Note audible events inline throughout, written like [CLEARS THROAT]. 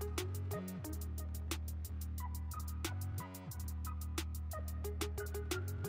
Thank you.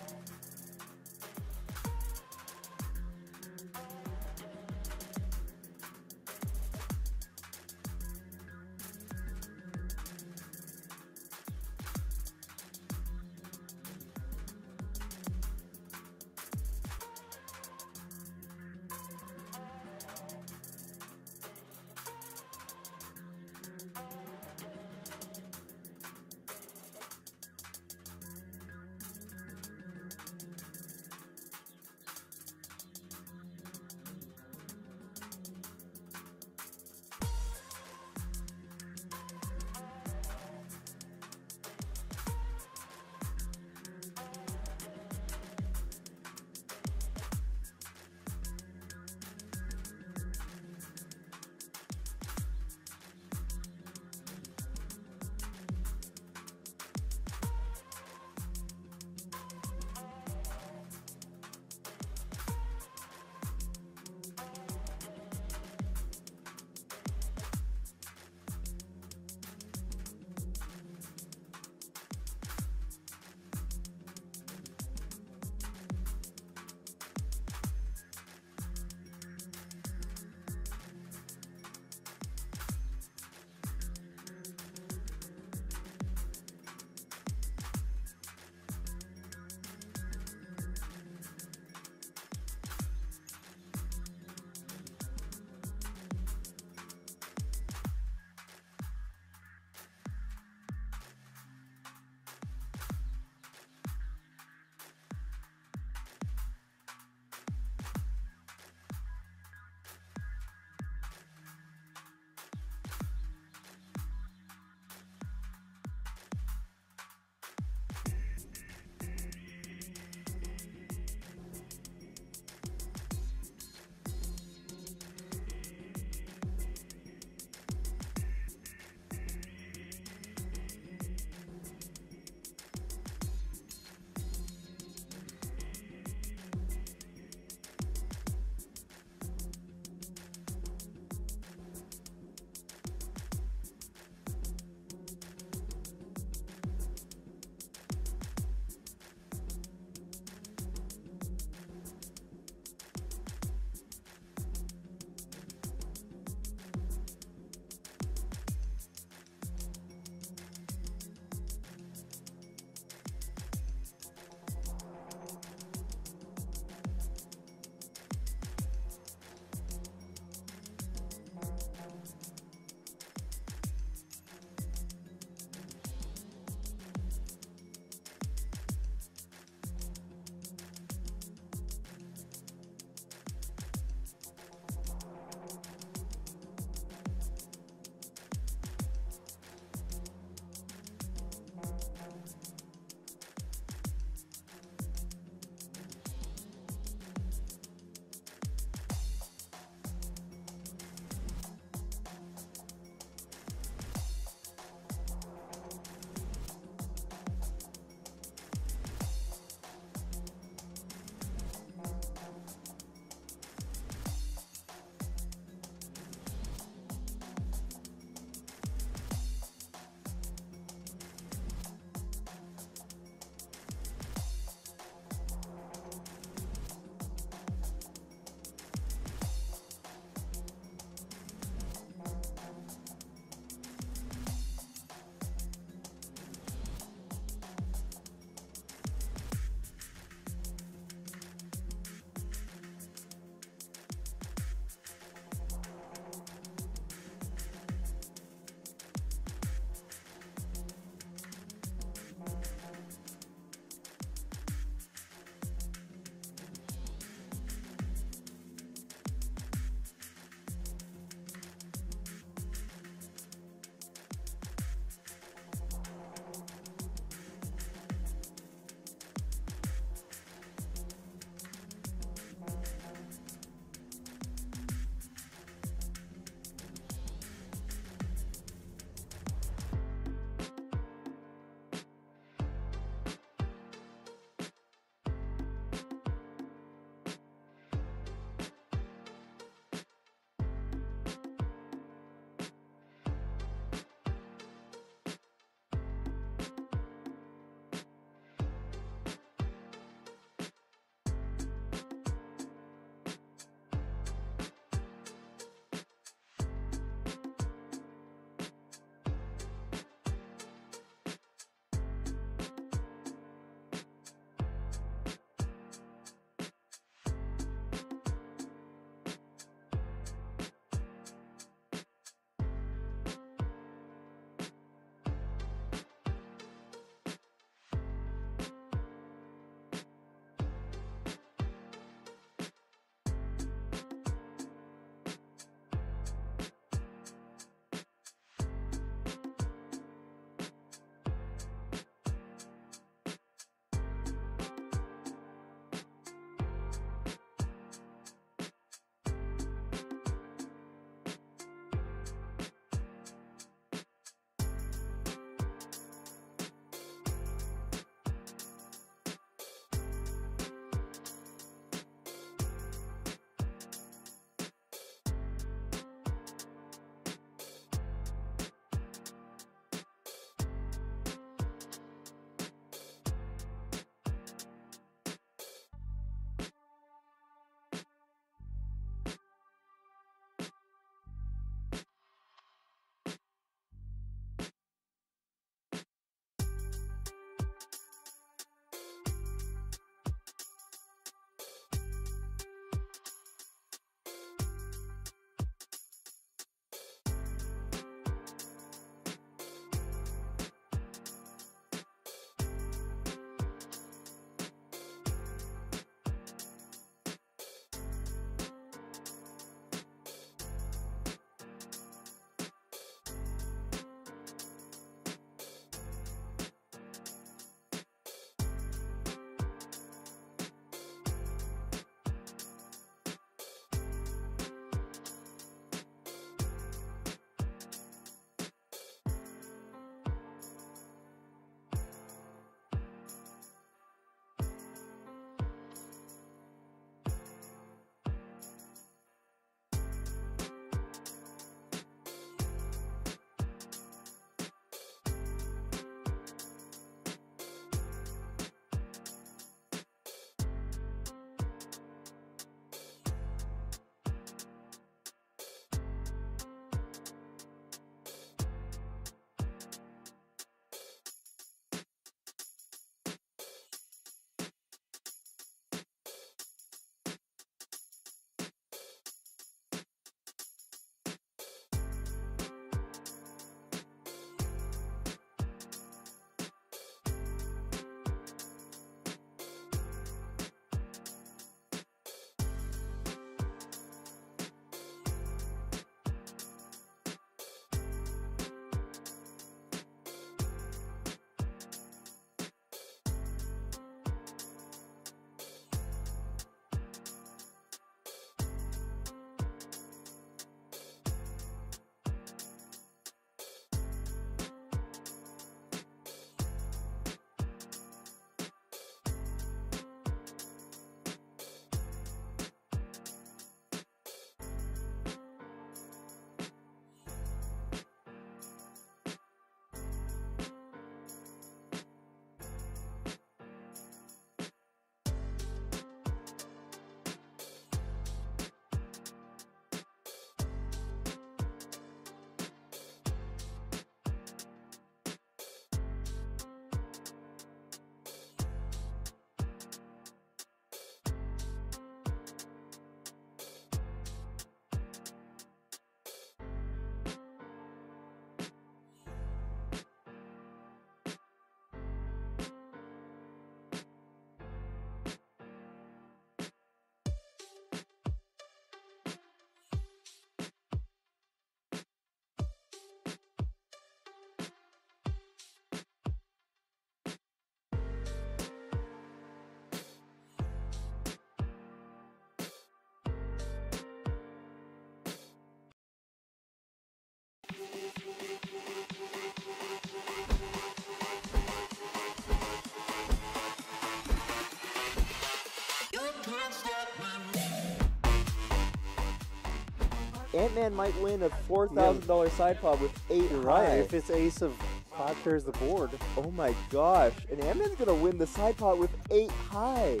Ant Man might win a four thousand dollar side pot with 8 You're high. right. If it's ace of five pairs the board, Oh my gosh! And Ant Man's gonna win the side pot with eight high.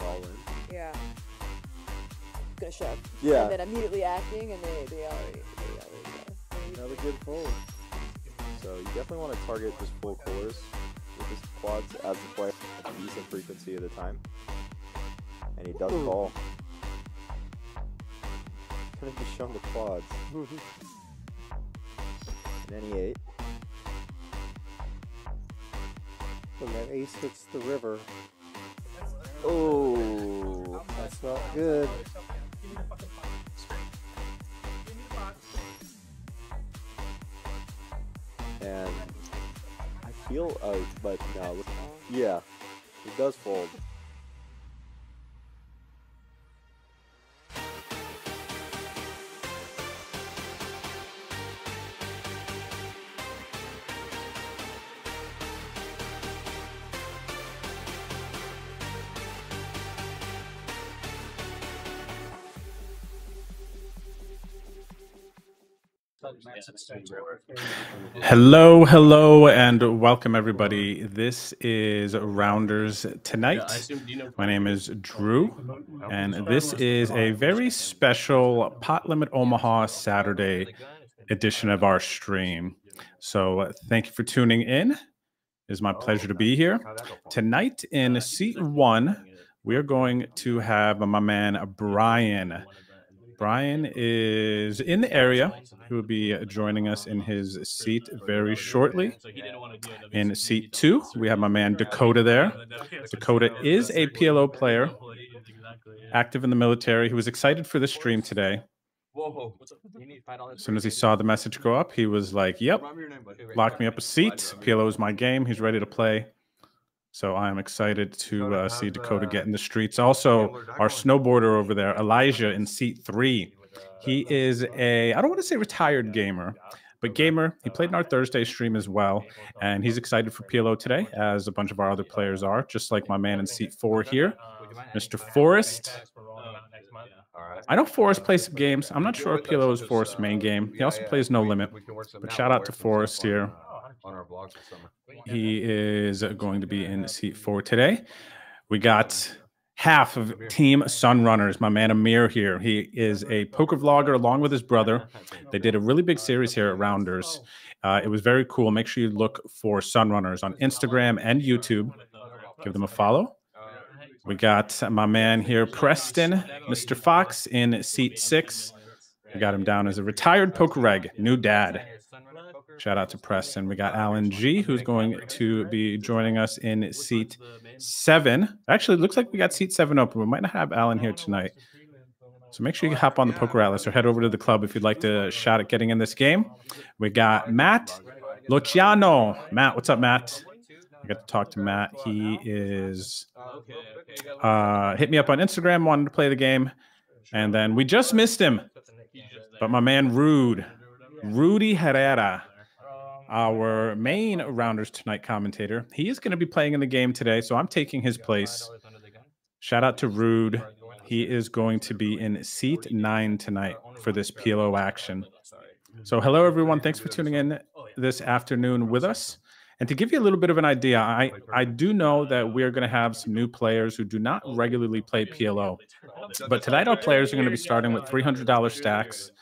all in. Yeah. Gonna shove. Yeah. And then immediately acting, and they they already they already. Another good fold. So you definitely want to target just full colors with his quads as the player at a decent frequency at a time. And he does Ooh. call. Could have just shown the quads. [LAUGHS] And then he ate. When that ace hits the river, Oh, that's not good. and I feel, uh, but no, yeah, it does fold. Hello, hello, and welcome everybody. This is Rounders Tonight. My name is Drew, and this is a very special Pot Limit Omaha Saturday edition of our stream. So, uh, thank you for tuning in. It is my pleasure to be here. Tonight in seat one, we are going to have my man Brian. Brian is in the area. He will be uh, joining us in his seat very shortly. In seat two, we have my man Dakota there. Dakota is a PLO player, active in the military. He was excited for the stream today. As soon as he saw the message go up, he was like, Yep, lock me up a seat. PLO is my game. He's ready to play. So I'm excited to uh, see Dakota get in the streets. Also, our snowboarder over there, Elijah, in seat three. He is a, I don't want to say retired gamer, but gamer. He played in our Thursday stream as well. And he's excited for PLO today, as a bunch of our other players are, just like my man in seat four here, Mr. Forrest. I know Forrest plays some games. I'm not sure if PLO is Forrest's main game. He also plays No Limit. But shout out to Forrest here. On our vlogs this summer. He is going to be in seat four today. We got half of Team Sunrunners, my man Amir here. He is a poker vlogger along with his [LAUGHS] brother. They did a really big series here at Rounders. Uh, it was very cool. Make sure you look for Sunrunners on Instagram and YouTube. Give them a follow. We got my man here, Preston, Mr. Fox, in seat six. We got him down as a retired poker reg, new dad. Shout out to Preston. We got Alan G, who's going to be joining us in seat seven. Actually, it looks like we got seat seven open. We might not have Alan here tonight. So make sure you hop on the Poker Atlas or head over to the club if you'd like to shout at getting in this game. We got Matt Luciano. Matt, what's up, Matt? I got to talk to Matt. He is uh, hit me up on Instagram, wanted to play the game, and then we just missed him. But my man Rood, Rudy Herrera, our main Rounders Tonight commentator, he is going to be playing in the game today, so I'm taking his place. Shout out to Rood. He is going to be in seat nine tonight for this PLO action. So, hello, everyone. Thanks for tuning in this afternoon with us. And to give you a little bit of an idea, I, I do know that we are going to have some new players who do not regularly play PLO. But tonight, our players are going to be starting with $300 stacks.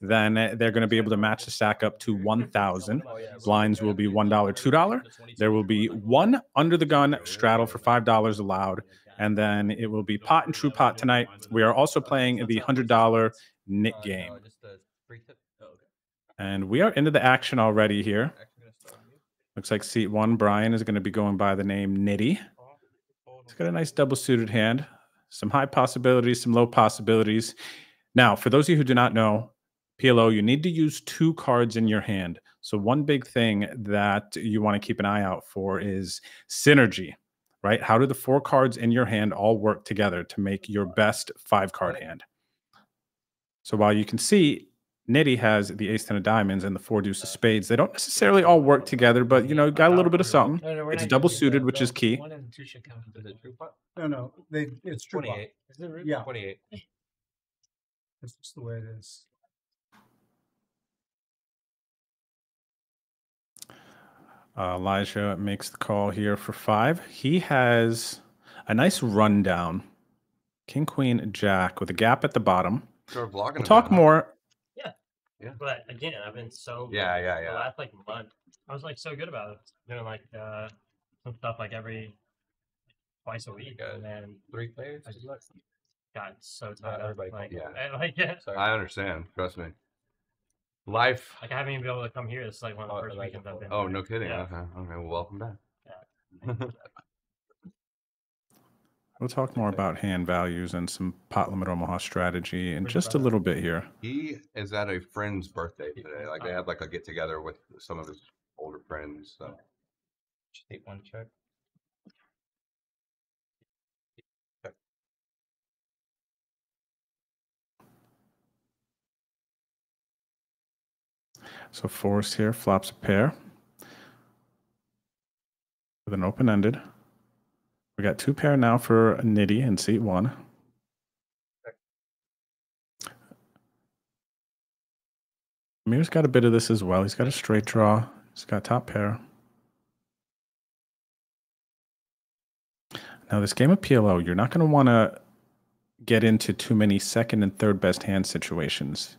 Then eh, they're going to be able to match the stack up to 1,000. Blinds will be $1, $2. There will be one under the gun straddle for $5 allowed. And then it will be pot and true pot tonight. We are also playing the $100 NIT game. And we are into the action already here. Looks like seat one, Brian is going to be going by the name Nitty. He's got a nice double suited hand, some high possibilities, some low possibilities. Now, for those of you who do not know, PLO, you need to use two cards in your hand. So, one big thing that you want to keep an eye out for is synergy, right? How do the four cards in your hand all work together to make your best five card hand? So, while you can see Nitty has the ace ten of diamonds and the four deuce of spades. They don't necessarily all work together, but you know, got a little bit of something. No, no, It's double suited, the- which is key. One and two should count. Is it true pot? No, no, they, it's true. pop. 28. Is it really? Yeah, 28. it's just the way it is. Uh, Elijah makes the call here for five. He has a nice rundown. King, Queen, Jack with a gap at the bottom. Sure, vlogging. We'll talk more. Yeah. yeah. But again, I've been so Yeah, yeah, yeah. the yeah. last like month, I was like so good about it. Doing like uh some stuff like every twice a week, got and then Three players? I just got so tired. of everybody like, yeah, [LAUGHS] like yeah, I understand. Trust me. Life. like I haven't even been able to come here. It's like one of the Oh, first like- weekends I've been. Oh, here. no kidding. Yeah. Okay. Okay. Well, welcome back. [LAUGHS] We'll talk more about hand values and some pot limit Omaha strategy in Where's just a little bit here. he is at a friend's birthday today. Like they Oh. had like a get together with some of his older friends. So Just take one check. So Forrest here flops a pair with an open ended. We got two pair now for Nitty in seat one. Amir's got a bit of this as well. He's got a straight draw. He's got top pair. Now, this game of PLO, you're not going to want to get into too many second and third best hand situations.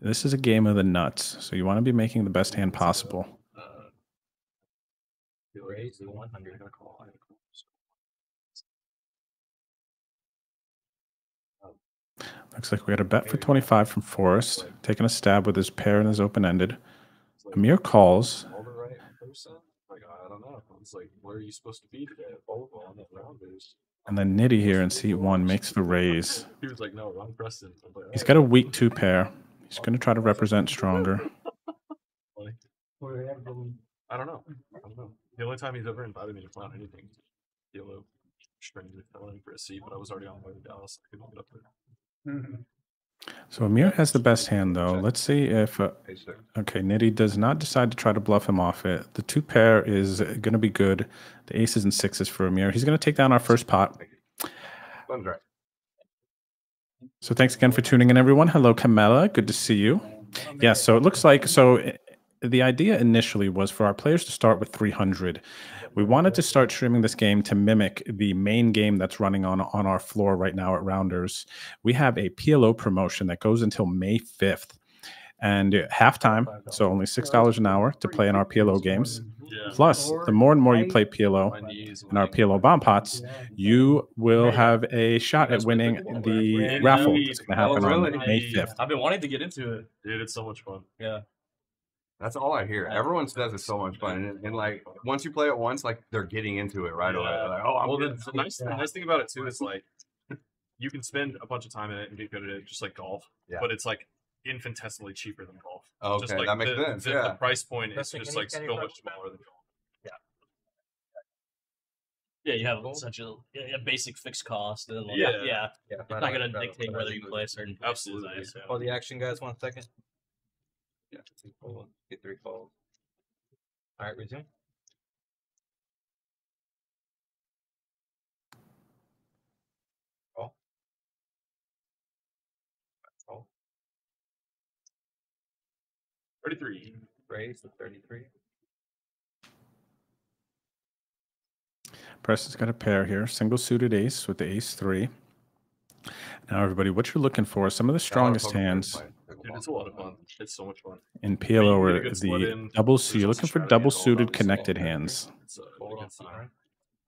This is a game of the nuts, so you want to be making the best hand possible. Raise to 100. Looks like we got a bet for 25 from Forrest, taking a stab with his pair and his open ended. Amir calls. And then Nitty here in seat one makes the raise. He's got a weak two pair. He's going to try to represent stronger. Like, What do they have going? I don't know. I don't know. The only time he's ever invited me to plan anything, yellow strangely telling for a seat, but I was already on my way to Dallas. I couldn't get up there. Mhm. So Amir has the best hand, though. Let's see if. Uh, okay, Nitty does not decide to try to bluff him off it. The two pair is going to be good. The aces and sixes for Amir. He's going to take down our first pot. Sun's right. So thanks again for tuning in, everyone. Hello, Camilla. Good to see you. Yeah, so it looks like so eh, the idea initially was for our players to start with 300. We wanted to start streaming this game to mimic the main game that's running on on our floor right now at Rounders. We have a PLO promotion that goes until May 5th. And halftime, so only $6 an hour to play in our PLO games. Yeah. Plus, the more and more you play My PLO knees. in our went- PLO bomb pots, you will have a shot at winning the raffle that's going to happen oh, on? May 5th. I've been wanting to get into it, dude. It's so much fun. Yeah. That's all I hear. Everyone says it's so much fun, and, and like once you play it once, like they're getting into it right away. Yeah. They're like, oh, I'm well, the, the nice, the nice thing about it too is like you can spend a bunch of time in it and get good at it, just like golf. Yeah. But it's like infinitesimally cheaper than golf. just Okay, like that makes the, sense, The, yeah. the price point is just can like can so much with smaller than golf. Yeah, you have such a, a basic fixed cost. And like, Yeah. yeah, yeah. Yeah, It's not going to dictate whether you play certain places, Absolutely. I assume. Oh, the action guys, one second. Yeah, get three calls. All right, resume. 33. Raise 33. Preston's got a pair here. Single suited ace with the ace three. Now, everybody, what you're looking for, some of the strongest hands. Dude, it's a lot of fun. It's so much fun. In PLO are the double, so you're looking for double suited connected hands.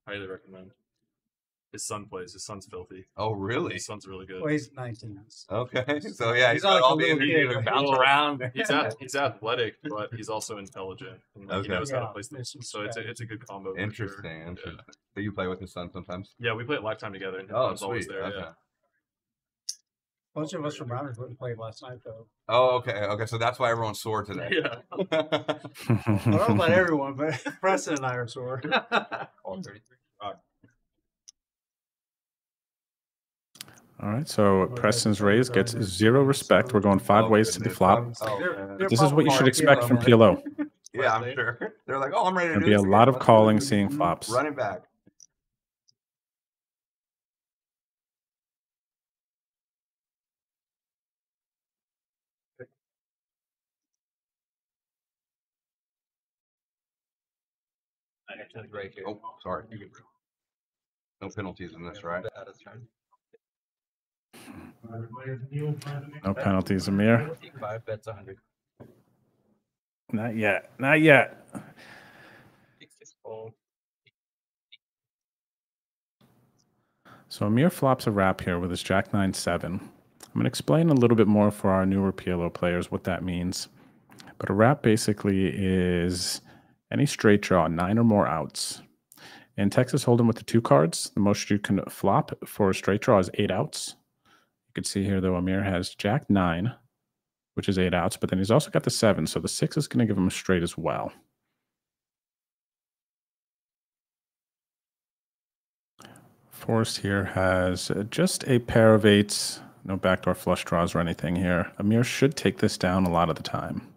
Highly recommend. His son plays. His son's filthy. Oh, really? His son's really good. Well, he's 19. Okay, [LAUGHS] so yeah, he's He's not got like all a the little energy kid. to bounce Well, around. He's [LAUGHS] at, he's athletic, but he's also intelligent. And like, Okay. He knows how to play the there's So it's a, it's a good combo. for sure. Interesting, Yeah. interesting. Do you play with his son sometimes? Yeah, we play at lifetime together, and his Oh, son's always there. Okay. Yeah. A bunch of us from Rounders wouldn't play last night, though. Oh, okay, okay. So that's why everyone's sore today. Yeah. [LAUGHS] I don't know about everyone, but Preston and I are sore. All 33. All right, so Preston's raise gets zero respect. We're going five ways to the flop. I'm- They're- man. they're This is what you should expect from man. PLO. Yeah, I'm sure. They're like, oh, I'm ready to There'll do be a lot of calling, seeing mm-hmm. flops. Running back. Right here. Oh, sorry. No penalties in this, right? No penalties, Amir. Five bets a hundred. Not yet. Not yet. So Amir flops a wrap here with his Jack 9 7. I'm going to explain a little bit more for our newer PLO players what that means. But a wrap basically is any straight draw, nine or more outs. In Texas Hold'em with the two cards, the most you can flop for a straight draw is eight outs. You can see here, though, Amir has Jack 9, which is eight outs, but then he's also got the seven. So the six is going to give him a straight as well. Forrest here has just a pair of eights, no backdoor flush draws or anything here. Amir should take this down a lot of the time.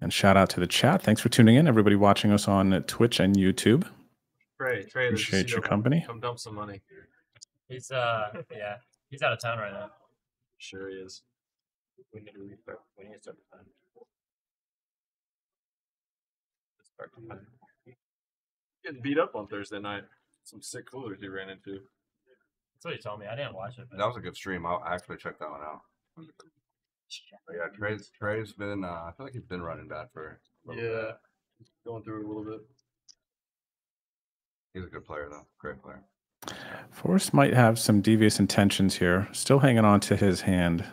And shout out to the chat. Thanks for tuning in, everybody watching us on Twitch and YouTube. Trey, Trey, Appreciate your company. Come dump some money. He's uh yeah, he's out of town right now. Sure he is. We need to restart. We need to start the time. Start the time. Getting beat up on Thursday night. Some sick coolers he ran into. That's what he told me. I didn't watch it. But That was a good stream. I'll actually check that one out. But yeah, Trey's Trey's been. Uh, I feel like he's been running bad for. A little Yeah. Bit. Going through it a little bit. He's a good player though. Great player. Forrest might have some devious intentions here, still hanging on to his hand.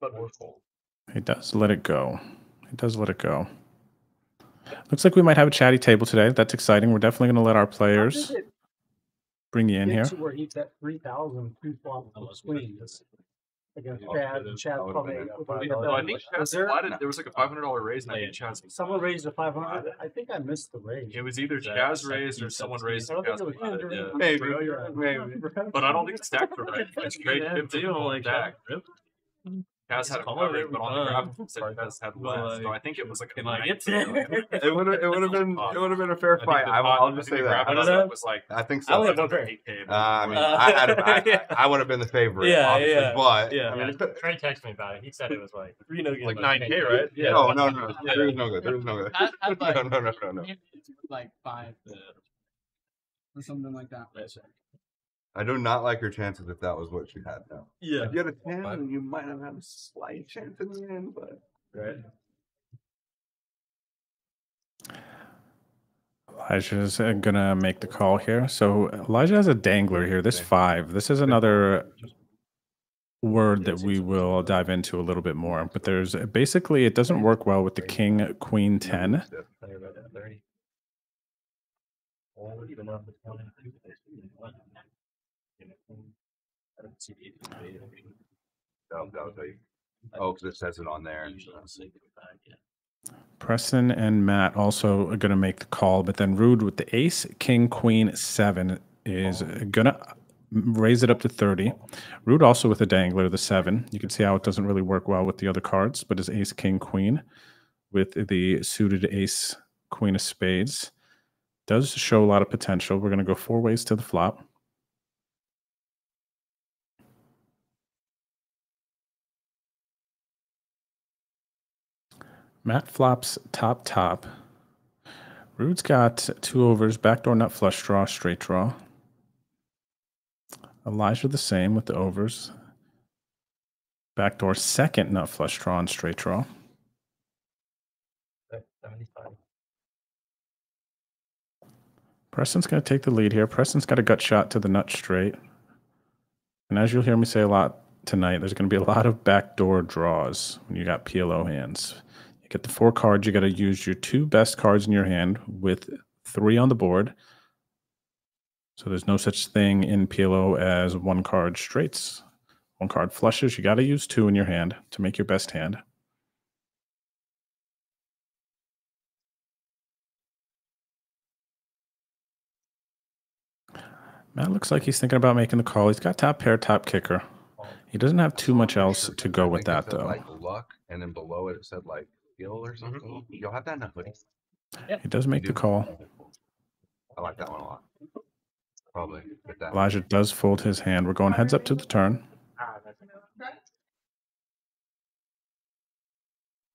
But we're full. He does let it go. He does let it go. Looks like we might have a chatty table today. That's exciting. We're definitely going to let our players bring you in here. Where he's at three thousand two flop swings against Oh, Chad. that is- Chad that would've probably. been with five the No. I think Chad Was there- slotted. There was like a five hundred dollar raise, and I think Chad. Someone raised a five hundred. I think I missed the raise. It was either Chaz raised or someone raised. I don't Chaz think it was slotted, either. yeah. Maybe, Bro, maybe. But I don't think the stacks were right. It's trade Yeah, fifty deal, like Jack. That. Chaz had a Call it cover, every but on the time. graph said Chaz had Well, less. So I think it was like a Can I nine get to- It would have. [LAUGHS] It would have [LAUGHS] been. It would have been a fair I fight. I, I'll just say that. I, on don't- it was like I think so. I only so. have one for 8K, Uh, I mean, Uh, I, had, I, I would have been the favorite, Yeah, obviously, yeah, but yeah. I mean, Yeah, Trey texted me about it. He said it was like [LAUGHS] You know, like nine K, right? Yeah. no, no, no, there is no good. There is no good. I- I'd like- No, no, no, no, no. like five or something like that. I do not like her chances if that was what she had. No. Yeah. If you had a ten, you might have had a slight chance in the end, but Right. Elijah's gonna make the call here. So Elijah has a dangler here. This five. This is another word that we will dive into a little bit more. But there's basically it doesn't work well with the king queen ten. Tell you about that thirty. Or even up to 22. I don't see the eight. that'll, that'll tell you. Oh, because it says it on there. Usually I'll say goodbye, yeah. Preston and Matt also are gonna make the call, but then Rood with the ace, king, queen, seven is gonna raise it up to 30. Rood also with a dangler, the seven. You can see how it doesn't really work well with the other cards, but his ace, king, queen with the suited ace, queen of spades does show a lot of potential. We're gonna go four ways to the flop. Matt flops top top. Rood's got two overs, backdoor nut flush draw, straight draw. Elijah the same with the overs. Backdoor second nut flush draw and straight draw. Seventy-five. Preston's going to take the lead here. Preston's got a gut shot to the nut straight. And as you'll hear me say a lot tonight, there's going to be a lot of backdoor draws when you got PLO hands. You get the four cards, you got to use your two best cards in your hand with three on the board. So there's no such thing in PLO as one card straights, one card flushes. You got to use two in your hand to make your best hand. Matt looks like he's thinking about making the call. He's got top pair, top kicker. He doesn't have too much else to go with that though. Like luck, and then below it it said like skill or something. You'll have that in a hoodie. Yeah. He does make the call. I like that one a lot. Probably with that. Elijah does fold his hand. We're going heads up to the turn.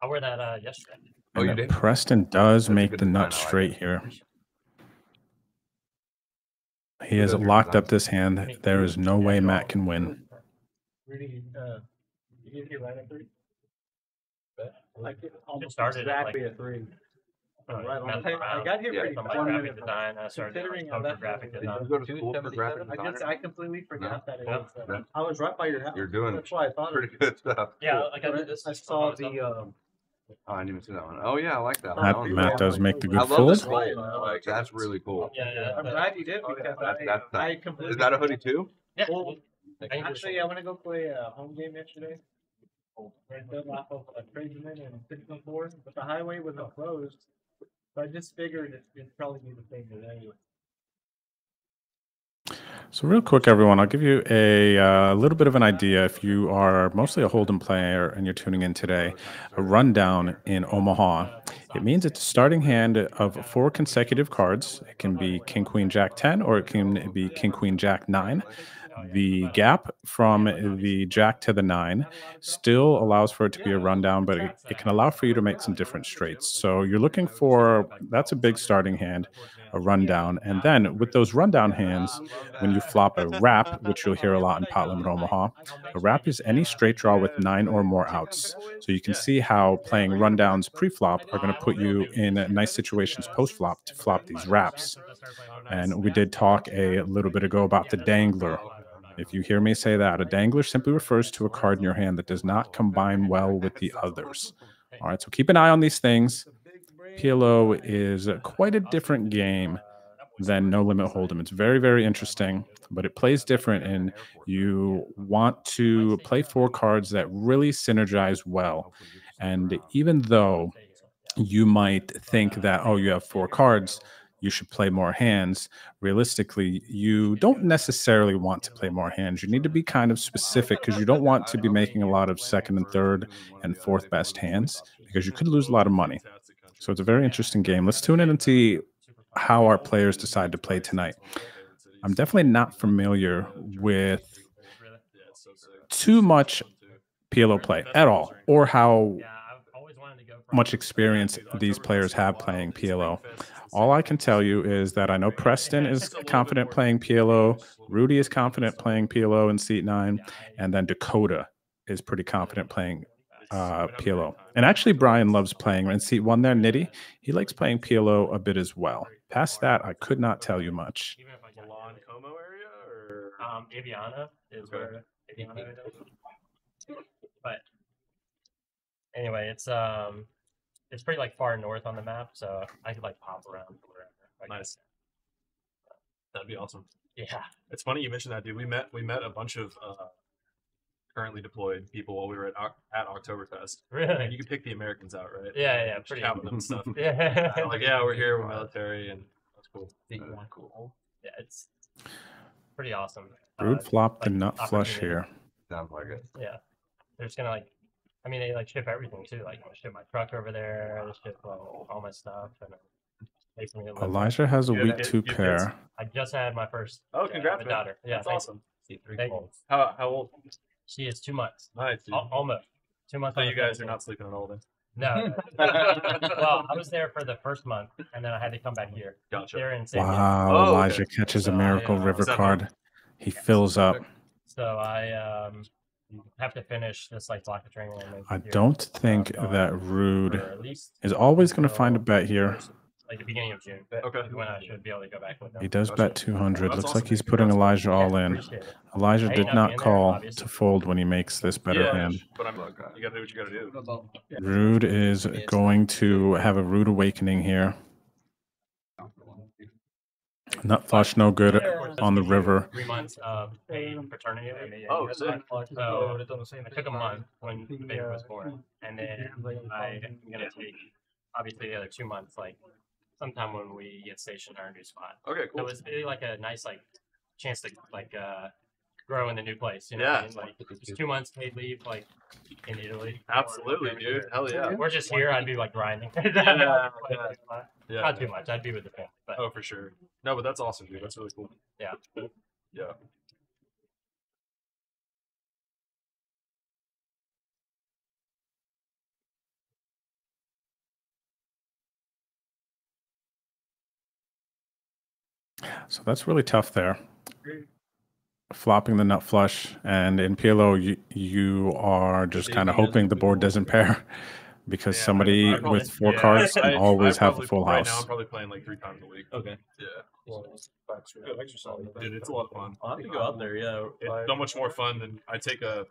I wear that uh, yesterday. Oh, you did? Preston does That's make the nut I like straight it. here. He has locked up this hand. There is no way Matt can win. Really, uh, you get here right at three. Like it almost started at, exactly like, at three. uh, Right on. messing I, I got here Yeah, pretty some fast. like graphic design. I started doing Considering like I poker left graphic Did design. you go to school for graphic I design? guess I completely forgot that it Yeah. was. Uh, Yeah. I was right by your house. You're doing That's why I thought Pretty it. good stuff. Yeah, like I did this. I saw the um. Oh, I didn't even see that one. Oh yeah, I like that. one. Matt, That one's Matt does make the I good love fold. this fold. Like that's really cool. Yeah, yeah. I'm glad you did because That's, I, that's, I that. completely. Is that a hoodie too? Yeah. Well, Actually, I went to go play a home game yesterday. Right off of uh, Tradesman and six and four, but the highway wasn't closed. So I just figured it, it'd probably be the thing today. So, real quick, everyone, I'll give you a uh, little bit of an idea. If you are mostly a Hold'em player and you're tuning in today, a rundown in Omaha. It means it's a starting hand of four consecutive cards. It can be King, Queen, Jack 10, or it can be King, Queen, Jack 9. The gap from the Jack to the 9 still allows for it to be a rundown, but it, it can allow for you to make some different straights. So, you're looking for that's a big starting hand a rundown. And then with those rundown hands, when you flop a wrap, which you'll hear a [LAUGHS] lot in Pot Limit Omaha, a wrap is any straight draw with nine or more outs. So you can see how playing rundowns pre-flop are going to put you in nice situations post-flop to flop these wraps. And we did talk a little bit ago about the dangler. If you hear me say that, a dangler simply refers to a card in your hand that does not combine well with the others. All right, so keep an eye on these things. PLO is quite a different game than No Limit Hold'em. It's very, very interesting, but it plays different, and you want to play four cards that really synergize well. And even though you might think that, oh, you have four cards, you should play more hands. Realistically, you don't necessarily want to play more hands. You need to be kind of specific because you don't want to be making a lot of second and third and fourth best hands because you could lose a lot of money. So it's a very interesting game. Let's tune in and see how our players decide to play tonight. I'm definitely not familiar with too much PLO play at all, or how much experience these players have playing PLO. All I can tell you is that I know Preston is confident playing PLO, Rudy is confident playing PLO in seat nine, and then Dakota is pretty confident playing uh, PLO. And actually, Brian loves playing in seat one there, Nitty. He likes playing PLO a bit as well. Past that, I could not tell you much. Como area or Um, Aviano is where Aviano is. But anyway, it's um, it's pretty like far north on the map, so I could like pop around to wherever. Like, nice. That'd be awesome. Yeah. It's funny you mentioned that, dude. We met we met a bunch of uh, currently deployed people while we were at Oc- at Oktoberfest. Really? And you can pick the Americans out, right? Yeah, yeah, Just pretty- chat with them and stuff. [LAUGHS] Yeah. They're like, yeah, we're here, we're military, and that's cool. Uh, cool. Yeah, it's pretty awesome. Rood Uh, flopped the like, nut flush opportunity. here. Sounds like it. Yeah, they're just gonna like, I mean, they like ship everything too. Like, I'm gonna ship my truck over there. They ship like, all my stuff, and pay for me to live there. Elijah has a You have weak kid- two you have kids? pair. I just had my first. Oh, yeah, I congrats, have a daughter. Yeah, That's thank awesome. Three Thank you. How how old? She is two months. Nice, dude. Al- almost two months. So on you guys are not sleeping on all day. No. [LAUGHS] well, I was there for the first month, and then I had to come back here. Gotcha. They're in San Diego. Wow, Oh, okay. Elijah catches a So I, Miracle uh, River card. He fills up. So I um have to finish this like block of training. and I don't think uh, that Rood at least is always going to find a bet here. like the beginning of June. Okay. When I should be able to go back with them. He does Gotcha. bet 200. That's Looks awesome, like he's putting Congrats. Elijah all in. Elijah did not being there, call to fold when he makes this better yeah, hand. But I'm you gotta do what you gotta do. Rood is going to have a rude awakening here. Nut flush, no good on the river. Three months of paid paternity leave. Oh, sick. So I took a month when the baby was born, and then I'm gonna take obviously the other two months, like sometime when we get stationed in our new spot. Okay, So cool. it's really like a nice like chance to like uh, grow in the new place. You know, what I mean? like just two months paid leave, like in Italy. Absolutely, whatever. dude. Hell yeah. We're just here. I'd be like grinding. [LAUGHS] yeah. Yeah. Not too much. I'd be with the family, but Oh, for sure. No, but that's awesome, dude. That's really cool. yeah. Yeah. So that's really tough there. Flopping the nut flush, and in PLO, you, you are just kind of hoping the board doesn't pair [LAUGHS] because Yeah, somebody I probably- with four yeah, cards can I always have a probably- full Right now, house. I'm probably playing like three times a week. Okay. Yeah. Good exercise. Dude, it's a lot of fun. I'll have to go out there. Yeah. It's so much more fun than I take a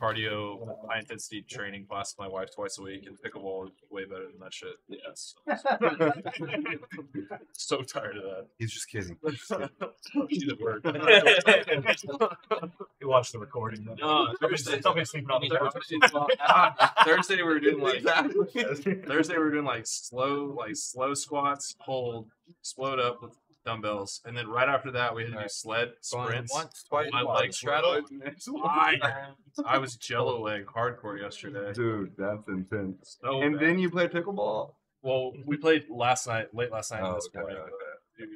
cardio high intensity training class with my wife twice a week, and pickleball is way better than that shit. Yes. [LAUGHS] [LAUGHS] so tired of that. He's just kidding. [LAUGHS] She's at work. You watched the recording. No, Thursday, Somebody's sleeping on the Thursday we were doing like Thursday we were doing like slow like slow squats, hold, explode up with dumbbells, and then right after that we had to do sled sprints. once, twice, My once, leg straddle. [LAUGHS] I, I was jello leg hardcore yesterday. Dude, that's intense. So and bad. then you play pickleball? Well, we played last night, late last night. Oh, this okay, morning, okay. dude,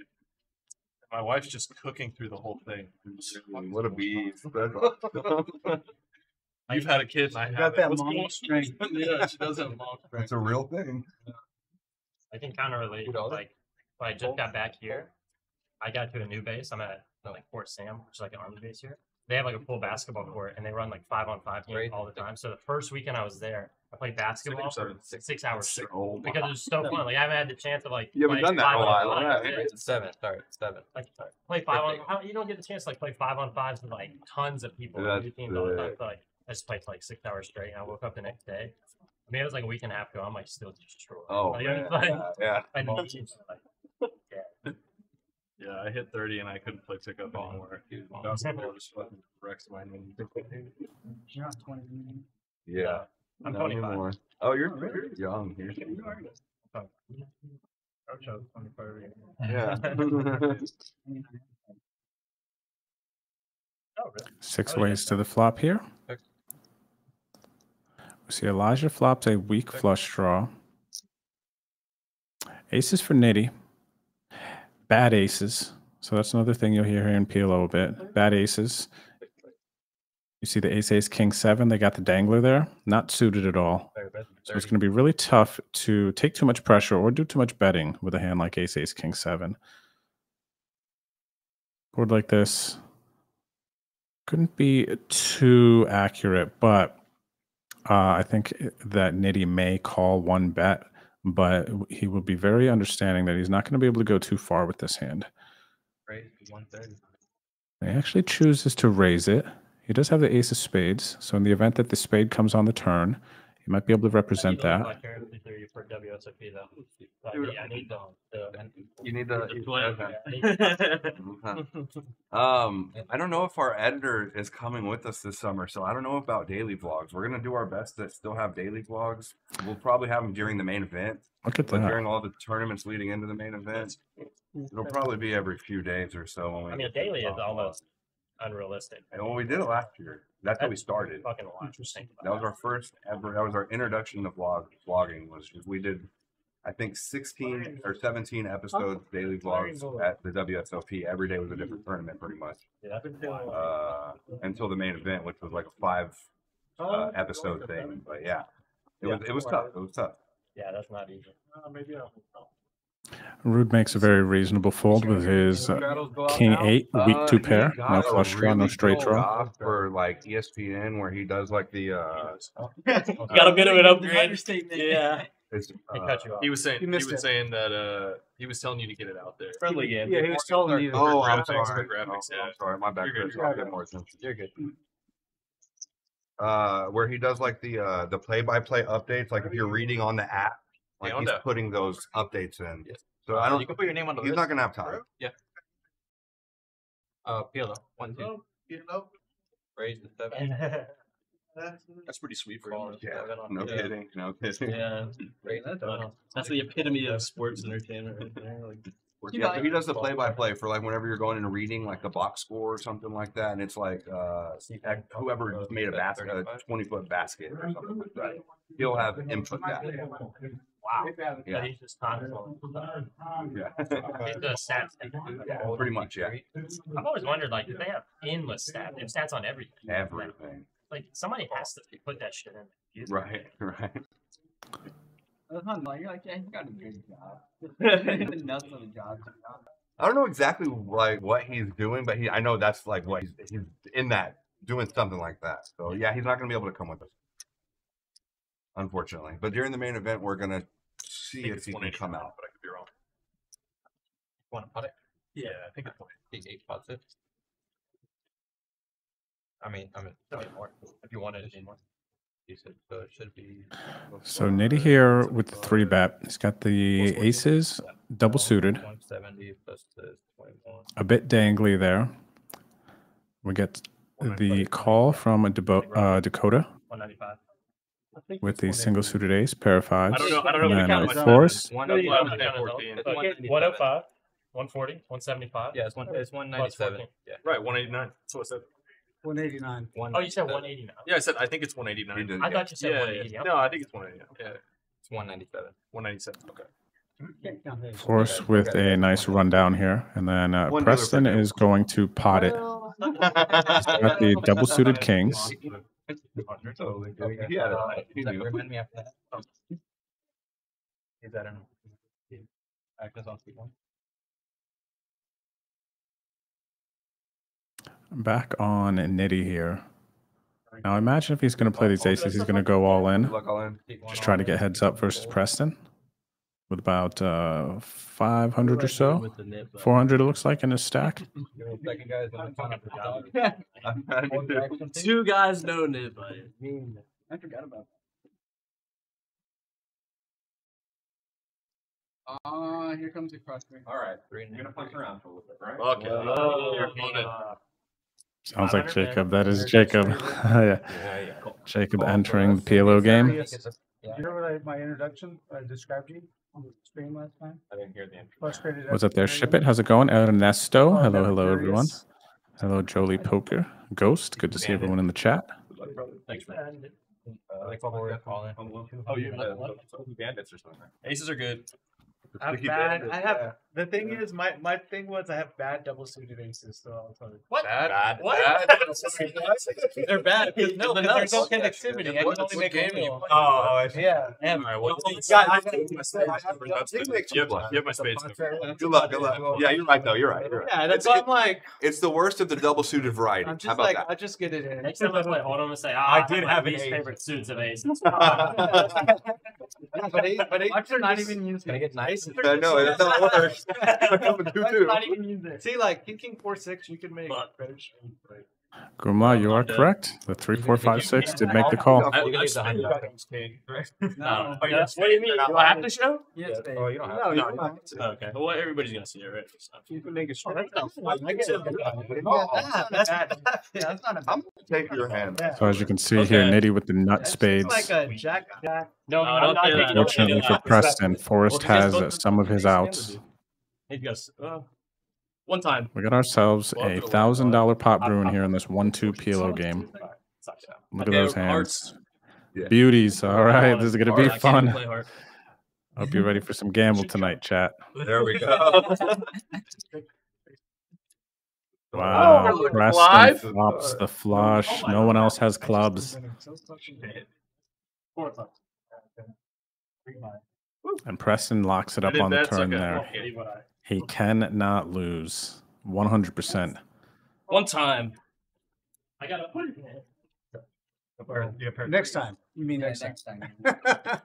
my wife's just cooking through the whole thing. What a beast. That's awesome. [LAUGHS] You've had a kid, and I got haven't. that What's mom going- strength. [LAUGHS] yeah, she does have mom strength. It's a real thing. I can kind of relate. Like when I just got back here, I got to a new base. I'm at like Fort Sam, which is like an army base here. They have like a full basketball court, and they run like five on five games all the time. So the first weekend I was there, I played basketball for seven? six, hours straight Oh my because it was so fun. Like I haven't had the chance of like You haven't done that in a five on while, five. yeah. Yeah. Seven. Sorry, seven. Like play five on. How, you don't get the chance to like play five on fives with like tons of people, That's new teams all the time. So, like I just played for like six hours straight, and I woke up the next day. I mean, it was like a week and a half ago. I'm like still destroyed. Oh, like, man. like, Yeah. [LAUGHS] I need like, yeah. Yeah, I hit 30 and I couldn't play pickup anymore. Basketball just fucking wrecks my knee. You're not 20. Yeah. I'm Not 25. anymore. Oh, you're very young. You're Coach, I was 25 again. Yeah. [LAUGHS] Oh, really? Six Oh, yeah. ways to the flop here. Okay. We see Elijah flops a weak flush draw. Aces for Nitty. Bad aces. So that's another thing you'll hear here in PLO a bit. Bad aces. You see the ace, ace, king, seven. They got the dangler there. Not suited at all. So it's going to be really tough to take too much pressure or do too much betting with a hand like ace, ace, king, seven. Board like this couldn't be too accurate, but uh, I think that Nitty may call one bet, but he will be very understanding that he's not going to be able to go too far with this hand. Right. One thirty. He actually chooses to raise it. He does have the ace of spades, so in the event that the spade comes on the turn, he might be able to represent You that. like your theory for WSOP though. But Dude, yeah, I need the, the You need the okay. play. Okay. Um, I don't know if our editor is coming with us this summer, so I don't know about daily vlogs. We're gonna do our best to still have daily vlogs. We'll probably have them during the main event, Look at but that. during all the tournaments leading into the main event, it'll probably be every few days or so. When we I mean, a get to the daily is top. almost unrealistic. And when we did it last year, that's how we started. Fucking wild. Just think That was our first ever. That was our introduction to vlog vlogging. Was we did, I think, sixteen or seventeen episodes daily vlogs at the WSOP. Every day was a different tournament, pretty much, Yeah, uh, until the main event, which was like a five uh, episode thing. But yeah, it was it was tough. It was tough. yeah, that's not easy. Uh, maybe I'll. Rood makes a very reasonable fold with his uh, king eight, weak Uh, two he pair, got no flush draw, no straight draw. for like ESPN, where he does like the uh, [LAUGHS] Got a bit of an upgrade. Understatement. Yeah. it's, He uh, cut you off. He was saying You he was it. saying that uh he was telling you to get it out there. Friendly game. Yeah, he was telling me. Oh, I'm sorry. graphics, Oh, yeah. I'm sorry. My bad, You're good, I'll good. pay more attention. You're good. uh, where he does like the uh, the play by play updates. Like if you're reading on the app, like he's that. putting those updates in. So I don't. You can put your name on the He's list. not gonna have time. Yeah. Uh, Pilo. One, two. Raise the seven. [LAUGHS] That's pretty sweet for him. Yeah. No Yeah. kidding. No kidding. Yeah. [LAUGHS] Raise the. That's the epitome of sports entertainment right there. Like, Yeah, so he does the play by play for like whenever you're going in and reading like the box score or something like that, and it's like uh whoever made a basket, a twenty foot basket or something like that. He'll have input that. Wow. Yeah. But he's just constant. Yeah. He's the stats. guy. Pretty much, yeah. I've always wondered, like, if they have endless stats. They have stats on everything. Everything. Like, somebody has to put that shit in. the. Right, right. That's not like you're like, yeah, you got a good job. Nuts on the job. I don't know exactly like what he's doing, but he I know that's like what he's he's in that doing something like that. So yeah, he's not gonna be able to come with us. Unfortunately. But during the main event we're gonna see if he can come out. but I could be wrong. Want to put it? Yeah, I think it's Big eight positive. I mean, I mean, no more. If you wanted it anymore, you said so. It should be. [SIGHS] So Nitty here with the three bet. He's got the aces double suited, One seventy plus a bit dangly there. We get the call from a Debo- uh, Dakota 195. With the single suited ace, pair of fives, I don't know. I don't know. and then a force. One No, you one- don't count it, though. 14. It's It's 105, 140, 175. Yeah, it's one. It's one ninety-seven. Yeah. Right, 189. That's what I said. 189. Oh, you said 189. Yeah, I said I think it's 189. Did, I yeah. thought you said yeah, 180. yeah. No, I think it's 189. Yeah, It's one ninety-seven. 197. Okay. Can't count that. Forrest with a nice rundown here, and then uh, One dealer per Preston is going to pot it. He's got the double suited [LAUGHS] kings. Totally. Yeah, uh, he knew. Remind me after that. [LAUGHS] Oh. Is that an? Actors on speed one. Back on Nitty here. Now imagine if he's going to play oh, these oh, aces, he's going to go all in. All in. Just try to get heads up versus Preston with about uh, 500 or so. 400 it looks like in his stack. [LAUGHS] [LAUGHS] Two guys know it, but I forgot about that. Ah, here comes the cross All right. Three You're gonna half. punch around for a little bit, right? Okay. Oh, uh, Sounds like Jacob. man. That is Jacob. [LAUGHS] yeah. Yeah, yeah. Jacob entering the PLO game. Yeah. You know what I, my introduction I described to you on the stream last time? I didn't hear the intro. Frustrated. Was at it there? Ship it. How's it going? Ernesto. Oh, Hello, no, hello, everyone. Hello, Jolie Poker. Ghost. Good to see everyone in the chat. Thanks, man. and Uh, like forward, all in. Oh, you Uh, bandits or something. Aces are good. I have bad. I have. The thing is, my my thing was I have bad double suited aces. So I'll tell you. What? Bad. Bad. [LAUGHS] What? They're bad No, the because there's no nuts. connectivity. I What- can only what make game a are you wheel. playing? Oh, I see. Yeah. And All right, well, Yeah, I- you have, you have my spades. Good luck, good luck. Yeah, you're right though. You're right. Yeah, that's It's- why I'm like, It's the worst of the double suited variety. I'm How just about like, that? I just get it in. Next time I play Autumn and say, ah, I I did did have have an least ace. favorite suits of aces. [LAUGHS] [LAUGHS] but eight, but eight, Watch are not not even even use Can I get nice? I know that's how it works. Coming through too. Not even use it. See, like king king four six, you can make But- better strings, right? Gumla, you are dead. correct. The three, four, five, six did make the call. You can I get the hundred. [LAUGHS] No. Oh, yeah. What do you mean? Do I have to show? Yes, babe. Oh, you don't have. No, to. you don't have to. Okay. Well, everybody's gonna see it, right? You can make a string. I get it. That's bad. That's not a I'm gonna take your hand. So as you can see here, Okay. Nitty with the nut It's spades. like a jack jack. No, No, I'm don't not say that. taking it. Fortunately for Preston, Forrest has uh, some of his outs. he goes, uh, one time. We got ourselves a thousand dollar pot brewing here in this one-two PLO game. Look at those hands. Yeah. Beauties. All right, this is gonna be I can't even fun. Hope you're ready for some gamble tonight, chat. There we go. [LAUGHS] Wow, Oh, Preston live? flops the flush. No one else has clubs, and Preston locks it up on the that, so I turn got- there. Okay. He cannot lose. 100%. One time. I gotta put it in. Next time. You mean Yeah, next time? time. [LAUGHS]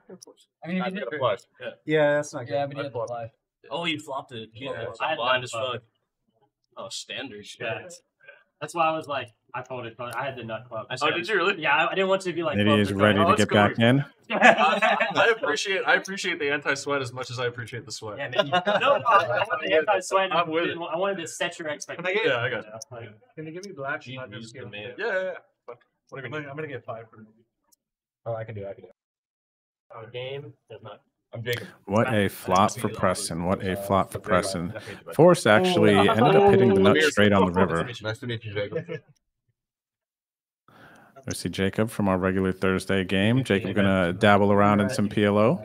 I mean, I you got did a flush. Yeah, that's not good. Yeah, but you had to fly. Oh, you flopped it. Yeah, I had blind that as fuck. fuck. Oh, standard. Yeah. That's why I was like, I folded. but I had the nut club. I Oh, did you really? Yeah, I, I didn't want to be like. Nitty club is ready club. to that's get cool. back [LAUGHS] in. I, I appreciate I appreciate the anti sweat as much as I appreciate the sweat. Yeah, man, you- no, no, I wanted the anti-sweat. I'm with didn't- I wanted to set your expectations. Yeah, I got you. Like, Can you give me black? Gee, Not use just the give man. Yeah, yeah, yeah. Fuck. What do I'm gonna, mean? I'm gonna get five for me. Oh, I can do. it, I can do. Our uh, game does not. What a flop for Preston. What a flop for Preston. Forrest actually ended up hitting the nut straight on the river. Nice to meet you, Jacob. See Jacob from our regular Thursday game. Jacob gonna dabble around in some PLO.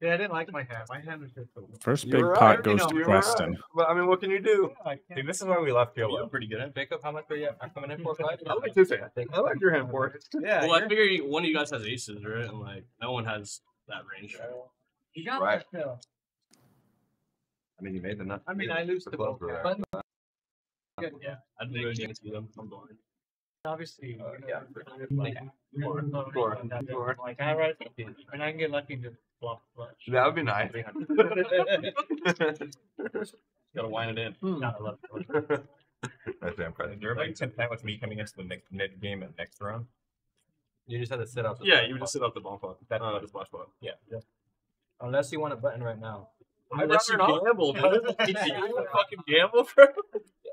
Yeah, I didn't like my hat. My hat was just. a- First big were pot goes know, to you were right. Preston. [LAUGHS] But I mean, what can you do? Dude, this is why we left PLO. Pretty good. Jacob, how much are you coming in for? Five? I like this hand. I like your hand for it. Yeah. well, I you're- figure you- one of you guys has aces, right? And like no one has that range. You got Right. that still. I mean, you made the nut. I mean, I lose the the both. for But good, yeah. I'd be against them. I'm blind. Obviously, Uh, you know, yeah. like, Sure, sure, sure, sure. sure. Like I write, and I can get lucky to flop flush. That would be nice. [LAUGHS] Gotta wind it in. Not a love. That's damn credit. You're like content with me coming into the next mid game and next round. You just have to sit out. the Yeah, you would just sit out the bomb pot. That uh, the splash pot. Yeah. Unless you want a button right now. Unless you rather not. gamble, [LAUGHS] dude. you would fucking gamble, bro.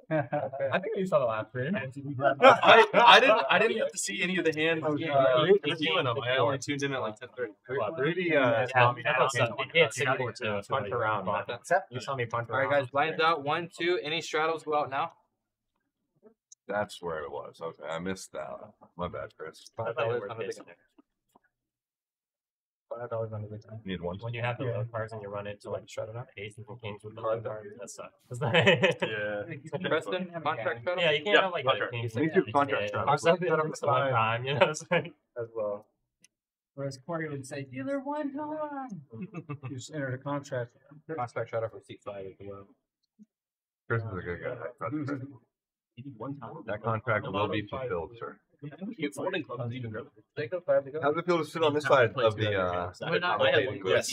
I think you saw the last stream. [LAUGHS] I, I didn't I didn't get to see any of the hands uh, Uh, reviewing them. I only tuned in at like ten thirty. Rudy, uh, saw me Yeah, that's punt not- you can't see around. it, too, so Punt like, around. bump. You saw me punt around. right, guys, blinds out. One, two. Any straddles go out now. That's where it was. Okay, I missed that. My bad, Chris. Five dollars on the big one. Five dollars on the big time. Need one. When you have the low cards and you run into like Shut it up. aces and kings with the low cards, that sucks. [LAUGHS] Yeah. Preston, contract straddle. yeah, you can't Yeah, have like contract. other kings. Me like too, that. contract Yeah, straddle. Or something at the one time, you know. It's like, As well. Whereas Corey would say, dealer one time. You just entered a contract. Contract straddle for seat five as well. Chris is a good guy. That contract will be fulfilled, sir. You folding clubs even go. Jacob, five to go. How's it feel to sit on this side of the uh? We're not- [LAUGHS] [LAUGHS] of the yes.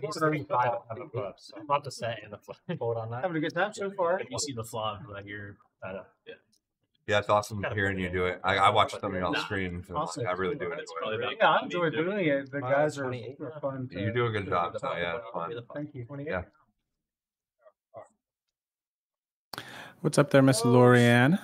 Considering five have a clubs. I'm about to set in the flip. Hold on that. Having a good time so far. If you see the flop, like you're, I don't know. Yeah, it's awesome hearing you do it. I, I watched some of your streams. And Awesome. I really do enjoy That's probably it. Yeah, I enjoy doing it. The guys are, 28. are fun. You do a good job. So yeah, it's fun. Thank you. Yeah. What's up there, Miss Lorianne?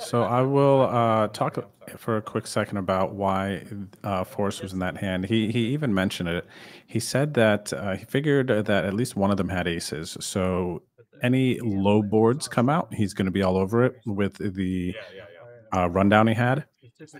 So I will uh, talk for a quick second about why uh, Forrest was in that hand. He he even mentioned it. He said that uh, he figured that at least one of them had aces. So any low boards come out, he's going to be all over it with the uh, rundown he had.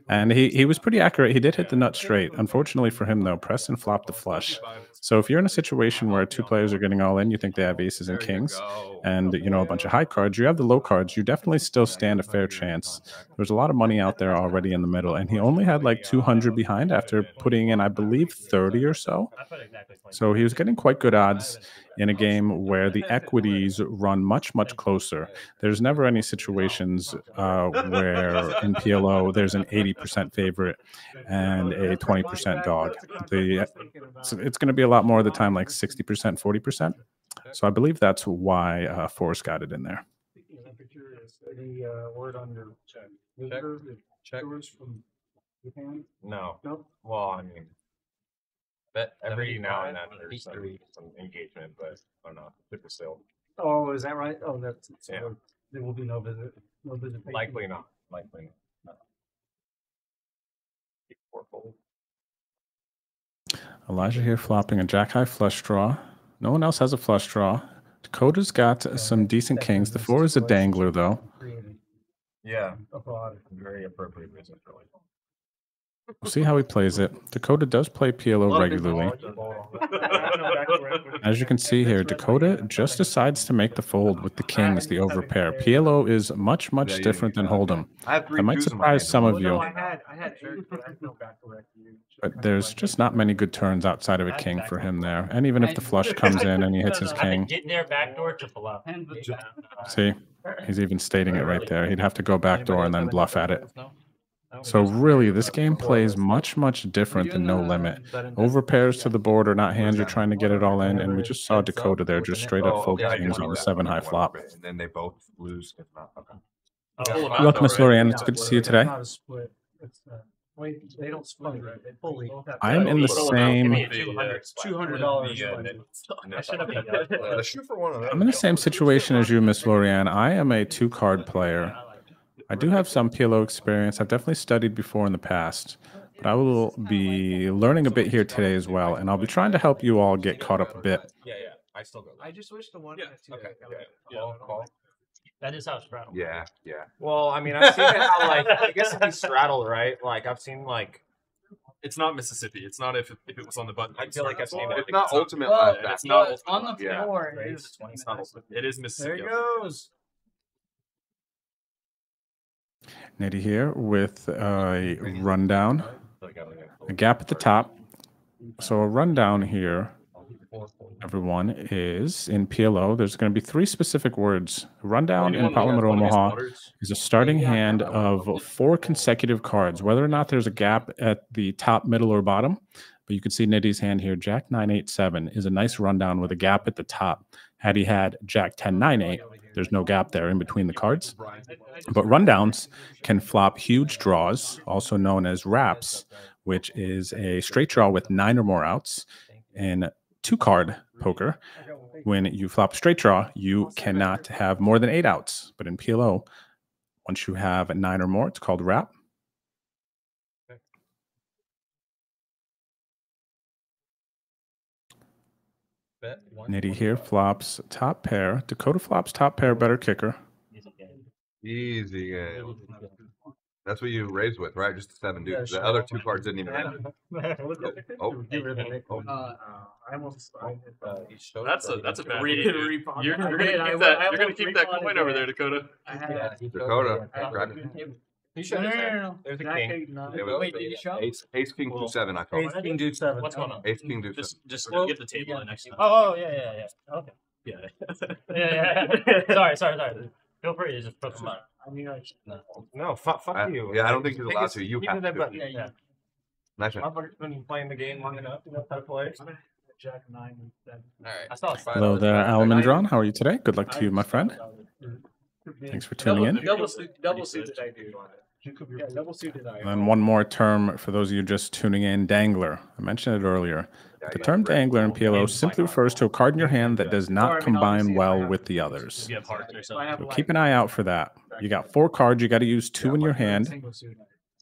And he, he was pretty accurate. He did hit the nut straight. Unfortunately for him, though, Preston flopped the flush. So if you're in a situation where two players are getting all in, you think they have aces and kings, and you know a bunch of high cards, you have the low cards, you definitely still stand a fair chance. There's a lot of money out there already in the middle, and he only had like 200 behind after putting in, I believe, 30 or so. I put exactly 20. So he was getting quite good odds in a game where the equities run much, much closer. There's never any situations uh, where in PLO there's an 80% favorite and a 20% dog. The it's, it's going to be a lot more of the time, like 60%, 40%. So I believe that's why uh, Forrest got it in there. Temperature is the uh, word on your check. Visitor, Check. tourists from Japan. No. Nope. Well, I mean, Bet every now and then there's some, some engagement, but I don't know. Super still. Oh, is that right? Oh, that's so Yeah. there will be no visit, no visitation. Likely not. Likely not. Fourfold. Elijah here flopping a jack high flush draw. No one else has a flush draw. Dakota's got some decent kings. The four is a dangler, though. Yeah. Very appropriate visit, really. We'll see how he plays it. Dakota does play PLO regularly. As you can see here, Dakota just decides to make the fold with the kings, the overpair. PLO is much, much different than Hold'em. I That might twos in my surprise some of you, I had, I had Eric, but I feel back correct you. but there's just not many good turns outside of a king for him there. And even if the flush [LAUGHS] comes in and he hits his king, getting there backdoor to bluff. see, he's even stating it right there. He'd have to go backdoor and then bluff at it. So really, this game plays much, much different than no limit. Over pairs to the board are not hands you're trying to get it all in, and we just saw Dakota there just straight up Oh, fold yeah, kings on the seven high flop. And then they both lose. If not. Oh, Welcome, Miss Lorianne. It's good to see you today. It's not a split. It's, uh, wait, they don't split, right? They fully. I am in the same. Two hundred dollars. [LAUGHS] I should have been the shoe for one of them. I'm in the same situation as you, Miss Lorianne. I am a two card player. I do have some PLO experience. I've definitely studied before in the past, But I will be learning a bit here today as well, and I'll be trying to help you all get caught up a bit. Yeah, yeah. I still go. I just wish the one. Yeah, Okay. okay. Call, call. That is how it's straddled. Yeah, yeah. Well, I mean, I've seen it how like I guess if you straddle, right? Like I've seen like It's not Mississippi. It's not if it, if it was on the button. I feel like I've seen it. It's not ultimate Well, It's not on the ultimate. Yeah. floor, it's is. 20 It's not ultimate. It is There Mississippi. it goes. Nitty here with a rundown, a gap at the top. So a rundown here, everyone, is in PLO. There's going to be three specific words. Rundown in Pot Limit Omaha is a starting hand of four consecutive cards, whether or not there's a gap at the top, middle, or bottom. But you can see Nitty's hand here. Jack 987 is a nice rundown with a gap at the top. Had he had Jack 1098, there's no gap there in between the cards. But rundowns can flop huge draws, also known as wraps, which is a straight draw with nine or more outs. In two card poker, when you flop straight draw, you cannot have more than eight outs. But in PLO, once you have nine or more, it's called wrap. Nitty here flops top pair. Dakota flops top pair, better kicker. Easy game. That's what you raised with, right? Just the seven Yeah, dudes. The sure. other two cards didn't even hit. [LAUGHS] Oh, Get it. oh. Uh, I almost. I, Uh, you showed That's a that's a bad Re- read, re- You're, you're gonna keep that. I You're gonna keep that coin over there. there, Dakota. I Yeah, had. he showed Dakota, grab it. You No, showed no, it. no, no. There's a Jack king. eight, nine. It was Wait, did you show? Ace, ace, king, two, seven. I call Ace, it. king, dude, seven. What's going on? Ace, king, two, Just seven. just Well, get the table in next time. Oh, oh, yeah, yeah, yeah. Okay. [LAUGHS] Yeah. Yeah, yeah. sorry, sorry, sorry. Feel free to just put them on. I mean, like, No, fuck, fuck I- you. yeah, I don't think he's Take allowed his- to. You give have me that to. button. Yeah, yeah. Nice one. Motherfucker's been playing the game long enough. You know how to play. Jack nine and seven. All right. I saw it. Hello there, Alamandron. How are you today? Good luck to you, my friend. Thanks for tuning in. Double, su- double suited I do. Yeah, double suited I. And then one more term for those of you just tuning in dangler. I mentioned it earlier. The term dangler in PLO simply refers to a card in your hand that does not combine well with the others. You have hearts or So I something. have So like keep an eye out for that. You got four cards, you got to use two in your hand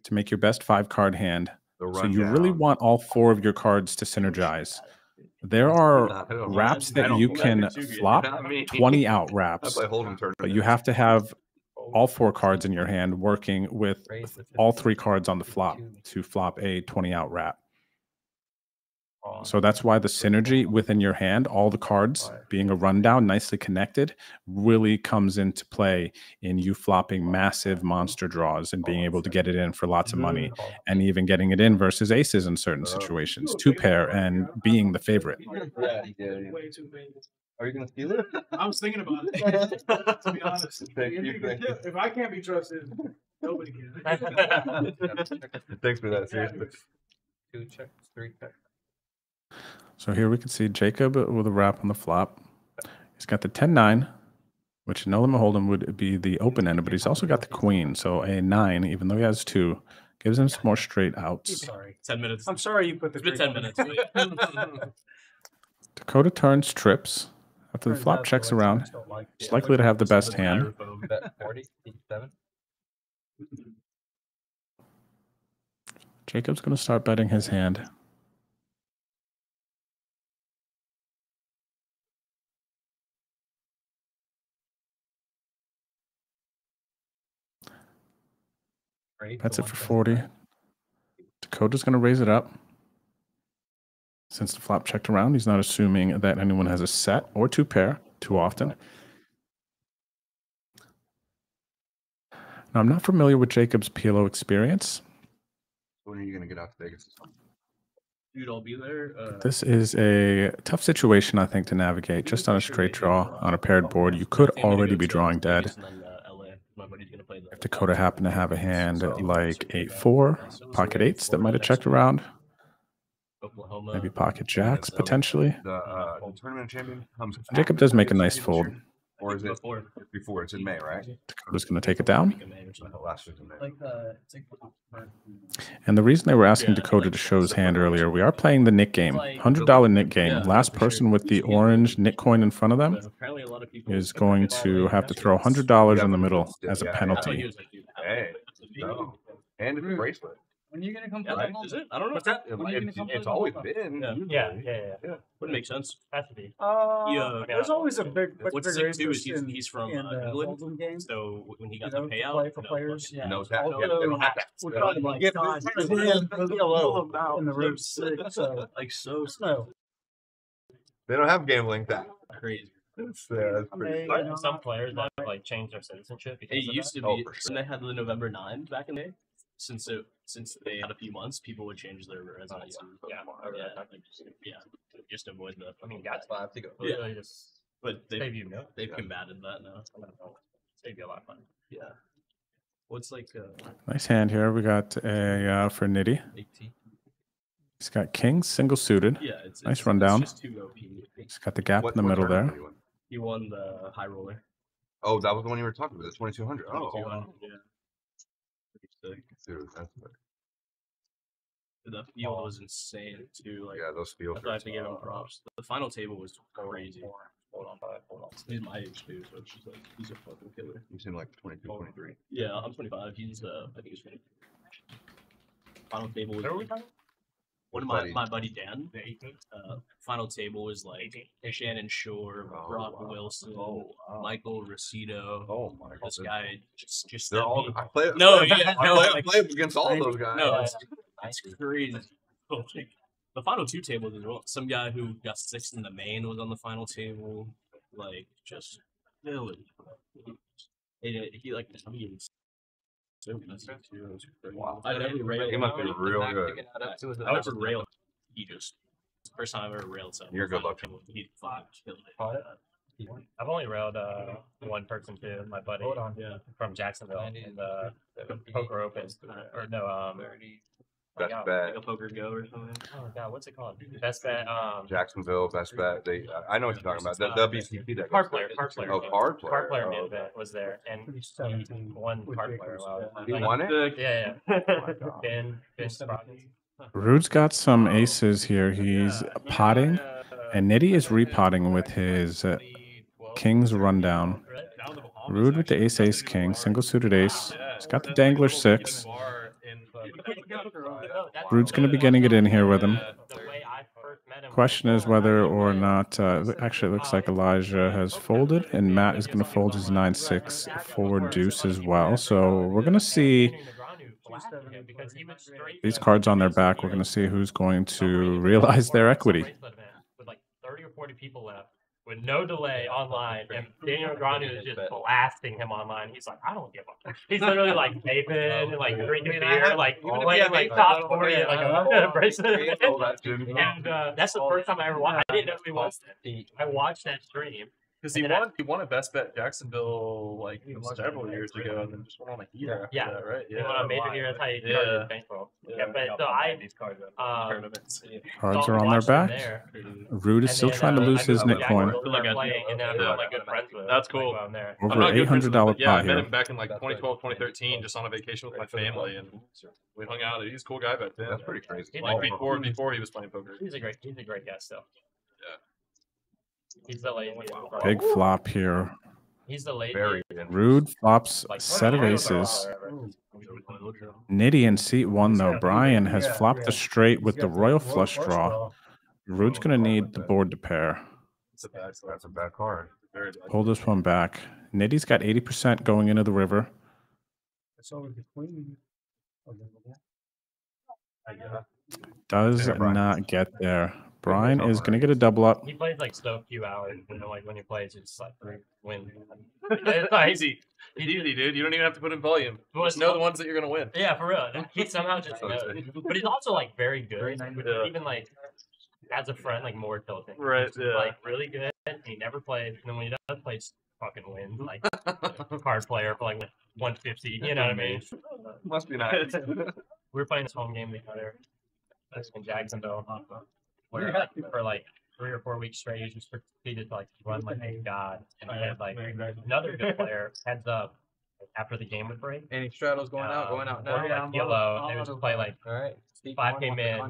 to make your best five card hand. So you really want all four of your cards to synergize. There are Not- I don't- wraps that you can that too good. flop, [LAUGHS] 20 out wraps, [LAUGHS] play Hold'em tournament. but you have to have all four cards in your hand working with all three cards on the flop to flop a 20 out wrap. So that's why the synergy within your hand, all the cards being a rundown, nicely connected, really comes into play in you flopping massive monster draws and being able to get it in for lots of money and even getting it in versus aces in certain situations, two pair and being the favorite. Yeah, he did. Way too big. Are you gonna steal it? [LAUGHS] I was thinking about it. [LAUGHS] to be honest, Thank if, you, you thank can- if I can't be trusted, nobody can. [LAUGHS] Thanks for that. Seriously. Two checks, three checks. So here we can see Jacob with a wrap on the flop. He's got the 10 9, which no limit hold'em would be the open ended, but he's also got the queen. So a 9, even though he has two, gives him some more straight outs. Sorry. Ten minutes. I'm sorry you put the. It's been ten three on minutes. Dakota turns trips. After the flop checks around, he's likely to have the best hand. Bet 40, 57. Jacob's going to start betting his hand. That's it for 40. 175. Dakota's going to raise it up. Since the flop checked around, he's not assuming that anyone has a set or two pair too often. Now, I'm not familiar with Jacob's PLO experience. When are you gonna get out to Vegas? Dude, I'll be there. Uh, This is a tough situation, I think, to navigate. Just on a straight draw on a paired board, you could I think I'm gonna already be drawing dead. and then, uh, LA. My buddy's gonna play the- If Dakota happened to have a hand like 8 4, pocket eights that might have checked around, Oklahoma. maybe pocket jacks potentially. The uh, the tournament champion comes. Jacob does make a nice fold. Or is it Before. before? It's in May, right? Dakota's going to take it down. The last week in May. Like the, it's like And the reason they were asking Dakota to show his hand earlier, we are playing the NIT game, $100 NIT game. Last person with the orange NIT coin in front of them a lot of is going to have to throw $100 in the middle as a Yeah. penalty. Hey, no. And it's a bracelet. When are you gonna come Yeah, play right, is it? I don't know. What's that? When are you It's, it's always Oklahoma? been. Yeah. usually. Yeah, yeah, yeah. Wouldn't make sense. Has to be. Uh, Yeah. there's always a big, much What's bigger sick too is he's, in, he's from in uh, England, Oldham game. so when he got the payout, play for no, players. yeah. No tax. Also, They don't have tax. we're Yeah. trying like, get God, the just in the alone. in the room six. So [LAUGHS] like so no, They don't have gambling tax. crazy. It's, yeah, that's I pretty. mean, But you know, some players that have like changed their citizenship because It of used that. to Oh, be for when they had the November 9 back in the day. Since it since they had a few months, people would change their residency. Yeah, yeah, like, yeah, just avoid the. I mean, that's why I have to go. Yeah. Literally just But they save you no. they've combated that now. Save be a lot of money. Yeah. What's like uh, Nice hand here. We got a uh, for Nitty. 18? He's got kings single suited. Yeah, it's Nice it's, rundown. It's just two OP. He's got the gap What- in the middle there. he win? He won the high roller. Oh, that was the one you were talking about. The 2200. Oh, 2200, yeah. Dude, that's The field was insane too. Like yeah, those fields. I have to give him props. The final table was crazy. Hold on, five, hold on. He's my age too, so it's just like he's a fucking killer. He's in like 22, 23. Yeah, I'm 25. He's uh, I think he's 20. Final table was are we talking? One of my Buddy. my buddy Dan. Uh, final table was like Shannon Shorr, Oh, Brock wow. Wilson, Oh, wow. Michael Rosito. Oh my god. This guy just just They're sent all. I play. [LAUGHS] No, [LAUGHS] I play, yeah, I no, play, I like- play against all those guys. No, it's, it's crazy. [LAUGHS] Like, the final two tables as well. Some guy who got sixth in the main was on the final table. Like just really. He, he like I Wow. I never railed. He must be real good. I never railed. He just first time I've ever railed someone. You're good luck. He fucking killed it. I've only railed uh, one person too, my buddy Yeah. from Jacksonville in the poker open or no um Best yeah. bet. Like a poker go or something. oh god what's it called best bet um Jacksonville, best bet. They. I I know what you're talking about. The WCP. That card player card player Oh, card player. card player Oh, okay. event was there and he seventeen. won with card Vickers, player wow. He Like, won it. yeah Oh yeah Ben Ben Sprockets. Rood's got some aces here. He's potting, and Nitty is repotting with his uh, king's rundown. Rood with the ace ace king, single suited ace. He's got the dangler six. Rood's going to be getting it in here with him. Question is whether or not. Uh, actually, it looks like Elijah has folded, and Matt is going to fold his 9 6 forward deuce as well. So we're going to see these cards on their back. We're going to see who's going to realize their equity. with like 30 or 40 people left with no delay online and [LAUGHS] Daniel Negreanu is just blasting him online. He's like, I don't give a [LAUGHS] He's literally like vaping and like drinking I mean, I beer, have- like playing like top 40 yeah, like a [LAUGHS] bracelet. That And uh, that's the first time I ever watched. I didn't know he was. I watched that stream. Because he And then I- won, he won a best bet Jacksonville like several years ago, and then just went on a heater. after Yeah. that, right. Yeah, when I made it here, that's how you Yeah. charge his bankroll. Yeah, but so I um, tournaments. [LAUGHS] Cards saw- are on their watched back. there. Rood is And still then, trying to uh, lose I his moved to Bitcoin. Jacksonville, started playing, and then I became like good friends with him. That's cool. while there. Over I'm not good friends with $800 him, Yeah, I met him back in like 2012, 2013, just on a vacation with my family, and we hung out. He's a cool guy back then. That's pretty crazy. He's Like like- before, before he was playing poker. He's a great, he's a great guy still. He's the laziest. Big flop here. He's the laziest. Very. Rood flops like, set of aces. Nitty in seat one though. Brian has yeah, flopped yeah. the straight with the royal flush draw. Rood's oh, gonna need the board to pair. It's a bad, That's a bad card. Pull this one back. Nitty's got 80% going into the river. It's always the queen. Oh, Does not get there. Brian is gonna get a double up. He plays like so few hours, you know, like when he plays, it's just like win. [LAUGHS] it's not easy. It's easy, dude. You don't even have to put in volume. Well, Just know the ones that you're gonna win. Yeah, for real. He somehow just knows. But he's also like very good. Yeah. Even like as a friend, like more tilting. Right, He's, yeah. Like really good. He never plays. And then when he does play, he's fucking wins. Like [LAUGHS] card player for like 150. You know what I mean? [LAUGHS] Must be nice. we were playing this home game together that's in Jacksonville, where like, for like three or four weeks straight, he just proceeded to like run like a god, and he had like another good [LAUGHS] player heads up after the game would break. Any straddles going out? uh, Going out or, now. like, yellow, they would just play like All right. five k min,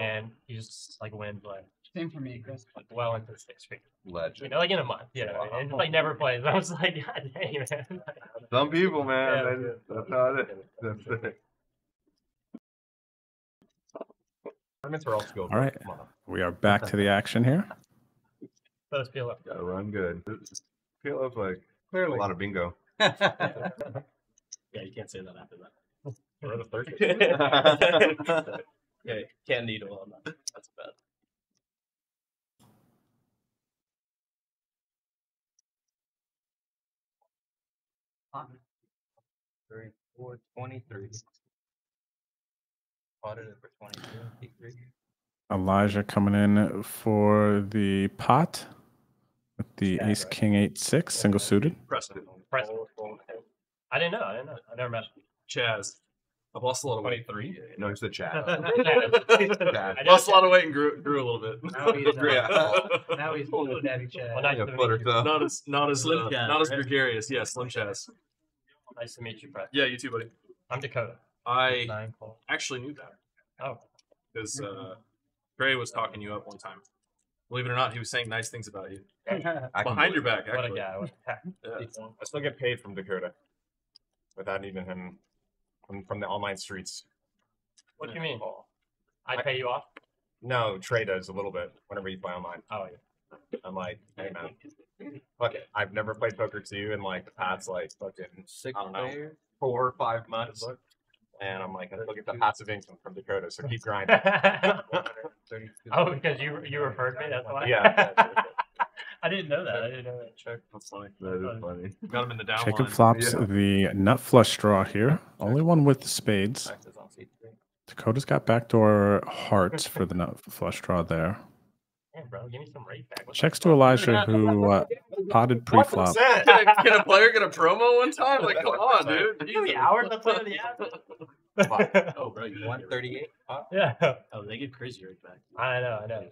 and he just like wins like Same for me, Chris. like well into the six figures. You Legend. know, like in a month, you know, and just like never plays. [LAUGHS] I was like, [LAUGHS] God dang man. Some people, man. Yeah. they That's how it is. That's it. Tournaments are all skill. All right, we are back to the action here. [LAUGHS] Let us peel up. Gotta run good. Peel up like Clearly. a lot of bingo. [LAUGHS] Yeah, you can't say that after that. [LAUGHS] We're on a Thursday. yeah, can't needle on that. That's bad. Three, four, 23. Audited for 22. Eight, three. Elijah coming in for the pot with the ace king eight six single suited. Preston. Preston. I didn't know. I didn't know. I never met. Chaz. I've lost a lot of weight. 23? No, it's the chat. [LAUGHS] [LAUGHS] I lost a lot of weight and grew, grew a little bit. Now he's, uh, [LAUGHS] Yeah. now he's full of Daddy Chad. Well, nice Yeah, to foot meet or you. so. Not as not as Slim uh, Chaz, not as right? gregarious. Yeah, Slim Chaz. Nice to meet you, Preston. Yeah, you too, buddy. I'm Dakota. I Nine call. actually knew that Oh, because uh, Gray was talking you up one time. Believe it or not, he was saying nice things about you [LAUGHS] I can behind your back. what a Actually, guy. What a guy. [LAUGHS] Yeah. I still get paid from Dakota without even him from, from the online streets. What do you mean? I pay you off? No, Trey does a little bit whenever you play online. Oh, yeah. I'm like, hey man, [LAUGHS] fuck it. I've never played poker to you in like the past like fucking I don't know four or five months. And I'm like, I still get the passive income from Dakota, so keep [LAUGHS] grinding. [LAUGHS] oh, because you you referred me. That's why. Yeah. [LAUGHS] I didn't know that. I didn't know that. Check. That's funny. That is funny. Got him in the down Jacob line. flops Yeah. the nut flush draw here. Only one with the spades. Dakota's got backdoor hearts for the nut flush draw there. Damn, bro, give me some rate back. What Checks to Elijah, who uh, potted pre-flop. can, a, can a player get a promo one time? Like, come on, [LAUGHS] dude. Give me hours to play with the app. [LAUGHS] Oh, bro, you want 138. Yeah. Oh, they get crazy right back. I know. I know.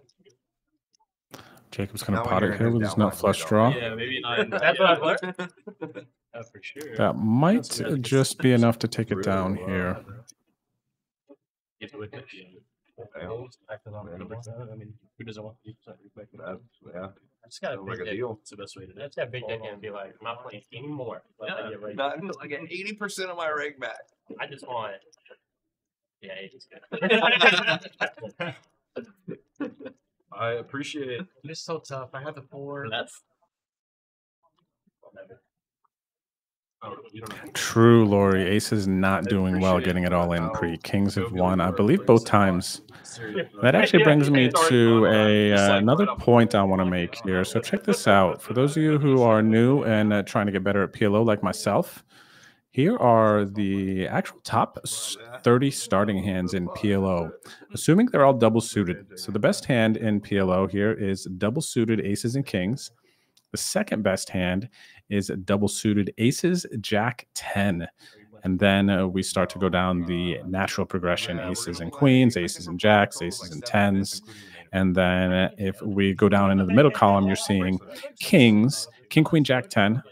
Jacob's gonna Now when pot you're it in here with his down nut line, flush don't. draw. Yeah, maybe not. [LAUGHS] That's what I learned. Oh, for sure. That might That's just be enough to take it down here. Get to it. Yeah. Acted on the number. I mean, who doesn't want to use that? That's, yeah. I just got a Sounds big like a dick. deal. It's the best way to do I it. just got a big dick and be like, I'm not playing anymore. Let Yeah, me get ready. Not until I get 80% of my reg back. I just want it. Yeah, it's good. [LAUGHS] I appreciate it. It's so tough. I had the four. That's you don't know. True, Lori. Ace is not doing well getting it all in pre. Kings have won, I believe, both times. That actually brings me to a uh, another point I want to make here. So check this out. For those of you who are new and uh, trying to get better at PLO, like myself, here are the actual top 30 starting hands in PLO, assuming they're all double suited. So the best hand in PLO here is double suited aces and kings. The second best hand is double suited aces, jack 10. And then uh, we start to go down the natural progression aces and queens, aces and jacks, aces and tens. And then uh, if we go down into the middle column, you're seeing kings, king, queen, jack 10,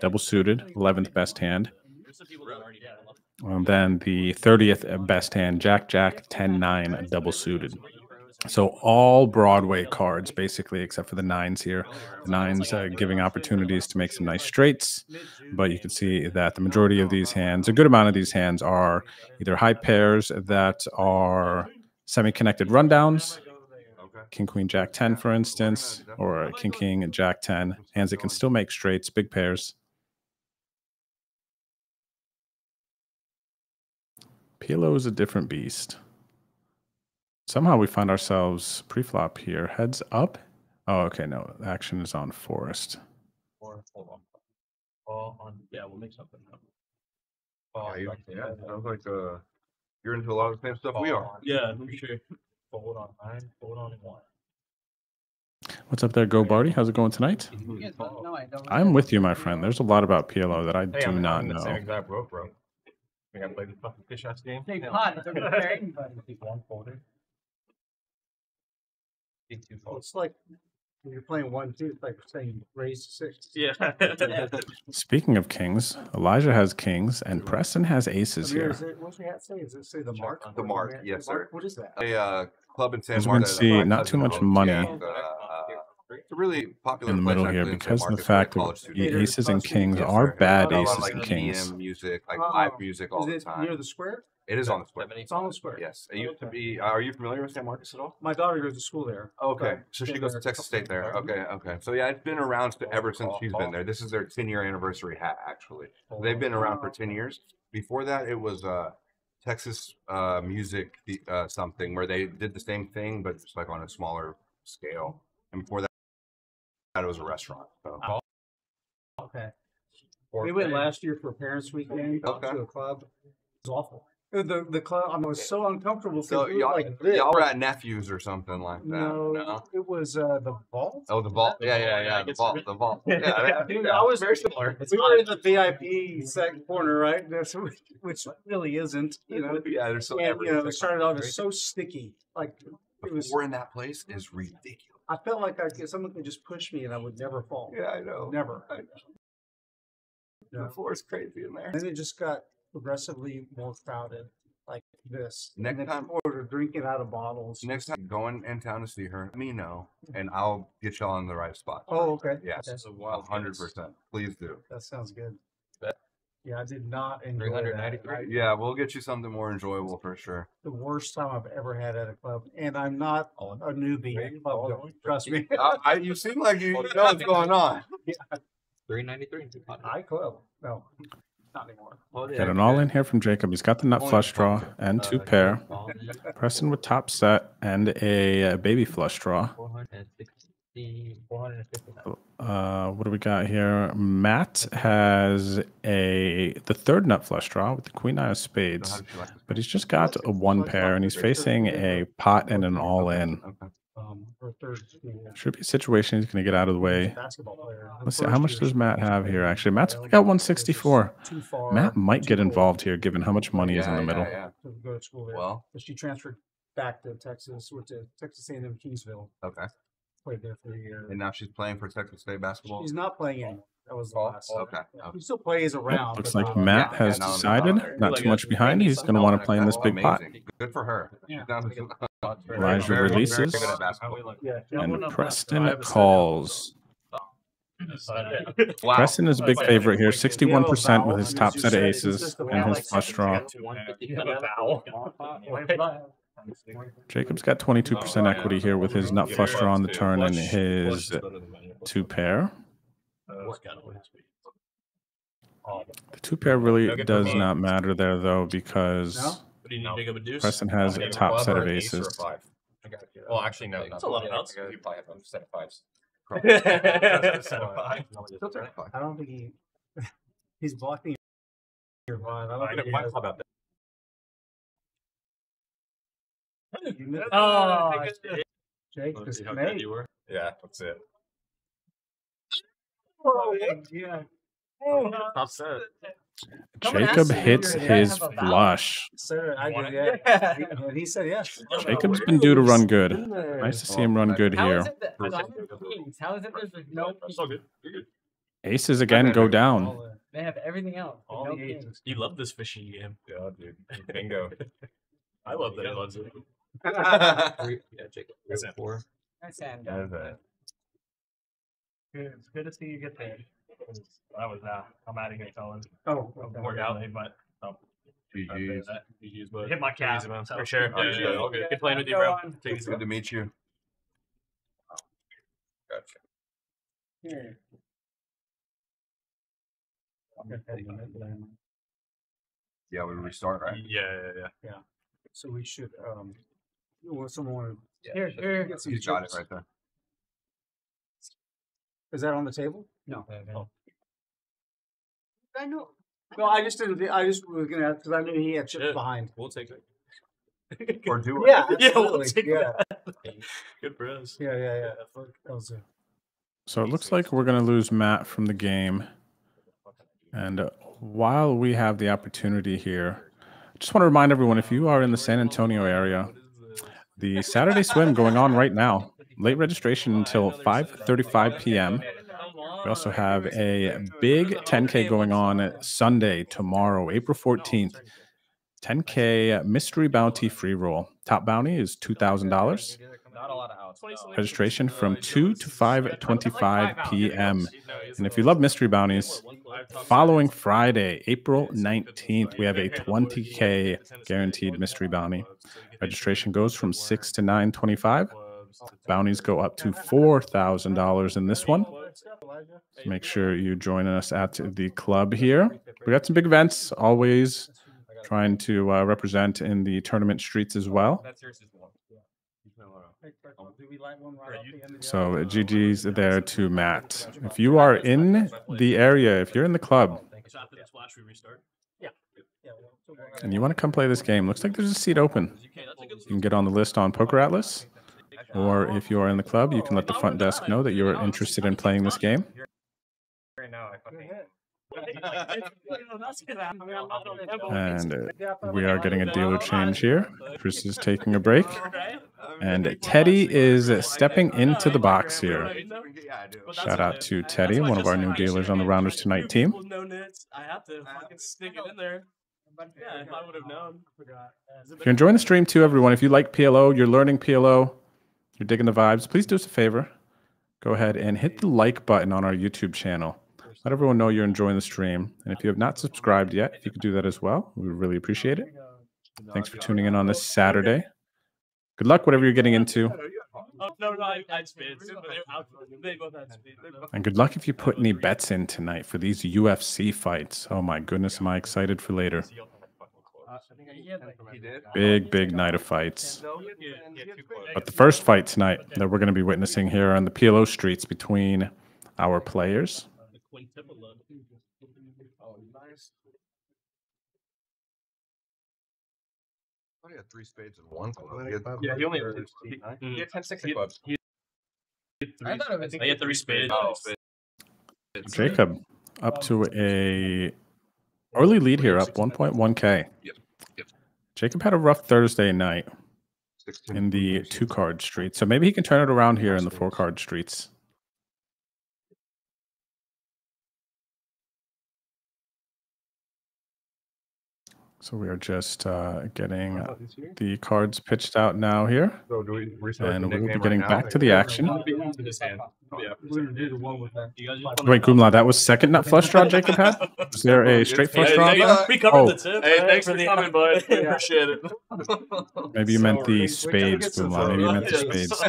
double suited, 11th best hand. there's some people that already have And then the 30th best hand, Jack, Jack, 10, 9, double suited. So all Broadway cards, basically, except for the nines here. The nines uh, giving opportunities to make some nice straights. But you can see that the majority of these hands, a good amount of these hands, are either high pairs that are semi connected rundowns. King, Queen, Jack 10, for instance, or King, King, and Jack 10. Hands that can still make straights, big pairs. PLO is a different beast. Somehow we find ourselves pre-flop here. Heads up. Oh, okay. No, action is on Forrest. Or hold on. Fall on. Yeah, we'll make something happen. Fall Yeah, you, back to yeah, sounds like uh, you're into a lot of the same stuff we are. on- Yeah, for sure. Fold on nine. Fold on one. What's up there, Go Barty? How's it going tonight? You guys I don't. I'm with you, my friend. There's a lot about PLO that I Hey, do I'm, not I'm in same know. exact boat, bro. Think I played the fucking fish ass game? Big No. pot, it doesn't compare anybody. Keep one folder. Keep two Well, it's like when you're playing one, two, it's like saying raise six. Yeah. [LAUGHS] Speaking of kings, Elijah has kings and Preston has aces Amir, here. is it, what's the hat say? Does it say the Marc? The Marc, man- yes, mark? sir. What is that? A uh, club in San As we can Martin. see, not too much money. Uh, It's a really popular in the middle here actually, in San because of the Marcos for, like, fact that the aces and kings Yes, are bad A lot of, aces like, and kings. EDM music, like Oh, live music all the time. near the square? It is on the square. It's on the square. Yes, it used to be. Uh, are you familiar with San Marcos at all? My daughter goes to school there. Okay, so she goes to Texas State there. Okay, okay. So yeah, it's been around ever since she's been there. This is their 10 year anniversary hat, actually. They've been around for 10 years. Before that, it was uh, Texas uh, Music uh, something where they did the same thing, but just like on a smaller scale. And before that, it was a restaurant. So. Okay. We went last year for Parents Weekend Okay. to a club. It was awful. Uh, The the club I was so uncomfortable. So it y'all, like this. y'all were at nephews or something like that. no, it was uh, the vault. Oh, the vault. Yeah, yeah, yeah. The vault. [LAUGHS] The vault. Yeah, Dude, yeah. I was very similar. We were in the VIP second corner, right? That's which, which really isn't, you know. [LAUGHS] Yeah, there's so and, you know, it started off as so sticky. Like it was. Four in that place is ridiculous. I felt like I, could, someone could just push me and I would never fall. Yeah, I know. Never. The floor is crazy in there. And it just got progressively more crowded, like this. Next and then time- people were drinking out of bottles. Next time going in town to see her, let me know, and I'll get y'all in the right spot. Oh, okay. Yes, Okay. a hundred percent. Please do. That sounds good. Yeah, I did not enjoy 393. that. Yeah, we'll get you something more enjoyable for sure. The worst time I've ever had at a club, and I'm not a newbie at club going. Trust me. I, I, you seem like you, you [LAUGHS] know what's going on. Three ninety three. High club. No, not anymore. Get an all in here from Jacob. He's got the nut flush draw and two pair. Preston with top set and a uh, baby flush draw. 450. Uh, what do we got here? Matt has a the third nut flush draw with the queen eye of spades, but he's just got a one pair and he's facing a pot and an all in. Um, for third school. Should be a situation he's going to get out of the way. Let's see how much does Matt have here. Actually, Matt's only got 164. Matt might get involved here, given how much money is in the middle. To go to school there. Well. But she transferred back to Texas, went to Texas A&M Kingsville. Okay. Played there for a year. And now she's playing for Texas State basketball. She's not playing anymore. That was the oh, last. Okay. Yeah, He still plays around. Looks like not- Matt has no, no, no, decided, no. not too much behind. He's going to want to play in this big pot. Good for her. She's down to- [LAUGHS] Elijah Very- very releases. good at basketball. And Preston calls. Wow. Preston is a big favorite here, 61% with his top set of aces and his flush draw. [LAUGHS] Jacob's got 22% equity here with his nut flusher on the turn and his two pair. The two pair really does not matter there though because What do you need, Jacob? A deuce? Preston has a top set of aces. Well, actually, no. That's a lot of nuts. You probably have a set of fives. [LAUGHS] Set. I don't think he. [LAUGHS] He's blocking your vibe. I don't think know he my has- club out there. You missed- Oh, Jake, Let's this see how mate. you were. Yeah, that's it. Oh, yeah. Top set. Jacob hits his flush. Sir, I did, yeah. [LAUGHS] He- he said yes. Jacob's been due to run good. Nice to oh, see him run good here. it that I have kings? How is it there's like no That's all good. You're good. Aces again go down. They have everything else. All no the kings. aces. You love this fishing game. Yeah, dude. [LAUGHS] Bingo. [LAUGHS] I love that he loves it. Yeah, Jacob. That's it. Four. Nice hand. That is it. Good. It's good to see you get there. I was uh, I'm out of here, fellas. Oh, okay. Work out but oh, GG's. GG's, bud. hit my cap. Man. For sure. Oh, Yeah, yeah. yeah, all good. Good playing with you, bro. Take it easy. Good to meet you. Gotcha. Here. Yeah, we restart, right? Yeah, yeah, yeah, yeah. So we should, um, well, someone want to. Here, here. Get some He's got it chips. right there. Is that on the table? No. I know. No, I just didn't, I just was gonna ask, because I knew he had chips Yeah. behind. We'll take it. [LAUGHS] Or do it. Yeah, [LAUGHS] Yeah, we'll absolutely. take Yeah, that. Good for us. yeah, yeah, yeah. That was a. So it looks like we're going to lose Matt from the game. And uh, while we have the opportunity here, I just want to remind everyone if you are in the San Antonio area, the Saturday swim going on right now. Late registration until 5:35 p.m. We also have a big 10K going on Sunday, tomorrow, April 14th. 10K mystery bounty free roll. Top bounty is $2,000. Not a lot of outs. registration from 2 to 5:25 p.m. And if you love mystery bounties, following Friday, April 19th, we have a 20k guaranteed mystery bounty. Registration goes from 6 to 9:25. Bounties go up to $4,000 in this one. So make sure you join us at the club here. We got some big events, always trying to uh, represent in the tournament streets as well. So GG's there to Matt. If you are in the area, if you're in the club So after the splash, we restart. and you want to come play this game, looks like there's a seat open. You can get on the list on Poker Atlas. Or if you are in the club, you can let the front desk know that you're interested in playing this game. Right now, I fucking. [LAUGHS] And uh, we are getting a dealer change here. Chris is taking a break. [LAUGHS] And Teddy is uh, stepping into the box here. Shout out to Teddy, one of our new dealers on the Rounders Tonight team. I have to fucking stick it in there. Yeah, if I would have known. If you're enjoying the stream too, everyone, if you like PLO, you're learning PLO, you're digging the vibes, please do us a favor. Go ahead and hit the like button on our YouTube channel. Let everyone know you're enjoying the stream. And if you have not subscribed yet, if you could do that as well, we would really appreciate it. Thanks for tuning in on this Saturday. Good luck, whatever you're getting into. And good luck if you put any bets in tonight for these UFC fights. Oh my goodness, am I excited for later. Big, big night of fights. But the first fight tonight that we're going to be witnessing here on the PLO streets between our players. I oh, had three spades and one club. He had- Yeah, he only had he, he, he had 10 6 he- clubs. he- I thought it was- I had three spades. Oh, Jacob up to a early lead here, up 1.1k. Yep. Yep. Jacob had a rough Thursday night in the two card street, so maybe he can turn it around here in the four card streets. So we are just uh, getting uh, the cards pitched out now here, So do we restart and we will be getting right back to the action. Yeah. Wait, Gumla, that was second nut flush draw Jacob had? [LAUGHS] Is there a straight flush draw? We covered Oh, the tip. Hey, thanks for for coming, bud. [LAUGHS] Yeah. Appreciate it. [LAUGHS] maybe you meant the spades, Gumla. Maybe you meant the spades.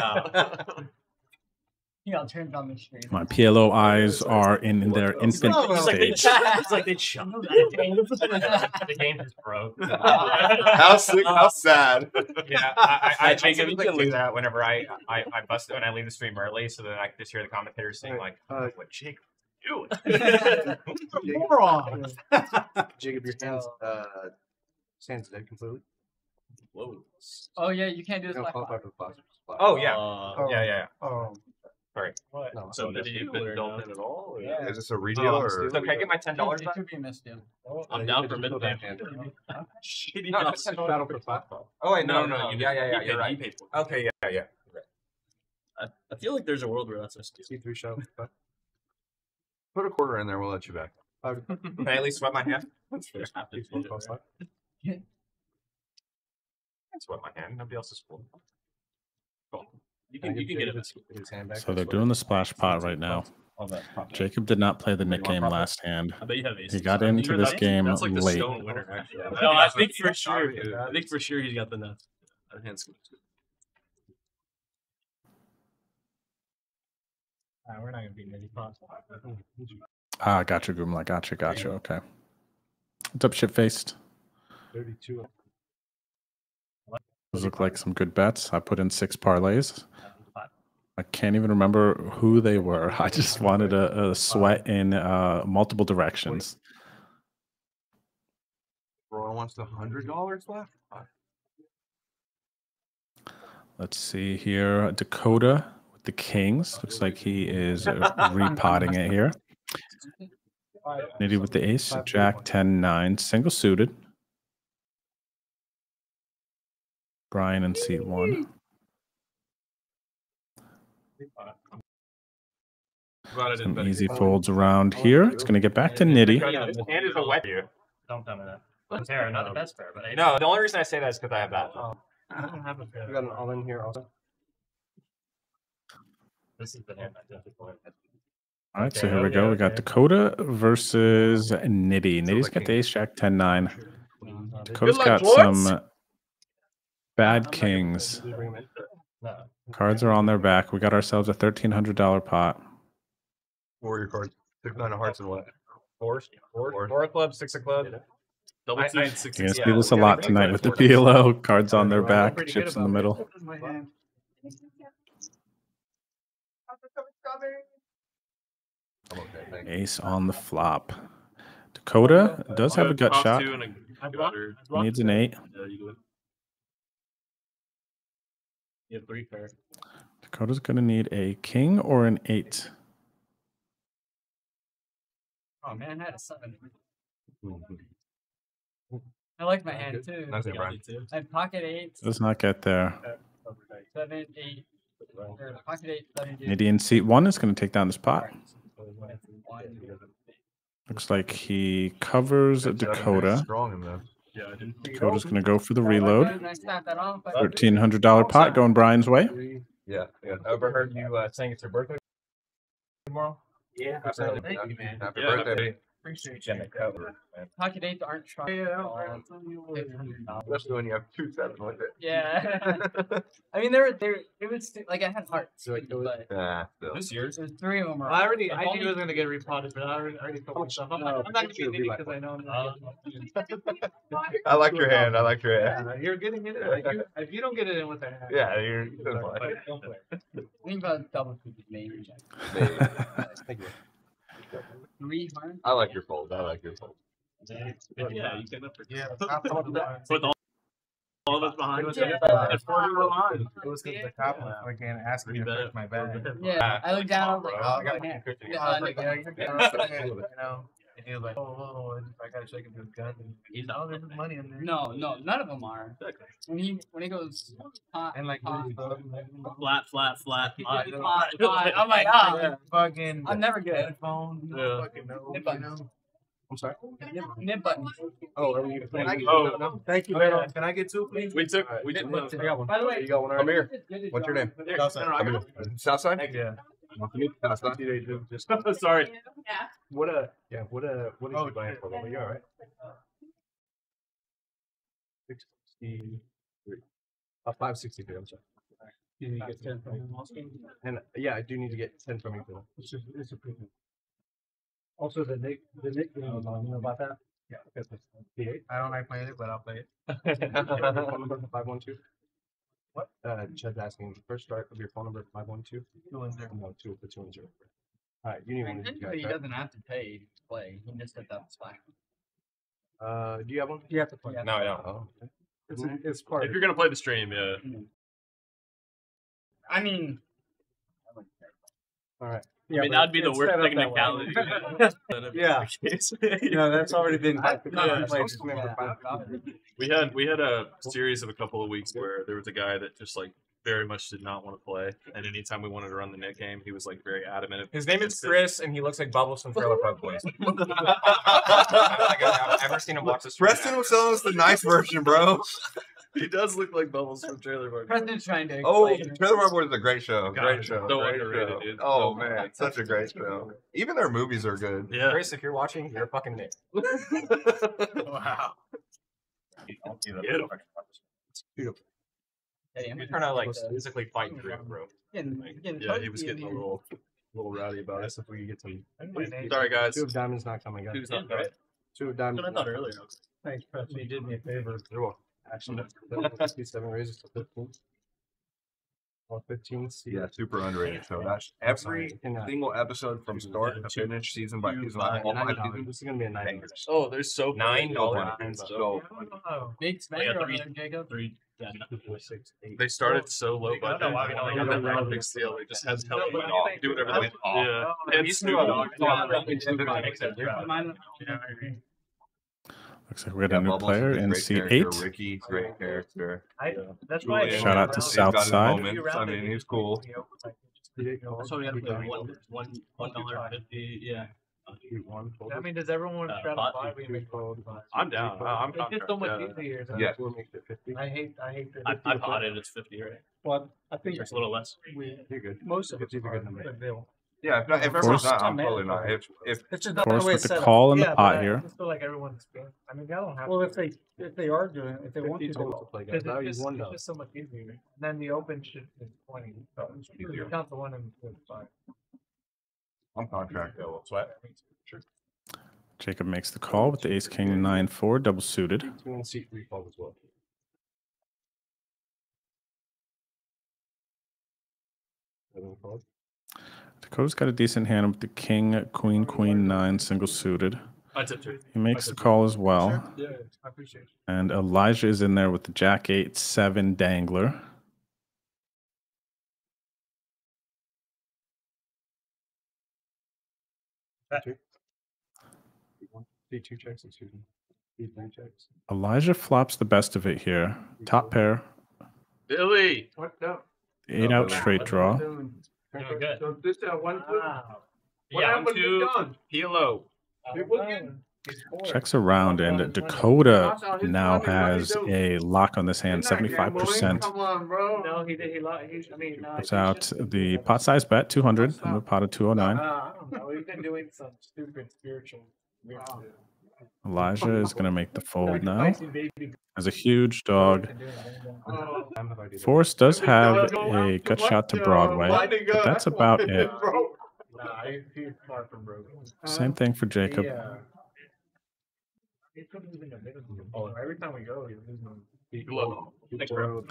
He all turned on the screen. My PLO eyes are in in their infant It's like they stage. [LAUGHS] it's like they shot. the game just broke. [LAUGHS] How sick, how sad. Yeah, I, I, I, I Jacob, typically can do that whenever I, I, I bust it when I leave the stream early, so that I can just hear the commentators saying like, Uh, "What Jacob doing?" [LAUGHS] Moron. Jacob, your hands, uh, stands dead completely. Whoa. Oh yeah, you can't do this. No, like- qualify for the plastic. Oh yeah, Uh, yeah, yeah. yeah. Oh, Sorry. no. So did he been dumped in at all? Yeah. Is this a redeal or? So can I get my ten dollars It back? could be a misdeal. Oh, I'm down for Just mid game. [LAUGHS] [LAUGHS] Shitty No, nuts. that's Battle for the platform. Oh wait, no, No, no, no, you- yeah, yeah, yeah. You're right. paid for it. Okay, yeah, yeah. I, I feel like there's a world where that's a steal. C three shot. Put a quarter in there. We'll let you back. [LAUGHS] Can I at least sweat my hand? Just have to split it, right? I sweat my hand. Nobody else is full. Cool. You can you can get it. his, his hand. So they're doing the splash pot right now. Jacob did not play the NIT game last hand. I bet you have aces. He got into this game That's like the late. stone winner. No, I think for sure. I think for sure he's got the nuts. That hand's good. Uh, we're not gonna be many pots. Ah, gotcha, Gumla. Gotcha, gotcha. Okay. What's up, shit faced? Thirty-two. Those look like some good bets. I put in six parlays. I can't even remember who they were. I just wanted a, a sweat in uh, multiple directions. Roy wants the hundred dollars left. Let's see here. Dakota with the Kings. Looks like he is uh, repotting it here. [LAUGHS] Nitty with the ace. Jack 10 9. Single suited. Brian in seat one. Glad I didn't Some easy folds around here. It's going to get back to Nitty. Hand is a wet you. Don't tell me that. Fair, not the best fair, but I No, the only reason I say that is because I have that. Oh. I don't have a fair. We got an all in here also. This is the hand I did before. All right, so Okay, here we okay, go. We got. Dakota versus Nitty. Nitty's got the ace jack 10 9. Dakota's luck, got boys. some bad kings. No. Cards are on their back. We got ourselves a $1,300 pot. Warrior cards. Six nine of hearts and what? Four, four, four of clubs, six of clubs. Double I- two I- and six. You're going to Yeah, see this a yeah, lot big tonight cards, with the four cards. PLO. Cards on their back, chips in the middle. My hand. I'm okay, thank you. Ace on the flop. Dakota does have a gut shot. a. Needs an eight. Yeah, you do it. You have three pair. Dakota's going to need a king or an eight. Oh man, I had a seven. Mm-hmm. I like my hand too. Nice one, I had pocket eight, Does not get there. seven, eight, or pocket eight, seven, eight. Nitty in seat one is going to take down this pot. Looks like he covers Dakota. Strong in there. Yeah, I did. Dakota's going to go for the reload. And I snapped that off. but- $1,300 pot going Brian's way. Yeah, yeah. Overheard you uh, saying it's your birthday tomorrow. Yeah. Happy, Thank you, man. happy birthday. Appreciate Getting you. it covered, man. Pocket eights aren't strong. Especially when you have two sevens with it. Yeah. [LAUGHS] I mean, there, there, it was st- like I had hearts, So it goes- but still. This yours? there's three of them. Are I already, I've I knew it was gonna get repotted, but I already, I already put my stuff. I'm No, not, I'm not gonna picture be would be nitty like because I know. I'm Uh, not. [LAUGHS] I like your hand. I like your hand. Yeah, You're getting it. If you, if you don't get it in with that hand. Yeah, you're. Like, don't play. I think about double fifty maybe. Thank you. Three hearts. I like your fold. I like your fold. Yeah, you can. Yeah, top of the. [LAUGHS] Put all, all of us It behind. was you. because uh, it was because the cop was again asking me to bet. my bag. Yeah, I looked down. I was like, oh, I got my my hand. Yeah, I was I like, know. yeah, you're good. You know, and he was like, oh, oh, oh, I gotta shake him to his gun. And he's like, oh, there's money in there. No, no, none of them are. Exactly. When he when he goes hot, And like, hot, Flat, flat, flat. hot, hot, hot, I'm [LAUGHS] like, ah, yeah, fucking I'm never good. headphones. Yeah. Fucking know, Nip you buttons. know. I'm sorry. Nip, nip buttons. Oh, are you? Can I get, Oh. no, thank you, man. Can I get two, please? We took. We Nip took. buttons. I got one. By the way, you got one. Come here. Good to What's your name? Southside. no, no, I Come got here. Southside. Yeah. Southside. Just it. [LAUGHS] Sorry. what a yeah. What a what is Oh, you buying for? Well, you all right? Sixty-three. Uh, five sixty-three. I'm sorry. You need to get ten from him also. And yeah, I do need to get ten from you. too. It's just it's a premium. Also, the NIT the NIT, You know about that? Yeah. I don't like playing it, but I'll play it. [LAUGHS] five one two. What? Uh, Chad's asking first start of your phone number five one two. Two and zero. No, two for two. All right, you need one. of these Technically, he right? doesn't have to pay to play. He just hit that spot. Uh, do you have one? You have to play. Yeah. No, I don't. Oh, okay. It's, it's part If of you're gonna play the stream, yeah. I mean, All right. I mean, that'd be the worst technicality. [LAUGHS] Yeah. No, [LAUGHS] that's already been. I- Yeah, it's like, supposed to be, remember, yeah. five- We had we had a series of a couple of weeks where there was a guy that just like very much did not want to play, and anytime we wanted to run the NIT game, he was like very adamant. His name is. Chris, and he looks like Bubbles from Trailer Park Boys. I don't think I've ever seen him watch this. Preston was selling us the nice version, bro. He does look like Bubbles from Trailer Park. Preston's trying to. Oh, explain. Trailer Park Boys is a great show. God, Great show. so great underrated, show. dude. Oh So man, such a great show. Even their movies are good. Yeah. Chris, if you're watching, you're a fucking NIT. [LAUGHS] wow. Beautiful. Hey, I'm You're trying to like physically fight through it, bro. getting, getting Yeah, he toasty was in getting a here. little little rowdy about us if we could get some. Sorry, Sorry, guys. Two of diamonds not coming, guys. Who's not right? Two of diamonds. But I thought earlier. Thanks, Preston. You did me a favor. You're welcome. Actually, seven raises to fifteen. Or fifteen. see. Yeah, super underrated show. That's every And, uh, single episode from start to finish, season by season, like all nine five seasons. This is gonna be a nine. Bangers. Oh, there's so Nine dollars. So Big Yeah, spender over three- there, Jacob. three. Yeah, Four, six, eight. They started so low budget. know why we don't They got that that round. big deal. They just had to tell No, them off, do whatever they went off. Yeah, Oh, and he's Snoop doing Dogg. all- Mine- Looks like we got yeah, a new Bubbles player in great seat character. eight. Ricky, great character. I, that's why. Julian, Shout out to he's got his Southside. I mean, he's cool. So we got to pay one, one, one dollar fifty. Yeah. I mean, does everyone want to try to pot buy? two, We three make fold. I'm down. I- I'm It's just so much contract, yeah. easier. Yes. I hate. I hate that. I, I potted. It's fifty, right? Well, I think It's a little less. we. You're good. Most of It's it's either good than good. me. But they'll. Yeah, if, not, if everyone's Forced. not, I'm totally not. If if It's just not the way with it's the set up. call in the Yeah, pot but I here. just feel like everyone's. I mean, y'all don't have. Well, if they if they are doing, if they want to, do to play, it, guys. 'cause Now it's you just, won, it's just so much easier. And Then the open should is twenty. So you count the one and the five. I'm contract though, sweat. Sure. Jacob makes the call with the ace king nine four double suited. Two and seat three fold as well. Seven fold. Dakota's got a decent hand with the king queen queen nine single suited. I tip two. He makes the call as well. Yeah, I appreciate it. And Elijah is in there with the jack eight seven dangler. Two. See two checks, excuse me. See three checks. Elijah flops the best of it here. Top pair, Billy. What's up? eight out straight draw. Doing good. So this uh, one two. What Yeah, happened to two. John? Kilo. It. Checks around, and Dakota now has a lock on this hand, 75%. Come on, bro. No, he did. He lost. He, I mean, uh, Puts out the pot size bet, 200, and the pot of 209. Uh, I don't know. He's been doing some stupid spiritual. weird shit. Elijah is going to make the fold now. As a huge dog. Forrest does have a gut shot to Broadway, but that's about it. [LAUGHS] Nah, he's, he's far from broken. Same thing for Jacob. Yeah. He's losing a bit of oh, every time we go, he's losing. Kilo. Thanks, bro.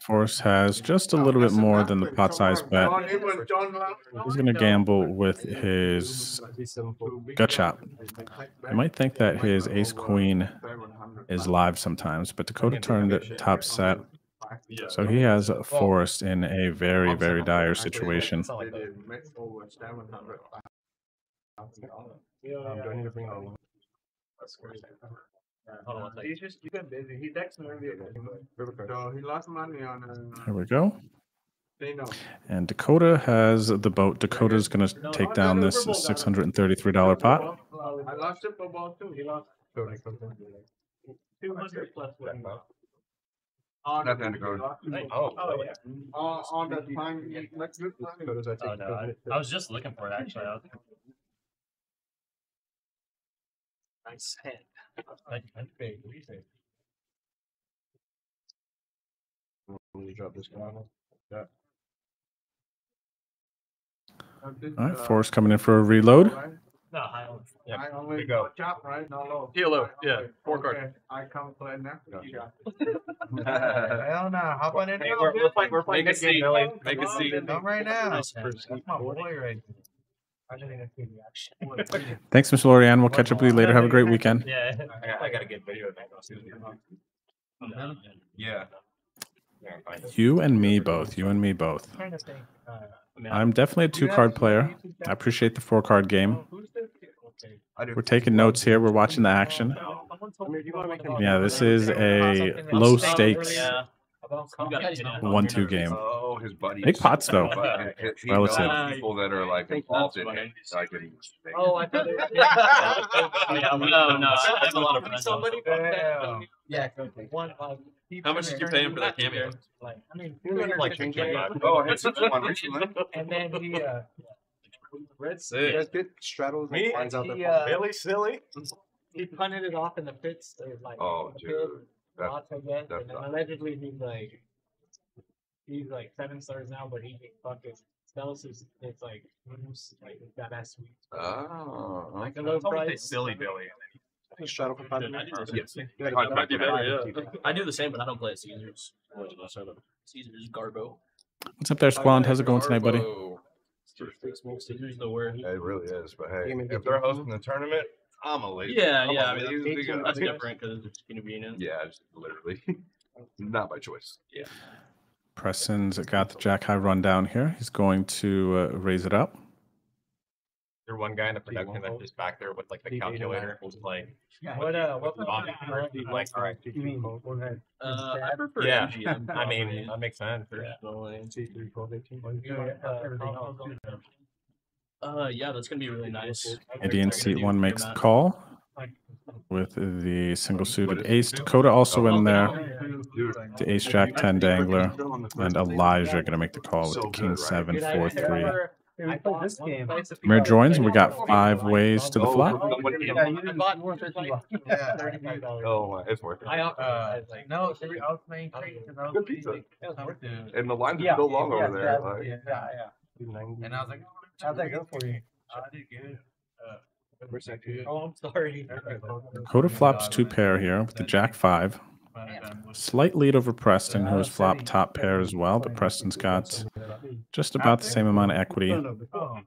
Forrest has just a little bit more than the pot size bet. He's going to gamble with his gut shot. You might think that his ace queen is live sometimes, but Dakota turned it top set. So he has Forrest in a very, very dire situation. Um, do I need to bring it on? Hold on one second. He's just he's been busy. He texted me earlier. So he lost money on. Uh, Here we go. And Dakota has the boat. Dakota's going to take down this $633 pot. I lost it for ball too. He lost. Two hundred plus what. On Nothing to go. Oh, oh yeah. On on the time. Let's do Photos I Oh, no, I, I was just looking for it actually. I was, Nice hand. Like, I'm big. What do you think? When you drop this guy. Yeah. All right, Forrest coming in for a reload. No, I don't. Yeah, I only go. chop right. No low. Kilo. Yeah, four Okay, card. I come play now. You got [LAUGHS] Hell Hell no, hop on in. Hey, we're- we're playing- we're playing Make good game, Billy. Make a Come on, seat. Come right now. That's my boy right there. Thanks, Miss Lorianne. We'll catch up with you later. Have a great weekend. Yeah. I got, I got to get video of that. Yeah. You and me both. You and me both. Trying to think. I mean, I'm definitely a two card player. I appreciate the four card game. who's this kid? Okay. I do. We're taking notes here. We're watching the action. Someone told me about- Yeah, this is a low stakes Yeah. about You gotta hit it. one two game. Oh, his buddies. Big pots, though. But he- he Relative. people that are like involved in it. So I can. Oh, I thought it [LAUGHS] [LAUGHS] Yeah, no, no, I have a lot of friends. Somebody from that. Yeah, one. uh, How much did you pay him for that cameo? Like, I mean, like change that. Oh, I hit six one recently. And then he, uh, Red You Sick. guys get straddles and Me? finds out that uh, Billy silly. he punted it off in the pits. Like, Oh, the pit, dude. That's, lots, I guess. And then allegedly he's like, he's like seven stars now, but he can fucking Stella's is it's like moves like it's got that sweet. oh. Like a low price. silly Billy. Straddle for five I minutes. do the same. Yeah, Contract might be better, yeah. I do the same, but I don't play at Caesars. Caesars Garbo. What's up there, Squand? How's it going tonight, buddy? Caesars the word. It really is, but hey, if they're hosting the tournament, I'm a lady. Yeah, I'm yeah. a I mean, lazy that's, guy. that's [LAUGHS] different because it's convenient. Yeah, just literally, [LAUGHS] [LAUGHS] not by choice. Yeah. Preston's got the jack high rundown here. He's going to uh, raise it up. There's one guy in the production that's just back there with like the calculator, just like What uh what Bob, like, all right. you mean. Uh, I prefer Yeah, MGM. I mean that makes sense. personally. You, uh, everything else. Yeah, that's gonna be really nice. Indian seat one makes the call with the single suited ace. Dakota also in there. The ace jack 10 dangler. And Elijah going to make the call with the king 7 4 3. I played this game. Mir joins, and we got five ways to the flop. Yeah, you didn't buy more than thirty-five dollars. Oh, it's worth it. Uh, no, I was playing trade because I was Good pizza. It was worth it. And the lines are still long over there. Yeah, like- yeah, yeah. And I was like, how'd that go for you? I did good. Uh, Oh, I'm sorry. Dakota flops two pair here with the jack 5. Slight lead over Preston, who has flopped top pair as well, but Preston's got just about the same amount of equity. Oh.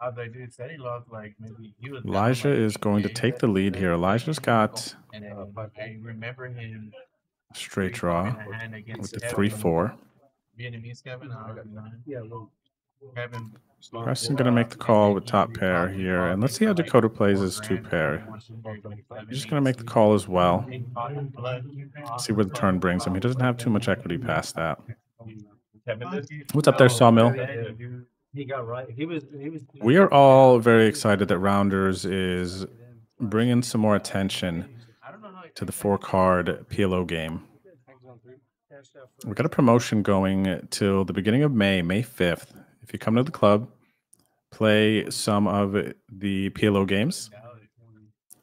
I was like, dude, said he lost like maybe he was. down, Elijah is going to take the lead here. Elijah's got And then I remember him a straight draw in a hand with the 3 4. Vietnamese Kevin. I don't know. Yeah, well, Kevin. Preston going to make the call with top pair here. And let's see how Dakota plays his two pair. He's just going to make the call as well. See where the turn brings him. He doesn't have too much equity past that. What's up there, Sawmill? We are all very excited that Rounders is bringing some more attention to the four card PLO game. We've got a promotion going till the beginning of May, May 5th. You come to the club, play some of the PLO games,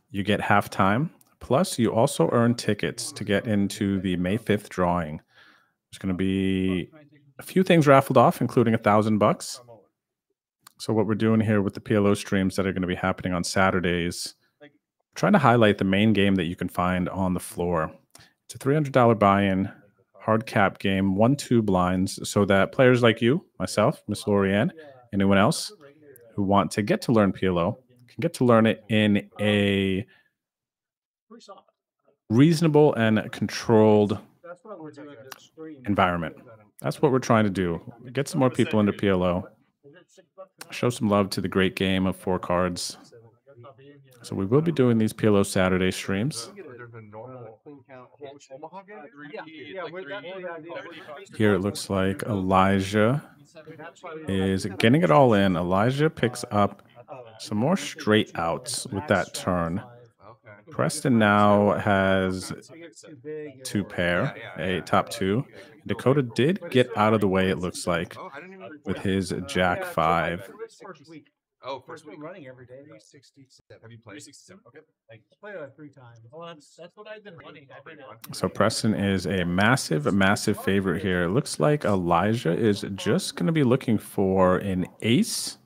you get halftime. Plus, you also earn tickets to get into the May 5th drawing. There's going to be a few things raffled off, including a thousand bucks. So what we're doing here with the PLO streams that are going to be happening on Saturdays, trying to highlight the main game that you can find on the floor. It's a $300 buy-in, hard cap game, one two blinds, so that players like you, myself, Miss Lorianne, anyone else who want to get to learn PLO can get to learn it in a reasonable and controlled environment. That's what we're trying to do. Get some more people into PLO. Show some love to the great game of four cards. So we will be doing these PLO Saturday streams. Here it looks like Elijah is getting it all in. Elijah picks up some more straight outs with that turn. Preston now has two pair, a top two. Dakota did get out of the way, it looks like, with his jack five. Oh, first week running every day. Three sixty seven. Have you played? Three sixty seven. Okay. Like played it three times. Well, that's that's what I've been running. I've been. So Preston is a massive, massive favorite here. It looks like Elijah is just going to be looking for an ace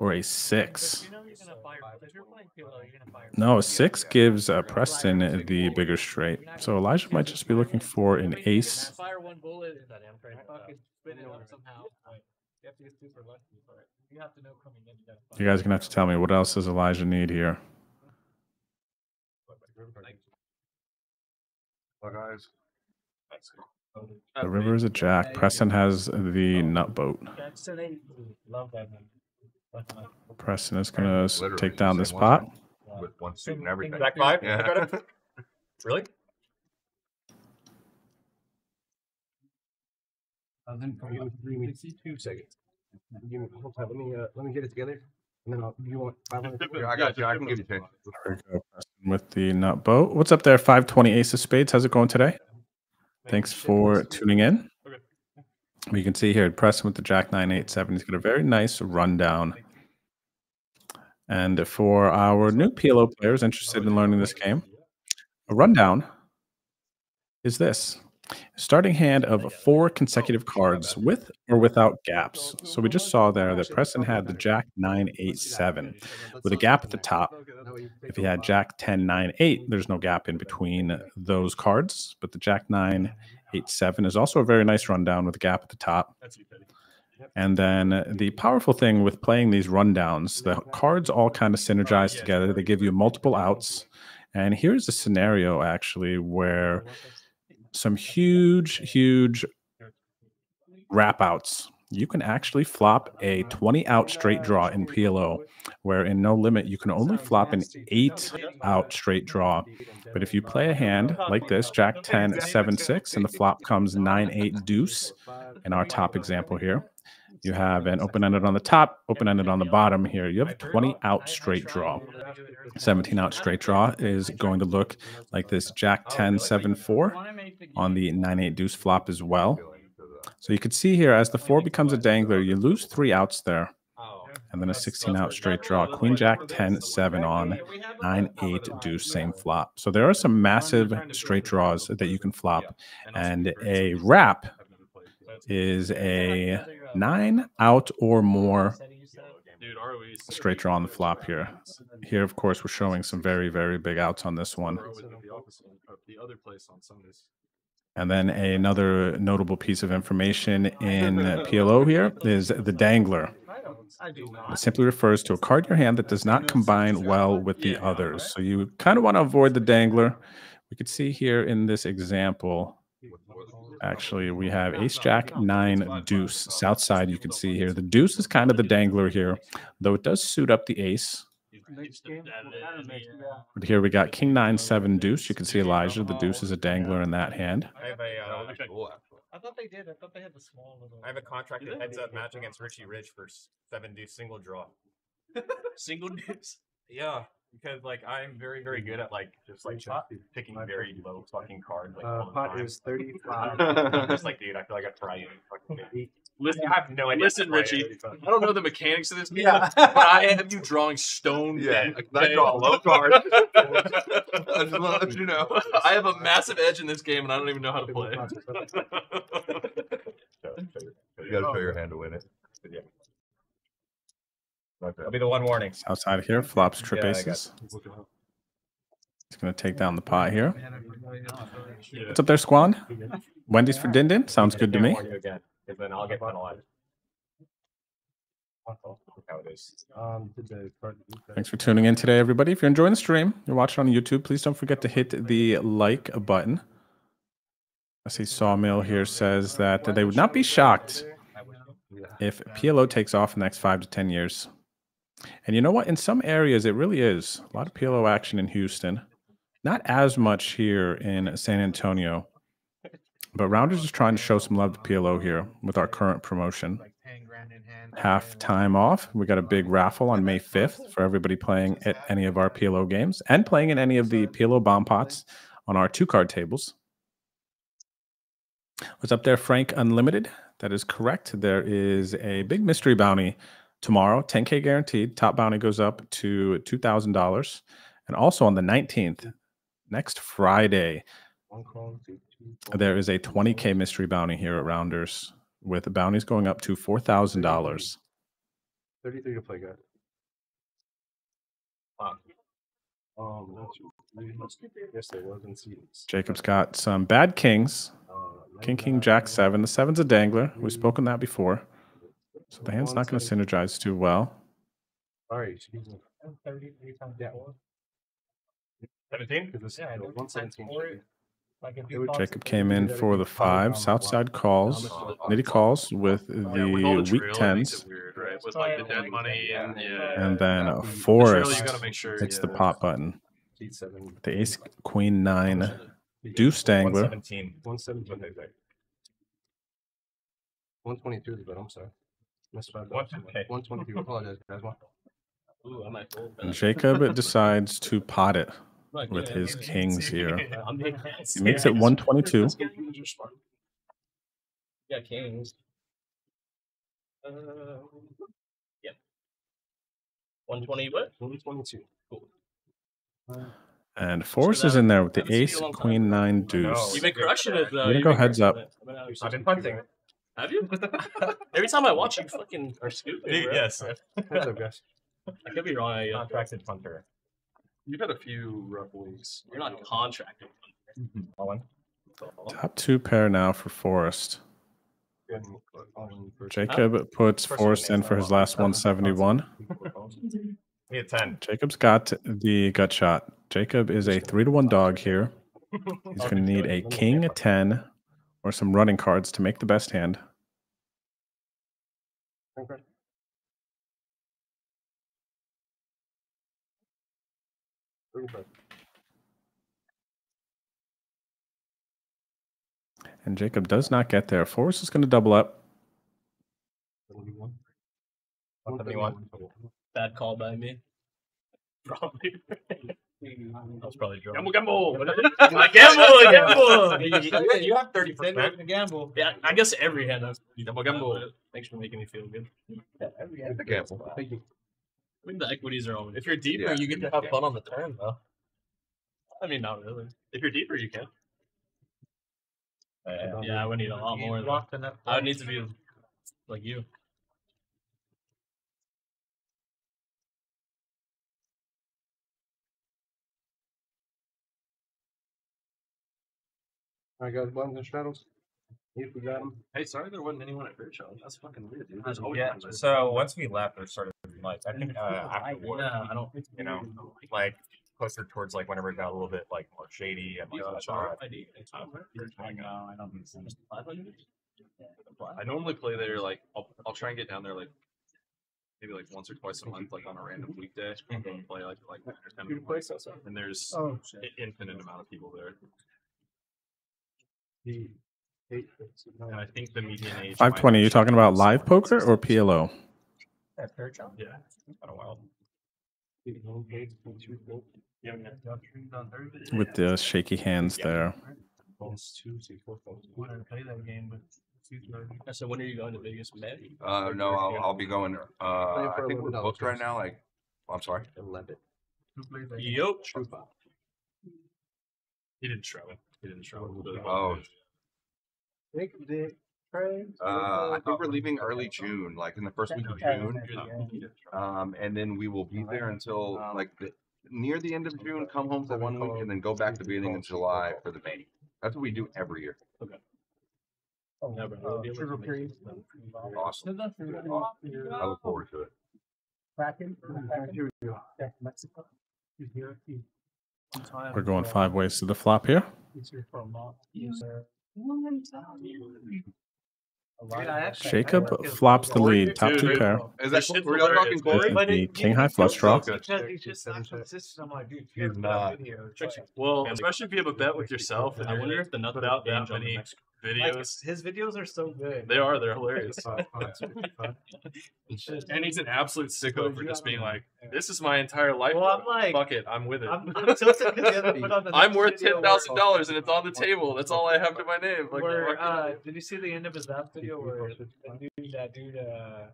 or a six. No, a six gives uh, Preston the bigger straight. So Elijah might just be looking for an ace. Fire one bullet and fucking spin it up somehow. You have to get super lucky. But you have to know coming in. you You guys are going to have to tell me what else does Elijah need here? Well, guys. The river is a jack. Preston has the oh. nut boat. Jackson eight. Love that man. Preston is going to take down this pot. With one suit and everything. Jack five? Yeah. Dakota? [LAUGHS] Really? Then give me three minutes, two seconds. Give me, hold on, let me, uh, let me get it together. And then I'll, you want five hundred? I got you. I can give you ten. There we go, Preston with the nut boat. What's up there? 520 Ace of Spades. How's it going today? Thanks for tuning in. You can see here, Preston with the Jack 987. He's got a very nice rundown. And for our new PLO players interested in learning this game, a rundown is this. Starting hand of four consecutive cards with or without gaps. So we just saw there that Preston had the Jack 987 with a gap at the top. If he had Jack 10 9 8, there's no gap in between those cards. But the Jack 987 is also a very nice rundown with a gap at the top. And then the powerful thing with playing these rundowns, the cards all kind of synergize together. They give you multiple outs. And here's a scenario actually where some huge, huge wrap outs. You can actually flop a 20 out straight draw in PLO, where in no limit, you can only flop an eight out straight draw. But if you play a hand like this, Jack 10, 7, 6, and the flop comes 9, 8 deuce in our top example here, You have an open ended on the top, open ended on the bottom here. You have 20 out straight draw. 17 out straight draw is going to look like this Jack 10 7 4 on the 9 8 deuce flop as well. So you could see here as the four becomes a dangler, you lose three outs there. And then a 16 out straight draw. Queen Jack 10 7 on 9 8 deuce, same flop. So there are some massive straight draws that you can flop. And a wrap is a nine out or more straight draw on the flop here. Here, of course, we're showing some very, very big outs on this one. The other place on Sundays. And then another notable piece of information in [LAUGHS] PLO here is the dangler. It simply refers to a card in your hand that does not combine well with the others. So you kind of want to avoid the dangler. We could see here in this example, actually, we have ace jack nine deuce. South side, you can see here. The deuce is kind of the dangler here, though it does suit up the ace. But here we got king nine seven deuce. You can see Elijah. The deuce is a dangler in that hand. I have a, uh, thought they did. I thought they had the small little. I have a contracted heads up match against Richie Rich for seven deuce single draw. [LAUGHS] single deuce. Yeah, because like I'm very very good at like just like picking very low fucking cards. Like Uh, all the pot is [LAUGHS] 35. I'm just like, dude, I feel like I try you. Fucking Listen, I have no idea. Listen, Richie. I don't know the mechanics of this game, Yeah. but I have you drawing stone. Yeah, dead, I draw a low card. [LAUGHS] I just wanna let you know. I have a massive edge in this game, and I don't even know how to play. [LAUGHS] You gotta show your hand to win it. Yeah. That'll be the one warning. Outside here, flops trip Yeah, aces. He's going to take down the pot here. What's up there, Squan? Wendy's for Din Din? Sounds good to me. Warn you again, 'cause then I'll get penalized. How it is. Um, did the card- Thanks for tuning in today, everybody. If you're enjoying the stream, you're watching on YouTube, please don't forget to hit the like button. I see Sawmill here says that they would not be shocked if PLO takes off in the next five to 10 years. And you know what? In some areas, it really is. A lot of PLO action in Houston. Not as much here in San Antonio. But Rounders is trying to show some love to PLO here with our current promotion. Half time off. We got a big raffle on May 5th for everybody playing at any of our PLO games and playing in any of the PLO bomb pots on our two card tables. What's up there, Frank Unlimited? That is correct. There is a big mystery bounty tomorrow, 10K guaranteed. Top bounty goes up to $2,000. And also on the 19th, next Friday, One call, two, two, four. there is a 20K mystery bounty here at Rounders with the bounties going up to $4,000. 33 to play, guys. Wow. Um, yes, there was in seasons. Jacob's got some bad kings. King, King, Jack, seven. The seven's a dangler. We've spoken that before. So the hand's not going to synergize too well. All right, excuse me. Thirty-three times Yeah. four. 17? Because this Yeah, is and the if one seventeen. Like if It you would- bought Jacob came in for the five. Southside calls. Nitty calls with oh, Yeah, with all the the weak trail, it makes tens. it weird, right? With like the dead money and then a The you Forrest gotta make sure, hits the pop button. Eight, seven. The ace, queen, nine, deuce dangler. 117. 117. 122 is better, I'm sorry. Missed five What? bucks. Okay. 122. Apologize, guys. One. Ooh, I might fold. And Jacob [LAUGHS] decides to pot it with his kings [LAUGHS] here. He makes it 122. Yeah, kings. Uh, yeah. 120 what? 122. Cool. And Forrest is in there with the ace, queen, nine, deuce. You've been crushing it though. Way to You've go, heads up. I mean, I've been punting. Have you? [LAUGHS] Every time I watch you, fucking are scooping. bro. Yes. Heads up, guys. I could be wrong. I, uh, Contracted punter. You've had a few rough weeks. You're not contracted. Owen. Top two pair now for Forrest. First- Jacob puts First Forrest in for his last 171. Me [LAUGHS] a 10. Jacob's got the gut shot. Jacob is a three to one dog here. He's going to need a king, a 10, or some running cards to make the best hand. Okay. Thirty-five. And Jacob does not get there. Forrest is going to double up. 171. Bad call by me. [LAUGHS] Probably. I was probably drunk. Gamble, gamble. [LAUGHS] I gamble, [LAUGHS] gamble. You- you have 30%. Then gamble. Yeah, I guess every hand has gamble, gamble. Thanks for making me feel good. every hand. gamble. Thank you. I mean, the equities are always. If you're deeper, Yeah. you get to have fun on the turn, though. I mean, not really. If you're deeper, you can. Uh, yeah, I would need a lot more. though. I would need to be like you. All right, guys, buttons and straddles. If we got them. Hey, sorry there wasn't anyone at Fairchild. That's fucking weird, dude. There's uh, always Yeah. ones there. So once we left, there started like I think uh, after work, Yeah, I don't. you know, like closer towards like whenever it got a little bit like more shady and like Yeah, all that's that. all right. I don't think so. I normally play there like I'll, I'll try and get down there like maybe like once or twice a month, like on a random weekday. [LAUGHS] Mm-hmm. and play like like nine or ten Who of play them. And there's Oh, an infinite amount of people there. The eight. And I think the median age. Five twenty. You talking about live poker or PLO? At third job? Yeah. Been a while. With the shaky hands there. I said, when are you going to Vegas? May? Uh, no, I'll, I'll be going. Uh, I think we're booked right now. Like, I'm sorry. Yo. He didn't show it. He didn't show it. Oh, Big dick. Craig. uh, I think we're leaving early June, like in the first week of June. Um, and then we will be there until like the, near the end of June. Come home for one week, and then go back to beginning of July for the main. That's what we do every year. Never. Sugar free. Awesome. I look forward to it. Here we go. Mexico. He's here. He- We're going five ways to the flop here. He's here for a month. Jacob flops the lead, top two Dude, pair. Is that were y'all talking Corey? This is the king high flush draw. He's just not consistent. I'm like, dude, He's you not. Video. Well, especially if you have a bet with yourself and I you're wonder if the nut put out that change on the many next- videos. Like, his videos are so good. They are. They're hilarious. [LAUGHS] and he's an absolute sicko for just being like, "This is my entire life. Well, I'm like- fuck it, I'm with it. I'm, I'm tilted 'cause the other on the [LAUGHS] I'm worth video ten where- thousand dollars, and it's on the table. That's all I have to my name. Like, Where, fuck uh, did you see the end of his last video where the dude, that dude, uh,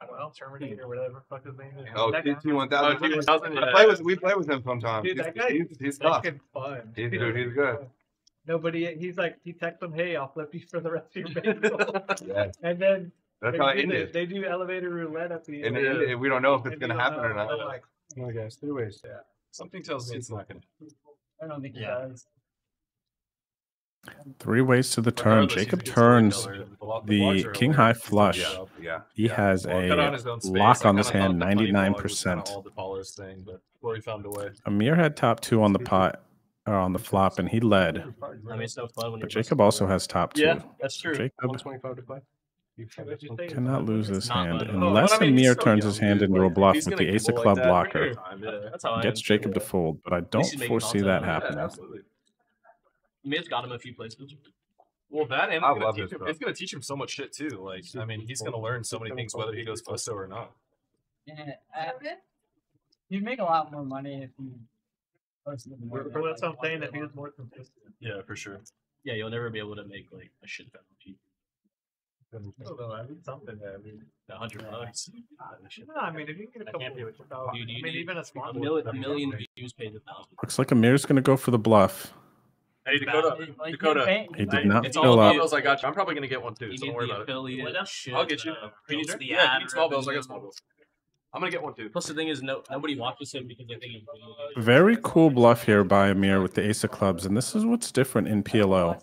I don't know, Terminator, whatever the fuck his name is. Oh, that guy- T one thousand. Oh, T1000, yeah. we play with him sometimes. Dude, He's, that guy he's, he's is tough. fucking fun. He's dude. He's good. Nobody, he's like, he texts him, hey, I'll flip you for the rest of your [LAUGHS] bankroll. Yeah. And then That's they how it do ended. They do elevator roulette at the end. and, and we don't know if it's gonna don't happen or not. They're like, oh my gosh, three ways. Yeah. Something tells me it's not gonna. I don't think Yeah. it does. Three ways to the turn. Jacob turns. The lo- the the vlogs are king high flush. Yeah, yeah. He has Well, cut on his a lock on this kinda hand, thought the funny vlog was 99%. kinda all DePaulo's thing, but Corey found a way. Amir had top two on the pot or on the flop, and he led. I mean, it's no fun when But you're Jacob also has top two. Yeah, that's true. Jacob 125 to play. cannot lose this Not hand bad. Oh, unless I mean, he's Amir still turns young, his hand dude. into a Like, bluff he's with gonna the ace of gimble club like that blocker. yeah. That's how I Gets am. Jacob to fold, but I don't he's making foresee content that out of happening. Absolutely. I mean, it's got him a few places. Well, that and it's gonna, love teach this him, stuff. it's gonna teach him so much shit too. Like, I mean, he's gonna learn so many things whether he goes fusto or not. Yeah, uh, you'd make a lot more money if you posted more. Well, that's what I'm saying, that he was more consistent. Yeah, for sure. Yeah, you'll never be able to make like a shit ton of people. Still though, I mean, something there. I mean, A hundred bucks. no, I mean, if you can get a couple, Dude, I mean, even a small a million, a million views pays a thousand. Looks like Amir's going to go for the bluff. Hey, Dakota, Like, Dakota. He did I- not it's fill all up. bills. I got you. I'm probably gonna get one too. You So don't worry about it. I'll get you. uh, He needs plus the the yeah, ad he needs small bills. I got small bills. I'm gonna get one too. Plus the thing is, no nobody watches him because they think he's really Very cool bluff here by Amir with the ace of clubs, and this is what's different in PLO.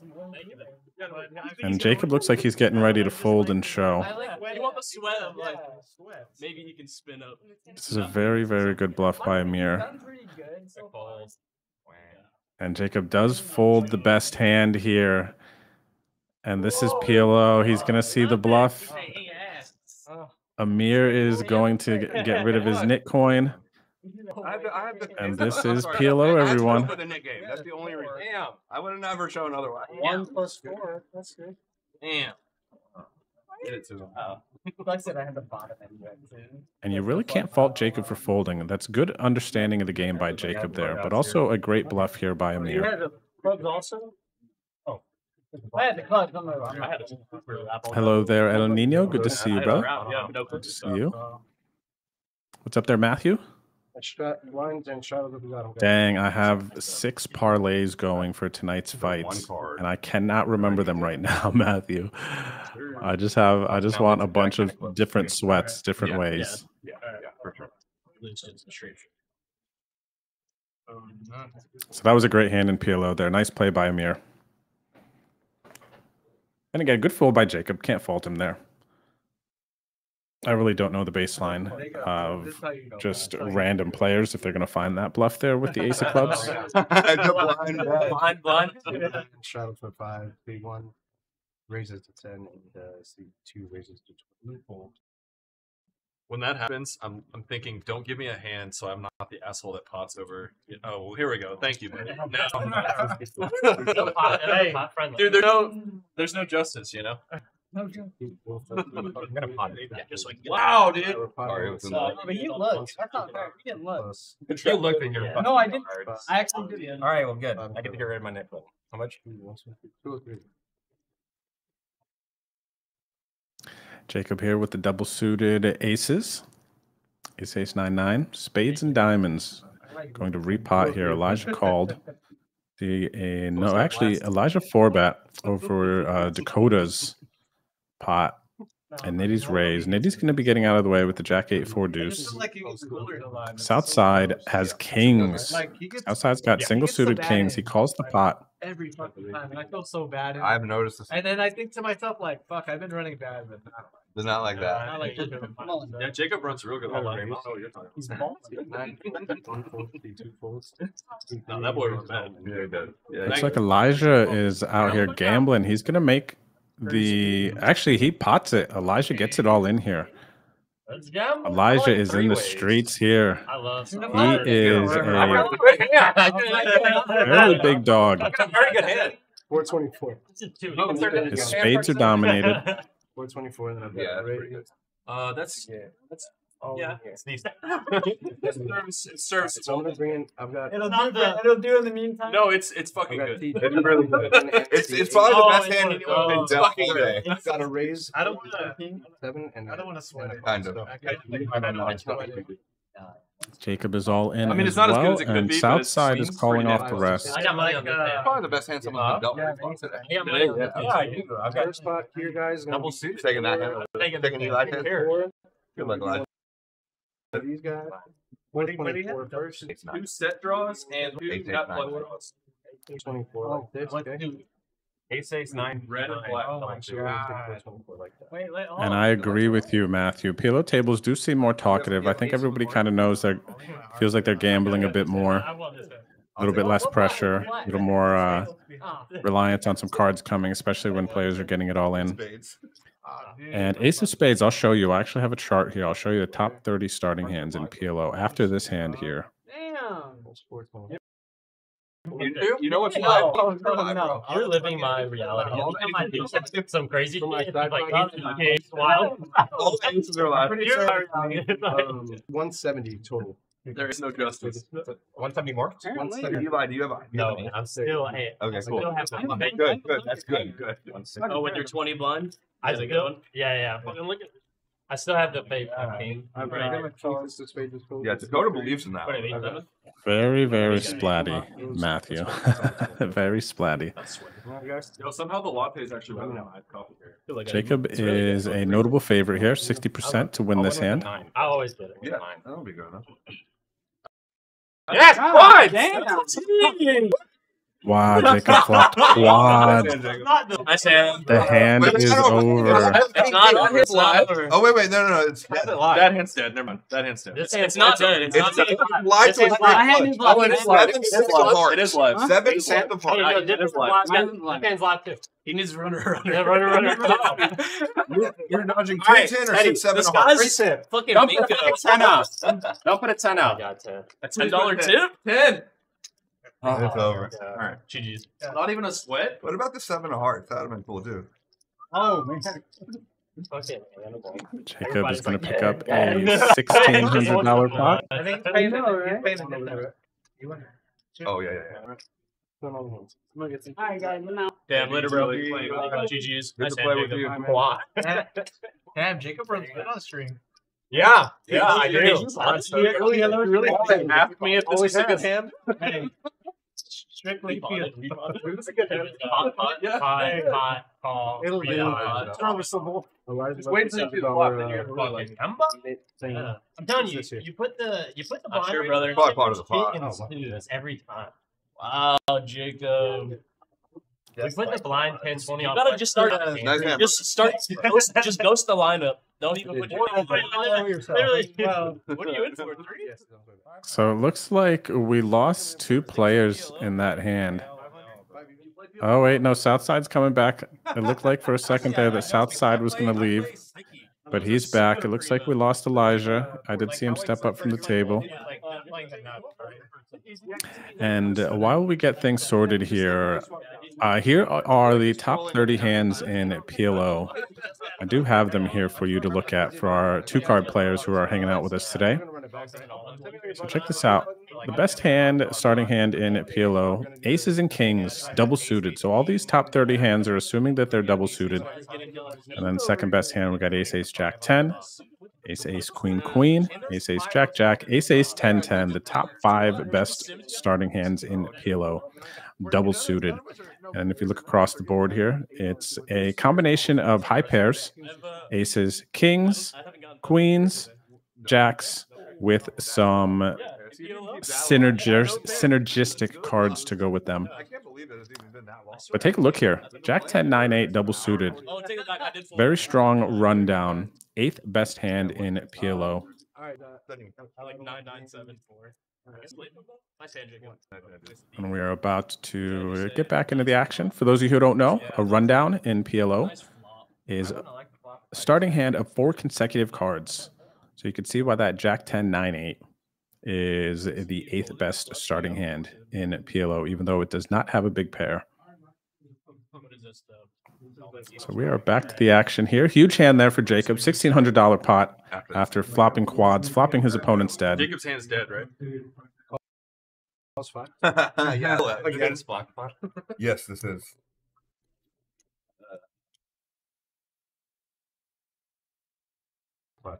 And Jacob looks like he's getting ready to fold and show. I like when you want the sweat of like maybe he can spin up. This is a very, very good bluff by Amir. Done pretty good so far. And Jacob does fold the best hand here. And this is PLO. He's going to see the bluff. Amir oh, is going to get- get rid of his [LAUGHS] NIT coin. I have the, I have the, [LAUGHS] And [LAUGHS] this is sorry, PLO, I had to everyone. For the NIT game. That's the only reason. Damn, I would have never shown otherwise. One plus four. That's good. Damn. Get it to him. Oh. Like I said, I had the bottom anyway, too. And you really can't fault Jacob for folding. That's good understanding of the game by Jacob there, but also a great bluff here by You Amir. had the clubs also? Hello there, El Nino. Good to see you, I had a brother. round, yeah, no Good to see you. What's up there, Matthew? Strat lines and shadows of the bottom. Dang, I have six parlays going for tonight's fights, and I cannot remember them right [LAUGHS] now, Matthew. I just have, I just want a bunch of different sweats, different ways. Yeah, yeah, for sure. So that was a great hand in PLO there. Nice play by Amir. And again, good fool by Jacob. Can't fault him there. I really don't know the baseline of just random players if they're going to find that bluff there with the ace of clubs. [LAUGHS] [LAUGHS] the blind, blind, blind. Shot for five, big one. Raises to 10, and uh, two raises to 20. When that happens, I'm I'm thinking, don't give me a hand, so I'm not the asshole that pots over. Oh, well, here we go. Thank you, man. [LAUGHS] Now, hey, [LAUGHS] dude, there's no there's no justice, you know. [LAUGHS] No joke. I'm gonna pot it. Yeah, just like Wow, wow, dude. Sorry, it was in No, but you looked. That's not fair. You didn't look. You looked at your No, I didn't. I actually did. All right, well, good. I get to get rid of my NIT button. How much? Two or three. Jacob here with the double suited aces. Ace, ace, nine, nine. Spades and diamonds. Going to repot here. Elijah called. The uh, no, actually Elijah four bet over uh, Dakota's pot, and Nitty's raised. Nitty's going to be getting out of the way with the Jack eight four deuce. Southside has kings. Outside's got single suited kings. He calls the pot. Every fucking time, and I feel so bad. I've noticed this. And then I think to myself, like, "Fuck, I've been running bad, but not Does not like that. Not like. Yeah, Jacob runs real good. Hold on, I don't know what you're talking He's about. No, [LAUGHS] that boy runs bad. Yeah, he does. Yeah, Looks like Elijah is out here gambling. He's going to make the. Actually, he pots it. Elijah gets it all in here. Let's go. Elijah is in the streets here. I love He is [LAUGHS] [LAUGHS] a very big dog. Very good hand. Four twenty four. His spades are dominated. Four twenty four, and then I've got Yeah, that's raise. pretty good. Uh, that's That's yeah. It's decent. It serves. It serves. its So I'm own- gonna bring in. I've got. It'll do. The, it'll do in the meantime. No, it's it's fucking good. T- It's really good. It's it's probably the Oh, best hand one of anyone those. can dealt Fucking all good. day. I've got a raise. I don't want to. Seven and I don't want to sweat it. Kind of. I kind of- I don't want to sweat it. Jacob is all in I mean, as it's not as good well, as it could and be, but Southside is calling off the rest. I got money on this hand. Probably the best hand someone's been dealt with today. I got money on this uh, Yeah, hand. I do. I've got First spot here, guys. double be suit taking that uh, hand. Taking Taking Eli hand. Four. Good luck, Elijah. These guys. What do you- what do you 24 have? first. It's not. Two set draws and two Eight, eight, not nine, play draws. 24 Oh, like this. Okay. Do- Ace, ace, nine, Red and black. Oh my So we're gonna take god. like that. Wait, wait, And. I agree with you, Matthew. PLO tables do seem more talkative. I think everybody kind of knows they're feels like they're gambling a bit more, I want this hand. a little bit less pressure, a little more uh, Ah, reliance on some cards coming, especially when players are getting it all in. And Ace of Spades, I'll show you. I actually have a chart here. I'll show you the top 30 starting hands in PLO after this hand here. Damn. That's 420. You, [LAUGHS] you know what's No, live? Live, no, bro. no. You're living my reality. All I might do some- some crazy For my shit, like project, into the game, wild. All the aces are [LAUGHS] live. Pretty You're sure. my reality. [LAUGHS] Um, 170 total. There is no justice. 170 more? Eli, do you have a? No, I'm still. Hey, Okay, I still cool. have my Good, good. That's good. Good. Oh, with your 20 blind? I How's it still, going? yeah, yeah. Fucking look at I still have the faith team. I've Right. got my cards, the spades, the spades. Yeah, Dakota believes in that. What are one. these, seven? Very, [LAUGHS] very splatty, Matthew. very splatty. Well, guys, Yo, somehow the latte is actually better than my coffee here. Like Jacob really is a notable favorite here, 60% to win this hand. I always get it. Yeah, that'll be good enough. Yes, God damn. Wow, Jacob flopped quad. Nice hand. The hand Wait, is over. It's not on his live. Oh wait, wait, no, no, no. It's That hand's dead. Never mind. That hand's dead. This It's, hand's it's not dead. dead. It's, it's not dead. live to live. My hand live. Oh, it is My live. Seven, six of hearts. It is live. Seven, six of Hey, hearts. no, it this is is live. live. Mine That- is live. that hand's live too. He needs to run around. Yeah, runner, [LAUGHS] runner. You're, you're dodging All right, 10, 10 or Eddie, 6, 7 this of hearts. guy's fucking Don't put a 10 out. Don't put a 10 I out. got to. A ten dollar tip. Ten. It's uh-huh. over. Yeah. All right. GG's. Not even a sweat. What about the 7 of hearts? That would have been cool too. Oh man. [LAUGHS] Fucking animal. Jacob is going like, to pick "Yeah, up yeah." a [LAUGHS] sixteen hundred dollar pot. I think I know, right? Oh yeah, yeah, yeah. Alright, guys, I'm out. Damn, literally. GG's. Good Nice to play with Jacob. you. Wow. [LAUGHS] Damn, Jacob runs good on stream. Yeah, yeah, I do. Honestly, he really- really, really really ask me if this Always is a good has. hand. Hey, strictly Rebonded, field. rebonded. This [LAUGHS] is a good hand. [LAUGHS] Hot, hot, Yeah. hot, hot, call. It'll three do. odds. Serviceable. Just wait until you see the flop, then you're Fucking Kemba? Yeah. I'm telling you, you put the you put the I'm blind sure, rate brother. on Probably it, part of the hit pot. and Oh, snooze every time. Wow, Jacob. We put the blind 10, 20 You on gotta just start. first, Nice and- Just start. Ghost, just ghost the lineup. Don't even put your. Literally, [LAUGHS] Well, [LAUGHS] What [LAUGHS] are you in for? Three? So it looks like we lost two players in that hand. Oh wait, no, Southside's coming back. It looked like for a second there that Southside was going to leave, but he's back. It looks like we lost Elijah. I did see him step up from the table. like, like the nut, right? And uh, while we get things sorted here, uh, here are the top 30 hands in PLO. I do have them here for you to look at for our two card players who are hanging out with us today. So check this out. The best hand, starting hand in PLO, aces and kings, double suited. So all these top 30 hands are assuming that they're double suited. And then second best hand, we got ace, ace, jack 10, ace, ace, queen, queen, ace, ace, jack, jack, ace, ace, 10, 10. The top five best starting hands in PLO, double suited. And if you look across the board here, it's a combination of high pairs, aces, kings, queens, jacks, with some synergis- synergistic cards to go with them. I can't believe it has even been that long. But take a look here. Jack 10, 9, 8, double suited. Oh, take it back. I did fold. Very strong rundown. Eighth best hand in PLO. Uh, I like nine nine seven four. Nice hand, Jacob. And we are about to get back into the action. For those of you who don't know, a rundown in PLO is a starting hand of four consecutive cards. So you can see why that Jack 10, 9, 8 is the eighth best starting hand in PLO, even though it does not have a big pair. What is this though? So we are back to the action here. Huge hand there for Jacob. $1,600 pot after flopping quads, flopping his opponent's dead. Jacob's hand's dead, right? Plus [LAUGHS] five. yeah. Again, block pot. [LAUGHS] Yes, this is.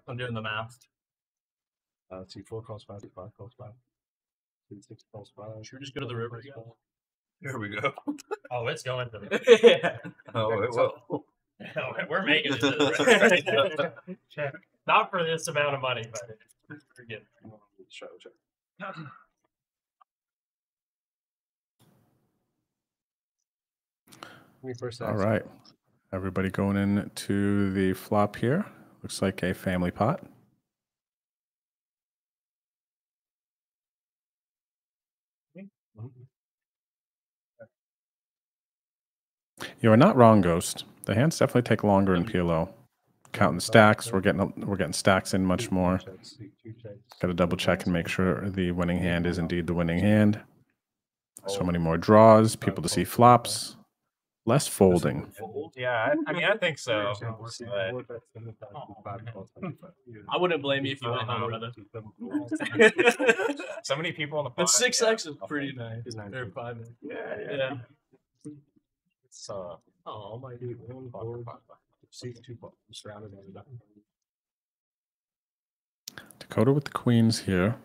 I'm doing the math. Uh, two four calls five, five calls five. Two six calls five. Should we just go to the river? Here we go. Oh, it's going to. [LAUGHS] yeah. Oh, it will. [LAUGHS] We're making it. To the [LAUGHS] right. Not for this amount of money, but we're good. Me first. All right. Everybody going into the flop here. Looks like a family pot. You are not wrong, Ghost. The hands definitely take longer in PLO. Counting the stacks, we're getting we're getting stacks in much more. Got to double check and make sure the winning hand is indeed the winning hand. So many more draws, people to see flops, less folding. Yeah, I, I mean, I think so. but- I wouldn't blame you if you went home, brother. [LAUGHS] so many people on the But six X is pretty nice. Or five. Yeah, Yeah. yeah. It's uh, oh, almighty. Dakota with the queens here.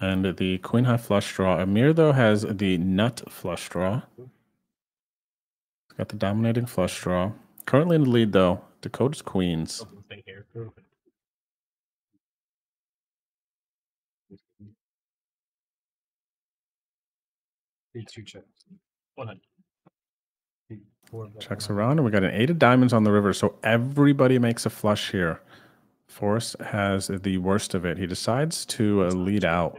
And the queen high flush draw. Amir, though, has the nut flush draw. He's got the dominating flush draw. Currently in the lead, though, Dakota's queens. Need two checks. 100. Checks around, and we got an eight of diamonds on the river. So everybody makes a flush here. Forrest has the worst of it. He decides to uh, lead out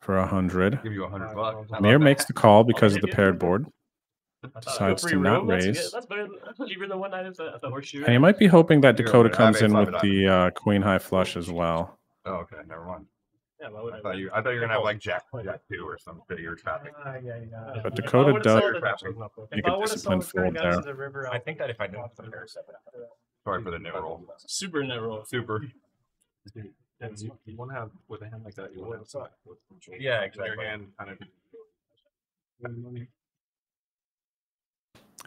for a hundred. Give you a hundred bucks. How Amir about makes the call because of the paired board. Decides to not room? That's good. raise. That's better. That's cheaper than one night at the, horseshoe. And you might be hoping that Dakota right. I have comes in with the uh, queen high flush as well. Oh, okay, never mind. Yeah, I I? thought you, I thought you were gonna have like Jack, Jack two or some shit. You were trapping. But Dakota would've does sold it- Trapping. make If I a would have sold disciplined the third fold there. the river, I think that if I didn't put her seven, Sorry for the net roll. Super net roll. Super. And you, you want to have with a hand like that. You want to have with control. Yeah, Your exactly. hand kind of.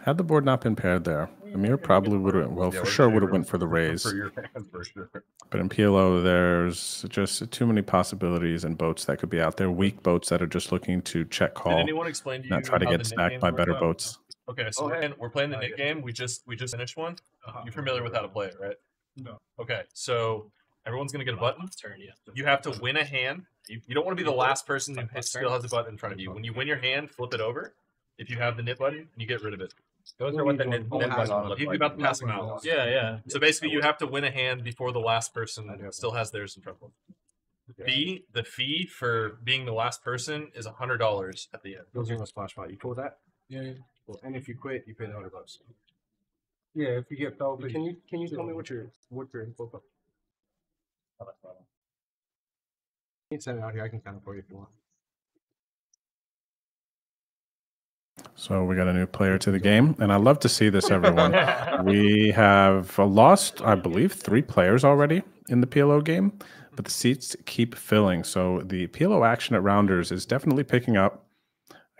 Had the board not been paired there, Amir probably would have, well, Yeah, for sure would have went for the [LAUGHS] raise. For your hand, for sure. But in PLO, there's just too many possibilities and boats that could be out there. Weak boats that are just looking to check call, Did anyone explain to you not try to get stacked by better out? boats. Okay, so Oh, we're, hey. playing, we're playing the NIT game. We just we just finished one. Uh-huh. You're familiar with how to play it, right? No. Okay, so everyone's gonna get a button. Turn, yeah. You have to win a hand. You, you don't want to be the last person who still has a button in front of you. When you win your hand, flip it over. If you have the NIT button, and you get rid of it. Those are what the nip, nip buttons look You're like. about to pass them out. Yeah, yeah. So basically, you have to win a hand before the last person still has theirs in front of them. Fee, the fee for being the last person is hundred dollars at the end. Those are the splash pot. You cool with that? Yeah. yeah. Cool. And if you quit, you pay the hundred bucks. Yeah, if you get felt, Can you can you tell me what your what your info? You can send it out here. I can count it for you if you want. So we got a new player to the game, and I love to see this, everyone. [LAUGHS] we have lost, I believe, three players already in the PLO game, but the seats keep filling. So the PLO action at Rounders is definitely picking up.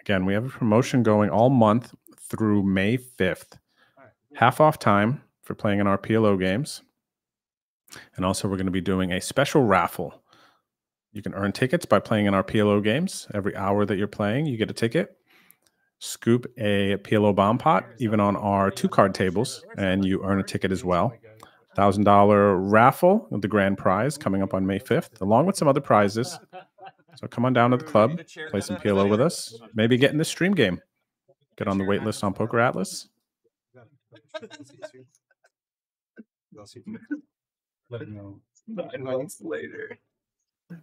Again, we have a promotion going all month through May 5th. Half off time for playing in our PLO games. And also, we're going to be doing a special raffle. You can earn tickets by playing in our PLO games. Every hour that you're playing, you get a ticket scoop a PLO bomb pot, even on our two card tables, and you earn a ticket as well. Thousand dollar raffle with the grand prize coming up on May 5th, along with some other prizes. So come on down to the club, play some PLO with us, maybe get in the stream game. Get on the wait list on Poker Atlas. Let it know. Nine months later.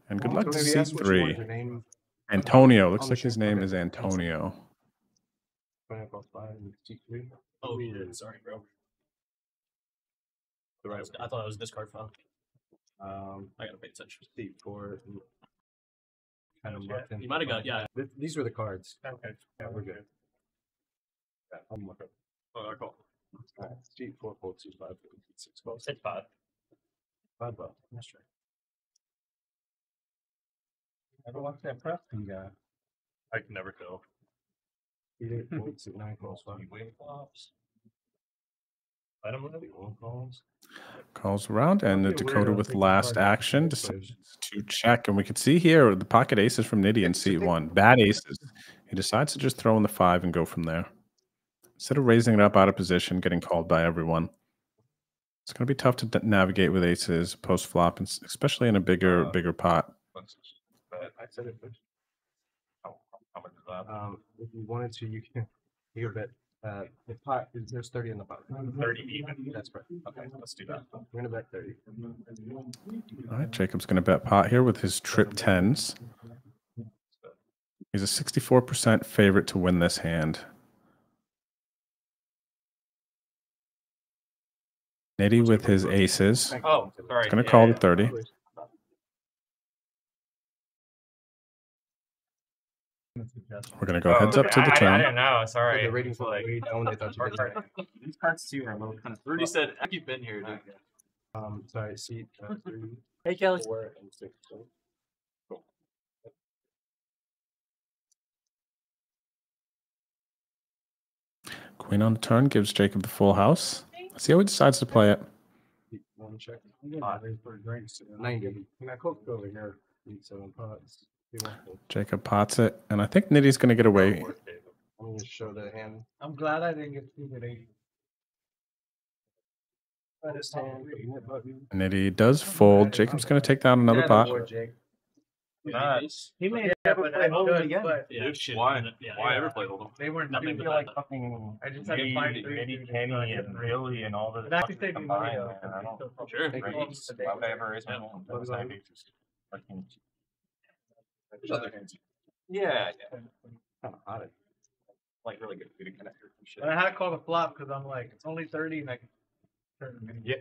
And good luck to Maybe ask what you want C3. Antonio. Looks like his name is Antonio. Pineapple five and G3. Oh shit, sorry, bro. The right I thought it was discard file. Um, I gotta pay attention. seat four. and Kind of Yeah, marked in. you might have got- yeah. Th- These were the cards. Okay. Yeah, we're good. Yeah, I'm looking. Oh, I call. All right, seat four, four, two, five, six, five, It's five. five, bucks. That's right. Ever watch that Preston guy? I can never tell. Eight, eight, four, two, nine, calls, five. Let him live. One calls. Calls around, and the Okay, Dakota with last action decides to check. And we can see here the pocket aces from Nitty in seat one. Bad aces. He decides to just throw in the five and go from there. Instead of raising it up out of position, getting called by everyone. It's going to be tough to navigate with aces post flop, and especially in a bigger, Uh, bigger pot. But I said it first. How, how much is that? Um, if you wanted to, you can, you can bet, uh, the pot, there's thirty in the pot. 30 even? That's right. Okay, let's do that. We're gonna bet thirty. All right, Jacob's going to bet pot here with his trip tens. He's a 64% favorite to win this hand. Nitty with his aces. Oh, sorry. He's going to Yeah, call yeah. the 30. We're going to go Oh, heads up to I- the I, I turn. didn't know. Sorry. The ratings were Like, way down, they thought you did right. [LAUGHS] These cards too are a little kind of. Rudy said, "You've been here, dude." Um, sorry, seat, uh, three, [LAUGHS] Hey, Kelly. four, and six. so- Queen on the turn gives Jacob the full house. Let's see how he decides to play it. One check. Ninety. And I cooked over here, seat seven pots. You want to- Jacob pots it, and I think Nitty's going to get away. I'm gonna show the hand. I'm glad I didn't get stupid eight. Hand, the net. Nitty does fold. Jacob's going to take down another pot. He may Yeah, have but uh, played I hold good, it again. but Yeah, shit. why? Yeah, Why yeah. ever play Hold'em? they weren't. Nothing but like that. fucking. I just had to find three. Kenny to and fucking- really and all the It actually fucking saved me combined, money. man, I don't Sure. Raise why would I ever raise my hand? What was that? Fucking- There's other hands. Yeah, yeah. Kinda hot. Like really good food connector and shit. But I had to call the flop because I'm like, it's only thirty and I can turn them in. Yeah.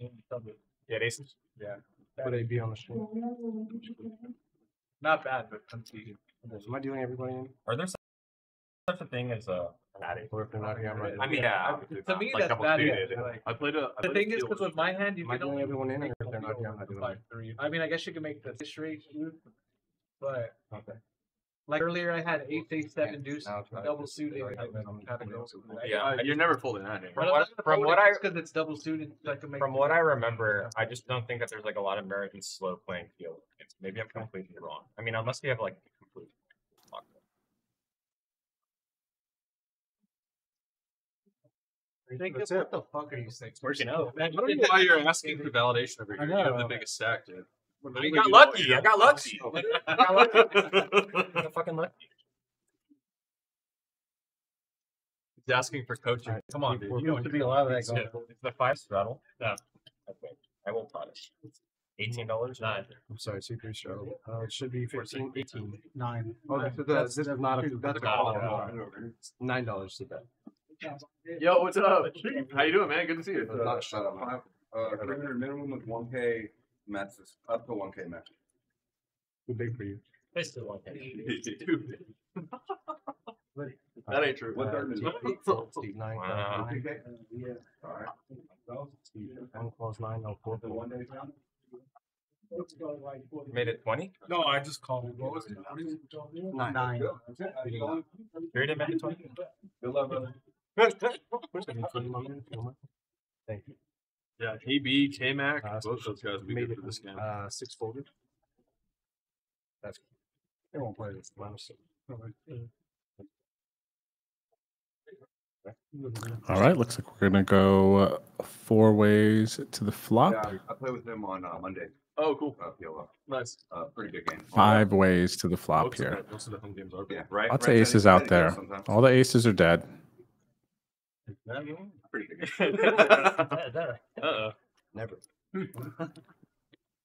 And sub it. Yeah, aces. Yeah. Would they be on the stream? Not bad, but conceded. Am I dealing everybody in? Are there such a thing as uh, a natty. Or if they're not here, I'm right. I mean, yeah. obviously To not. me, like that's bad. suited. Like, I played a. I the played thing a is, because with my hand, you am can only everyone in, or if they're not here, I'm not doing it? I mean, I guess you can make the straight, but Okay. like earlier, I had eight, eight, seven deuce, Now try double suited. I I'm- had to. Yeah, Uh, you're never folding that hand. From what, from what I because it's double suited, so I can make from what I remember, I just don't think that there's like a lot of merit in slow playing field. It's, maybe I'm completely wrong. I mean, unless you have like complete. I think That's what the fuck are you saying? Working out. I don't know why you're asking for validation over I here. You have the biggest stack, dude. I got lucky. [LAUGHS] I got lucky. I got lucky. I got fucking lucky. He's asking for coaching. Come on, dude. We're You know to be a lot of that It's the five straddle. Yeah. Okay. I will punish. Eighteen dollars. Nine. I'm sorry, C3 straddle. Uh, it should be 15, 18. Nine. Oh, that's, this is not a, that's a call. Nine dollars to bet. Yo, what's up? How you doing, man? Good to see you. Not shut up. Uh, perimeter minimum of one K matches, up to one K match. Too big for you. Basically one [LAUGHS] thing. [LAUGHS] That ain't true. What third is it? [LAUGHS] Eight, four, Steve, nine, Wow. five, Alright. Steve, one close nine, no four, four. Made it twenty. No, I just called. What was it? Nine. Nine. Three to make it twenty. Good luck, brother. Thank you. Yeah, KB, K Mac, Uh, both those guys would be made good it, for this game. Uh, six folded. That's. They won't play this. honestly. All right, looks like we're gonna go uh, four ways to the flop, Yeah, I play with him on uh, Monday. Oh, cool. Uh, PLO. Nice. Uh, pretty good game. five ways to the flop Most of here. the- most of the home games are. Yeah, right. Lots of right, aces out Teddy there. sometimes. All the aces are dead. Pretty good. Uh-oh. Never.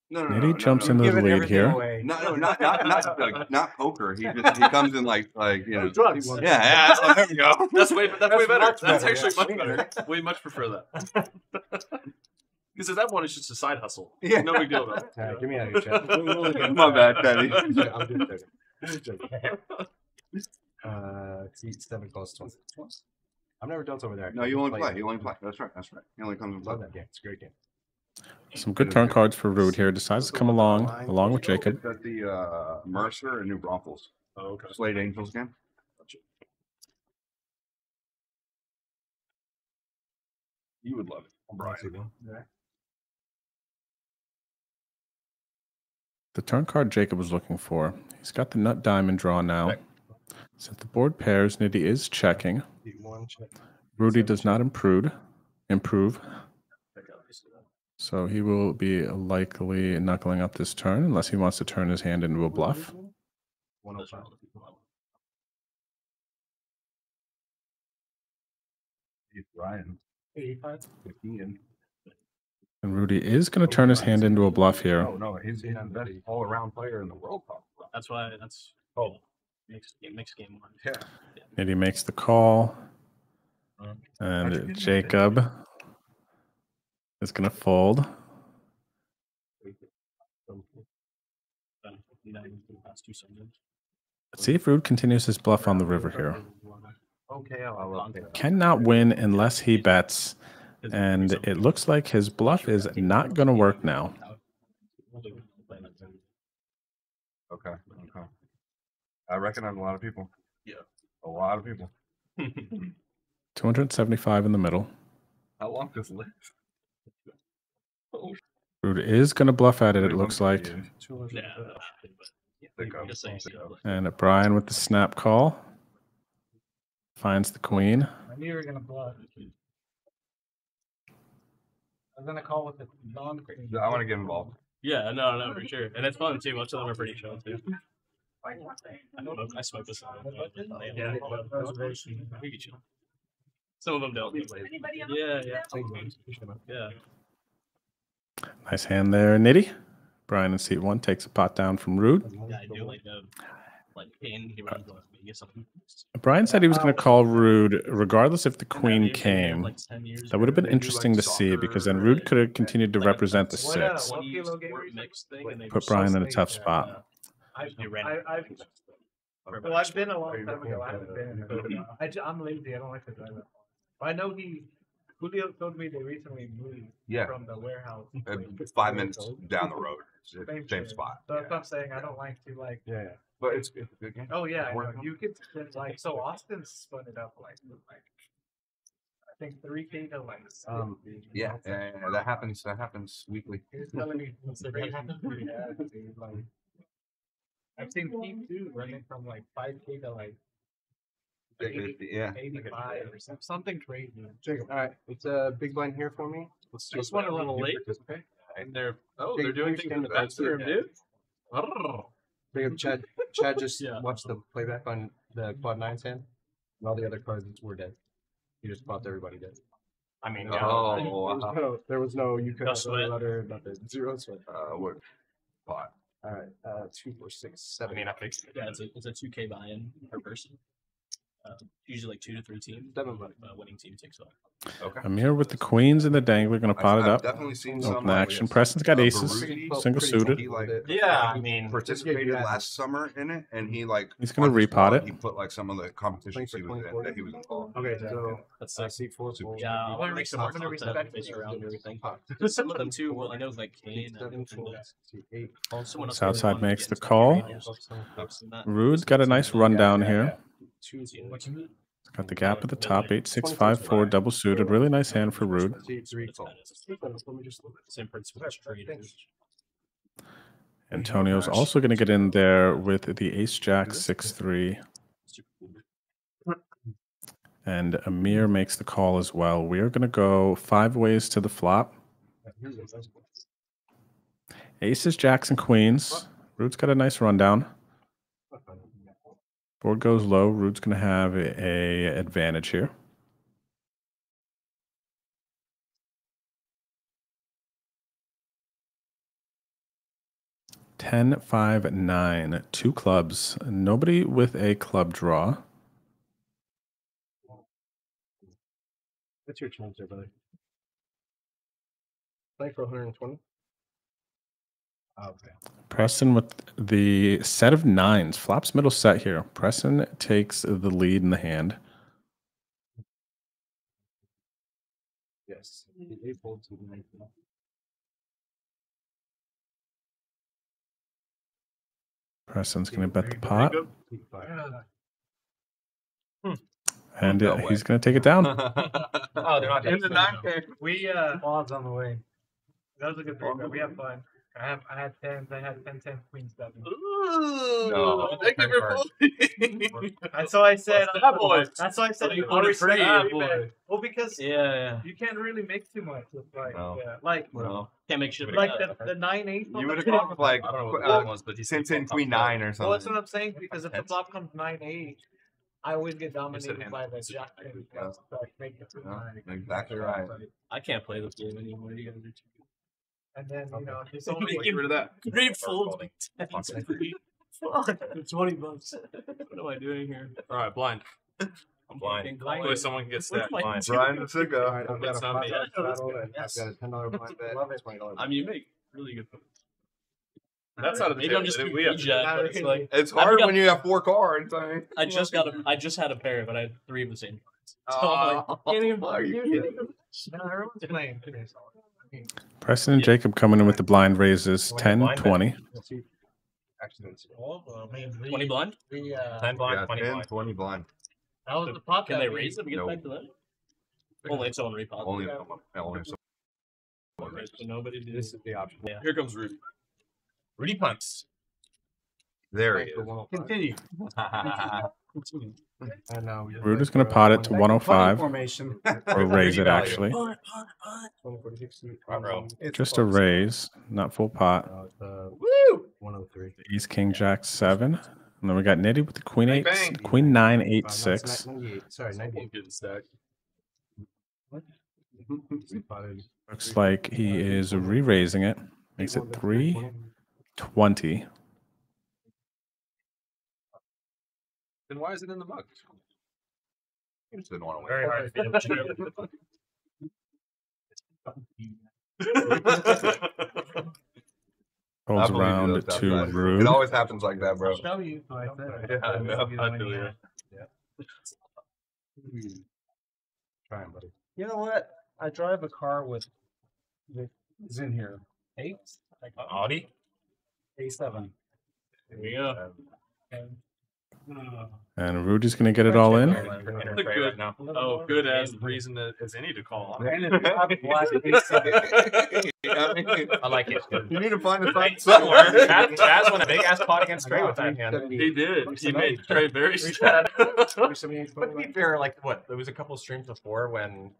No, no, no, Nitty no, jumps no, into no. the lead here. No, no, not not not like, not poker. He just he comes in like like you know. Drugs. Yeah, yeah. that's- there we go. [LAUGHS] That's way, that's, way better. much That's better, actually yeah. much better. We much prefer that. Because that one is just a side hustle. Yeah. No big deal about it. Alright, give me out of your chat. [LAUGHS] My bad, Teddy. I'll do it [LAUGHS] Uh, see, seven calls, twenty. I've never done over there. No, you only Played play. You only play. That's right. That's right. He only comes and Love plays. that game. It's a great game. Some good turn cards for Rood here. Decides to come along, along with Jacob. It's at the uh, Mercer and New Braunfels. Oh, okay. Slade Angels game. You would love it. Brian. The turn card Jacob was looking for. He's got the nut diamond draw now. So if the board pairs, Nitty is checking. Beat one, check. Rudy does not improve. Improve. So he will be likely knuckling up this turn unless he wants to turn his hand into a bluff. One oh five. Brian. 85. 15. And Rudy is going to oh, turn his hand into a bluff here. Oh, no, no, he's he's the best all around player in the world. Probably. That's why that's oh makes it makes game one. Yeah. Nitty makes the call. How'd And Jacob is going to fold. Let's see if Rood continues his bluff on the river here. Okay, I'll, I'll. Cannot win unless he bets. And it looks like his bluff is not going to work now. Okay. Okay. I recognize a lot of people. Yeah. A lot of people. [LAUGHS] 275 in the middle. How long does it live? Rood is going to bluff at it, it looks like. Yeah. Think of- And Brian with the snap call finds the queen. I knew you were gonna bluff. I was gonna call with the non. I want to get involved. Yeah, no, no, for sure. And it's fun too. Most of them are pretty chill too. I don't know. I smoke this. one, Yeah, we chill. Some of them don't. Yeah, yeah. Yeah. Nice hand there, Nitty. Brian in seat one takes a pot down from Rood. Yeah, I do like the like pin. He runs Las Vegas. Brian said he was going to call Rood regardless if the queen came. That would have been interesting to see because then Rood could have continued to represent the uh, six. what kilo game? mix thing, and they Put Brian in a tough spot. I, You ran I, it. I, Well, I've been a long time ago. I haven't been in it. for a while. I ju- I'm lazy. I don't like to drive that far. But I know he. Julio told me they recently moved Yeah. from the warehouse. Uh, Like, five minutes down the road. Same Same shit. spot. So that's what I'm saying. I don't like to like. Yeah, yeah. But it's, it's a good game. Oh yeah, I know. You could spend, like so. Austin spun it up like like I think three K to like. Um, yeah, yeah, yeah, that happens. That happens weekly. He was telling me. Yeah, dude, like, I've seen Pete too running from like five K to like. Yeah, 80, yeah. 85 or something, something crazy. Jacob, all right, it's a big blind here for me. Let's I just want to run a late. Okay. And they're Oh, Jacob, they're doing please things in stand the back. bathroom, Yeah. dude. Jacob, Chad, Chad just [LAUGHS] Yeah. watched the playback on the quad nine hand, and all the other cards were dead. He just popped everybody dead. I mean, Oh, there, was wow. no, there was no you could No have sweat. letter, nothing. Zero sweat. Uh, what? Spot. All right, uh, two, four, six, I seven. mean, I think Yeah, it's a it's a two K buy-in per person. Uh, usually like two to three teams. Seven money. Uh, winning team takes off. Okay. I'm here with the queens and the dangler We're going to pot I've, it I've up. definitely seen. Open uh, action. Preston's got uh, aces, Baruti single pretty suited. He like Yeah, I mean, participated last summer in it, and he like He's gonna repot it. He put like some of the competitions for he was in 24. that he was involved. Okay, so That's I like see four. four. yeah, I want to re- make some more I'm gonna content respect based you. around everything. [LAUGHS] Some of them too. Well, I know like Kane and, Seven, and four, uh, see, eight. someone else Southside really wanted to makes the call. radios. Rood's got a nice rundown here. Two, Got the gap at the top, eight six five four double suited. Really nice hand for Rood. see, three, That's four. kind of Let me just look. same principle as traders. Antonio's also going to get in there with the ace jack six three, and Amir makes the call as well. We are going to go five ways to the flop. Aces, jacks, and queens. Rood's got a nice rundown. Board goes low. Rood's going to have a, a advantage here. Ten, five, nine. Two clubs. Nobody with a club draw. What's your chance there, brother? Play for 120. Okay. Preston with the set of nines. Flops middle set here. Preston takes the lead in the hand. Yes. Eight to the ninth. Preston's going to bet the pot, and uh, he's going to take it down. [LAUGHS] oh, they're not In the nine We uh odds on the way. That was a good break. We have fun. I have I had tens. I had 10, 10 queens seven. No. Thank you for [LAUGHS] That's why I said That boy. That's why I said Oh, you I voted respect for that every boy. bet. Well, because Yeah, yeah. you can't really make too much with like No. yeah, like No. Can't make shit. like like the, the nine eight. You would have gone with like I don't know what uh, that was, but he ten, ten, queen nine or something. Well, that's something. what I'm saying because if the Heads. flop comes nine eight, I always get said dominated hands. by the jack ten. Yeah. Like make it to Yeah, nine. exactly right. I can't play this game anymore. You guys are too And then you know it's [LAUGHS] only Get rid of that. Great folds. by 10. Fuck, Twenty bucks. What am I doing here? All right, blind. [LAUGHS] I'm Blind. fucking Hopefully someone can get What stacked blind. doing? Brian the All Sicko. right, I've got a five not me. battle [LAUGHS] and yes. I've got a ten dollar blind bet. Love it. Twenty dollar. I mean, you make really good. That's out of the Maybe. I'm just too We have jack, but it's like It's hard got- when you have four cards. I mean. I just got a, I just had a pair, but I had three of the same cards. So Oh, I'm like, oh, can't even are you can't even- kidding? No, everyone's playing. Today, so, I mean, Preston and Jacob coming in with the blind raises 10, 20. Let's see. Accidents. well, I mean, we, 20 blind? Uh, Ten blind, Yeah, twenty 10, blind. 20 blind. that was the pot. Can they raise it and get No. back to that? Only if someone repots. Only, Yeah. only if Okay, so nobody did. This is the option. Yeah. Here comes Rudy. Rudy punts. There he is. Continue. [LAUGHS] Continue. And now we just Rood wait is going to uh, pot it to 105 Formation. [LAUGHS] or [LAUGHS] raise it actually. 146, Front row. Just a raise, not full pot. Uh, uh, Woo! 103. Ace, King, Jack, 7. And then we got Nitty with the Queen Bang, 8, bang. Queen 9, 8, Uh, 6. Sorry, 98. Getting stacked. [LAUGHS] Looks like he is re raising it. Makes it 320. Then why is it in the mug? He just didn't want to win. Very hard to feel. [LAUGHS] Holds I believe you around those to but Rood. It always happens like that, bro. Show you. so I said. Yeah, I know. I feel you. Hmm. Trying, buddy. You know what? I drive a car with, with is in here. Eight? Audi. A7. There we go. And Rudy's going to get it all in. That's a good, oh, good as reason as, as any to call. And if you have a black A7. I like it. You need to find a Right, spot somewhere. Chaz, Chaz won a big ass pot against Trey with that hand. He did. He made Trey very sad. But to be fair, like what? There was a couple streams before when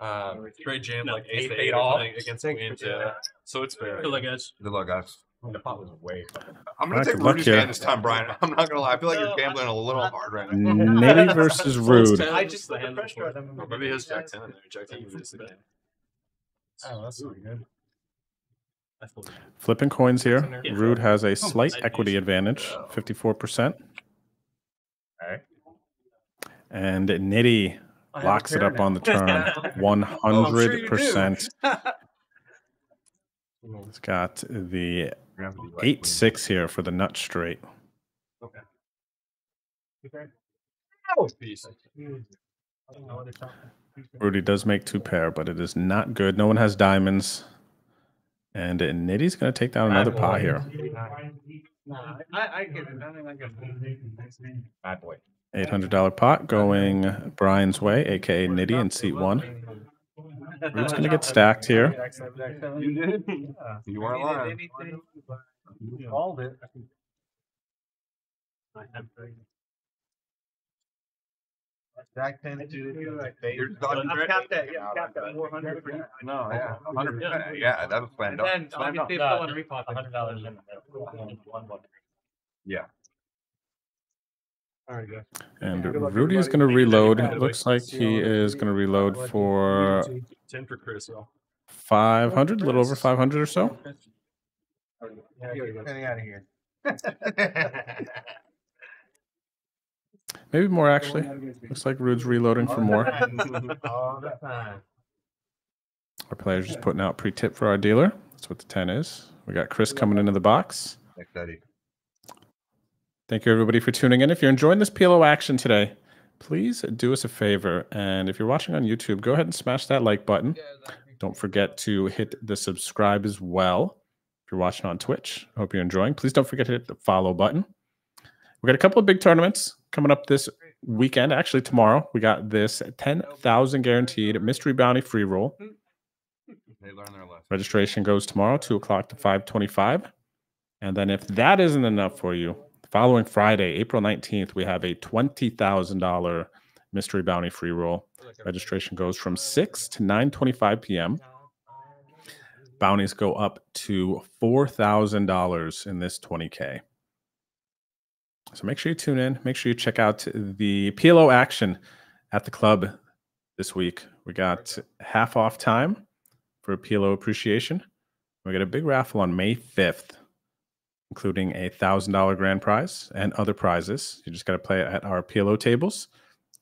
um, Trey jammed like ace ace eight eight off against Queens. Yeah. So it's fair. Good luck, guys. Good luck, guys. The pot was way. I'm gonna Alright, take good luck Rudy's hand this time, Brian. I'm not gonna lie. I feel like you're gambling a little hard right now. Nitty [LAUGHS] versus Rood. I just the hand before. Or maybe he has Jack 10 in there. Jack 10 is the. Oh, that's not good. Flipping coins here. Yeah. Rood has a oh, slight I'd equity advantage, 54%. Alright. And Nitty I have a locks it pair up on the turn, [LAUGHS] Oh, sure you do. 100%. It's [LAUGHS] got the You're gonna have to be like 8 6 here for the nut straight. Peace. Rudy does make two pair, but it is not good. No one has diamonds. And Nitty's going to take down another pot here. Nah, I, I get it. I think I get it. Bad boy. $800 pot going Brian's way, aka Nitty in seat one. Rood's going to get stacked here. You did? [LAUGHS] You weren't lying. You called it. Jack ten, You're dodging I've capped that, yeah, capped that four hundred. No, yeah, 100%. Yeah, that was planned And out. then Planned obviously out. if someone repot A hundred dollars in the middle. One, one. Yeah. Alright, guys. And luck, Rudy is going to reload. It looks like he is going to reload for 10 for Chris, y'all. 500, a little over 500 or so. Getting out of here. [LAUGHS] Maybe more, actually. Looks like Rood's reloading for more. [LAUGHS] All the time. Our player's just putting out pre-tip for our dealer. That's what the 10 is. We got Chris coming into the box. Thanks, Eddie. Thank you, everybody, for tuning in. If you're enjoying this PLO action today, please do us a favor. And if you're watching on YouTube, go ahead and smash that like button. Don't forget to hit the subscribe as well. If you're watching on Twitch, I hope you're enjoying. Please don't forget to hit the follow button. We got a couple of big tournaments coming up this weekend. Actually, tomorrow we got this 10,000 guaranteed mystery bounty free roll. [LAUGHS] They learned their lesson. Registration goes tomorrow, two o'clock to five twenty-five. And then if that isn't enough for you, following Friday, April nineteenth, we have a twenty thousand dollar mystery bounty free roll. Registration goes from six to nine twenty-five p.m. Bounties go up to four thousand dollars in this twenty k. So make sure you tune in. Make sure you check out the PLO action at the club this week. We got half off time for PLO appreciation. We got a big raffle on May 5th, including a $1,000 grand prize and other prizes. You just got to play at our PLO tables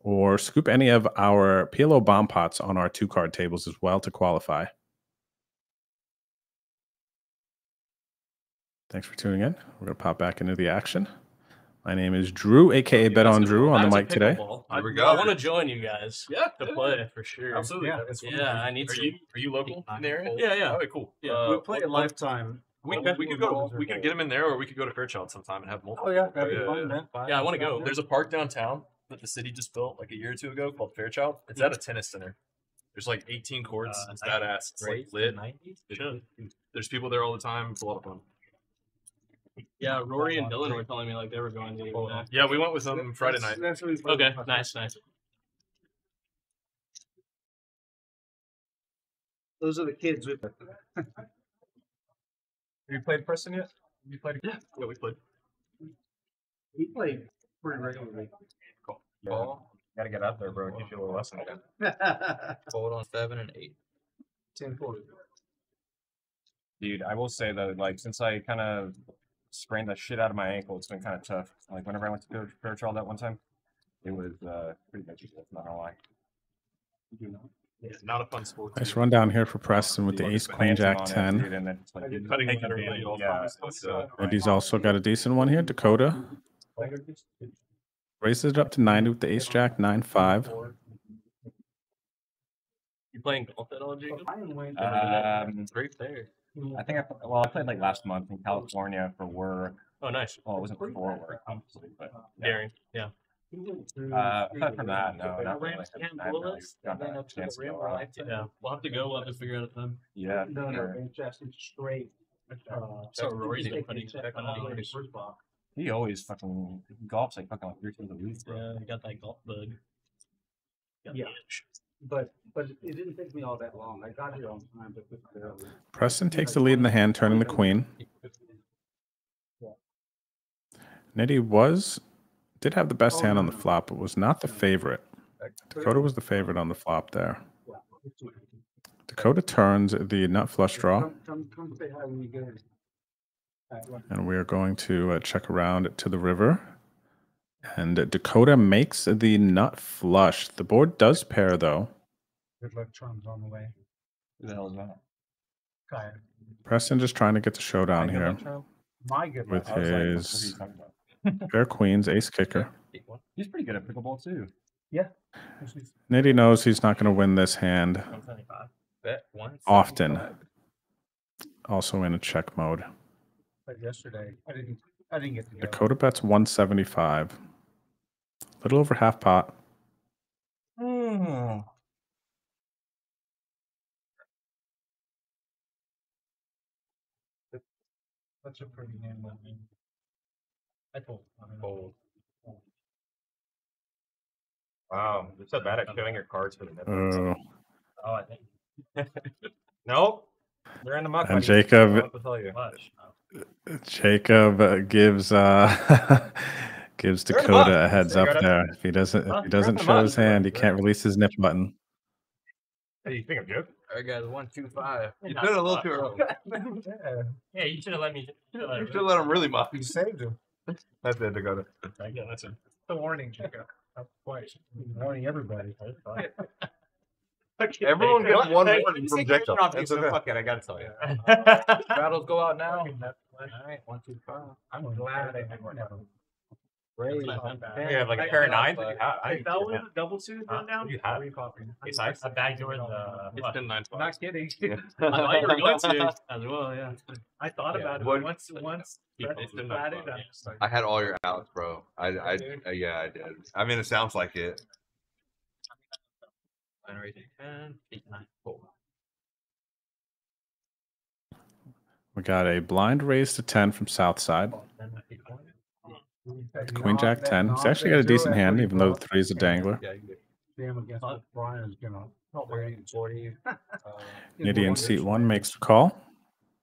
or scoop any of our PLO bomb pots on our two card tables as well to qualify. Thanks for tuning in. We're going to pop back into the action. My name is Drew, aka Bet on Drew, on the mic today. There I, we go. I want to join you guys. Yeah, to play for sure. Absolutely. Yeah, yeah I need Are to. you are you local in the area? Yeah, yeah. Okay, cool. Yeah. Uh, We play a lifetime. We, Okay. we could go. We could get them in there, or we could go to Fairchild sometime and have multiple. Oh yeah, that'd be Yeah, fun, yeah. man. Yeah, I want to go. There's a park downtown that the city just built like a year or two ago called Fairchild. It's at a tennis center. There's like 18 courts. Uh, it's badass. It's like lit. It- Should. there's people there all the time. It's a lot of fun. Yeah, Rory and Dylan were telling me like they were going to. Uh, Yeah, we went with them Friday night. That's really okay, nice, nice. Those are the kids with. [LAUGHS] Have you played Preston yet? You played? Yeah, yeah, we played. We play pretty regularly. Ball. Gotta get out there, bro. Teach you a little lesson. [LAUGHS] Hold on seven and eight. Ten forty. Dude, I will say though, like since I kind of sprained the shit out of my ankle, it's been kind of tough. Like whenever I went to Fair- Fairchild that one time, it was uh pretty much I'm not gonna lie. Yeah, not a fun sport. Nice run down here for Preston with the ace, queen, jack, ten. and then like, You're cutting taking everybody advantage, off. yeah, uh, And he's also got a decent one here. Dakota raises it up to 90 with the ace, jack, nine, five. You playing golf at all, Jacob? Um, Great player. I think I pl- well I played like last month in California for work. Oh, nice. Well, it wasn't for work, obviously, but yeah. Daring. Yeah. Uh, aside from that, no, not really. I haven't really gotten a chance to go out. Yeah. We'll have to go. We'll have to figure out a time. Yeah, No, no, sure. it's just it's straight. Uh, So Rory's take putting the check check on on the the first block. He always fucking golfs like fucking like three times a week. Bro. Yeah, you got that golf bug. Got the Yeah. itch. But but it didn't take me all that long. I got here on time, but just barely. Preston takes the lead in the hand, turning the queen. Nitty was did have the best hand on the flop, but was not the favorite. Dakota was the favorite on the flop there. Dakota turns the nut flush draw, and we are going to uh, check around to the river. And Dakota makes the nut flush. The board does pair though. Good luck charms on the way. Who the hell is that? Preston just trying to get the showdown here? My good with luck. I was like, what are you his talking about? pair queens, ace kicker. He's pretty good at pickleball too. Yeah. Nitty knows he's not going to win this hand 175. Bet one. often. Also in a check mode. But yesterday, I didn't, I didn't get to go. Dakota bets 175. A little over half pot. Hmm. Such a pretty name. I mean. I told. Fold. Wow, you're so bad at showing your cards for the nip. Oh. Oh, I think. [LAUGHS] nope. They're in the muck. And buddy. Jacob- know what to tell you. Flush. Jacob uh, gives uh [LAUGHS] gives They're Dakota a heads There you up there. If he doesn't if he doesn't show his hand, he can't release his NIT button. Hey, you think I'm joking? All right, guys, one, two, five. You You did did it a little too early. [LAUGHS] Yeah, you should have let me. You You should let him really muck. You saved him. That's it, Dakota. Yeah, that's it. The warning, Jacob. Twice. Warning everybody. [LAUGHS] Everyone gets one warning from Jacob. It's It's okay. okay. Fuck it, I gotta tell you. [LAUGHS] Battles go out now. All right, one, two, five. I'm glad I had one of them. Great. You have like a pair of nines? What do you have? I That was a double suited Huh? one down? What do you have? Three coffee. Ace high? I backdoored the. It's flush. been nine I'm five. Not kidding. [LAUGHS] [LAUGHS] [LAUGHS] I thought you were going to as well, yeah. I thought Yeah. about it What- once, once. Yeah, Brett it's been nine decided, five. I just like- I had all your outs, bro. I, I, uh, yeah, I did. I mean, it sounds like it. Generation 10, 8, 9, 4. We got a blind raise to 10 from Southside. Then I pick one. Queen Jack 10. He's actually got a decent hand, even though the three is a dangler. Yeah, you did. Jam against what Brian's gonna. Thirty, forty. Nitty in seat one makes the call.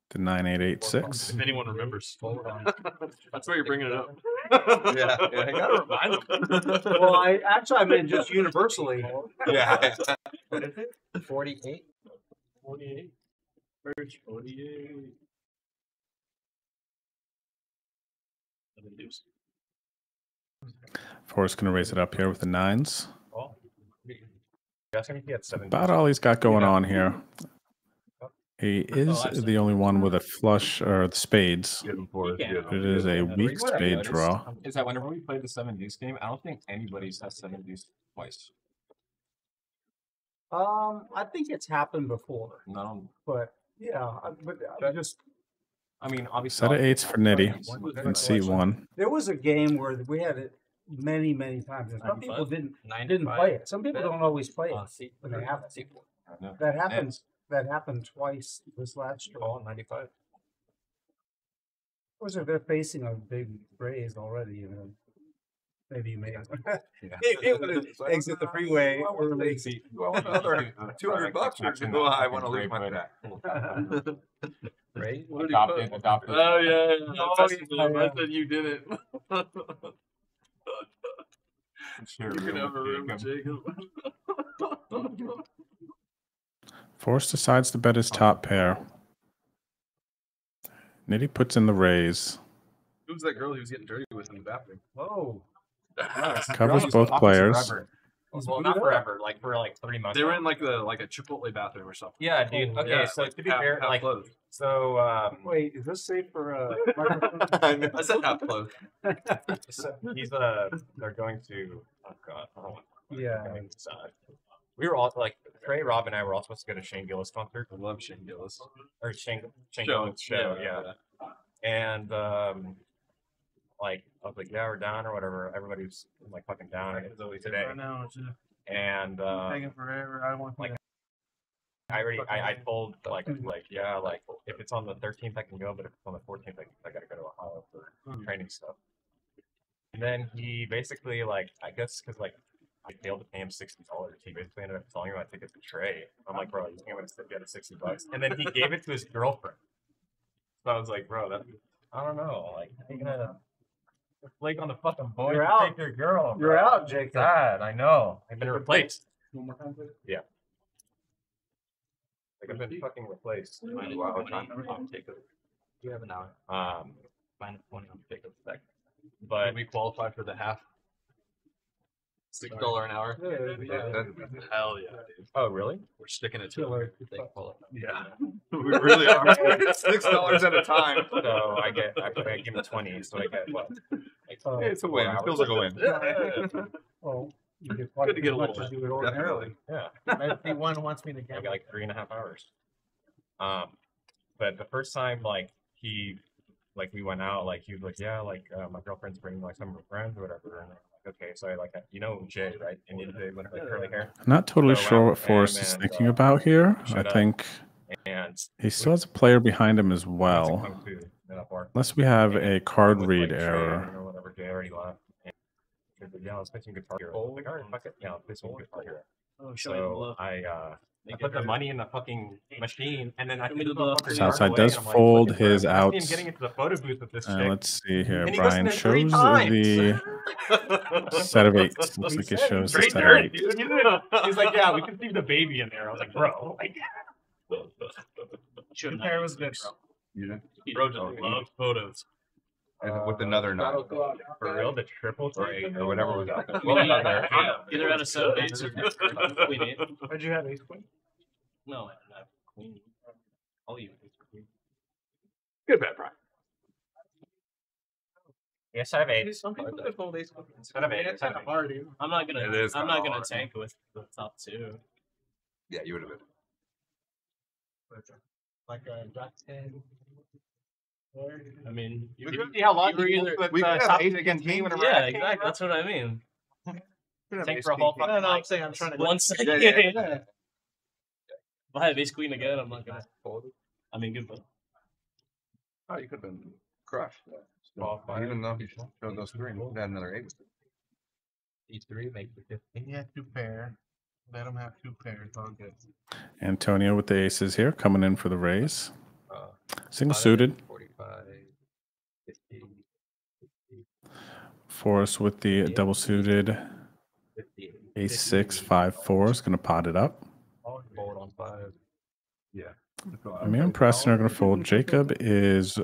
The 9886. If anyone remembers. [LAUGHS] That's why you're bringing it up. [LAUGHS] Yeah, yeah, I gotta remind them. Well, I, actually, I meant just universally. [LAUGHS] Yeah. What is it? 48. 48. Birch, 48. Seven deuce. Forrest going to raise it up here with the nines. Asking if he had seven. About all he's got going on here. He is the only one with a flush or the spades. Give him four. Yeah. Give him- It is a The weak spade noticed draw. Is that whenever we play the seven deuce game, I don't think anybody's has seven deuce twice. Um, I think it's happened before, Not on. but yeah, but I just, I mean, obviously. Set of eights for Nitty and C one. there was a game where we had it many, many times. and Some people didn't, 95. didn't play it. Some people don't always play it. Oh, seat when they have it. seat four. I don't know. That happens, that happened twice this last year. Call 95. Of course, they're facing a big raise already, you know, maybe you may. [LAUGHS] Yeah. Maybe wanna [LAUGHS] exit the freeway early. Do I want another [LAUGHS] two hundred bucks or do oh, I want to lose my jack? Right? What did he Adopted, put? adopted. Oh yeah, yeah. Oh, I yeah. I said you did it. Share you can have a room with Jacob. Forrest decides to bet his oh. top pair. Nitty puts in the raise. Who's that girl he was getting dirty with in the bathroom? Whoa. [LAUGHS] Covers both players. well, not forever, like for like three months. They were in like the like a Chipotle bathroom or something. Yeah, dude. Okay, Yeah, so like to be half- fair, half like closed. so um Wait, is this safe for uh? [LAUGHS] microphone? I said half closed. [LAUGHS] so he's uh they're going to oh god oh, Yeah. going to, uh, we were all like Trey, Rob, and I were all supposed to go to Shane Gillis concert. I love Shane Gillis. Or Shane Shane Show, Gillis show, yeah, yeah. And um like I was like, yeah, we're down or whatever. Everybody was like fucking down today. now, And uh taking forever. I want like I already I, I told like like yeah like if it's on the 13th I can go but if it's on the 14th I, I gotta go to Ohio for Hmm. training stuff. And then he basically like I guess because like I failed to pay him sixty dollars. He basically ended up selling me my ticket to Trey. I'm like, bro, you think I'm gonna a sixty bucks? And then he gave it to his girlfriend. So I was like, bro, that I don't know, like you gonna flake on the fucking boy You're out. take your girl? Bro. You're out, It's Jacob. Sad, I know. I've been replaced. One more time, please. Yeah. Like I've been fucking replaced. Wow, John, I'll take. You have an hour. Um, Minus twenty on Jacob's back. but we qualify for the half. Six dollar an hour. Yeah, Hell yeah, dude. oh really? We're sticking it to Killer. them. They. Yeah, [LAUGHS] we really are. [LAUGHS] Six dollars at a time. So I get actually I give him twenty, so I get what? Like, Uh, It's a win. It feels like a win. Well, you get Good to get a as little much as win. you would ordinarily. yeah. [LAUGHS] If one wants me to I get got like three and a half hours. Um, but the first time, like he, like we went out, like he was like, yeah, like uh, my girlfriend's bringing like some of her friends or whatever. And I'm like, okay, so I like, you know Jay, right? Indian Jay with like curly hair. I'm not totally So, sure um, what Forrest and, is thinking uh, about here. I think And he still has a player behind him as well. Kung Fu in that bar. Unless we have a card with, read like, error. Or whatever, Jay already left. And he was like, yeah, let's play some Guitar Hero. I was like, all right. Yeah, let's play some Guitar Hero. Oh, show me the So. I, uh, I put the money in the fucking machine, and then I Show think the bluff. Southside does fold his I'm getting into the photo booth with this Uh, chick. let's see here. And Brian listened three shows the [LAUGHS] set of eights. Looks like it shows the Straight set of dirty, eights. dude. He's like, yeah, we can see the baby in there. I was like, bro, like, [LAUGHS] Should Hair was good, bro. You didn't? Bro just loves photos. With another nine. for real, the triple three or whatever was out there. We Well, need- not there. Either out of seven eights or [LAUGHS] queen eight. What'd you have, ace queen? No, I have queen. All you. Good bet, Brian. Yes, I have eight. Some people could fold ace queen. Instead of eight, That's kind of hard, dude. I'm not gonna. It is I'm not gonna hard. tank with the top two. Yeah, you would have been. Like a jack ten. There. I mean, you We could- could see how you long were you either- with We uh, could have top eight against me whenever Yeah, I came, exactly. bro. That's what I mean. Tank for a whole No, fucking no, I'm saying I'm trying to. One second. Yeah, yeah, yeah. Yeah. If I have ace queen again, I'm not gonna. I mean, good. But Oh, you could have been crushed. Well, fine. Even though he showed those three, we had another eight. Each three makes the fifteen. Yeah, two pair. Let him have two pairs. All good. Antonio with the aces here, coming in for the raise. Uh, Single suited. 45, 50, Forrest with the double suited 50, ace six five four is going to pot it up. fold on five. Yeah. Amir and Preston are going to fold. Jacob is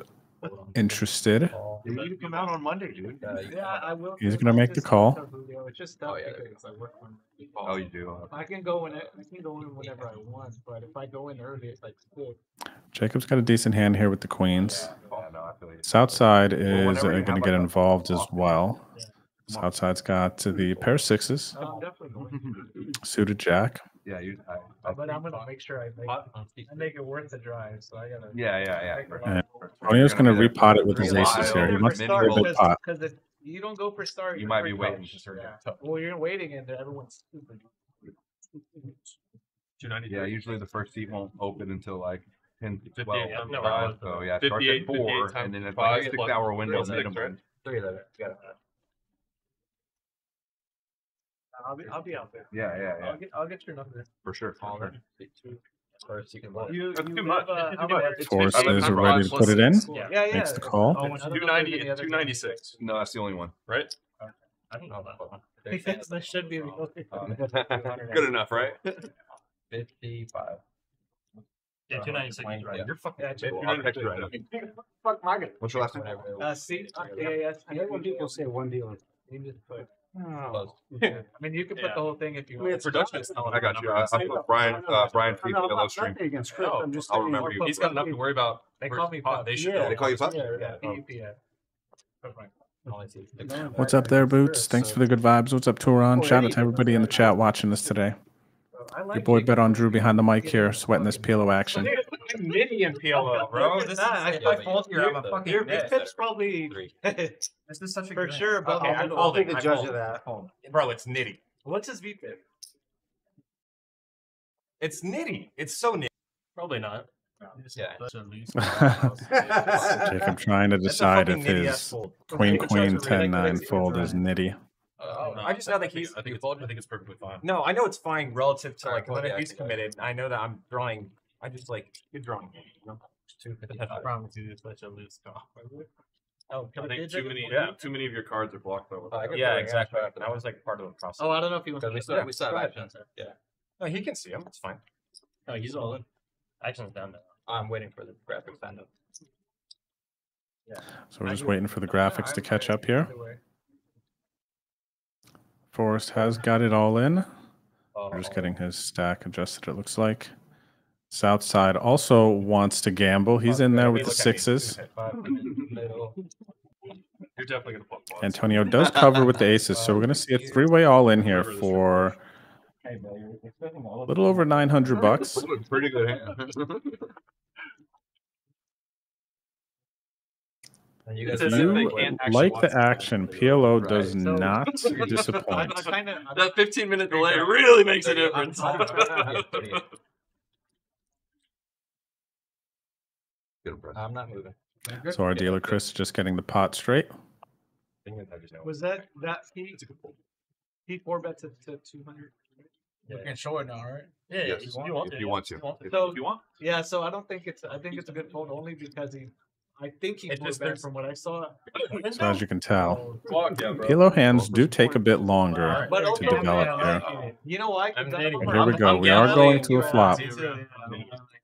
interested. You need to come out on Monday, dude. Uh, Yeah, I will. He's gonna make the call. It's just tough Oh, yeah, because I work on. Oh, you do. uh, I can go in. I can go in whenever I want, but if I go in early, it's like school. Jacob's got a decent hand here with the queens. Yeah, no, I feel you. Southside is whenever you going to get involved as well. day. well. Southside's got the pair of sixes, No, I'm definitely going. suited jack. Yeah, you. I, I, But I'm gonna make sure I make, I make it worth the drive. So I gotta. yeah, yeah, yeah. And Antonio's going to repot it with his aces here. He Wild, wants to mini a big pot. Because if you don't go for start, You might be waiting coach. to start Yeah. Well, you're waiting, and everyone's stupid. Yeah, usually the first seat won't open until like 10, 58, 12, yeah, no, 5, I was- So yeah, it starts at four, and then it's times like a five six plus hour window six, minimum. right? Three of them. Got it. I'll be, I'll be out there. Yeah, yeah, yeah. I'll get, I'll get your number. For sure. For sure. First, you can block. You, That's you too much. Uh, how too much? much. Forrest is I'm ready to put it in. Yeah, yeah. Makes the call. Oh, It's I don't know two if there's ninety. any It's two ninety six. No, that's the only one. Right? I don't know that one. games. that should be [LAUGHS] the only. Good enough, right? Fifty-five. Yeah, 296 is right. You're fucking. Yeah, cool. I'll text you right now. [LAUGHS] Fuck my god. What's your last name? Uh, C. Uh, yeah, yeah. I hate when people say one dealer. You just put Oh. I mean, you could put the whole thing if you I mean, want. production is telling I got the you. I, numbers. I put Brian uh, Brian I'm Feet the live stream. nothing against Chris. Oh, I'm just I'll saying, remember you. He's got enough to worry about. They call me pot. They should. Yeah. They call you Pup? Yeah, Yeah. PUP. What's up there, Boots? Thanks for the good vibes. What's up, Turan? Shout out to everybody in the chat watching this today. Your boy Bet on Drew behind the mic here, sweating this PLO action. I'm nitty in PLO, bro. This is Nah, if yeah, I but fold you- here, I'm a fucking Your dead. pitch probably [LAUGHS] This is such a for sure hand. above Okay, I'm middle. I'll be folding. the judge of folding. that. Fold. Bro, it's nitty. What's his VPIP? It's nitty. It's so nitty. Probably not. Yeah. [LAUGHS] Jacob trying to decide if fucking nitty ass his queen queen tries 10 9 fold is nitty. Oh, I just know that think, he's. I think it's all I think it's perfectly fine. No, I know it's fine relative to Alright, like well, when yeah, he's committed. I know that I'm drawing. I just like good drawing. You know? I promise you such a loose call. Oh, I think too many Yeah. too many of your cards are blocked though. Uh, yeah, exactly. That was like part of the process. Oh, I don't know if he wants to. we still Yeah, we still have actions. Yeah. No, he can see him. It's fine. Oh, he's all in. Action's down now. I'm waiting for the graphics to end up. Yeah. So we're just waiting for the graphics to catch up here. Forrest has got it all in. We're just getting his stack adjusted, it looks like. Southside also wants to gamble. He's in there with the sixes. You're definitely gonna put. Antonio does cover with the [LAUGHS] aces, so we're going to see a three-way all in here for [LAUGHS] a little over 900 bucks. Pretty good hand. [LAUGHS] you guys you like the action, PLO does So- not [LAUGHS] [LAUGHS] I disappoint. kind of. That 15 minute delay really makes a difference. [LAUGHS] I'm not moving. So our dealer Chris is just getting the pot straight. Was that that he? He four bet to, to two hundred. Yeah. can show it now, right? Yeah, Yes, if you want if to. you want to. If you want. yeah, so I don't think it's I think it's a good fold only because he, I think he It four just- bet there's- from what I saw. So as you can tell, oh, Fuck yeah, bro. PLO hands do take a bit longer But to also, develop man, here. you know why? 'Cause I'm that- dating And here we go. We are going to a flop.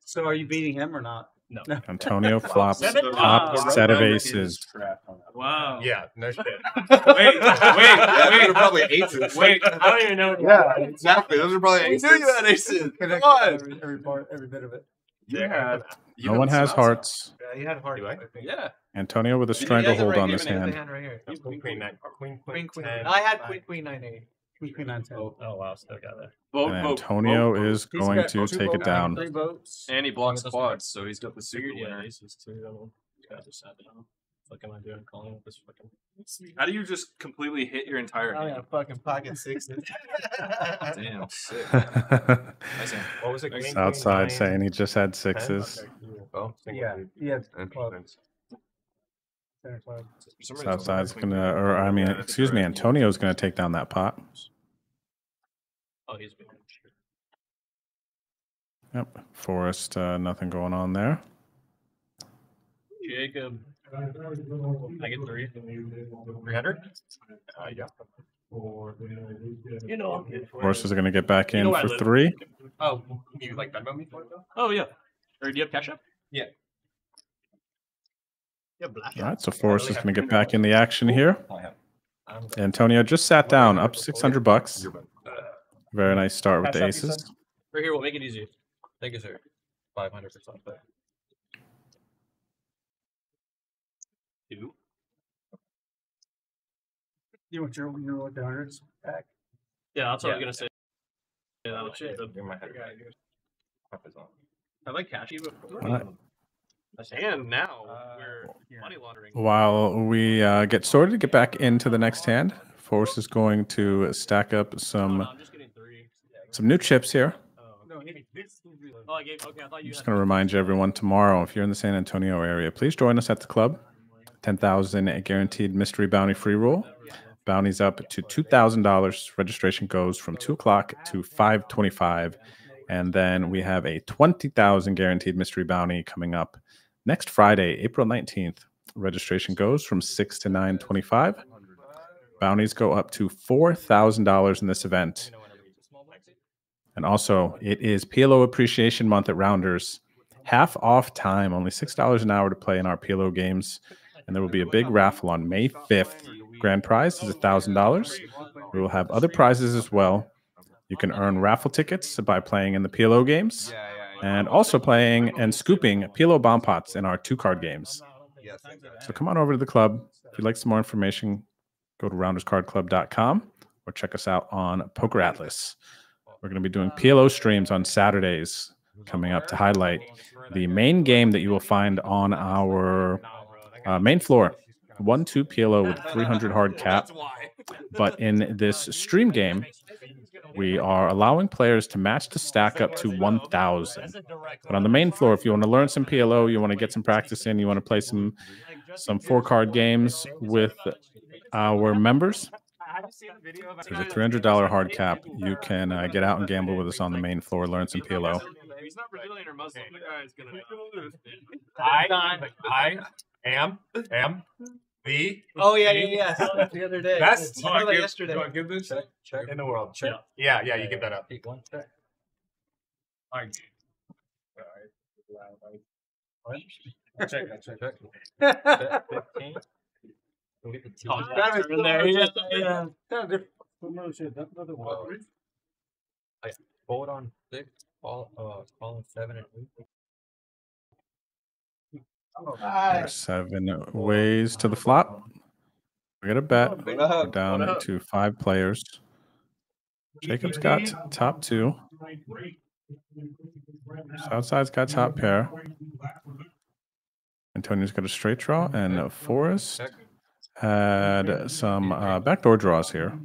So are you beating him or not? No. [LAUGHS] Antonio flops Seven? top Wow. set of aces. Wow. Yeah, no shit. [LAUGHS] Wait, wait, [LAUGHS] Yeah, those wait. are probably aces. Wait, I don't even know. Yeah, exactly. Those are probably We aces. knew you had aces. Come on. Every, every part, every bit of it. You had. You No one has hearts. Yeah, he had heart. Do I? I. Yeah. Antonio with a He has a stranglehold on right this given hand. hand right here. Queen, queen, nine, queen, Queen, queen, queen. I had queen, queen, nine, eight. Queen, queen, nine, ten. Oh wow, still got that. Vote, And Antonio vote, is vote. going got to two take it down. Three votes. And he blocks quads, so he's got the super yeah, winner. aces too. That one. Guys are sad now. What am I doing? Calling with this fucking. How do you just completely hit your entire I hand? got fucking pocket sixes. [LAUGHS] Damn, sick. [LAUGHS] What was it? Queen, queen, Southside nine, saying he just had sixes. Okay, cool. Oh, Yeah, yeah. Interesting. Center club. For Southside's gonna, or I mean, excuse me, queen, Antonio's gonna take down that pot. Oh, he's been. Yep. Forrest, uh, nothing going on there. Jacob. I get three. 300? Uh, yeah. You know I'm good Forrest it. is gonna get back You in know for live- three. Oh, you like Venmo me for it though? Oh yeah. Or do you have cash up? Yeah. Yeah, black. All right, so Forrest is gonna get back in the action here. I have. I'm Antonio just sat down, up six hundred bucks. Uh, Very nice start with the up, you said? aces. Right here, we'll make it easy. Thank you, sir. 500 percent. Two. You want your, you want the hundreds back? Yeah, that's what I was gonna say. Yeah, that was shit. You're my head. Cup is on. I like cashy, but All right. And now Uh, we're money laundering. While we uh, get sorted, get back into the next hand. Forrest is going to stack up some no, I'm just getting three. some new chips here. Oh, No, oh I gave, okay, I I'm just going to remind you, everyone, tomorrow, if you're in the San Antonio area, please join us at the club. 10,000 guaranteed mystery bounty free roll. Bounties up to $2,000. Registration goes from 2 o'clock to 525. And then we have a 20,000 guaranteed mystery bounty coming up next Friday, April 19th. Registration goes from 6 to 925. Bounties go up to $4,000 in this event. And also, it is PLO Appreciation Month at Rounders. Half off time, only $6 an hour to play in our PLO games. And there will be a big raffle on May 5th. Grand prize is $1,000. We will have other prizes as well. You can earn raffle tickets by playing in the PLO games and also playing and scooping PLO bomb pots in our two card games. So come on over to the club. If you'd like some more information, go to rounderscardclub.com or check us out on Poker Atlas. We're going to be doing PLO streams on Saturdays coming up to highlight the main game that you will find on our uh, main floor. 1 2 PLO with 300 hard cap. But in this stream game, we are allowing players to match the stack up to 1,000. But on the main floor, if you want to learn some PLO, you want to get some practice in, you want to play some some four card games with our members, there's a $300 hard cap. You can uh, get out and gamble with us on the main floor, learn some PLO. He's not Brazilian or Muslim. I am, am the Oh yeah, yeah, yeah. I saw that the other day. best [LAUGHS] I saw that yesterday. give this in the world. Check. Yeah, yeah, you give that up. One check. Check, check, check. Fifteen. Oh, Travis in there. Yeah, yeah. Fold on six, call, uh, calling seven and eight. There's seven ways to the flop. We got a bet. We're down to five players. Jacob's got top two. Southside's got top pair. Antonio's got a straight draw, and Forrest had some uh, backdoor draws here.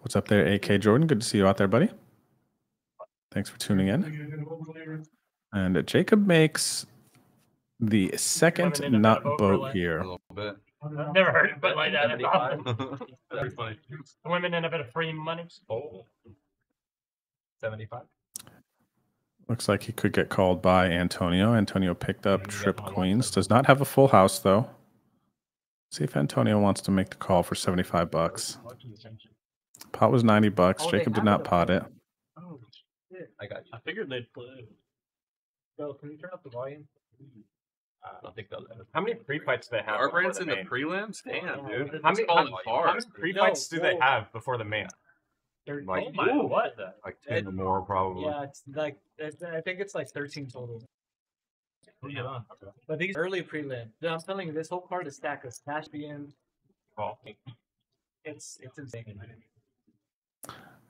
What's up there, AK Jordan? Good to see you out there, buddy. Thanks for tuning in. And Jacob makes the second Women in a nut boat boat here. bit. I've never heard of it like that. Very [LAUGHS] funny. Women in a bit of free money. Oh. Seventy-five. Looks like he could get called by Antonio. Antonio picked up trip queens. Does not have a full house though. See if Antonio wants to make the call for 75 bucks. Pot was 90 bucks. Oh, Jacob did not pot it. Oh. I got you. I figured they'd play. Bro, can you turn up the volume? I don't think they'll let us. How many pre-fights do they have? Our before brands the in the main? prelims? Damn, dude. How many, falling how, how many pre-fights do they have before the main? Thir- Like, oh my, what? like 10 or more, probably. Yeah, it's like it's, I think it's like thirteen total. Oh, yeah. Uh-huh. But these early prelim, dude, I'm telling you, this whole card is stacked with cash being. Oh. It's it's insane.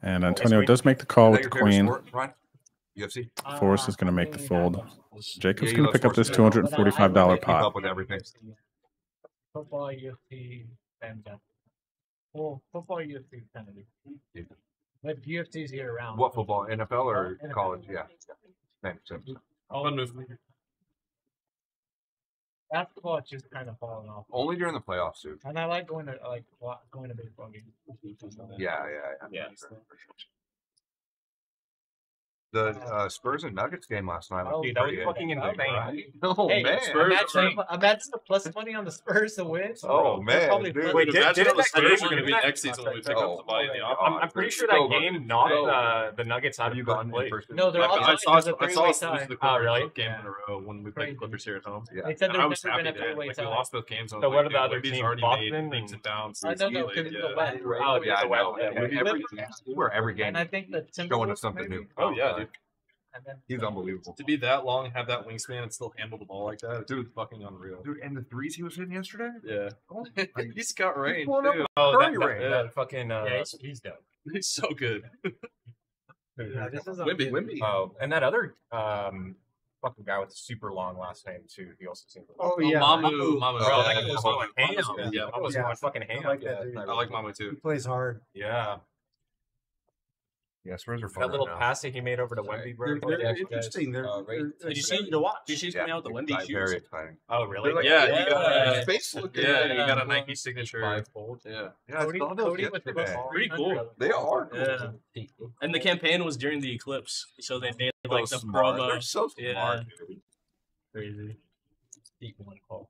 And Antonio does make the call with the queen. sport, UFC? Forrest Uh, is going to make the fold. Jacob's Yeah, going to pick up this sports, But I- I $245 really Keep pot. up with everything. Football, UFC, and uh, well, football, UFC, kind of. Yeah. But UFC's year round. What football? NFL or NFL. college? Yeah. Same, same. Fun move. Basketball, it's just kind of falling off. Only during the playoffs, dude. And I like going to like wa- going to baseball games. Yeah, yeah, yeah. Yeah. The uh, Spurs and Nuggets game last night. Oh, Dude, that was pretty fucking good. insane. [LAUGHS] Oh hey, man. imagine, imagine the plus money on the Spurs to win. Oh, man, dude. Wait, did- imagine didn't the Spurs are going to be next season when we pick Oh, up the in the office. I'm, I'm pretty sure that game knocked So uh, the Nuggets out Have of you gone in place. person? No, they're I, all I saw, There's a I saw three-way us lose the Oh, Clippers really? both in a row when we played the Clippers here at home. Yeah. They said And there's I was never happy been a that three-way like, we lost both games. I was So what are the dude, other Wemby's teams? already Boston made leaps and- it down. I don't know Like, because yeah. the West. Oh, yeah, I know. Every, every, we're every game And I think the Timberwolves showing us something new. Oh yeah, dude. And then He's unbelievable. To be that long, have that wingspan, and still handle the ball like that, dude, it's fucking unreal. Dude, and the threes he was hitting yesterday? Yeah, [LAUGHS] he's got range pulling up too. Oh, that, Curry that, range. that fucking. Uh, Yeah, he's, he's dope. [LAUGHS] He's so good. Yeah, [LAUGHS] this is Wemby. Wemby. oh, and that other um, fucking guy with the super long last name too. He also seems. Oh Oh, yeah, Mamu, Mamu. Bro, Oh, that yeah, guy was yeah. going ham. Yeah, yeah. That was Yeah. going fucking ham. I like that dude. I like Mamu too. He plays hard. Yeah, Yeah, Spurs are fun. that little right now. pass that he made over to Wemby, bro. They're, they're Yeah, interesting. They're, uh, right. they're Did you see exciting to watch? Did you see Yeah, coming out the Wemby shoes? Very exciting. Oh, really? Like- Yeah, Yeah. you got His face looking. yeah, you got a Nike signature. Fivefold. Yeah, Yeah, Cody, Cody with the yesterday. Pretty cool. They are. cool. Yeah. And the campaign was during the eclipse, so they made So like the smart. promo. They're so Yeah. smart, dude. Crazy. Deep one call.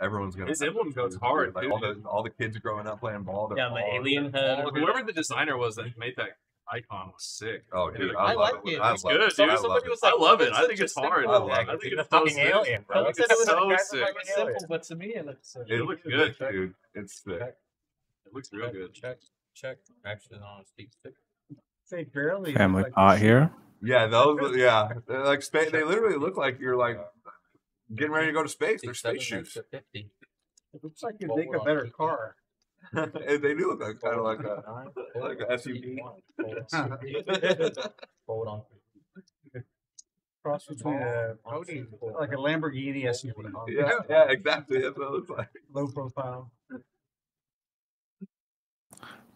Everyone's gonna. His emblem goes hard, Like dude. all the all the kids growing up playing ball. Yeah, the alien head. whoever the designer was that made that icon was sick. Oh, dude, I, I like love it. it. I It's love good, it. dude. I Somebody love it. I love it. I think such it's a hard. simple I think It's it's a so fucking sick. alien, bro. It's It's so sick. fucking simple, but to me it looks. It looks good, dude. It's sick. It looks real good. Check, check. Actually, on Steve's stick. Say barely. Family like pot here. Yeah, those. [LAUGHS] Yeah, like. They literally look like you're like getting ready to go to space. They're space shoes. Fifty. It looks like you'd make a better car. [LAUGHS] they do look like kind of like a like a SUV. Hold on. [LAUGHS] Cross between a like a Lamborghini SUV. Yeah, yeah, exactly. That's what it looks like. Low profile.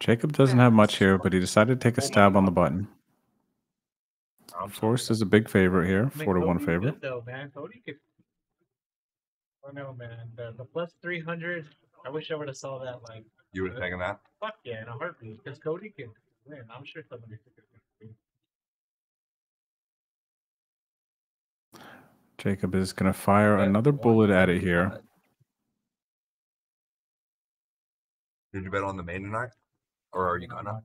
Jacob doesn't have much here, but he decided to take a stab on the button. Forrest is a big favorite here, I four to one favorite. Though, man, Cody could. I don't know, man. The, the plus three hundred. I wish I would have saw that. Like, You would have taken that. fuck yeah, in a heartbeat. Because Cody can win. I'm sure somebody took it. Jacob is going to fire another bullet at it here. Did you bet on the main tonight, or are you gonna?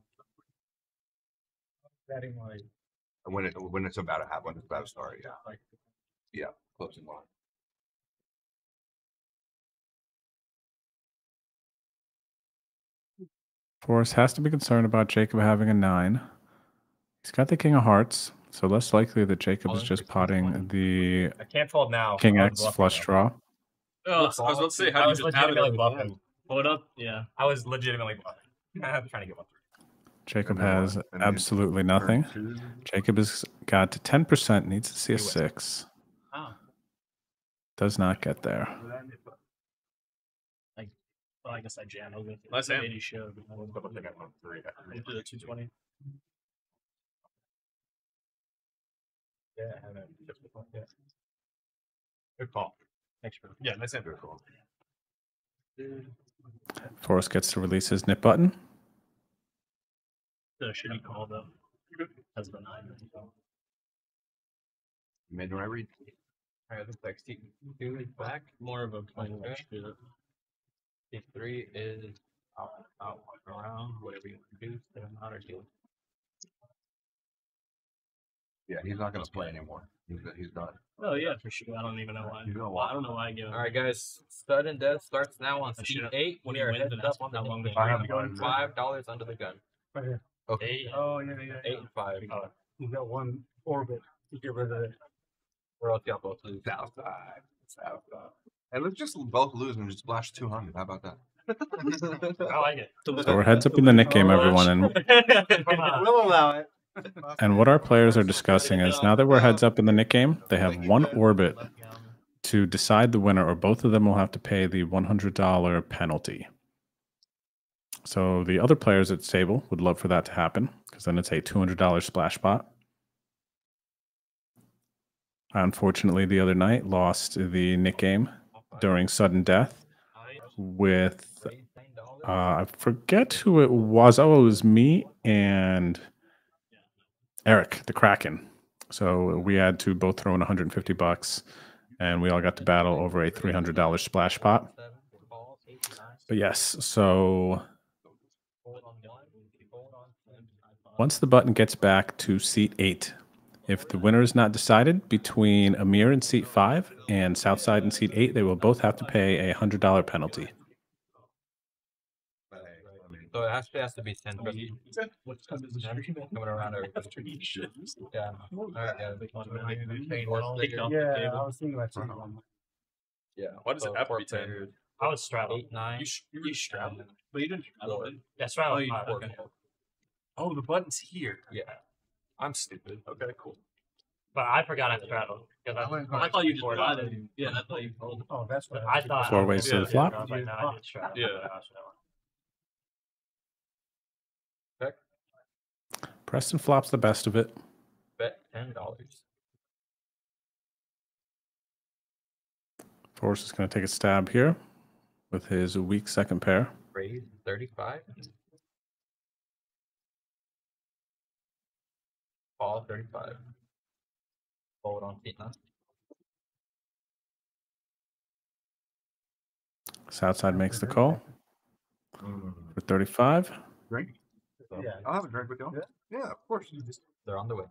Betting like When it when it's about to happen, it's about to start. Yeah, like yeah, closing line. Forrest has to be concerned about Jacob having a nine. He's got the king of hearts, so less likely that Jacob is just potting the I can't fold now. king I was X flush draw. Oh, I was about to say, how I do you was just have it legitimately on the bluffing. Hold up, yeah. I was legitimately bluffing. [LAUGHS] I'm trying to get one through. Jacob has what? And then absolutely nothing. Jacob has got to 10%, needs to see a six. oh, Does not get there. Well, I guess I jammed. I was gonna Nice hand. maybe shove. I was Double check at one three. gonna do the two twenty. Yeah, and then just the one, yeah. Good call. Thanks for Yeah, nice hand. good call. Forrest gets to release his NIT button. The shitty call though. Has the nine. so. You made the right read. Alright, looks like Steve two is back. More of a plain Okay. Like shit. Steve three is out, out, walking around, whatever you want to do, seven out or deal. Yeah, he's not gonna play anymore. He's he's done. Oh yeah, for sure. I don't even know why. He's gonna I don't know why I give him. Alright, guys, stud and death starts now on I Steve should've- eight. when We he are wins, heads then up that's on the how long nickname. the I have game one. goes. Five dollars under the gun. Right here. Okay. Eight. Oh yeah, yeah. Eight and five. Oh, You got one orbit to get rid of it. Or else y'all both lose. Southside. Southside. And let's just both lose and just splash two hundred. How about that? [LAUGHS] I like it. So we're heads up in the NIT game, everyone. And, [LAUGHS] We'll allow it. and what our players are discussing is now that we're heads up in the NIT game, they have one orbit to decide the winner, or both of them will have to pay the $100 penalty. So the other players at the table would love for that to happen because then it's a $200 splash pot. I unfortunately the other night lost the NIT game during sudden death with uh, I forget who it was. Oh, it was me and Eric, the Kraken. So we had to both throw in 150 bucks, and we all got to battle over a $300 splash pot. But yes, so once the button gets back to seat eight, if the winner is not decided between Amir and seat five and Southside in seat eight, they will both have to pay a hundred dollar penalty. So it actually has to be ten. for. What the stream? Coming around our Yeah. Yeah. big one. Paying Well, less take later. off the Yeah, table. I was thinking about you. Yeah. Why does it so have to four be 10? I was straddled. Eight, nine. You, sh- you straddled. But you didn't. Oh, I don't. Yeah, Oh, straddled. you okay. Oh, the button's here. Yeah. I'm stupid. Okay, cool. But I forgot I straddled because I, went, I thought you just four it. Yeah, that's thought you told. Oh, that's what I thought. Four ways to the flop. I was like, no, I did straddle. Yeah. Preston flops the best of it. Bet ten dollars. Forrest is going to take a stab here with his weak second pair. Raise 35. All 35 on fitness Southside makes the call mm. for 35. Drink? Yeah, I'll have a drink with y'all. Yeah. yeah, of course. Just, they're on the way.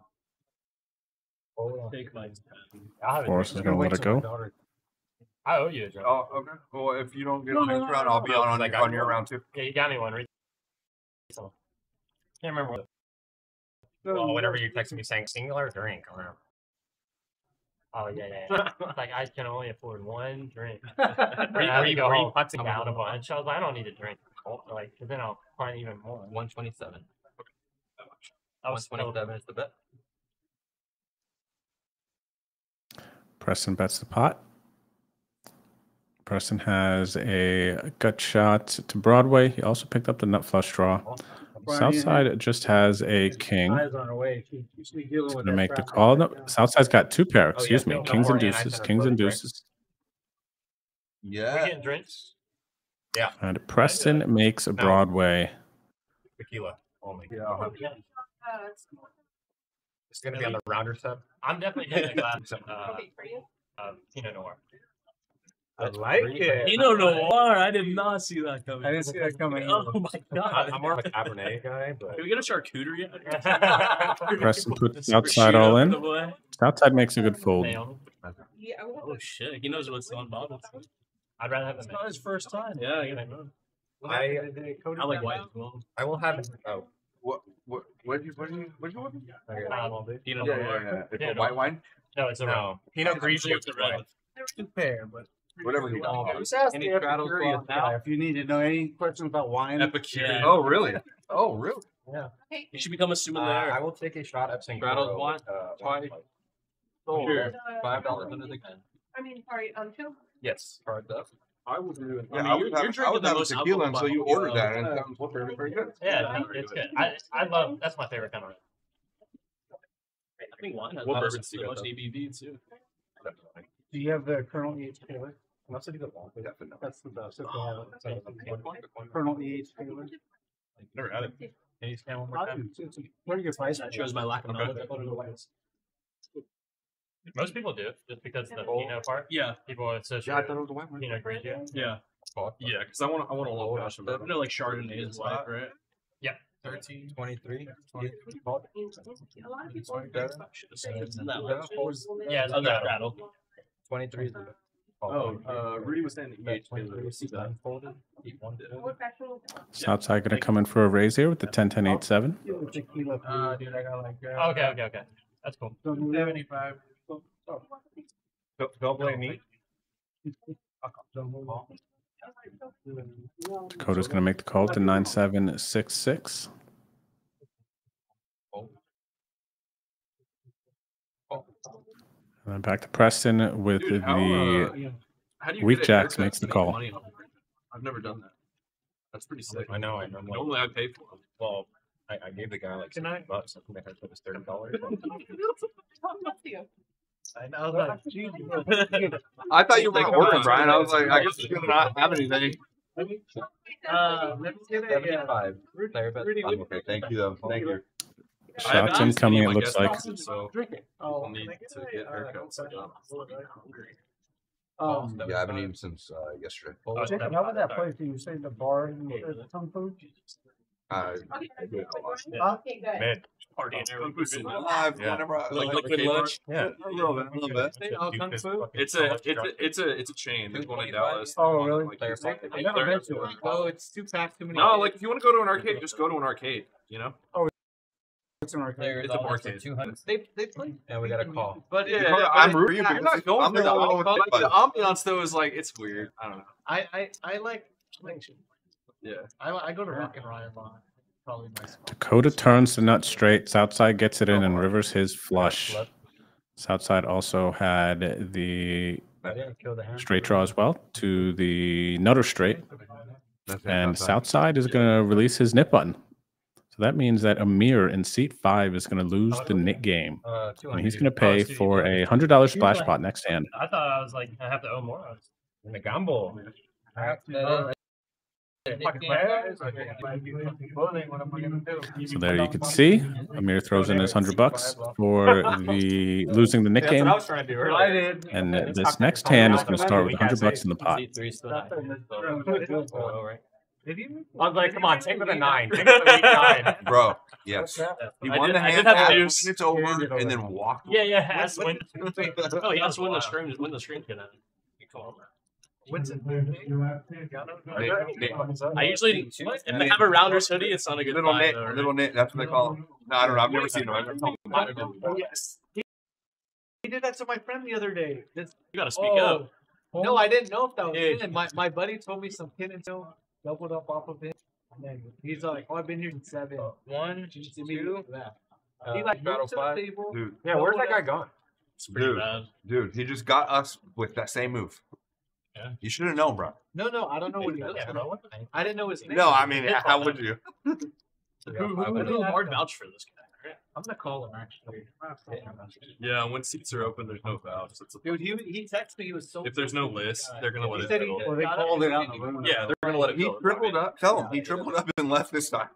Take my time. Forrest is going to let it go. I owe you a drink. Oh, okay. Well, if you don't get no, on no, next no, round, I'll be on, on, on your round too. Yeah, you got me one. Right? So, can't remember what. Well, oh, whatever you texted me saying singular drink, I Oh yeah, yeah. yeah. It's [LAUGHS] like I can only afford one drink. [LAUGHS] Were you- I had were to you- go were you home, putting down a bunch. I was like, I don't need to drink. Like, cause then I'll find even more. One twenty-seven. I One was twenty-seven is the bet. Preston bets the pot. Preston has a gut shot to Broadway. He also picked up the nut flush draw. Southside just has a king. Eyes on her way. She, she's dealing going to make the call. No, Southside's got two pair. Oh, yeah, Excuse me, no, kings and deuces, kings and photos, deuces. Yeah. We getting drinks? Yeah. And Preston makes a Broadway. Tequila only. Yeah. It's gonna be on the rounder sub. I'm definitely getting a glass of uh, uh, Pinot Noir. I like it. Pinot Noir. I did not see that coming. I didn't see that coming. Oh my [LAUGHS] god. I'm more of a Cabernet guy, but Can we get a charcuterie yet? Preston puts That's Southside all in. the boy. Makes a good fold. Yeah, Oh shit, he knows what's on bottles. I'd rather have It's not his first time. Yeah, I know. I I like white well. I will have it. oh What what what did you what did you what did you want? Um, Pinot Yeah, Noir. yeah, yeah. It's Yeah, a no. white wine. no, it's a no Pinot Usually Grigio with the red. Two pair, but Whatever you want. just ask Any the straddles Epicurean going now? if you need to know any questions about wine. Epicure. Oh really? Oh really? Yeah. You should become a uh, sommelier. I will take a shot at St. Straddles Goro, one, uh, twice. Sold. Sure. Five dollars under the gun. I mean, sorry, um, two. Yes. Cards up. I would do it. Yeah, I I mean, was you're, you're having, I drinking the having most tequila alcohol until you bottle, ordered uh, that, and it sounds very very good. Yeah, it's good. I I love that's my favorite kind of. I think wine has What so bourbons do you much got, though? ABV too. Do you have the Colonel E.H. Taylor? That's Definitely. That's the best. If they have it. Colonel E.H. Taylor. Never had it. Can you stand one more time? It's it's a pretty good price. That shows my lack of knowledge. I thought it Most people do just because of the Pinot part. Yeah, People associate Yeah, I thought it was a white wine. Pinot Grigio. yeah, Yeah, because I want to I want a low passion. but you know, like Chardonnay is white, right? Thirteen. Twenty-three. A lot of people. Should it's in that one. Yeah, it's Oh, that rattle. Twenty-three is the bet. Oh, uh, Rudy was saying Bet EH twenty-three. Taylor. See that folded. Keep one. What fashion was Southside gonna come in for a raise here with the 10 10 8 7. Give the tequila. Uh, please. dude, I got like. Oh, Okay, okay, okay. That's cool. Don't do that. Seventy-five. Don't, don't blame me. Dakota's gonna make the call to 9 7 6 6. And then back to Preston with Dude, how, the uh, How do you Weak jacks makes to the call. money off of it? I've never done that. That's pretty sick. I know. I know. Normally I pay for them. Well, I, I gave the guy like sixty bucks. I think my haircut was thirty dollars. [LAUGHS] I know, like, [LAUGHS] Jesus. [LAUGHS] I thought you were Like, working, uh, Brian. I was like, I guess you're not have anything. Uh, let me get a, uh, Seventy-five. Player bet. Rudy, five. Okay, thank you though. Thank you. I haven't shots used incoming, any it looks like. passes, so Drink it. I'll Oh, need to get haircuts. um, Yeah, I haven't eaten since uh, yesterday. Jacob, how was that place? You say the bar and the kung fu? Uh, I a lot. Party and Kung everything. Live, Yeah. whenever I- Like like, liquid lunch. Yeah. a little bit, a little bit. Oh, Kung Fu? It's a it's a it's a it's a chain. There's one in Dallas. Oh, one in, really? like, Player Houston. pocket. I never been to it. Oh, it's too packed. too many. No, like if you want to go to an arcade, just go to an arcade. You know, It's an arcade. It's a dollars for two hundred. They they play. And we got a call. but yeah, Yeah, yeah, I'm but rooting for you're not going I'm for the the ambiance. the ambiance though is like it's weird. I don't know. I I I like. like Yeah. I I go to Rock and Ryan a lot. Probably my spot. Dakota turns the nut straight. Southside gets it in and oh. rivers his flush. Southside also had the I didn't kill the hand. straight draw as well to the nutter straight. And that's it. Southside is going to release his NIT button. So that means that Amir in seat five is going to lose the NIT game. Uh, And he's going to pay for a $100 splash pot next hand. I thought I was like I have to owe more. I was- In the gamble. So there you can see Amir throws in his 100 bucks for [LAUGHS] the losing the NIT game. I was trying to do earlier. And this next hand is going to start with 100 bucks in the pot. C three still. That's nine. it. So, oh, right. Did you? I was like, come on, take with a nine. Take with a weak nine. [LAUGHS] Bro, yes. He I won did- the I did hand have a pass, deuce. and it's over, and then walked. Yeah, yeah, has to win. Oh, he has to win the stream. Win the stream. Can Winston. I usually, if I have a rounders hoodie, it's not a good Little buy, Nick, though, right? little Nick. That's what they call him. No, I don't know. I've never seen him. I've never told him about it. Yes. He, he did that to my friend the other day. This, You gotta speak oh, up. No, I didn't know if that was Yeah. him. My my buddy told me some kid and so doubled up off of him. And then he's like, "Oh, I've been here since seven. One, Did you see me do that? Uh, he like battle moved to the five. table. Dude, Yeah, where's that guy gone? It's pretty dude, bad. dude, he just got us with that same move. Yeah. You should have known, bro. No, no, I don't know what he looks like. I didn't know his name. No, I mean, [LAUGHS] how would you? [LAUGHS] Who, who, who hard vouch for this guy? I'm gonna call him actually. Yeah, when seats are open, there's no vouch. It's a, Dude, he he texted me. He was so. if there's no list, they're gonna let He it said he- go. well, they called it out in the room. Yeah, they're gonna let it He go. tripled up. Tell him he tripled up and left this time.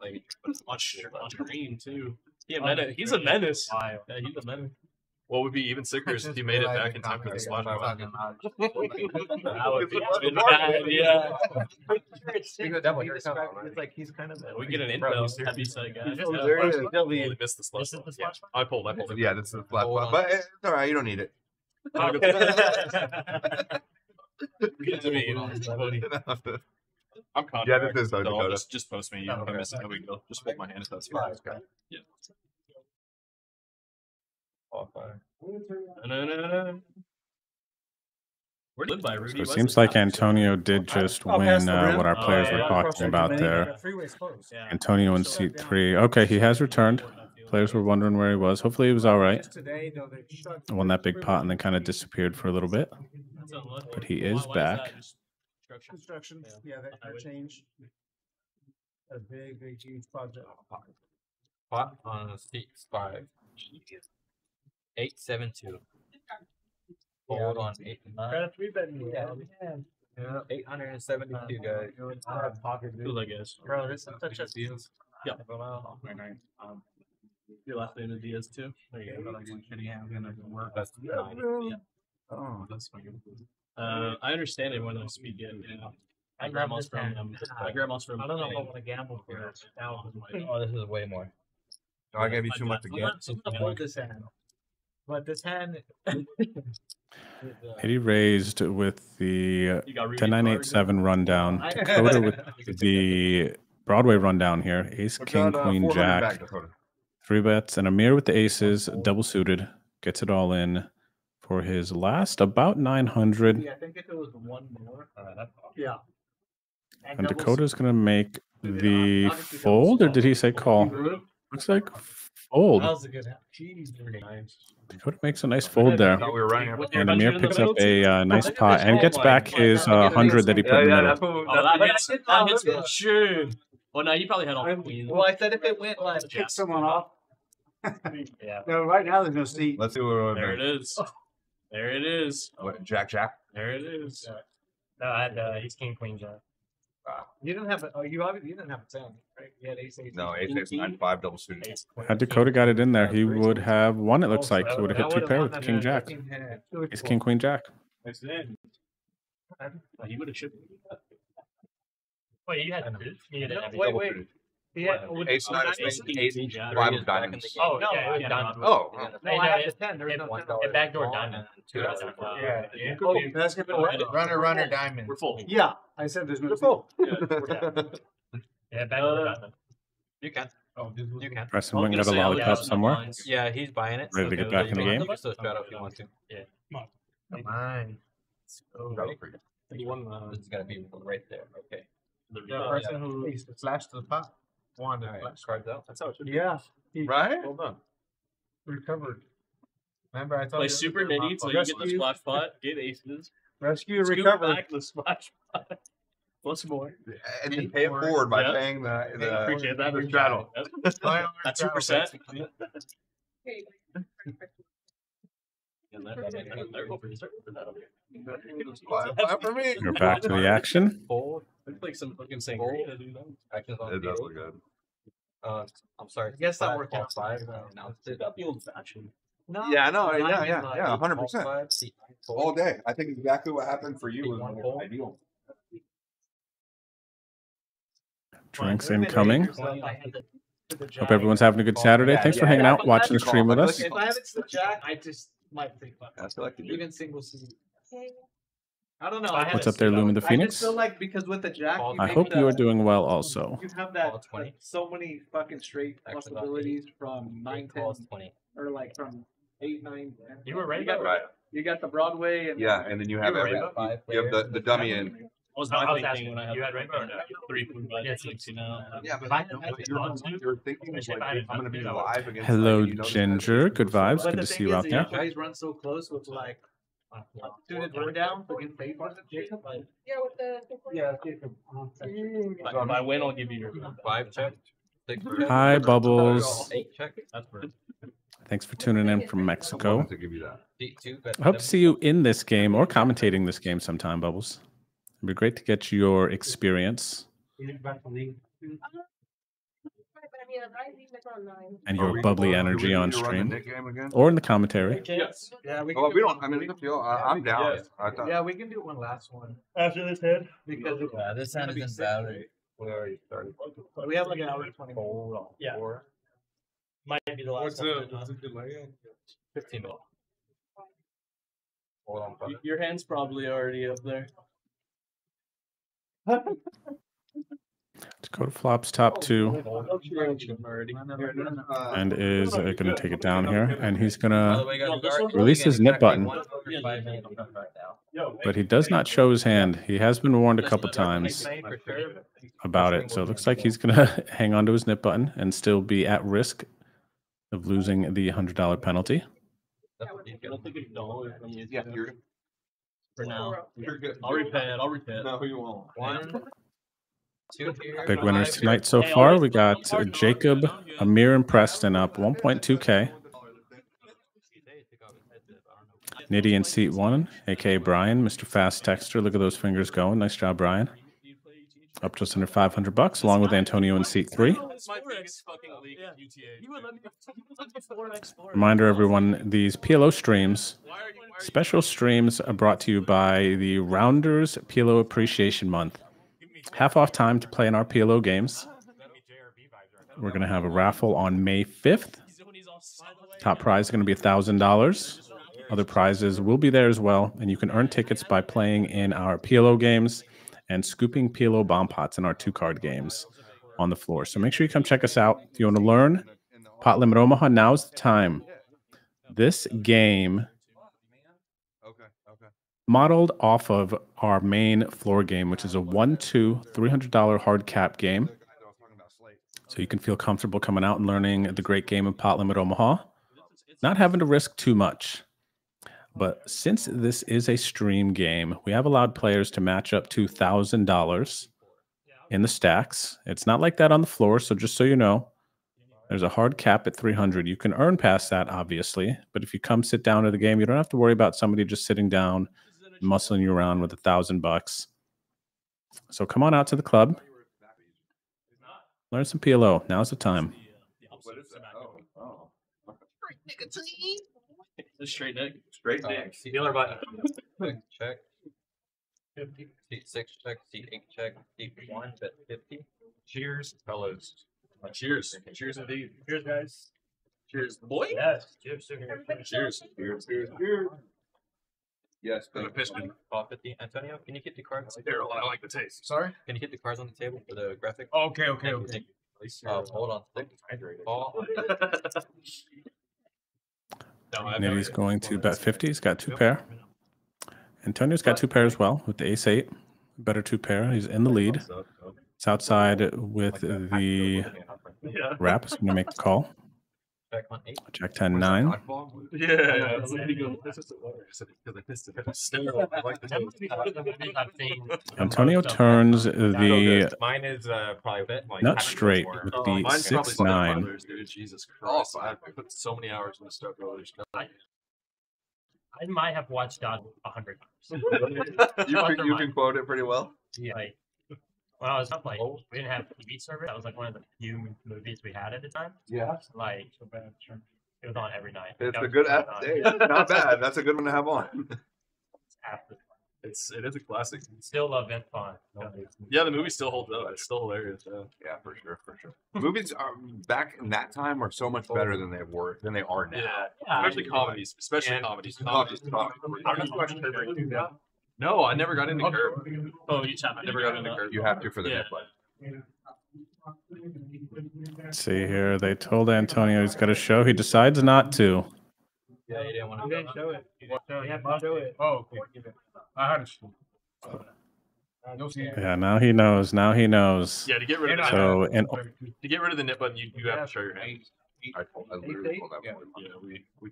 On, sh- on screen too. He um, menace. He's a menace. Yeah, he's a menace. What would be even sicker is if you made it back in time for the splash pot. [LAUGHS] That would be been bad. Yeah. Speaking of devil, it's like he's kind of. We get an intel heavy set guy. There it is. Totally missed the splash This is pad. the splash I pulled. I pulled. Yeah, this is the flat spot, but it's all right. You don't need it. Good [LAUGHS] [LAUGHS] to meet you, buddy. I'm Yeah, this is South Dakota. Just, just post me. You know, if I miss it, no big deal. Just hold my hand if that's fine. Yeah. Live by Rudy. So it West seems is like out. Antonio did just Oh, past win the uh, rim? what our Oh, players yeah, were yeah. talking about there. Freeway's closed. Yeah. Antonio in seat three. Okay, he has returned. Players were wondering where he was. Hopefully, he was all right. Just today, though, they shut. Won that big pot and then kind of disappeared for a little bit. That's unlucky. But he Why- is why that? back. Just construction? Construction. Yeah. Yeah, that, I that would- changed. A big, big, huge project. Pot on seat five. Eight seven two. Hold on eight nine. Got a three bet me. Yeah. Yeah, eight hundred and seventy two guys. Cool, I guess. Bro, this is such a Diaz. Yeah. Your last name is Diaz too. There you go. That's nine. Oh, that's fucking. Uh, I understand it when I speak it. Yeah. My love grandma's from. hand. Um, my grandma's from. I don't know if I want to gamble for it. Oh, this is way more. I gave you too much I'm again. not, I'm not for this hand. But this hand. Eddie raised with the uh, You got Rudy 10987 rundown. [LAUGHS] Dakota with the Broadway rundown here. Ace, We've King, got, uh, Queen, 400 Jack. back, Three bets. And Amir with the aces, double suited. Gets it all in for his last about 900. Yeah, I think if it was one more. Yeah. And Dakota's going to make the fold, or did he say call? Looks like fold. That was a good. Jeez, nice. Dakota makes a nice fold there. We were. And Amir picks up a uh, nice Look pot and gets back line. his uh, 100 that he put in the middle. Oh, that But I hits. did That hits for sure. Well, no, you probably had all queens. Well, I said if it went like. Kick someone off. [LAUGHS] Yeah. No, right now there's no seat. Let's see what we're There it is. There it is. What, Jack Jack? There it is. No, I had uh, he's king queen jack. You didn't have a. Oh, you obviously you didn't have a ten, right? You had ace eight. No, eight six nine five double suited. Ace. Had Dakota got it in there, he would have won. It looks oh, like he would have hit two pair with the King Jack. It's King Queen Jack. It's in. He would have shipped. Wait, you had two? You had No, a wait, wait. He had. Ace nine of Ace, spades, king, ace five of diamonds. Oh, No, yeah, it was yeah, diamond. no. Oh, No, Hey, I no, had it- the ten. There was it- no ten. it backdoor diamond. Two That's dollars. a- Yeah. yeah. Cool. That's good. Go ahead. Runner, runner, diamond. We're full. Yeah, I said there's no You're [LAUGHS] full. Yeah, backdoor Uh, diamond. You can. Oh, You can. Preston I was went gonna got a lollipop somewhere. Yeah, he's buying it. Ready to get back in the game? So straddle if you want to. Come on. Ready? He won the. This is gonna be right there. Okay. the The uh, person who flashed the pot. Wanted All to right. flash. Cards out. That's how it should be. Yeah, he Right? Hold on. Recovered. Remember, I told Play super mini so you get the splash pot, get aces, [LAUGHS] Rescue, scoop recover. back the splash pot. [LAUGHS] Plus more. And then pay it forward by Yeah. paying the, the Appreciate that. the straddle. At two percent. Five, five for me. We're back to the action. Fold. Looks like some fucking sangria, dude. Actions on It does look good. Uh, I'm sorry. I guess that worked out. Five. Announced it. That'd be. No, Yeah, no, yeah, nine, yeah, nine. yeah, hundred All percent. five, seat nine, fold. All day. I think exactly what happened for you was One more fold. ideal. Drinks incoming. Hope everyone's having a good Saturday. Thanks for hanging out, watching the stream with us. If I have it to jack, I just might think about That's what I like to do. Even single season. I don't know. What's up there, Lumen the Phoenix? I Phoenix? just feel like because with the jack, you I make hope you are doing well also. You have that like, so many fucking straight possibilities from nine ten or like from eight nine. 10. You were right You got, right. you got the Broadway and Yeah, and then you have were every, right. you have the, the dummy in. I was No, I not was asking, when I had you had rainbow or no? three food by Yes. you know. Yeah, but I had had You're, odds, dude, you're thinking like, I had I'm gonna be odds, dude, live against. Hello, you know, Ginger. Good vibes. Good to see you is, out you there. guys run so close with like student run down against papers and shit. Yeah, with the. yeah, Jacob. If I win, I'll give you your Five check. Six check. Hi, Bubbles. Eight check. That's perfect. Thanks for tuning in from Mexico. To give you that. Eight two. bet I hope to see you in this game or commentating this game sometime, Bubbles. It'd be great to get your experience and your we- bubbly do we energy on to the stream game again? or in the commentary. Yes. Yeah, we can. Do we don't. I mean, it's up to you. I, I'm down. I thought. Yeah, we can do one last one After this head. because Yeah, this it's gonna hand be is We already started. We have like an hour and twenty. Hold on. Yeah. Might be the last What's one. the, what's the delay? Fifteen minutes. Hold on, brother. Your hand's probably already up there. [LAUGHS] [LAUGHS] Dakota flops top two and is uh, going to take it down here. And he's going to way, guys, we are release his NIT button. one over five minutes right now. but he does not show his hand. He has been warned a couple times Nice for sure. about it. So it looks like he's going [LAUGHS] to hang on to his NIT button and still be at risk of losing the $100 penalty. That's what you I don't think a dollar from you. Yeah, you're, For now. you're good. I'll repay it. I'll repay it. No, you won't. One, two here. Big winners tonight so far. We got Jacob, Amir, and Preston up 1.2K. Nitty in seat one, aka Brian, Mr. Fast Texter. Look at those fingers going. Nice job, Brian. Up just under 500 bucks, along with Antonio in seat three. That's my biggest fucking league, UTA. You would let me Reminder, everyone: these PLO streams, special streams, are brought to you by the Rounders PLO Appreciation Month. Half off time to play in our PLO games. We're gonna have a raffle on May 5th. Top prize is going to be $1,000. Other prizes will be there as well. And you can earn tickets by playing in our PLO games and scooping PLO bomb pots in our two card games on the floor. So make sure you come check us out. If you want to learn Pot Limit Omaha, now's the time. This game. Modeled off of our main floor game, which is a 1 2 $300 hard cap game. So you can feel comfortable coming out and learning the great game of Pot Limit Omaha, not having to risk too much. But since this is a stream game, we have allowed players to match up to $1,000 in the stacks. It's not like that on the floor. So just so you know, there's a hard cap at 300. You can earn past that, obviously. But if you come sit down to the game, you don't have to worry about somebody just sitting down, muscling you around with a thousand bucks. So come on out to the club. Learn some PLO. Now's the time. Oh, oh. The straight neck. Straight uh, neck. seat Dealer button. Quick check. Seat six check. Seat eight check. Seat one bet fifty. Cheers, fellas. Cheers. Cheers indeed. Cheers, guys. Cheers, boy. Yes. Cheers. Cheers. Cheers. Cheers. Yes, For the thank you. Piston. Ball fifty. Antonio, can you keep the cards? on the Terrible. table? I like the taste. Sorry. Can you keep the cards on the table for the graphic? Okay. Okay. Thank you, Okay. thank you. Uh, hold on. Stick. Ball. [LAUGHS] No, I've going to bet 50. He's got two pair. Antonio's got two pair as well with the ace eight. Better two pair. He's in the lead. It's outside with the Yeah. wrap. He's going to make the call. Check on eight. Jack 10 9. [LAUGHS] Yeah. That's what. This is. Because I missed it. Still, I like the [LAUGHS] That must be one of the movies I've seen. Antonio turns the Mine is uh, probably Bet like nut straight with Oh, the 6 9. Brothers, dude. Jesus Christ. I put so many hours into Step Brothers. I might have watched that a hundred times. [LAUGHS] You can, you can quote it pretty well. Yeah. Like, when I was up, like, we didn't have TV service. That was like one of the few movies we had at the time. Yeah. Like, it was on every night. It's That a good going app. Hey, not [LAUGHS] bad. That's a good one to have on. Half the- It's it is a classic. Still love Vince Vaughn. No Yeah, the movie still holds up. It's still hilarious. Yeah, yeah for sure, for sure. Movies are back in that time are so much better than they were than they are now. Yeah, especially comedies, especially And comedies. comedies, Comedies. No, I never got into Curb. Oh, you tap. I never got into Curb. You have to for the Yeah. Netflix. Let's see here. They told Antonio he's got a show. He decides not to. Yeah, you didn't want to. You didn't show it. You didn't show it. You have to show it. Oh, okay. I had to show. Uh, no. Yeah, now he knows. Now he knows. Yeah, to get rid of the So, and to get rid of the NIT button, you, you have to show your hand. I told, I literally told that Yeah, boy. yeah, we we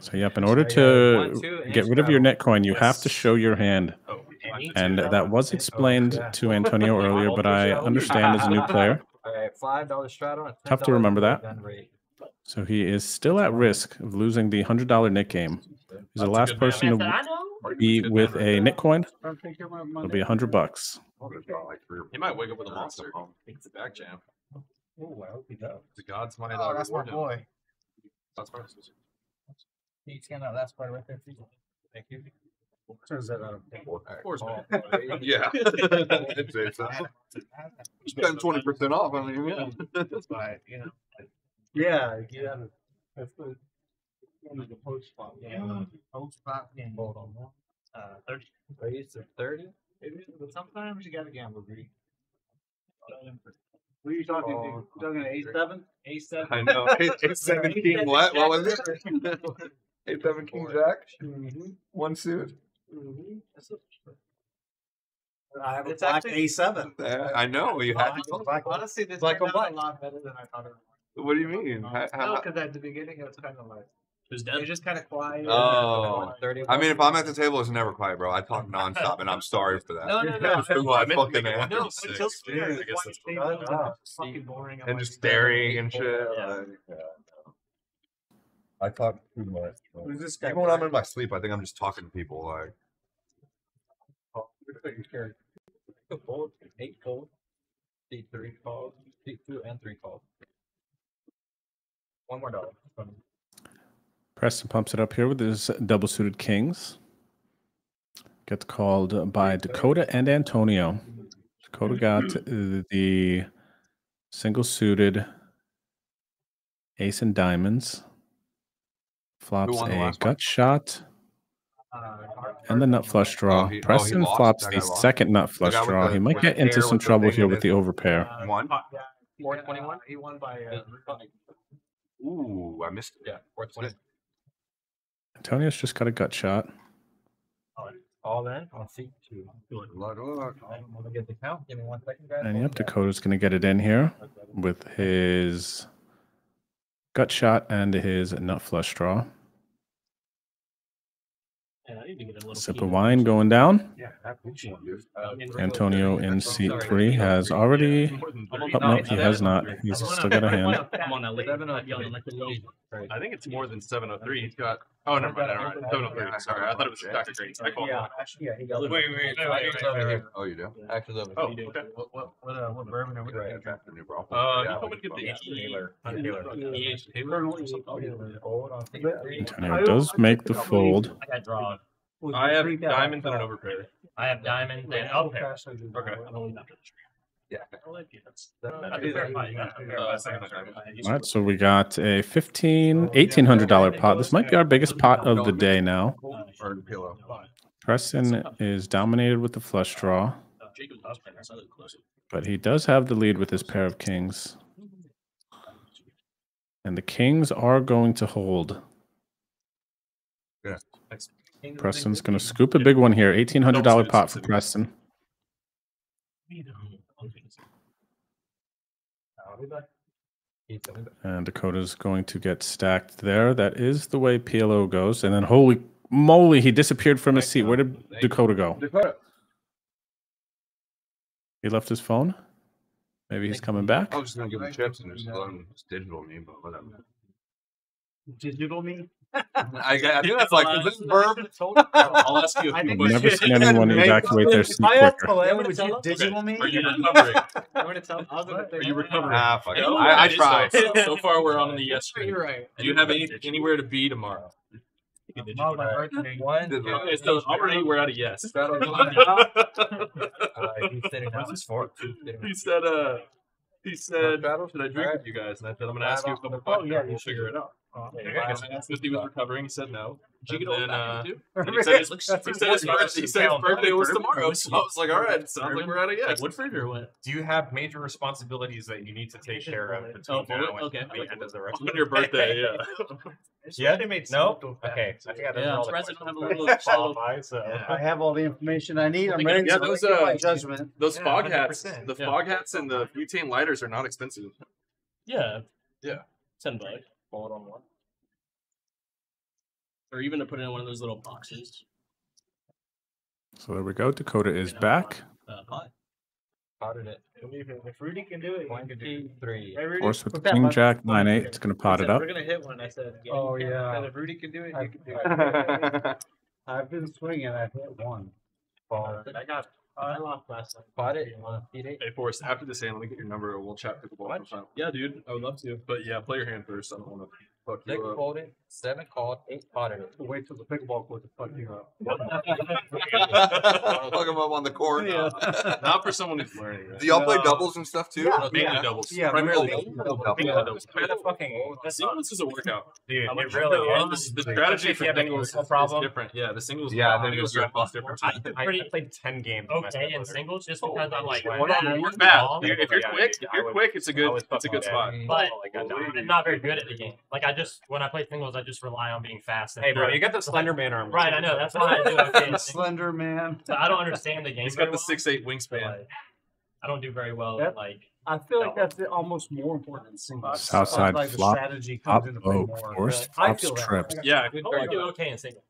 so yep. In order to get rid of your straddle. netcoin, you have to show your hand. Oh, And that was explained to Antonio [LAUGHS] earlier, but I understand as a new player. [LAUGHS] Alright, five dollar straddle. and Tough to remember that. So he is still at risk of losing the hundred dollar NIT game. He's the last person to be with a NIT coin. It'll be a hundred bucks. He might wake up with a monster. It's a back jam. Oh, I hope he does. The gods might. Oh, that's my reward him. boy. That's my Can you scan that last part right there, please? Thank you. Turns that out. Of course, man. [LAUGHS] Yeah. I'd say. Spend twenty percent off. I mean, yeah. But, you know. Yeah, get out of. That's the. The post spot. Yeah. Post spot. Yeah. Hold on. Uh, thirty. Raise to thirty. But sometimes you gotta gamble, Greg. What are you talking to? Oh, you talking to A seven? A seven. I know. [LAUGHS] Eight, eight seven king. What? What was it? [LAUGHS] A seven king jack. Mm-hmm. One suit. Mm-hmm. I have a It's black actually- A seven. Yeah, I know. You had to. Honestly, this Black turned out black. a lot better than I thought it would. What do you mean? How- um, No, because at the beginning it was kind of like Who's you're just kind of quiet. Oh. I mean, if I'm at the table, it's never quiet, bro. I talk [LAUGHS] nonstop, and I'm sorry for that. No, no, no. [LAUGHS] It's who I I meant to fucking make it am. No, until Yeah, I guess that's table what- and fucking boring. I'm And like, just staring and shit. Yeah. like, yeah. I talk too much. Who's this guy? Even when I'm in my sleep, I think I'm just talking to people. Like, oh, Fold, eight fold, D three calls, D two and three calls. One more dollar. Preston pumps it up here with his double suited kings. Gets called by Dakota and Antonio. Dakota got uh, [CLEARS THROAT] the single suited ace and diamonds. Flops a gut one? shot Uh, and the nut flush draw. Oh, he- oh, Preston lost? flops the lost? second nut flush draw. the- He might get into some trouble here with the overpair. uh, One? Yeah, four twenty one. He won by. Uh, ooh, I missed it. Yeah, four twenty. Antonio's just got a gut shot. All in on seat two. Look, look. I'm gonna get the count. Give me one second, guys. And yep, Dakota's going to get it in here with his gut shot and his nut flush draw. Yeah, I need to get a little Sip of wine this. going down. Yeah, that would you do. Antonio in seat three has already. Oh, no, he has not. He's still got a hand. I'm on that liquid. Seven oh I'd be on the liquid load. I think it's more than 703. He's got. Oh, never mind. Never mind. 703. Sorry, I thought it was Dr. Green. I called Yeah, actually, yeah, he got. Wait, wait, wait, wait, wait, wait. here. Oh, you do? Actually, over Oh, okay. what what what, uh, what bourbon are we Right. drinking? After Uh, Yeah, you told me to we get the both- Taylor. Taylor. Taylor Colonel or something. Gold on seat three. Antonio does make the fold. I got draw. I have diamonds and an overpair. I have diamonds and oh, Okay. Pair. I don't need that. Yeah. I'll do that. Uh, uh, uh second time. All right, so we got a fifteen, eighteen hundred dollar pot. This might be our biggest pot of the day now. Preston is dominated with the flush uh, draw, Oh, Jacob's house plan. That's not close. but he does have the lead with his pair of kings. And the kings are going to hold. Preston's going to scoop a big one here. Eighteen hundred dollar pot for Preston. And Dakota's going to get stacked there. That is the way PLO goes. And then holy moly, he disappeared from his seat. Where did Dakota go? Dakota. He left his phone. Maybe he's coming back. I was just gonna give him chips and just let him just digital me, but whatever. Digital me. [LAUGHS] I, I think that's like, is this verb? [LAUGHS] I'll ask you a I few think I've never seen anyone evacuate their seat I asked quicker. Helene, would you digital me? Are you [LAUGHS] recovering? I'm gonna tell. I was gonna Are you recovering? Ah, fuck it. I, I tried. So, so far, we're on the yes. You're right. Do you have any anywhere to be tomorrow? Did you Not get my birthday. One, Okay, so already we're out of yes. Uh, said it was four. he said, uh, he said, should I drink with you guys? And I said, I'm gonna ask you a couple Oh, questions. we'll figure it out. Okay. I asked if he was recovering. He said no. Did you And get then, old uh, too? and [LAUGHS] he said his, he said his birthday, he said his birthday was tomorrow. [LAUGHS] So I was like, all right, sounds like we're out of yes. Like Woodford or what? Do you have major responsibilities that you need to take care of between Oh, now and the end of the rest? On your birthday, yeah. [LAUGHS] Yeah, no. Okay, I think I Yeah, I'm all the surprised I don't have a little that shadow. qualify, so. I have all the information I need. I'm ready Yeah, to those make my uh, judgment. those Yeah, fog hats, 100%. the Yeah. fog hats and the butane lighters are not expensive. Yeah. Yeah. Ten bucks. Bullet on one. Or even to put it in one of those little boxes. So there we go. Dakota is back. Uh, pot. Potted it. If Rudy can do it, One, two, three. Hey, Of course, with the king jack nine eight, it's going to pot it up. We're gonna hit one. I said. Yeah, Oh, you can. I yeah. said, if Rudy can do it, I- you can do it. [LAUGHS] I've been swinging. I've hit one. Ball. I got. I lost last time. Pot it. You want to feed it? Hey, Forrest, after this hand, let me get your number. We'll chat pickleball. sometime. Yeah, dude. I would love to. But yeah, play your hand first. I don't want to fuck Six you up. folded, seven called, eight potted it. Wait till the pickleball court to fuck you up. Fuck him up on the court. Not for someone who's learning. Right? Do y'all play No. doubles and stuff too? Yeah. Mainly Yeah. doubles. Yeah, Primarily really. doubles. Double. Mainly doubles. Try the fucking. Singles is a workout. Dude, How it much really the, is. the, the strategy If for have any singles whistle is, problem. is different. Yeah, the singles. Yeah, the then singles you are a different. I, I played ten games. with my okay in stepbrother. singles just oh, because I'm like Well, we're no, not You're long, bad. Dude, if you're Yeah, quick, if I you're would- quick, it's a I good, would it's a fuck good on spot. but Oh, like, I. I'm not very good at the game. Like I just when I play singles, I just rely on being fast. And Hey, bro, you got the [LAUGHS] Slender Man arm. right. I know that's why I do okay. in [LAUGHS] singles. Slender man. So I don't understand the [LAUGHS] game. He's got the well, six eight but, wingspan. like, I don't do very well Yep. at like I feel like that's almost more important than singles. Southside like the flop, strategy Up, comes into play oh, more. forced I flops feel that. trips. Yeah, oh, I do okay in singles.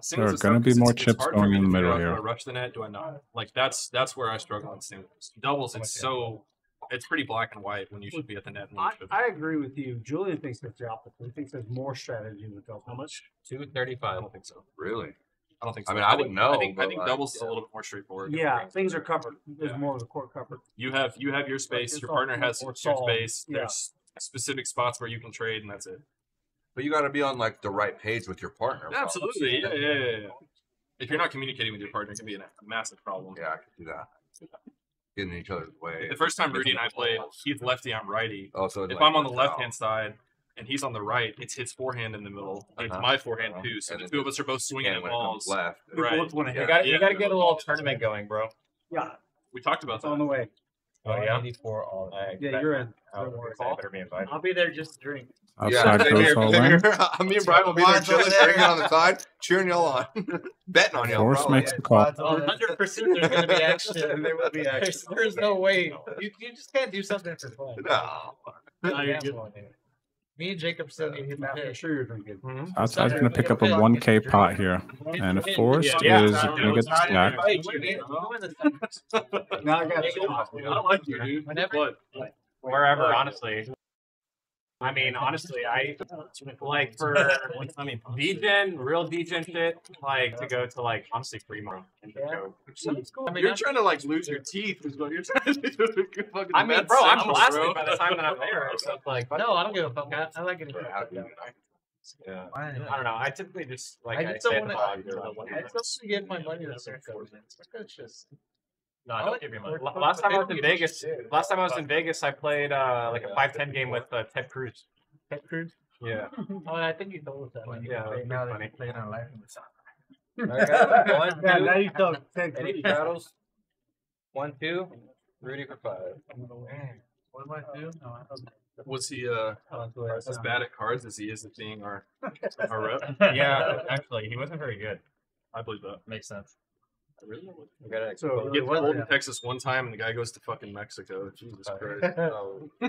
Singles There are gonna be more it's- it's chips hard going for me in to the figure middle out, Do I rush the net? Do I not? Like that's that's where I struggle in singles. Doubles, it's so it's pretty black and white when you should be at the net. And when I. I agree with you. Julian thinks it's the opposite. He thinks there's more strategy with doubles. How much? Two I thirty-five. don't think so. Really? I don't think so. I mean, I think, wouldn't know, I think, I think like, doubles is a little bit more straightforward. Yeah, things are covered. There's Yeah. more of the court covered. You have you have your space. it's Your partner has your it's space. yeah. There's specific spots where you can trade, and that's it. But you got to be on like the right page with your partner. probably. Absolutely. Yeah, yeah, yeah, yeah. If you're not communicating with your partner, it can be a massive problem. Yeah, I could do that. Getting in each other's way. The first time Rudy and I played, he's lefty, I'm righty. Oh, so If like, I'm on the left hand side and he's on the right, it's his forehand in the middle. It's Uh-huh. my forehand Uh-huh. too. So And the two of us are both swinging at when it comes balls. left, We Right. both want to You got you Yeah. got to get a little tournament going, bro. Yeah, We talked about it's that. on the way. Oh yeah. Eighty-four all. I Yeah, you're in. I better be invited. I'll be there just to drink. Outside same goes here, all same here. [LAUGHS] Me and Brian will be there chilling, drinking on the side, cheering y'all on, [LAUGHS] betting on y'all. Forrest probably. makes the call. hundred percent, there's gonna be action. [LAUGHS] There will be action. There's, there's no way you, you just can't do something for fun. No. No, you're good. Me and Jacob still need to hit the Matt, I'm pitch. sure you're drinking. Southside's going to pick up a 1K pot here. And Forrest Yeah. is going to get the stack. Hey, you didn't go in the- Now I got I like you, dude. Whenever- Wherever, honestly. I mean, honestly, I like for I mean DGen, real DGen shit, like to go to like honestly Fremont and just go. I mean, You're trying to like lose your teeth is what you're [LAUGHS] trying to do. Fucking I mean, bro, I'm singles, blasted bro. by the time that I'm there. [LAUGHS] So it's like, no, I don't give a fuck. I, I like it. yeah. I don't know. I typically just like I I, just say don't at the want bog, or, like, to. I just to get my money to circle. That's just. No, I don't give you money. La- Last time I was in Vegas, last time I was in Vegas, I played uh, like a five ten game with uh, Ted Cruz. Ted Cruz. Yeah, [LAUGHS] Oh, I think you told us that. One. yeah, it was funny. playing on live in the soccer. One, Yeah, two. now you talk Ted Any Cruz. battles? One, two. Rudy for five. What am I doing? No, Was he uh that's what I as bad at cards as he is at being our [LAUGHS] our rep? Yeah, actually, he wasn't very good. I believe that. Makes sense. I really don't. We gotta So, You really, get what- in Texas one time and the guy goes to fucking Mexico. Oh, Jesus Christ. [LAUGHS] Oh, [LAUGHS]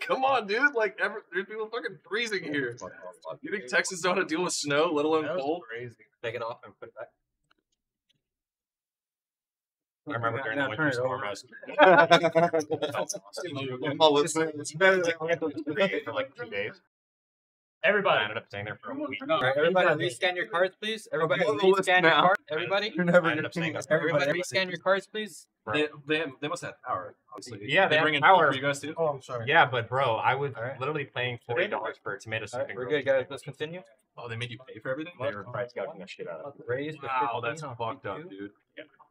Come on, dude. Like, ever, there's people fucking freezing here. You think Texas know how to deal with snow, let alone that was cold? crazy. Take it off and put it back. I remember during the winter it storm. I was I'm all listening. It's better than for like two days. Everybody. I ended up staying there for a week. Alright, everybody, rescan your cards, please. Everybody, on the list rescan your cards. Everybody, You're never I ended up staying there. everybody, rescan your cards, please. They, they, have, they must have power. Obviously. Yeah, they have bring in power. for you guys too. Oh, I'm sorry. Yeah, but bro, I was Alright. literally paying forty dollars for a tomato soup. Alright, and we're good, guys. Let's continue. Oh, they made you pay for everything. They were price gouging the shit out of it. Raise Wow, that's on fucked up, dude.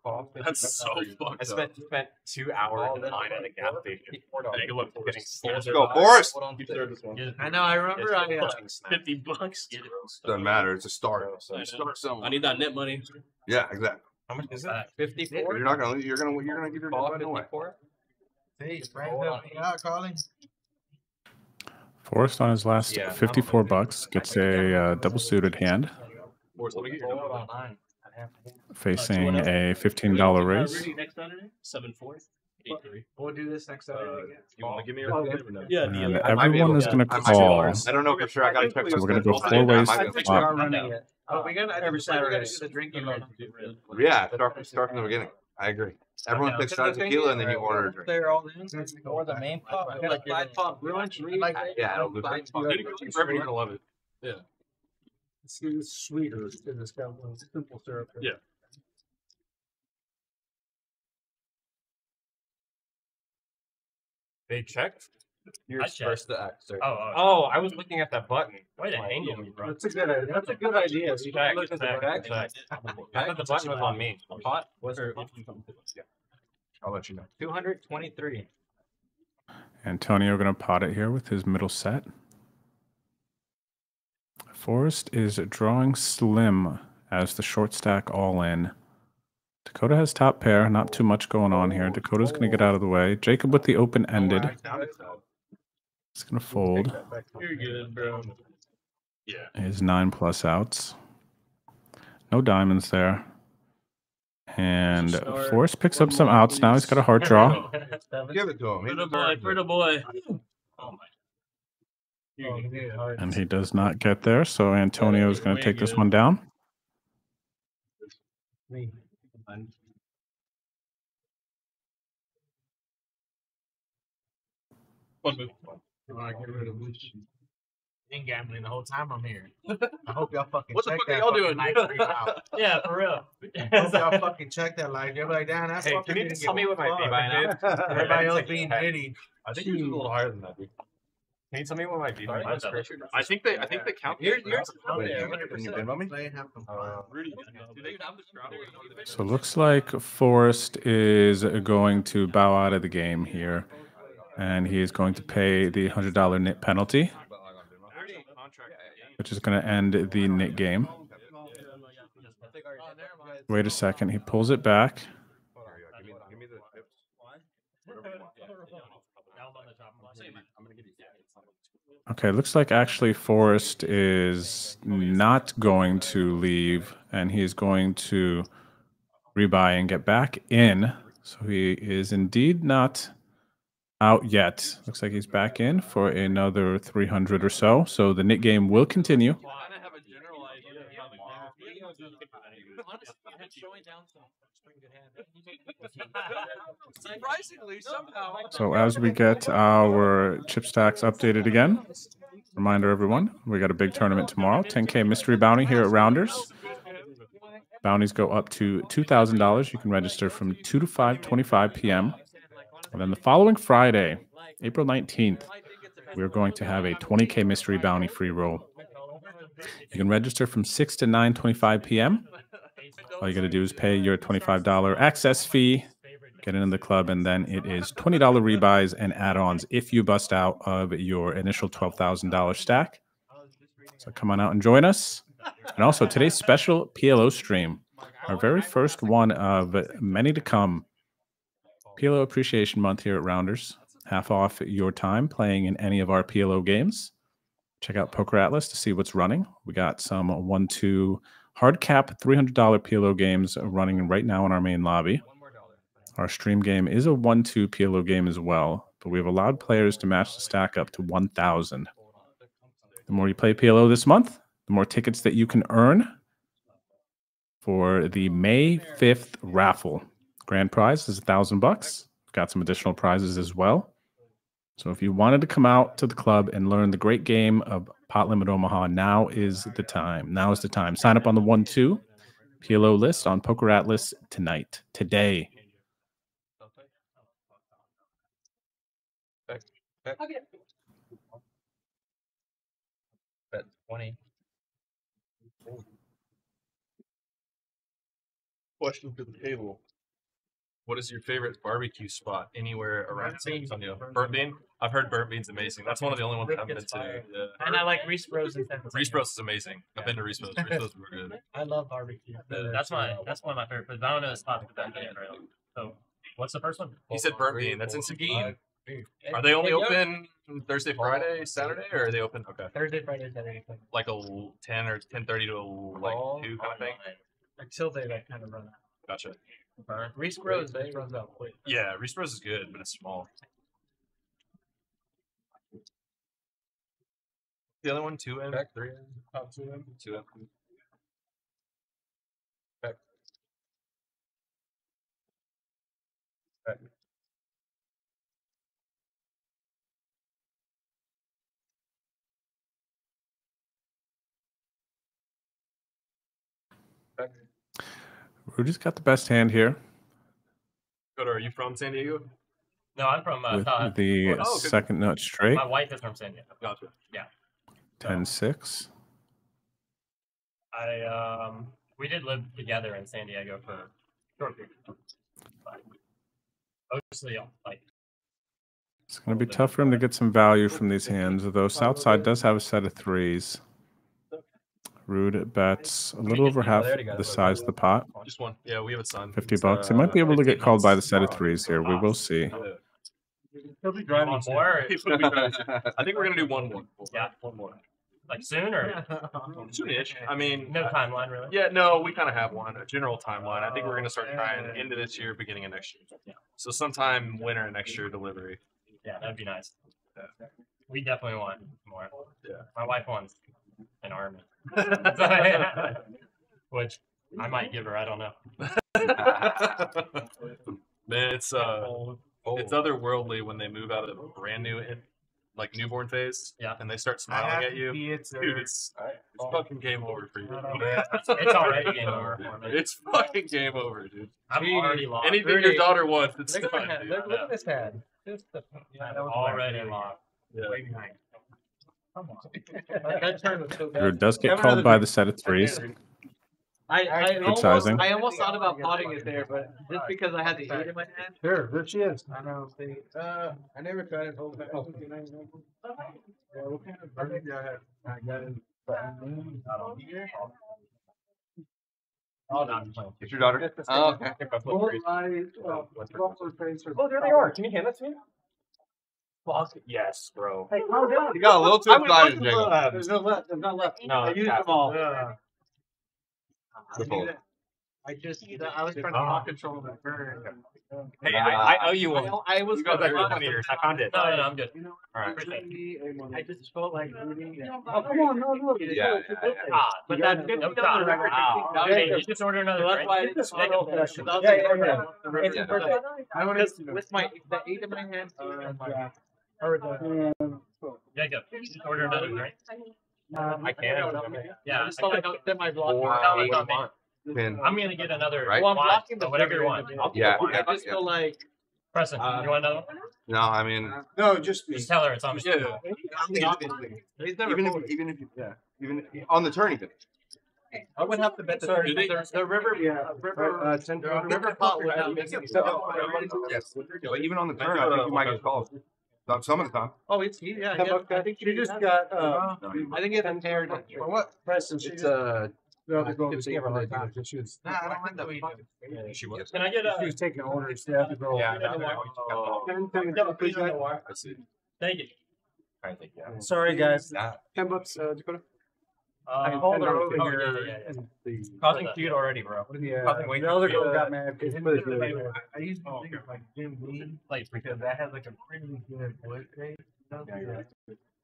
Off That's so 53. I fucked up. spent spent two hours in line at a gas station. $54. Hey, good luck, getting Forrest. slammed Let's go, the- Forrest. Hold on You to deserve this one. I know. I remember. I, uh, Fucking smack. Fifty bucks. Doesn't matter. It's a start. So, I Start I need that net money. Yeah, exactly. How much is that? 54. You're not gonna. You're gonna. You're gonna give your Ball money away. 54. Hey, Frank, Hold help on. me out, Colin. Forrest on his last Yeah, 54 bucks gets a uh, double suited hand, Forrest, let me get your number. On. facing a $15 raise. Rudy next Saturday. Seven four eight three. We'll do this next Saturday. Uh, again. you want to give me your Oh, phone yeah. number? Yeah, And deal. I might be everyone is going to I might be able call. to- I don't know for sure. I gotta check. So we're gonna go some- four ways might to be able to- swap. We are running it. Oh, we got Every Saturday. The drinking mode. Yeah, start start from the beginning. I agree. Everyone picks shot of tequila and then you order a drink. They're all in. Or the main pop. I got like five pop lunch. Like, Yeah, it'll do five that. pop. Dude, for everyone to love it. It's it's sweeter than this kind of simple syrup. Yeah. They checked. You're I checked. first to act, sir. Oh, oh, Oh, I was looking at that button. way to Like, angle me, bro. That's a good. idea. That's a good idea. You Check, look at the check, back. check. [LAUGHS] I thought the button was on me. Pot was I'll let you know. 223. Antonio going to pot it here with his middle set. Forrest is drawing slim as the short stack all in. Dakota has top pair, not too much going on here. Dakota's going to get out of the way. Jacob with the open ended. It's going to fold. You're good, bro. Yeah. His nine plus outs. No diamonds there. And Forrest picks up some outs now. He's got a hard draw. [LAUGHS] Give it to him. He For the boy. deserves For the boy. Oh my. Oh, yeah. And he does not get there. So Antonio is going to take this one down. Me. One move. Alright, get rid of this. Been gambling the whole time I'm here. [LAUGHS] I hope y'all fucking What the check fuck are that y'all fucking doing? live stream out. Yeah, for real. [LAUGHS] I hope y'all fucking check that live. You're like, damn, that's Hey, fucking can you didn't just tell me what my VPIP man. [LAUGHS] now? Everybody else being hey. nitty. I think yours is a little higher than that, dude. Can you tell me what my V Sorry, by that's now? great. I think they I think they count. Yours- yours is When you- when you 100%. been with me? Play and have some fun. Rudy. So it looks like Forrest is going to bow out of the game here. And he is going to pay the $100 nit penalty, which is going to end the nit game. Wait a second. He pulls it back. Give me, give me the tips. Whatever you want. Okay, looks like actually Forrest is not going to leave and he's going to rebuy and get back in. So he is indeed not out yet. Looks like he's back in for another 300 or so. So the NIT game will continue. [LAUGHS] Surprisingly, somehow. So as we get our chip stacks updated again, reminder everyone, we got a big tournament tomorrow, 10K mystery bounty here at Rounders. Bounties go up to $2,000. You can register from 2 to 5:25 p.m. And then the following Friday, April 19th, we're going to have a 20K mystery bounty free roll. You can register from 6 to 9:25 p.m. All you got to do is pay your $25 access fee, get into the club, and then it is $20 rebuys and add-ons if you bust out of your initial $12,000 stack. So come on out and join us. And also today's special PLO stream, our very first one of many to come. PLO Appreciation Month here at Rounders. Half off your time playing in any of our PLO games. Check out Poker Atlas to see what's running. We got some one two hard cap $300 PLO games running right now in our main lobby. Our stream game is a 1 2 PLO game as well, but we have allowed players to match the stack up to 1,000. The more you play PLO this month, the more tickets that you can earn for the May 5th raffle. Grand prize is a thousand bucks. Got some additional prizes as well. So if you wanted to come out to the club and learn the great game of Pot Limit Omaha. Now is the time. Now is the time. Sign up on the one two PLO list on Poker Atlas tonight, today. Okay. Bet twenty. Question for the table. What is your favorite barbecue spot anywhere around San Antonio? Burnt Bean? I've heard Burnt Bean's amazing. That's one of the only ones I haven't been to. Yeah. And I like Reese Bros in San. Reese Bros is amazing. I've been to Reese Bros. Reese Bros were good. [LAUGHS] I love barbecue. That's my that's one of my favorite foods. I don't know the spot for that right? So, what's the first one? He said Burnt Bean. That's in Seguin. Are they only open Thursday, Friday, Saturday, or are they open? Okay. Thursday, Friday, Saturday. Like a ten or ten thirty to like two kind of thing. Until they like kind of run out. Gotcha. Okay. Reese Bros. Runs out quick. Yeah, Reese Bros is good, but it's small. The other one, 2M? Back 3M? Top 2M? 2M. Rudy's got the best hand here Coda, are you from San Diego? No, I'm from uh, with the Oh, second nut straight, My wife is from San Diego. Gotcha. Yeah. 10 6. I um we did live together in San Diego for a short period. of time. Mostly like It's going to be tough for him to get some value from these hands, though Southside does have a set of threes. Rood bets a little over half the size of the pot. Just one. Yeah, we have a son. 50 bucks. He uh, might be able to get called by the set of threes here. We will see. [LAUGHS] he'll be driving more. or- He will be driving soon. [LAUGHS] I think we're gonna do one more. Yeah, one more. Like soon or [LAUGHS] Soonish. I mean, no uh, timeline really. Yeah, no, we kind of have one, a general timeline. I think we're gonna start trying into this year, beginning of next year. So sometime winter next year delivery. Yeah, that'd be nice. We definitely want more. Yeah. My wife wants an army. So, [LAUGHS] yeah. Which I might give her, I don't know. [LAUGHS] Man, it's uh, it's otherworldly when they move out of the brand new, like newborn phase. Yeah. And they start smiling at you. Dude, it's, it's fucking game over for you. [LAUGHS] It's already game over for me. It's fucking game over, dude. I'm already lost. Anything your daughter wants, it's look at done. that- dude. look- look at this head. Just the, I'm already lost. Yeah. Come on. That, [LAUGHS] that turn was so bad. Rood does get called by the set of threes. I, I Good almost, sizing. I almost thought about potting it there, but just because I had the eight in my hand. There, there she is. I know. They, uh, I never tried it. Hold back. Yeah, what kind of bird do I have? I got it. Oh, no, I'm playing. It's your daughter. Oh, okay. Well, I, uh, golfer face her- Oh, there they are. Can you hand that to me? Yes, bro. Hey, calm down. You got a little too excited, looking Jacob. There's no left, there's not left. No, I used them all. Triple. I just, I was trying to pot control the bird. Hey, I, I owe you one. I, I was. You got that for 20 years. I found it. No, no, no, I'm good. All right. I just felt like [LAUGHS] Rudy. Oh, come on, no, no. Yeah, yeah, yeah. Ah, But You that's got good. No to know the time. record. Wow. That was Hey, good. you just order another So that's drink? why I Get this didn't one want off to- that that was shit. the Yeah, yeah, record. yeah. The It's record. birthday. I want to with my the eight in my hand. Or the, Jacob, just order another drink. I can. Yeah, I just felt like I was semi blocking. Four, No, eight, it's not I'm gonna get another Right? Well, I'm blocking the whatever you want. I'll it. get Yeah, the yeah. I just feel like Preston, Uh, you want another? No, I mean, No, just me. Just tell her it's on me. Yeah. he's never even if, even if, yeah, even if- on the turn, even. I would have to bet the Sorry, the, the, the river. Yeah, river. uh, ten the river pot would have mixed it. Yes, even on the turn, I think you might get called. Some, some of the time. Oh, it's he. Yeah, yeah. bucks, I think She just got, uh, I think it's a tear. for what? Preston, she It's just, uh, the other girl just gave her a hard time, 'cause she was, Nah, I don't mind that we. She was. Can I get a? she was taking orders, the other girl. Yeah, no, no, Ten, ten, No, please, no, no. I see. Thank you. I think, yeah. Sorry, guys. Nah. Ten bucks, uh, Dakota. Uh, called her oh, over yeah, here yeah, yeah, yeah. and the- Causing feud already, bro. Yeah, Nothing way the too other cute. girl got mad because he was really. I used to think of like Jim Beam, Like, because that has like a pretty good wood taste.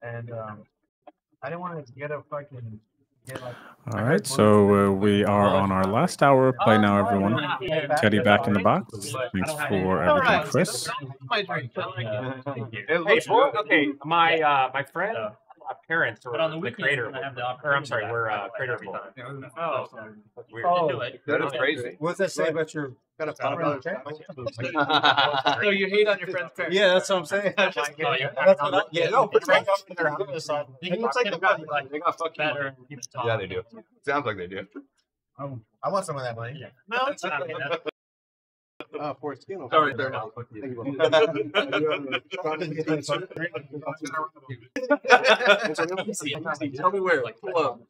And um, I didn't want to get a fucking get like. All right, so uh, we are on our last hour of play now, everyone. Teddy back in the box. Thanks for everything, Chris. My drink. I it. It looks good. Okay, my uh, my friend parents or But on the the creator. I have the Or I'm sorry, we're have uh, it creator every bowl. time. Oh, that's weird. you do it. That is crazy. What's that say about your Got a five dollar? So you hate on your friend's parents? Yeah, that's what I'm saying. [LAUGHS] Oh, yeah. [LAUGHS] That's what I, yeah, no, but right up in their house. You can take the money, like, They got fucking better and keep it Yeah, they do. Sounds like they do. I want some of that money. No, it's [LAUGHS] okay. That's- Uh, for skin. Sorry, [LAUGHS] [LAUGHS] they're not. [LAUGHS] Tell me where. Like, pull up.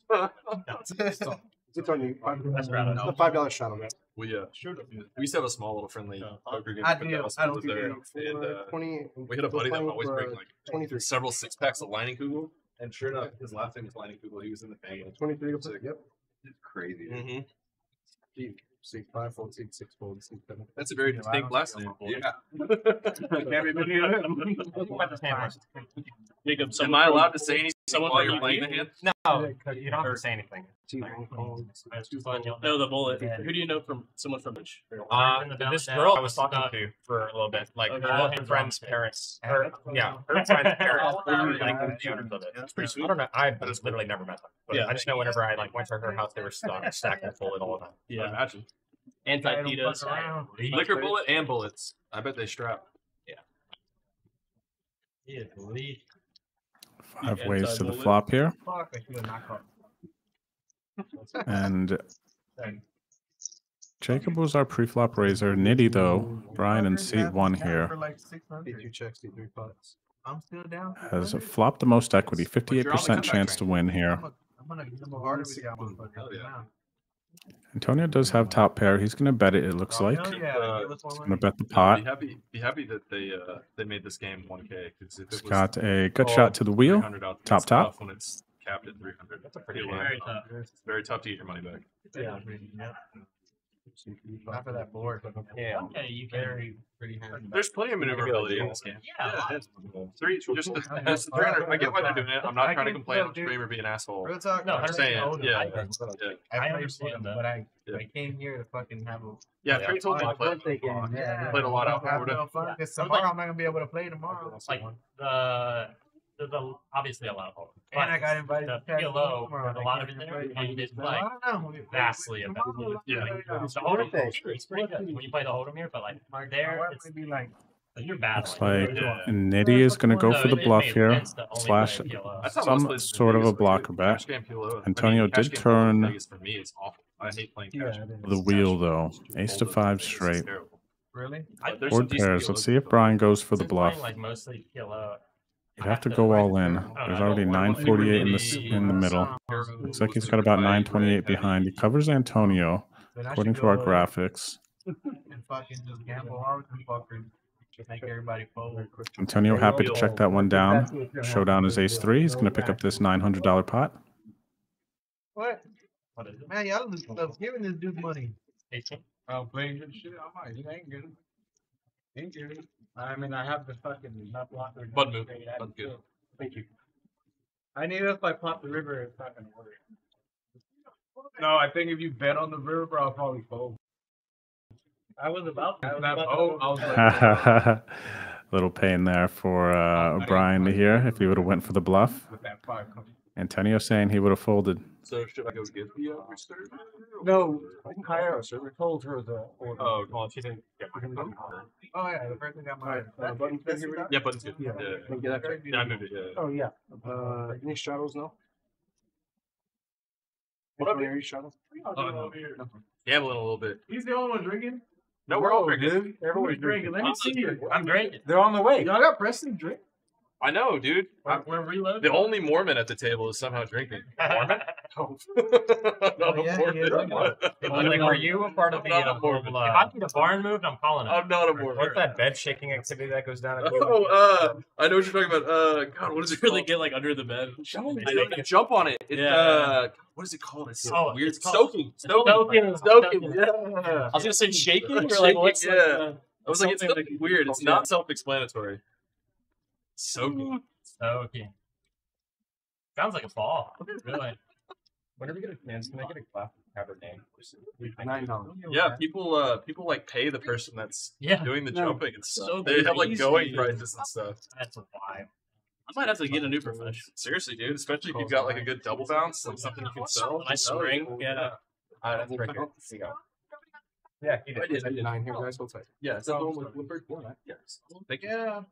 It's on you. That's right. The five dollar shot on that. We uh, we used to have a small little friendly poker game. I but do. I don't was think there, and uh, Twenty. we had a buddy that would always bring like twenty-three. several six packs of Leinenkugel, and sure enough, his last name was Leinenkugel. He was in the family. Twenty-three. So, Yep. It's crazy. hmm See, five fold, six, six fold, six, seven. That's a very distinct [LAUGHS] [LAUGHS] [LAUGHS] last name. Yeah. Jacob, Am I allowed to say anything someone while from you're playing the India? hand? No, you don't have to say anything. No, the bullet. Who do you know from someone from which? Uh, this girl I was talking to for a little bit, like Okay. her, her friend's parents, her yeah, her friend's parents [LAUGHS] like the owners of it. That's pretty sweet. I don't know. I literally never met them, but Yeah. I just know whenever I like went to her house, they were stuck, stacked and full all the time. I Yeah. imagine. Anti-PETAs. Liquor bullet and bullets. I bet they strap. Yeah. is elite. Five The ways to the anti-bullet. flop here. Fuck, I should have. And Jacob was our pre-flop raiser. Nitty though, Brian and seat one here For like six hundred. D two checks, D three pots. I'm still down. has flopped the most equity, But you're on the 58% comeback chance to win here. Antonio does have top pair. He's going to bet it, it looks Oh, like. hell yeah, Uh, give us one Going to bet the Be pot. happy, be happy that they uh they made this game 1K because if He's it was got a good shot to the wheel. Top, top. when it's capped at 300. That's a pretty pretty good. Very tough. It's very tough to get your money back. Yeah. Yeah. Not for that board. Yeah. Okay, you can. Very pretty handy. There's plenty of maneuverability in this game. Yeah. it's three just it's [LAUGHS] 300. I get why they're doing it. I'm not trying to complain on stream or be an asshole. Real talk. No, I'm I'm saying, saying, yeah, I- yeah. I, I played understand them, that. but I, Yeah. I came here to fucking have a Yeah, Trey told me to play. yeah, Played a lot out have Florida. no fun. 'cause tomorrow I'm not gonna be able to play tomorrow. Like the there's a, obviously a lot of holes. and I got invited the to Texas PLO, tomorrow. there's a lot of it there, and it's like I don't know. vastly a better. Yeah. The Hold'em here is pretty good when you play the Hold'em here, but like My there, wife it's, would be like, you're battling. Looks like Yeah. Nitty is going to go for the it- it bluff here. sense to only Slash play PLO. That's how some most places in sort of a blocker dude. bet. Cash game PLO. I mean, Antonio did game PLO in turn Vegas for me is awful. I hate playing cash. Yeah, it is. The wheel though. Ace to five straight. really? I- But there's some Board pairs. Let's see if. Brian goes for the playing, bluff. Like mostly PLO. You have to go all in. There's already 948 in the in the middle. Looks like he's got about 928 behind. He covers Antonio according to our graphics. And fucking just gamble hard with them fuckers. Just make everybody fold. Antonio happy to check that one down. Showdown is ace three. He's going to pick up this $900 pot. What? What is it? Man, y'all just love giving this dude money. 18? Oh, playing good shit. I might. It ain't good. Ain't good. I mean, I have the fucking nut blocker. Bud move. Bud's good. Thank you. I need if I pop the river, it's not gonna work. No, I think if you bet on the river, I'll probably fold. I was about to. I was about to. I was like, [LAUGHS] Little pain there for uh, Brian to hear if he would have went for the bluff. with that five coming. Antonio saying he would have folded. So should I go get the uh, restart? No, Kaya told her the order. Oh, well, she didn't get my Oh yeah, the person got my. Uh, button That's here we. Yeah, but it's good. Yeah. Yeah, Can we get that yeah I moved it. Yeah. Oh, yeah. Uh, any shadows now? What up, Any shadows? Oh, no. Gambling a little bit. He's the only one drinking. No, we're all drinking. dude. Everybody's drinking. Let me see you. I'm drinking. They're on the way. Y'all got Preston drink. I know, dude. We're, we're reloading. The only Mormon at the table is somehow drinking. [LAUGHS] Mormon? Oh, [LAUGHS] not a yeah, Mormon. he not- Like, were you a part of the? I'm not a uh, Mormon. If I need a barn moved, I'm calling it. I'm not a Mormon. What's that bed shaking activity that goes down? At the [LAUGHS] Oh, uh, I know what you're talking about. Uh, God, does it Really get like under the bed. Jump, I think- jump on it. It's, Yeah. uh, what is it called? It's so Oh, weird. it's called- Stoking. Stoking. Stoking. Stoking. Stoking. Yeah. I was gonna say shaking or Like like shaking, what's like yeah. I was like, it's something something weird. It's not self-explanatory. Soaking. Okay. Sounds like a ball. [LAUGHS] Really. Whenever you get a chance, can I get a glass of Cabernet? Nine dollars. Yeah, people uh people like pay the person that's Yeah. doing the No. jumping and stuff. So they have like going prices and stuff. That's a vibe. I might have to get a new profession. Seriously, dude. Especially if you've got like a good double bounce, like something you can sell. Nice spring. Yeah. Uh, that's right here. Here you go. Yeah, he did. I did. I did nine here, guys. Hold tight. Yeah, Is that the one with Woodford? Yes. Thank you. Yeah.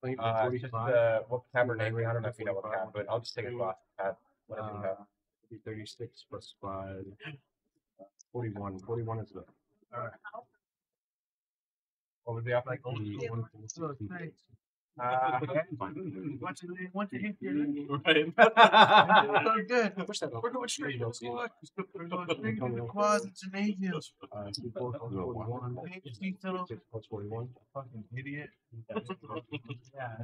Playing for Uh, just 45. the what Cabernet? I don't know if you know what Cab, but I'll just take a glass. Cab, whatever you Uh, have. 36 plus 5. 41. 41 is the. Alright. What was the offer? Like, the one for the 60. Uh, Once you once you hit your Right. We're good. Push that. We're going straight to the see. We're going straight to the quads and gymnasiums. Two, four, plus 41. Six plus 41. Fucking idiot. Yeah.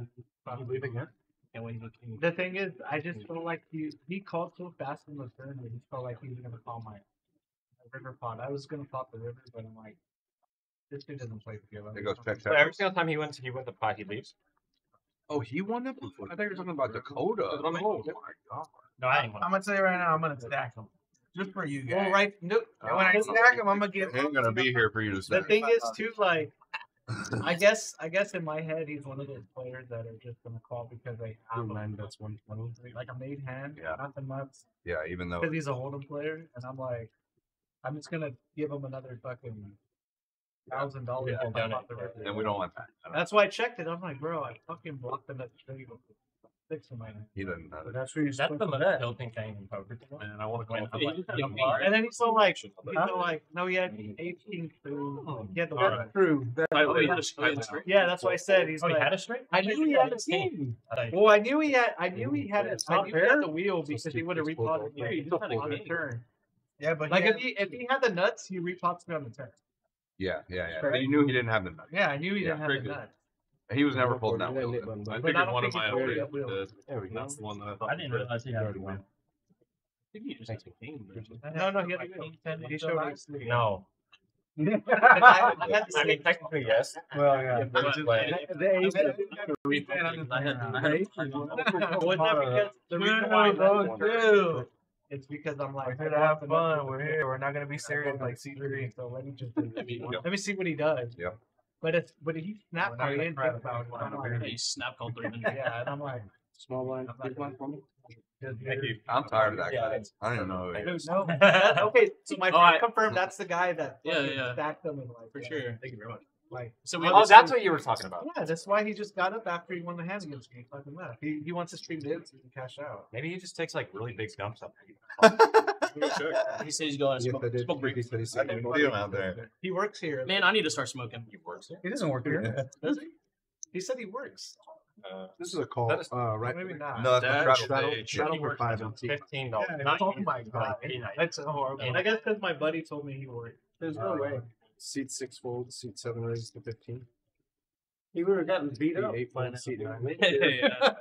You leave again? Can't wait to look The thing is, I just feel like he he called so fast in the turn that he felt like he was gonna call my river pond. I was gonna pop the river, but I'm like, this dude doesn't play together. There goes check So every single time he went, he went the pot, he leaves. Oh, he won that before. I thought you were talking about Dakota. Oh my god. No, I ain't I'm gonna tell you right now, I'm gonna stack him. Just for you guys. Well, right. No, And when I uh, stack him, I'm gonna get. He ain't gonna be here for you to stack. The thing is, too, [LAUGHS] like, I guess, I guess in my head, he's one of those players that are just gonna call because they have nine, that's 120. like a made hand, Yeah. not the nuts, Yeah, even though because he's a hold'em player, and I'm like, I'm just gonna give him another fucking thousand dollars. Yeah, if I pop and we don't want that. That's why I checked it. I'm like, bro, I fucking blocked the nut straight with six in my hand. He doesn't know. That's where you're That's supposed the to most bet. tilting thing in poker. to me. Man, I want to When call I'm like, And then he's so like, he's so like, no, he had 18 through. Oh, he had the Alright. through. Oh, he had a straight. Yeah, that's what I said. He's Oh, he like, had a straight. I knew he had a team. Well, I knew he had. I knew he had it. I knew he had the wheel because he would have repotted me on the turn. Yeah, but like if he if he had the nuts, he repots me on the turn. Yeah, yeah, yeah. But you knew he didn't have the nut. Yeah, I knew he Yeah, didn't have very the good. nuts. He was never folding that wheel. I But I figured don't one of think my he played owners that wheel. did. There we go. That's the one that I thought. I didn't realize he had one. I think you just have to game. No, no, he had the wheel. He showed us. No. [LAUGHS] I [LAUGHS] I mean, technically, yes. Well, yeah. But like, [LAUGHS] Well, not because the reason why I it's because I'm like, we're here to have fun. We're here. We're not gonna be serious like C3. So let me just [LAUGHS] let me see what he does. Yeah. But it's but he snapped We're not me gonna in cry about it. I'm like, He [LAUGHS] snap called three minutes. yeah, and I'm like, Small line, big line for me. Thank you. I'm tired of that guy. I don't even know who he is. no. [LAUGHS] okay, so my Oh, friend I- confirmed that's the guy that Yeah, yeah. stacked them and like For yeah, sure. Thank you very much. Like, So we oh, that's what you were talking about. yeah, that's why he just got up after he won the hand against me. Fucking left. He he wants to stream this so he can cash out. Maybe he just takes like really big dumps up. [LAUGHS] He says he's going to smoke, I did. smoke break. He I can see him out there. He works here. Man, I need to start smoking. He works here. He doesn't work here. [LAUGHS] Does he? He said he works. Uh, This is a call. That is- Uh, right. Maybe not. No, that's That the should travel. Straddle, be- straddle he for works five on. Fifteen dollars. Yeah, oh my god, that's horrible. Eight I guess because my buddy told me he worked. There's no Uh, way. Seat six fold, seat seven raises to 15. He would have gotten beat Seat eight fold, seat nine. [LAUGHS] yeah.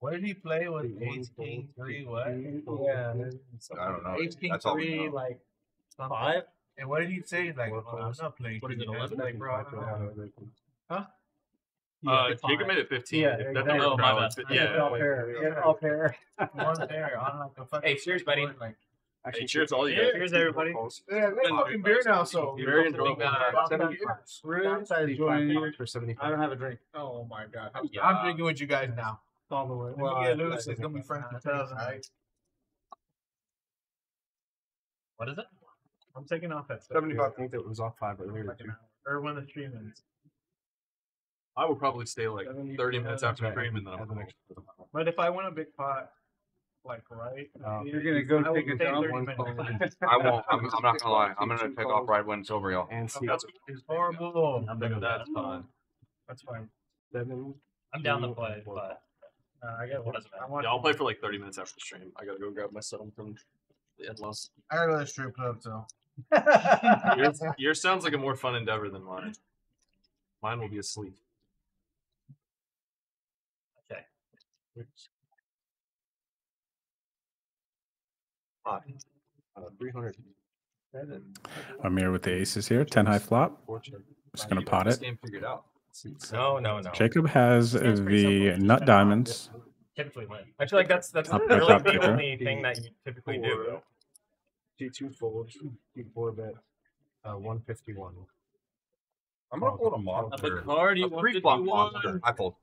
What did he play with? Seat one Ace King three. seat What? two fold, Yeah. I don't know. Ace King That's all we three, know. like something. Five? And what did he say? Like, Four oh, I'm calls. not playing. What is it, King. 11? Like, bro, I don't know. Huh? Uh, Jacob made it 15. Yeah, If that's exactly. Oh, my crowd, bad. Yeah, yeah. all pair. Yeah, all pair. One pair. I don't know. the fucking- Hey, cheers, buddy. Like, Hey, cheers to all you guys. Cheers, everybody. Yeah, they fucking beer now, so. Very enjoyable. for 75. I don't have a drink. Oh my god. I'm, Yeah. I'm drinking with you guys now. All the way. Well, When we I- get loose, it's gonna be French think- 2000, right? What is it? I'm taking off at 75. I think that was off five earlier. Or when the stream ends. I will probably stay like 30 minutes after Right, stream and then I'll the go. next- But if I win a big pot, like right, Oh. you're gonna go I will take a stay dump. 30. [LAUGHS] I won't. I'm, I'm [LAUGHS] not gonna lie. I'm gonna take off right when it's over, y'all. And seat That's, It's horrible. I'm big that's fine. That's fine. seven. I'm down to play, but Uh, I got What doesn't matter. I want. Yeah, I'll play for like 30 minutes after the stream. I gotta go grab my son from the in-laws. I gotta go to the strip club, so. Yours, [LAUGHS] yours sounds like a more fun endeavor than mine. Mine will be asleep. okay. Uh, 300. Amir with the aces here. 10 high flop. Fortune. Just going to pot it. game figured out. No, no, no. Jacob has the nut diamonds. Typically win. I feel like that's that's really the kicker. only thing that you typically do. though. G2 fold, G4 bet, uh, 151. I'm gonna fold a monster. A card you A want free flop 51. monster. I fold.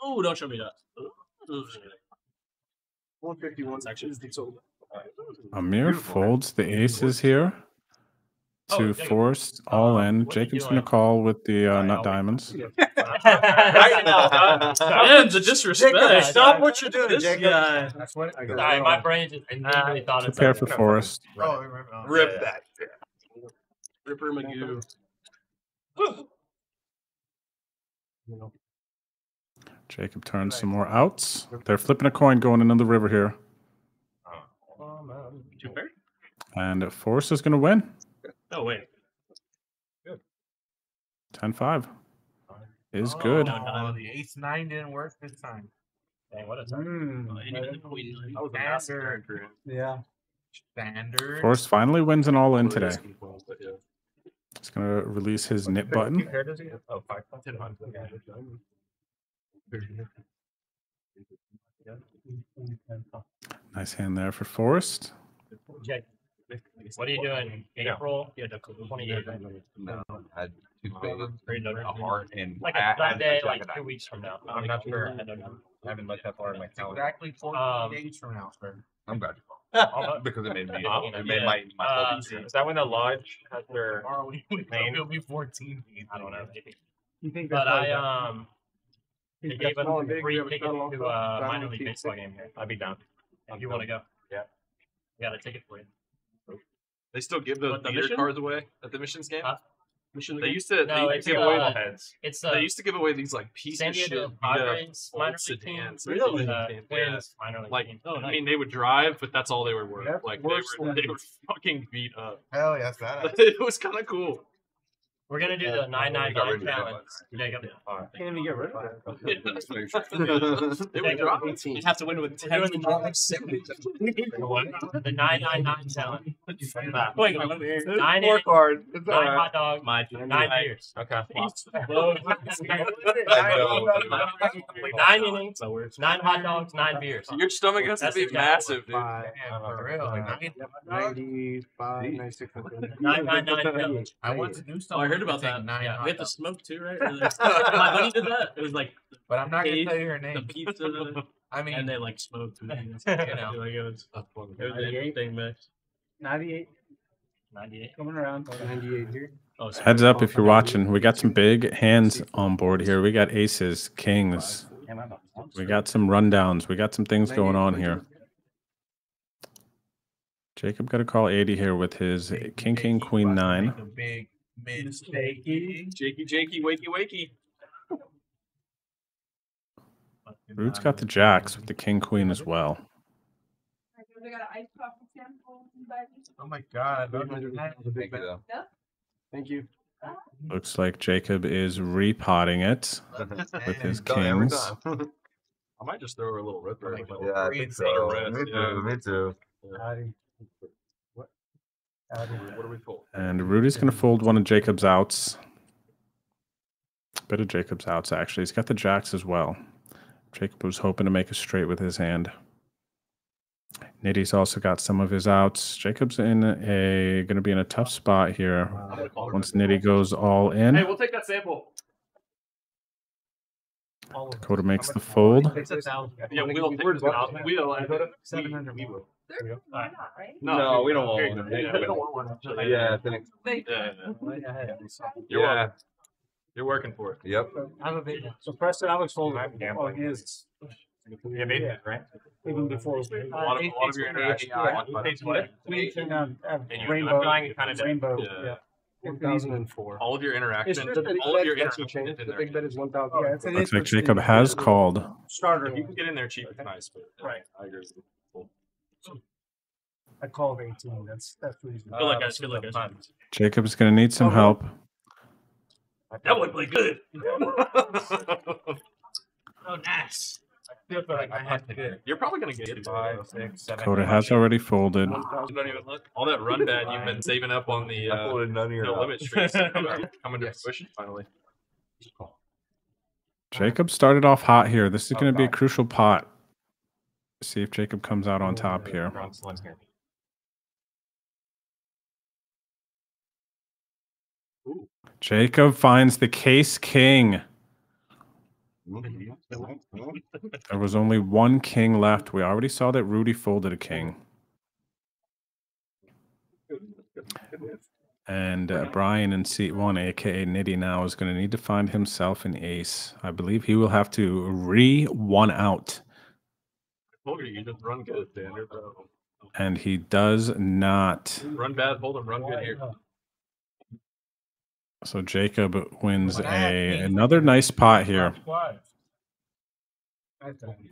Oh, don't show me that. Ooh. 151 sections. So Amir folds the aces here Oh, to Jacob. force all in. what are you Jacob's going to call with the uh, nut diamonds. [LAUGHS] Damn, the disrespect. Jacob, stop what you're doing, This Jacob. guy. That's what I Sorry, my brain just immediately thought it's Prepare for Forrest. Oh, rip, oh, Rip yeah, that. Ripper Magoo. Jacob turns some more outs. They're flipping a coin going into the river here. Oh. And Forrest is going to win. Oh, wait. 10 5. Is oh, good. Oh, the ace nine didn't work this time. Dang, what a turn. Oh, and even the queen. That was a massive turn for him. Yeah. Standard. Forrest finally wins an all in today. But. He's going to release his NIT button. Where does he? Oh, five. Ten five. Nice hand there for Forrest. Jake, what are you doing? April twenty eighth. No, I had two spades, a heart, and Like I- I a had Sunday, the like two weeks from now. I'm not sure. I don't know. I haven't looked that far in my calendar. Exactly 14 Um, days from now, sir. I'm glad. Although- because it made me. Uh, It made yeah. my my Uh, whole easier. Is that when the lodge has their Tomorrow [LAUGHS] we, we Main? it'll be 14 days. I don't know. You think But that's I um, they gave us free tickets to a minor league baseball game here. I'd be down. If you want to go, Yeah. got a ticket for you. They still give the What, the theater mission? cards away at the missions game. Huh? Mission They used to. No, they it's used to give away. uh, heads. it's they uh, used to give away these like piece San of shit Diego beat up Padres old minor league team. sedans. Really? Uh, Yeah. Twins minor league Like, team. Oh, I nice. mean, they would drive, but that's all they were worth. That's like they worse were, than- they were fucking beat up. Hell yes, that. [LAUGHS] it was kind of cool. We're gonna do the nine nine got nine rid of that challenge. one. Jacob. Can't even get rid of it. they would drive. You have to win with ten Doing the dollars. [LAUGHS] The nine nine nine challenge. Wait, let me. Nine Four card. nine hot dogs, My nine beers. Okay. [LAUGHS] Nine innings, nine hot dogs, nine beers. Your stomach has to be massive, dude. For real. Like, I, 95, 96. Nine nine nine challenge. I want to do something. I heard about that. Nine Yeah, we have to smoke too, right? Like- My buddy [LAUGHS] did that. It was like But I'm not gonna tell you her the name. pizza, [LAUGHS] I mean, and they like smoked. Too. [LAUGHS] you know. like it was, it was an 98? interesting mix. 98 Ninety-eight. coming around. 98 here. Oh, sorry. Heads up if you're watching. We got some big hands on board here. We got aces, kings. We got some rundowns. We got some things going on here. Jacob got a call 80 here with his king, king, queen, nine. Make a big mistake. Jakey, jakey, wakey, wakey. Rood's got the jacks with the king, queen as well. Oh my god. Thank you, though. Thank you. Looks like Jacob is repotting it with his [LAUGHS] Done kings. I might just throw her a little ripper. Like, Yeah, I think so. Me too. Me too. Howdy. What? Do we pull? And Rudy's going to fold one of Jacob's outs. Bit of Jacob's outs, actually. He's got the jacks as well. Jacob was hoping to make a straight with his hand. Nitty's also got some of his outs. Jacob's in a going to be in a tough spot here. Once Nitty goes all in, Hey, we'll take that sample. Dakota makes the fold. Yeah, we'll take this out. We'll. I put it. Seven hundred. We will. No, we don't want one. Yeah, we don't want one. [LAUGHS] Yeah, thanks. Yeah, yeah. You're Yeah. welcome. You're working for it. Yep. I'm a big. So Preston Alex folded. Oh, he is. Yeah, maybe, right? Even before. A lot of, a lot of your interaction. We can um, have And you- rainbow. I'm going kind of Rainbow. Yeah. Yeah. 1004. All of your It's just All of your that's the interaction in The there. big bet is 1000. Yeah, it's an Looks like interesting- Jacob has called. Starter. You can get in there cheap. It's nice, but Right. I agree. with you. I called 18. That's that's reasonable. Uh, I feel like I feel like I should. Jacob's going to need some help. That would play good. [LAUGHS] Oh, nice. I feel like I had to get You're probably gonna get it. five, six, seven. Dakota has already folded. Don't even look. All that rundown you've been saving up on the I uh, folded none of your no outs. limit streaks [LAUGHS] coming coming to fruition finally. Jacob started off hot here. This is going to be a crucial pot. See if Jacob comes out on top here. Jacob finds the case king. There was only one king left. We already saw that Rudy folded a king. And uh, Brian in seat one, aka Nitty, now is going to need to find himself an ace. I believe he will have to re one out, Told you, you just run good, standard, bro. and he does not. Run bad, hold him, run good here. So Jacob wins a another nice pot here.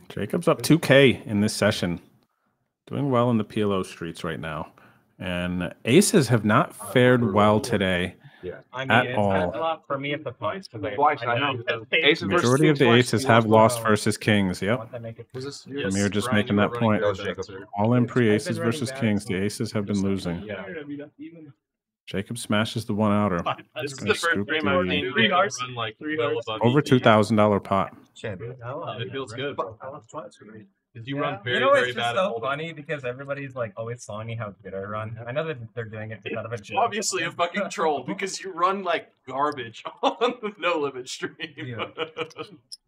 Jacob's up 2K in this session. Doing well in the PLO streets right now. And aces have not fared well today Yeah. I mean, at it's all. not a lot for me at the points. because I- Twice, I I know. know. that Aces Majority of the aces he have lost lost well. versus kings. Yep. Once I make it- Was this- Amir yes, just Brian, making that point. running good, Jacob. All in pre aces versus kings. The aces have been losing. Yeah. Jacob smashes the one outer. [LAUGHS] This is the first game I've seen Jacob run like well over two thousand dollar pot. It feels good, Did you Yeah. run very, you know, very it's bad just so funny because everybody's like always telling me how good I run. I know that they're doing it out of a joke. Obviously a fucking troll because you run like garbage [LAUGHS] on the no limit stream. [LAUGHS]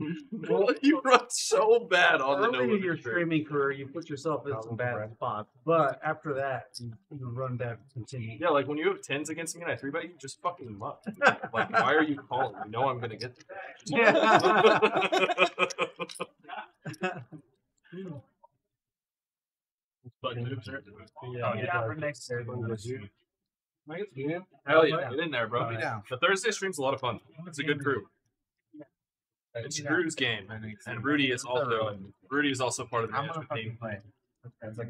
[LAUGHS] you run so bad on the no Early in your stream. streaming career, you put yourself in some bad spots, but after that, you, you run that continue. Yeah, like when you have tens against me and I three bet you, just fucking them up. like, why are you calling? You know I'm gonna get Button moves are- Oh, yeah, for next year. Hell yeah, get in there, bro. Put. The Thursday stream's a lot of fun. It's a good group. It's Drew's game, and Rudy is also Rudy is also part of the I'm gonna management team. play. That's like.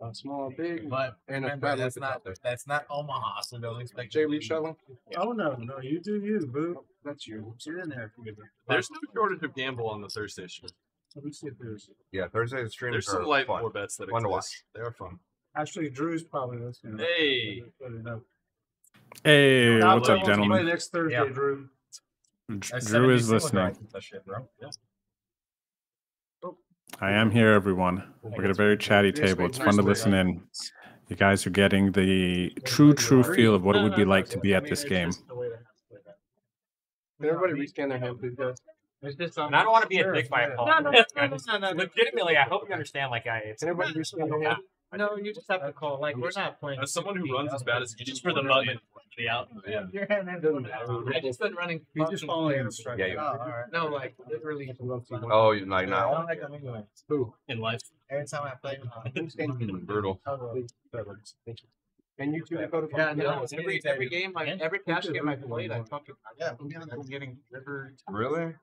A small, big, But and remember, that's not there. that's not Omaha, so don't expect. Jay Lee Shelling? Oh no, no, you do you, boo. That's you. Get in there. There's no shortage of gamble on the Thursday stream. Let me see if there's. Yeah, Thursday streams There's some are light fun. four bets that Fun to exist. They are fun. Actually, Drew's probably listening. Hey. Hey, what's play up, once we play gentlemen? Next Thursday, Yeah. Drew. Dr- Drew is listening. That shit, bro. Oh. I am here, everyone. We're at a very chatty table. It's fun to listen in. You guys are getting the true, true feel of what it would be like to be at this game. Can everybody rescan their hand, please, guys? Just And I don't want to be a dick by No, apologizing. no, no, no, no, no, no. Legitimately, I hope you understand. Like, I. It's, Can everybody rescan their hand? No, you just have to call. Like we're not playing. As someone who runs as bad as you, just for the button, the out. Yeah. Your hand doesn't matter. I just been running. He's just following players. instructions. Yeah, you- Oh, all right. No, like literally. Oh, you like I now? don't like them anyway. Who? in life. Every time I play, [LAUGHS] Brutal. Oh, and you two go to. Yeah, no, every every game, I, every cash game I played, I fucking yeah, I'm getting river. Really?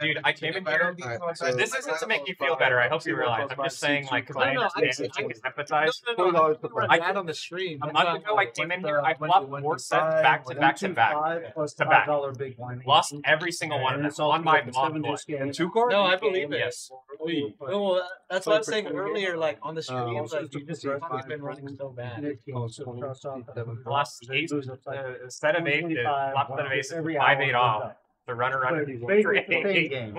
Dude, I came in here. This isn't to make you feel better. I hope you realize. I'm just saying, like, because I No, no, understand, I can empathize. No, no, no, no, no, I- bad on the stream. A month ago, I came in here. I flopped four sets back to back to back. To back. big blind. Lost every single one of them it's on my seven mom disc Two cards? No, I believe it. Yes. No, well, that's what I was saying earlier. Like on the Uh, streams, also like you to just progress been running so bad. Nick, you know, so cross off. Lost eight. Uh, set of eight. to- 25, set of aces. every Five hour eight goes off. Up. The runner runner. Basically, it's the same game.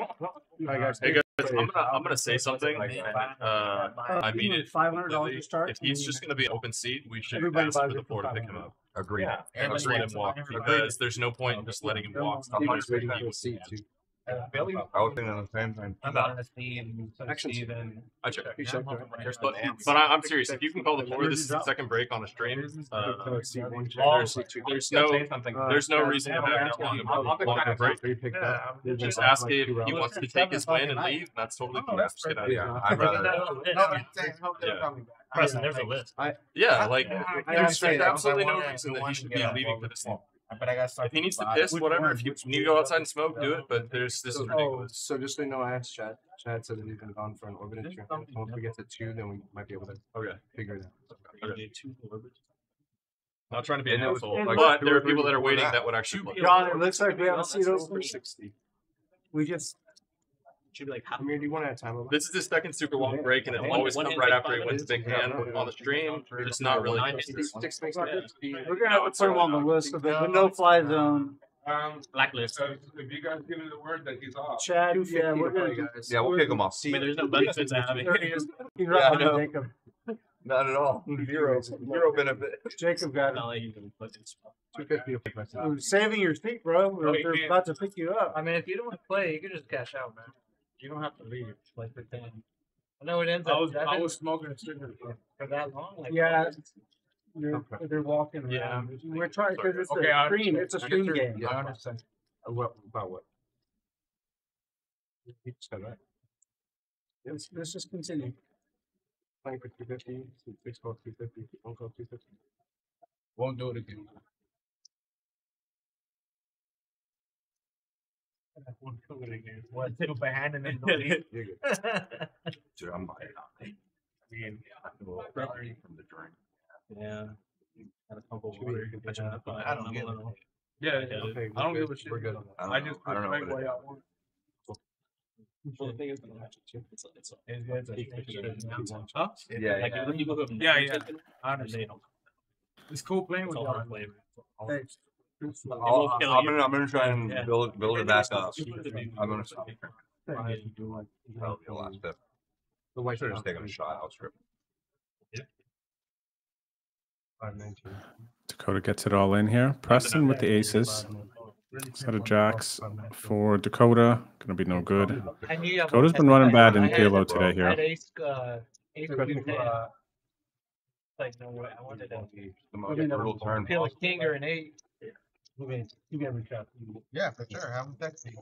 Hey guys, I'm gonna I'm gonna say something. Uh, I mean it. Five hundred dollars to start. If he's just gonna be an open seat, we should Everybody ask for the it floor to pick him up. Agreed. Yeah. And just let him walk because there's no point in just letting him walk. He Stop was waiting punishing for him. a. I was thinking at the same time. I'm out of Steven. I check. He checked it. But, but I, I'm serious. If you can call the floor, this is the second break on a stream. Uh, there's, there's no there's no reason to have that long of a longer break. Just ask if he wants to take his win and leave. That's totally cool. Just get out of here. Yeah, I'd rather. Preston, there's a list. Yeah, like there's, say there's that, absolutely no reason that he wanna should get be out leaving while for this long. But I got If he needs to piss, whatever. If you need to go outside and smoke, do it. But there's this is Oh, ridiculous. so just so you know, I asked Chad. Chad said that he's been gone for an orbited trip. Once we get to two, then we might be able to Okay. figure it out. Okay. Not trying to be an And it was- asshole, and but there are people that are waiting that. that would actually. play. John, it looks like we have a seat open for sixty. We just. Should be like, I mean, do you want to have time? This is the second super long break, and it One- always comes come right take after he five wins the big hand on the stream. It's not really. Six makes. We're gonna have to put him on the list of the no fly zone. Um, blacklist. if you guys give me the word that he's off. Chad, yeah, we're gonna. Yeah, we'll kick him off. I mean, there's no benefits to having. He's [LAUGHS] Yeah, right I behind know. Jacob. Not at all. Zero. Zero benefit. Jacob got it. Not like you can put. Two fifty. I'm saving your seat, bro. No, They're you they're about to pick you up. I mean, if you don't want to play, you can just cash out, man. You don't have to leave. Like the thing. I know it ends I up was I seven was smoking a cigarette. bro. for that long. Like, Yeah, they're, they're walking around. Yeah. We're trying because it's Okay, a I stream. It's a I stream understand. game. I understand. Uh, What about what? You said that. Let's, let's just continue. Playing for two fifty, baseball two fifty, phone call two fifty. Won't do it again. Go in. You're good. Dude, I'm buying it. Yeah. I don't get. Yeah, Yeah, I don't give a shit. We're good. I just I don't know the thing is? Yeah, yeah. Yeah, yeah. Understand. It's cool playing with all y'all. I'll, will kill I'm gonna I'm gonna try and Yeah. build build it back up. I'm I'm gonna stop. That'll be the last step. The white Should have just taken a shot. I'll strip. Five nineteen. Dakota gets it all in here. Preston with the aces. Set of jacks for Dakota. Gonna be no good. I knew you have Dakota's been running bad in I had- PLO today I here. had ace, uh, ace queen ten. uh, Like no way. I wanted to The most brutal turn. feel a king or an eight. You can, you can reach out. Yeah, for sure. Have them text me.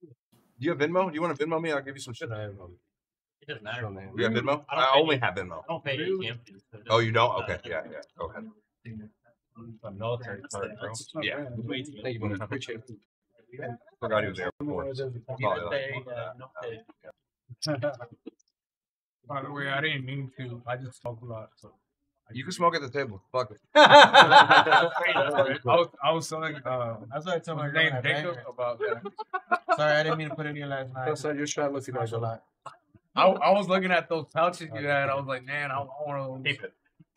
Do you have Venmo? Do you want to Venmo me? I'll give you some shit. I have, um, It doesn't matter. show. You have Venmo? I I only you. have Venmo. I don't pay you. Camp, so Oh, you don't? Okay. Yeah, yeah. Go ahead. A military card, bro. Yeah. Thank you, man. Appreciate it. Forgot he was there before. You Probably don't like- pay, uh, no. [LAUGHS] By the way, I didn't mean to. I just talk a lot. So. You can smoke at the table. Fuck it. [LAUGHS] [LAUGHS] I was I was telling uh That's what I told my my name Jacob banged about that. [LAUGHS] Sorry, I didn't mean to put it in last night. That's not your shot. Let's see That's a lot. I, I was looking at those pouches you had. I was like, man, I, I want to. Keep it.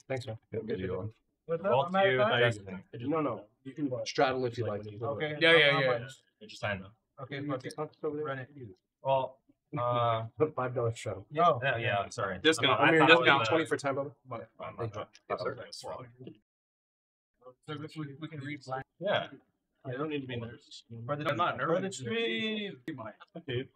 Thanks, man. Good deal. What's Well, up? I'm you, thanks. No, no. You can straddle if you like. Okay. Yeah, yeah, yeah. much? You just sign up. Okay, fuck it. Run it. Well, uh, [LAUGHS] Five dollars straddle. No. yeah, yeah, sorry. Discount. I I mean, thought it discount was, twenty for time, brother. But, I'm not sure. Yes, sir. so we, we, we can read black. Yeah. I don't need to be nervous. I'm not For the nervous. stream. Dude,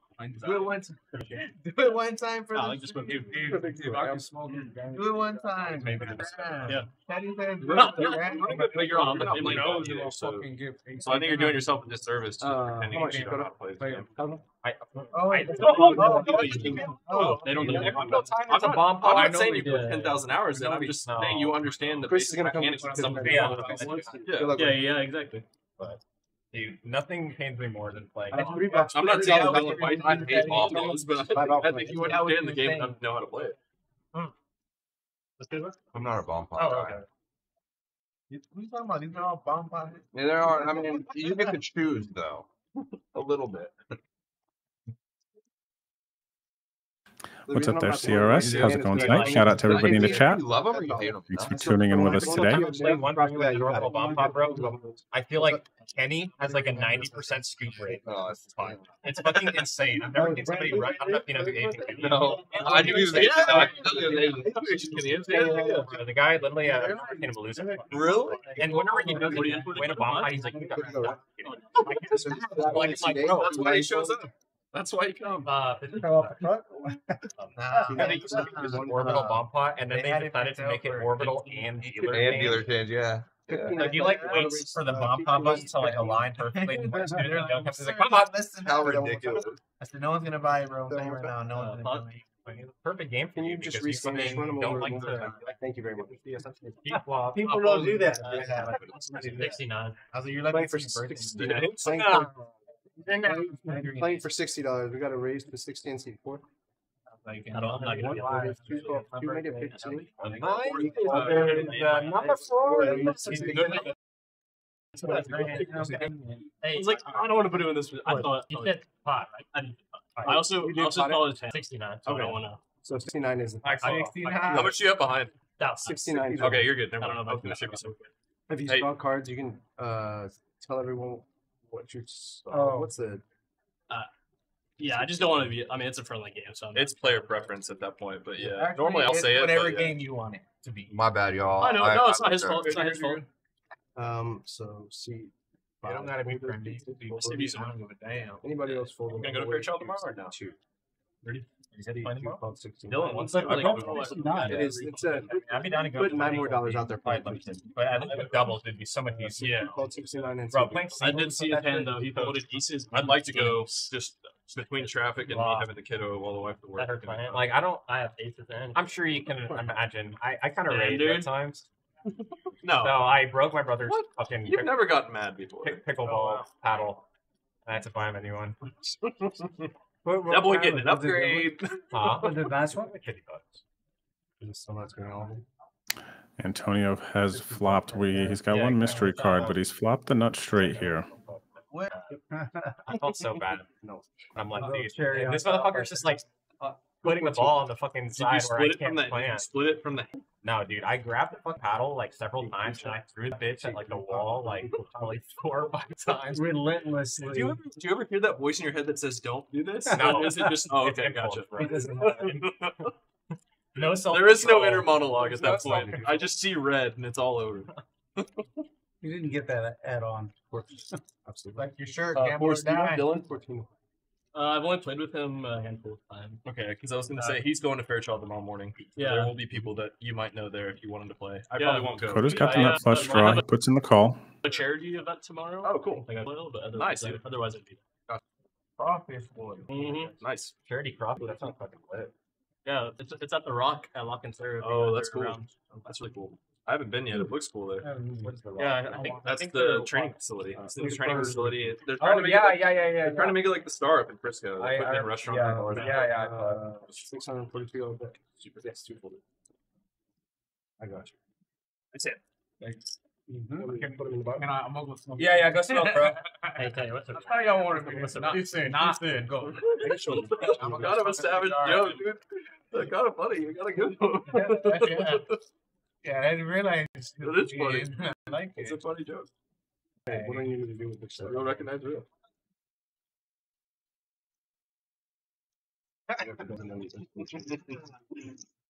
Do it one time. [LAUGHS] Do it one time for I the just If, if, if I can smoke it. Do it one time. Maybe Yeah. Daddy [LAUGHS] But you're on the I'm table. like, now, oh, you a so- fucking. So I think you're doing yourself a disservice to Uh, pretending you you don't put know how to play Play this it. game. I, Oh, I, oh, They don't know. I'm not, It's a bomb I'm pop. I not know saying they you put did. ten thousand hours in. No, I'm just no. saying you understand the Chris is basic gonna come mechanics with of something. the- Yeah. Yeah. Good luck Yeah, with it. yeah, exactly. Dude, nothing pains me more than playing. That's three bucks. I'm not saying that like, I Five hate ball balls, but Five off I think you understand the game and know how to play it. Hmm. I'm not a bomb pot Oh, guy. okay. We talking about these are all bomb pockets. Yeah, there are. I [LAUGHS] mean, you get to choose though, [LAUGHS] a little bit. [LAUGHS] What's up there, CRS? How's it going tonight? Shout out to everybody in the chat. You love them or you hate them? Thanks for tuning in with us today. Play one thing with your orbital bomb pot, bro. I feel like Kenny has like a 90% scoop rate. Oh, fine. It's fucking insane. I've never seen somebody run. I don't know if you know who Nathan Kenny is. No, I knew he was Asian. I knew he was Asian. Uh, The guy literally, uh, I'm gonna lose it. Really? And whenever he does win a bomb he's like, you got Like, like, bro, That's why he shows up. That's why he comes. Uh, [LAUGHS] Nah, they used to use an orbital bomb pot, and then they decided to make it orbital and dealer. And change. dealer change, yeah. yeah. Like he like waits for the bomb pot button to like align perfectly, and as soon it comes, he's like, "Come on, listen. How ridiculous. I said, no one's gonna buy it, bro. I'm right now, no one's gonna buy it. perfect game." Can you just because rescan one? Don't we'll- like we'll- to. Thank you very much. Well, People don't do that. Sixty-nine. I was like, you're like for for birthday. sixty. Playing Playing for, sixty dollars. We got to raise to sixty and seat four. I don't, I'm not gonna One, get two, two, two, maybe a fifteen. Uh, number four. I was like, I don't want to put it in this. I thought. You said pot, right? I, didn't- I also You also pot it? call 10. Sixty-nine. So I don't want to. So sixty nine is. How much do you have behind? Sixty nine. Okay, you're good. I don't know mind. if I That should be so good. If you Hey. draw cards, you can uh tell everyone what you. s- Uh, Oh. What's the? Yeah, I just don't want to be. I mean, it's a friendly game, so I'm It's player preference at that point, but yeah. Actually, normally I'll it's say it. whatever but yeah. game you want it to be. My bad, y'all. I know. I- no, it's I not his fault. It's not his fault. Um, so see. I don't gotta be friendly. It could be Maybe I don't give a damn. Anybody else fold? You gonna go to Fairchild tomorrow or no? Two. Ready? Is that playing tomorrow? Dylan wants But to. I Like, don't- like, it's not. yeah, It is- it's a- I'd be down to go. Put nine more dollars out there be for quite five decent. But I think with doubles would be so much uh, easier. Yeah. Called 69 and Bro, I singles did see with his that hand though. He folded aces. I'd like to go games. just between traffic and me Wow. having the kiddo while the wife to work. That hurt my hand. Like I don't. I have aces and I'm sure you can [LAUGHS] imagine. I, I kind of Yeah, rage at times. [LAUGHS] No. So I broke my brother's What? fucking You've pick- never gotten mad before. pick- pickleball oh, paddle. I had to buy him a new one. [LAUGHS] That boy getting an upgrade. [LAUGHS] Huh? Was it last one? Fifty bucks. Is this still not going on? Antonio has flopped. We he's got Yeah, one mystery card, but he's flopped the nut straight here. [LAUGHS] [LAUGHS] I felt so bad. No. I'm like, Oh, dude, cherry on this top. motherfucker's just like uh, putting the ball on the fucking Did side you where I split it can't from the? Did you split it from the? No, dude, I grabbed the fucking paddle like several times and I threw the bitch at like the wall like probably [LAUGHS] four or five times. Relentlessly. Do you ever do you ever hear that voice in your head that says "Don't do this"? No. Is it just? [LAUGHS] Oh, okay, impulse, gotcha. bro. It. [LAUGHS] No self. There is no inner monologue at that no point. I just see red and it's all over. You didn't get that add on. Absolutely. Like your shirt, Uh, gamble you know die. Dylan? 14. Uh, I've only played with him a handful of times. Okay, because I was going to Uh, say he's going to Fairchild tomorrow morning. Yeah. There will be people that you might know there if you want him to play. I Yeah. probably won't go. Dakota's got the I, nut uh, flush draw. He puts in the call. A charity event tomorrow. Oh, cool. I think I will, but otherwise, Nice, I- otherwise I'd be. Crawfish boy. Mm-hmm. Nice. Charity crappie, that sounds fucking lit. Yeah, it's it's at the Rock at La Cantera. Oh, that's cool. around. That's really cool. I haven't been yet. It looks cool there. What is the Yeah, I think I That's think the they're- training facility. It's the new training for- facility. They're trying Oh to make yeah, it like, yeah, yeah, yeah. they're trying to make it like the star up in Frisco. They're I- putting in restaurant. yeah, and all yeah, yeah, I Uh, 642 over there. Super, that's super. I got you. That's it. Mm-hmm. We can put them in the box. And I, I'm gonna go smoke. Yeah, yeah, go smoke, bro. [LAUGHS] Hey, tell you what, That's how y'all want to be. Listen Not, up. he's saying, not saying, go. I'm kind of a savage joke, dude. That's kind of funny. You gotta go. [LAUGHS] yeah. Yeah, I didn't realize It is funny. [LAUGHS] I like it. It's a funny joke. Hey, what do you need to do with this? You'll recognize it. [LAUGHS]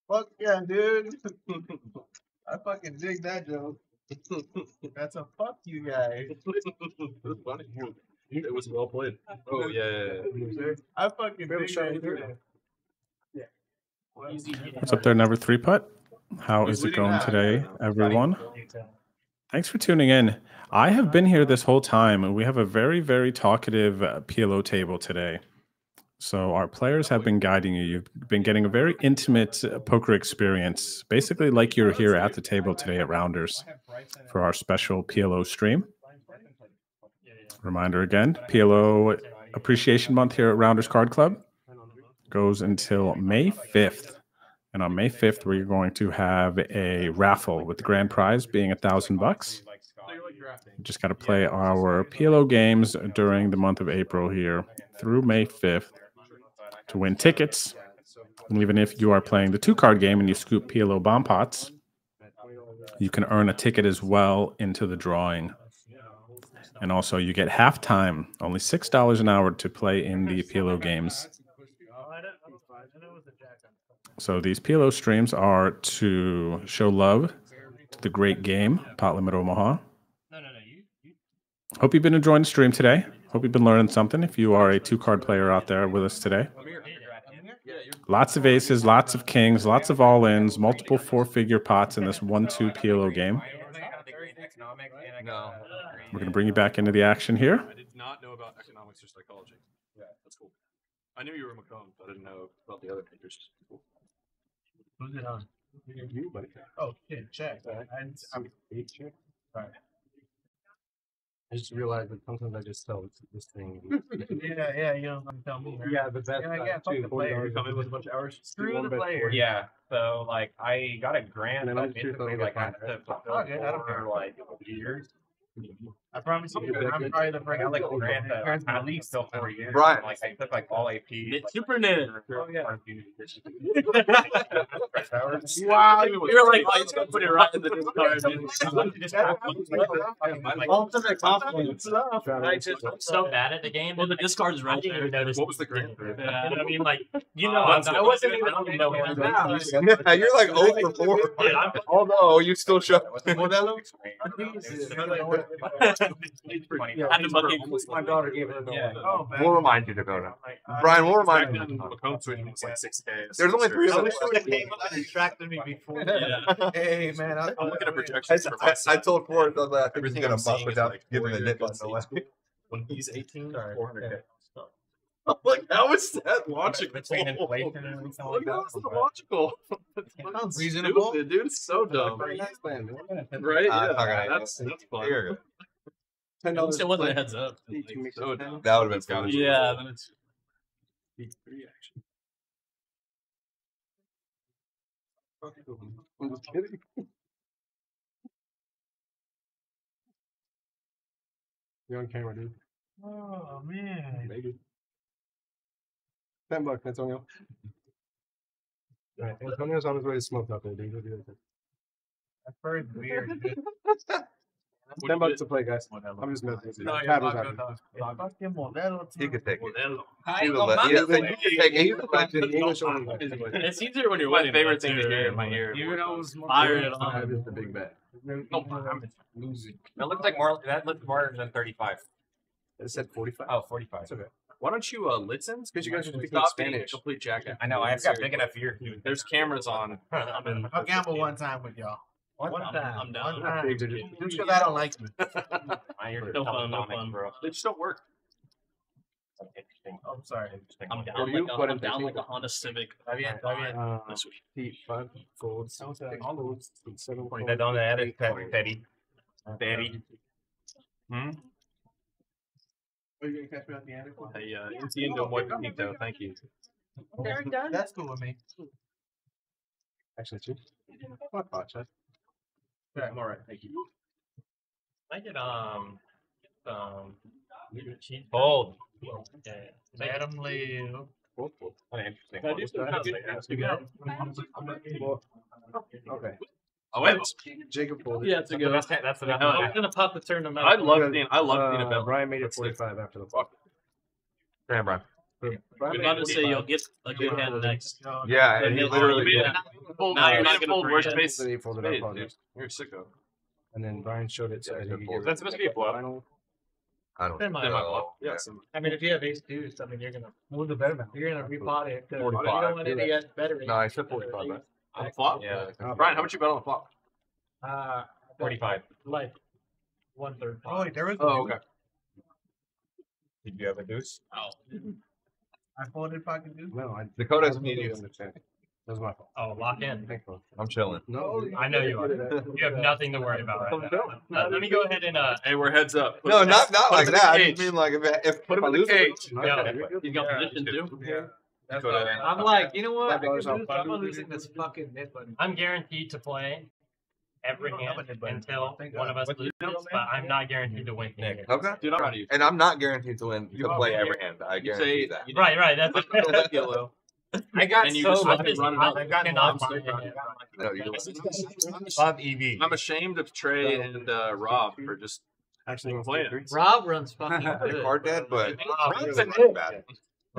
Fuck yeah, dude. I fucking dig that joke. That's a fuck you guys. [LAUGHS] That's funny. It was well played. Oh yeah, yeah, yeah. I fucking Barely dig that it through. joke. What's up there, number three putt? How is it going today, everyone? Thanks for tuning in. I have been here this whole time, and we have a very, very talkative uh, PLO table today. So our players have been guiding you. You've been getting a very intimate uh, poker experience, basically like you're here at the table today at Rounders for our special PLO stream. Reminder again, PLO Appreciation Month here at Rounders Card Club goes until May 5th. And on May 5th, we're going to have a raffle with the grand prize being a thousand bucks. Just got to play our PLO games during the month of April here through May 5th to win tickets. And even if you are playing the two card game and you scoop PLO bomb pots, you can earn a ticket as well into the drawing. And also, you get halftime, only $6 an hour to play in the PLO games. So these PLO streams are to show love to the great game, Pot Limit Omaha. Hope you've been enjoying the stream today. Hope you've been learning something if you are a two card player out there with us today. Lots of aces, lots of kings, lots of all ins, multiple four figure pots in this 1 2 PLO game. We're going to bring you back into the action here. I did not know about economics or psychology. Yeah, that's cool. I knew you were a Macomb, but I didn't know about the other majors. Cool. Who's it on? You, buddy. Oh shit, check. I, I'm eight check. Alright. I just realized that sometimes I just sell this, this thing. [LAUGHS] yeah, yeah, you don't have to tell me. right? yeah, the best. Yeah, yeah, fuck the $40 player. Come in with a bunch of hours. Screw the bet player. for. Yeah, so like I got a grant, And but I'm sure basically like I get have to fulfill good, I don't for like years. I promise you, I'm probably the first. I like grand grand at least still four years. Brian. Like I took like all AP. Super Nintendo. Oh yeah. [LAUGHS] Wow, You were like, oh, he's gonna put it right in the discard. Ultimate compliment. I just, I'm so bad at the game. Well, the discard is I right there. What was the grand? Yeah, I mean, like you know, Uh, I wasn't even. I don't know. Yeah, [LAUGHS] you're like 0 for 4. [LAUGHS] Although you still show. And the bucket. My daughter gave it Yeah. Oh, man. We'll remind you to go now. Brian, we'll remind you. Macomb swing was like six K. There's only three of I them. wish you would have came up and distracted me before. Hey man, I, I'm looking at I, projections for I, told Forrest, I was like, I think he's Everything gonna I'm bust without giving the four-year nip good button away. When he's 18, Sorry. 400 I'm like, how is that logical? Between inflation [LAUGHS] and everything like Like, that. how is that logical? [LAUGHS] Sounds Stupid, reasonable. dude. It's so dumb. Right? Uh, Yeah. it's not That's that's fun. Here you Ten It wasn't a heads up. So dumb. That would have been fun. Yeah, then it's [LAUGHS] I'm just kidding. You're on camera, dude. Oh man. Maybe. Ten bucks, Antonio. Alright, Antonio's on his way to smoke out there, dude. He'll be right there. That's very weird. [LAUGHS] dude. Ten bucks to play, guys. I'm just messing with you. No, you're Tab was not happy. good. Fucking modelo. He could take it. Modelo. He's a le- he's a- he can take it. He's a legend. English only. it's easier when you're My favorite thing to hear in my ear. You know, it's Fire it Five on. is the big bet. No, I'm losing. That looks like more. That looks more than 35. It said 45. Oh, 45. It's okay. Why don't you uh, listen? Because you guys are speaking Stop being a Spanish. complete jackass. I know. I've got big enough ear. There's cameras on. [LAUGHS] I'll gamble one time with y'all. One I'm, time. I'm down. One time. Big digit. Just because I don't like you. My ears are No fun, no fun. bro. They just don't work. That's interesting. I'm sorry. Interesting. I'm down you like a, put I'm down like a Honda Civic. Está bien, está bien. Uh, this week. Heat, five, golds, all those, seven, Pointa coins, donde eres, eight coins. Teddy. Teddy. Hmm? Are you gonna catch me at the end? Hey, uh, entiendo muy poquito. Thank you. They're [LAUGHS] done. That's cool with me. Actually, two. Fuck, bot check. Yeah, I'm alright. Thank you. I get um um cheese. Fold. Yeah. Let them live. Both, both. What an interesting. Can I do some kind of Yeah. things together? Well, Okay. Oh wait, Jacob folded. Yeah, it's a good. That's, that's the I was gonna pop the tournament. I love seeing. I love seeing Uh, about. Brian made it 45 after the flop. Damn, Brian. Brian We're about to say you'll get a good hand next. Yeah, and he literally you'll- did. Now you're not gonna fold bring worst it. face. Then he folded up on it. You're a sicko. And then Brian showed it so Yeah, that he good could fold. give That's supposed to be a blow. final. I don't Never mind. know. Yeah, Yeah. I mean, if you have ace deuce, I mean, you're gonna Move the betterment. you're gonna repot it. 'cause You 45, don't want you're any yet better. No, I said 45, man. on the flop. Yeah. Brian, how much you bet on the flop? Uh, 45. like one third. Oh, wait, there was. Oh, okay. Did you have a deuce? Oh, I folded pocket deuce. No, I Dakota I doesn't need you. understand. That was my fault. Oh, lock in. Thankful. I'm chilling. No, I know you are. You have nothing to worry about right now. Uh, let me go ahead and uh. Hey, we're heads up. Put No, him- not not like that. I just mean like if if, Put him I in the cage. Yeah. you're good. got position too. That's what I'm like, you know what? I Five could dollars do off. this, but I'm losing this fucking NIT button. I'm guaranteed to play every I don't have hand a until one of us What's loses, deal, but? I'm not guaranteed to win. here. Okay. Dude, I'm proud of you. And I'm not guaranteed to win You to play every hand. I You guarantee say that. you Right, right. That's yellow. I got And you so just lucky. run it out. I cannot find it. No, you Bob EV. I'm ashamed of Trey and uh, Rob for just Actually, playing. Rob runs fucking [LAUGHS] the good. card dead, but Rob's it's a not bad.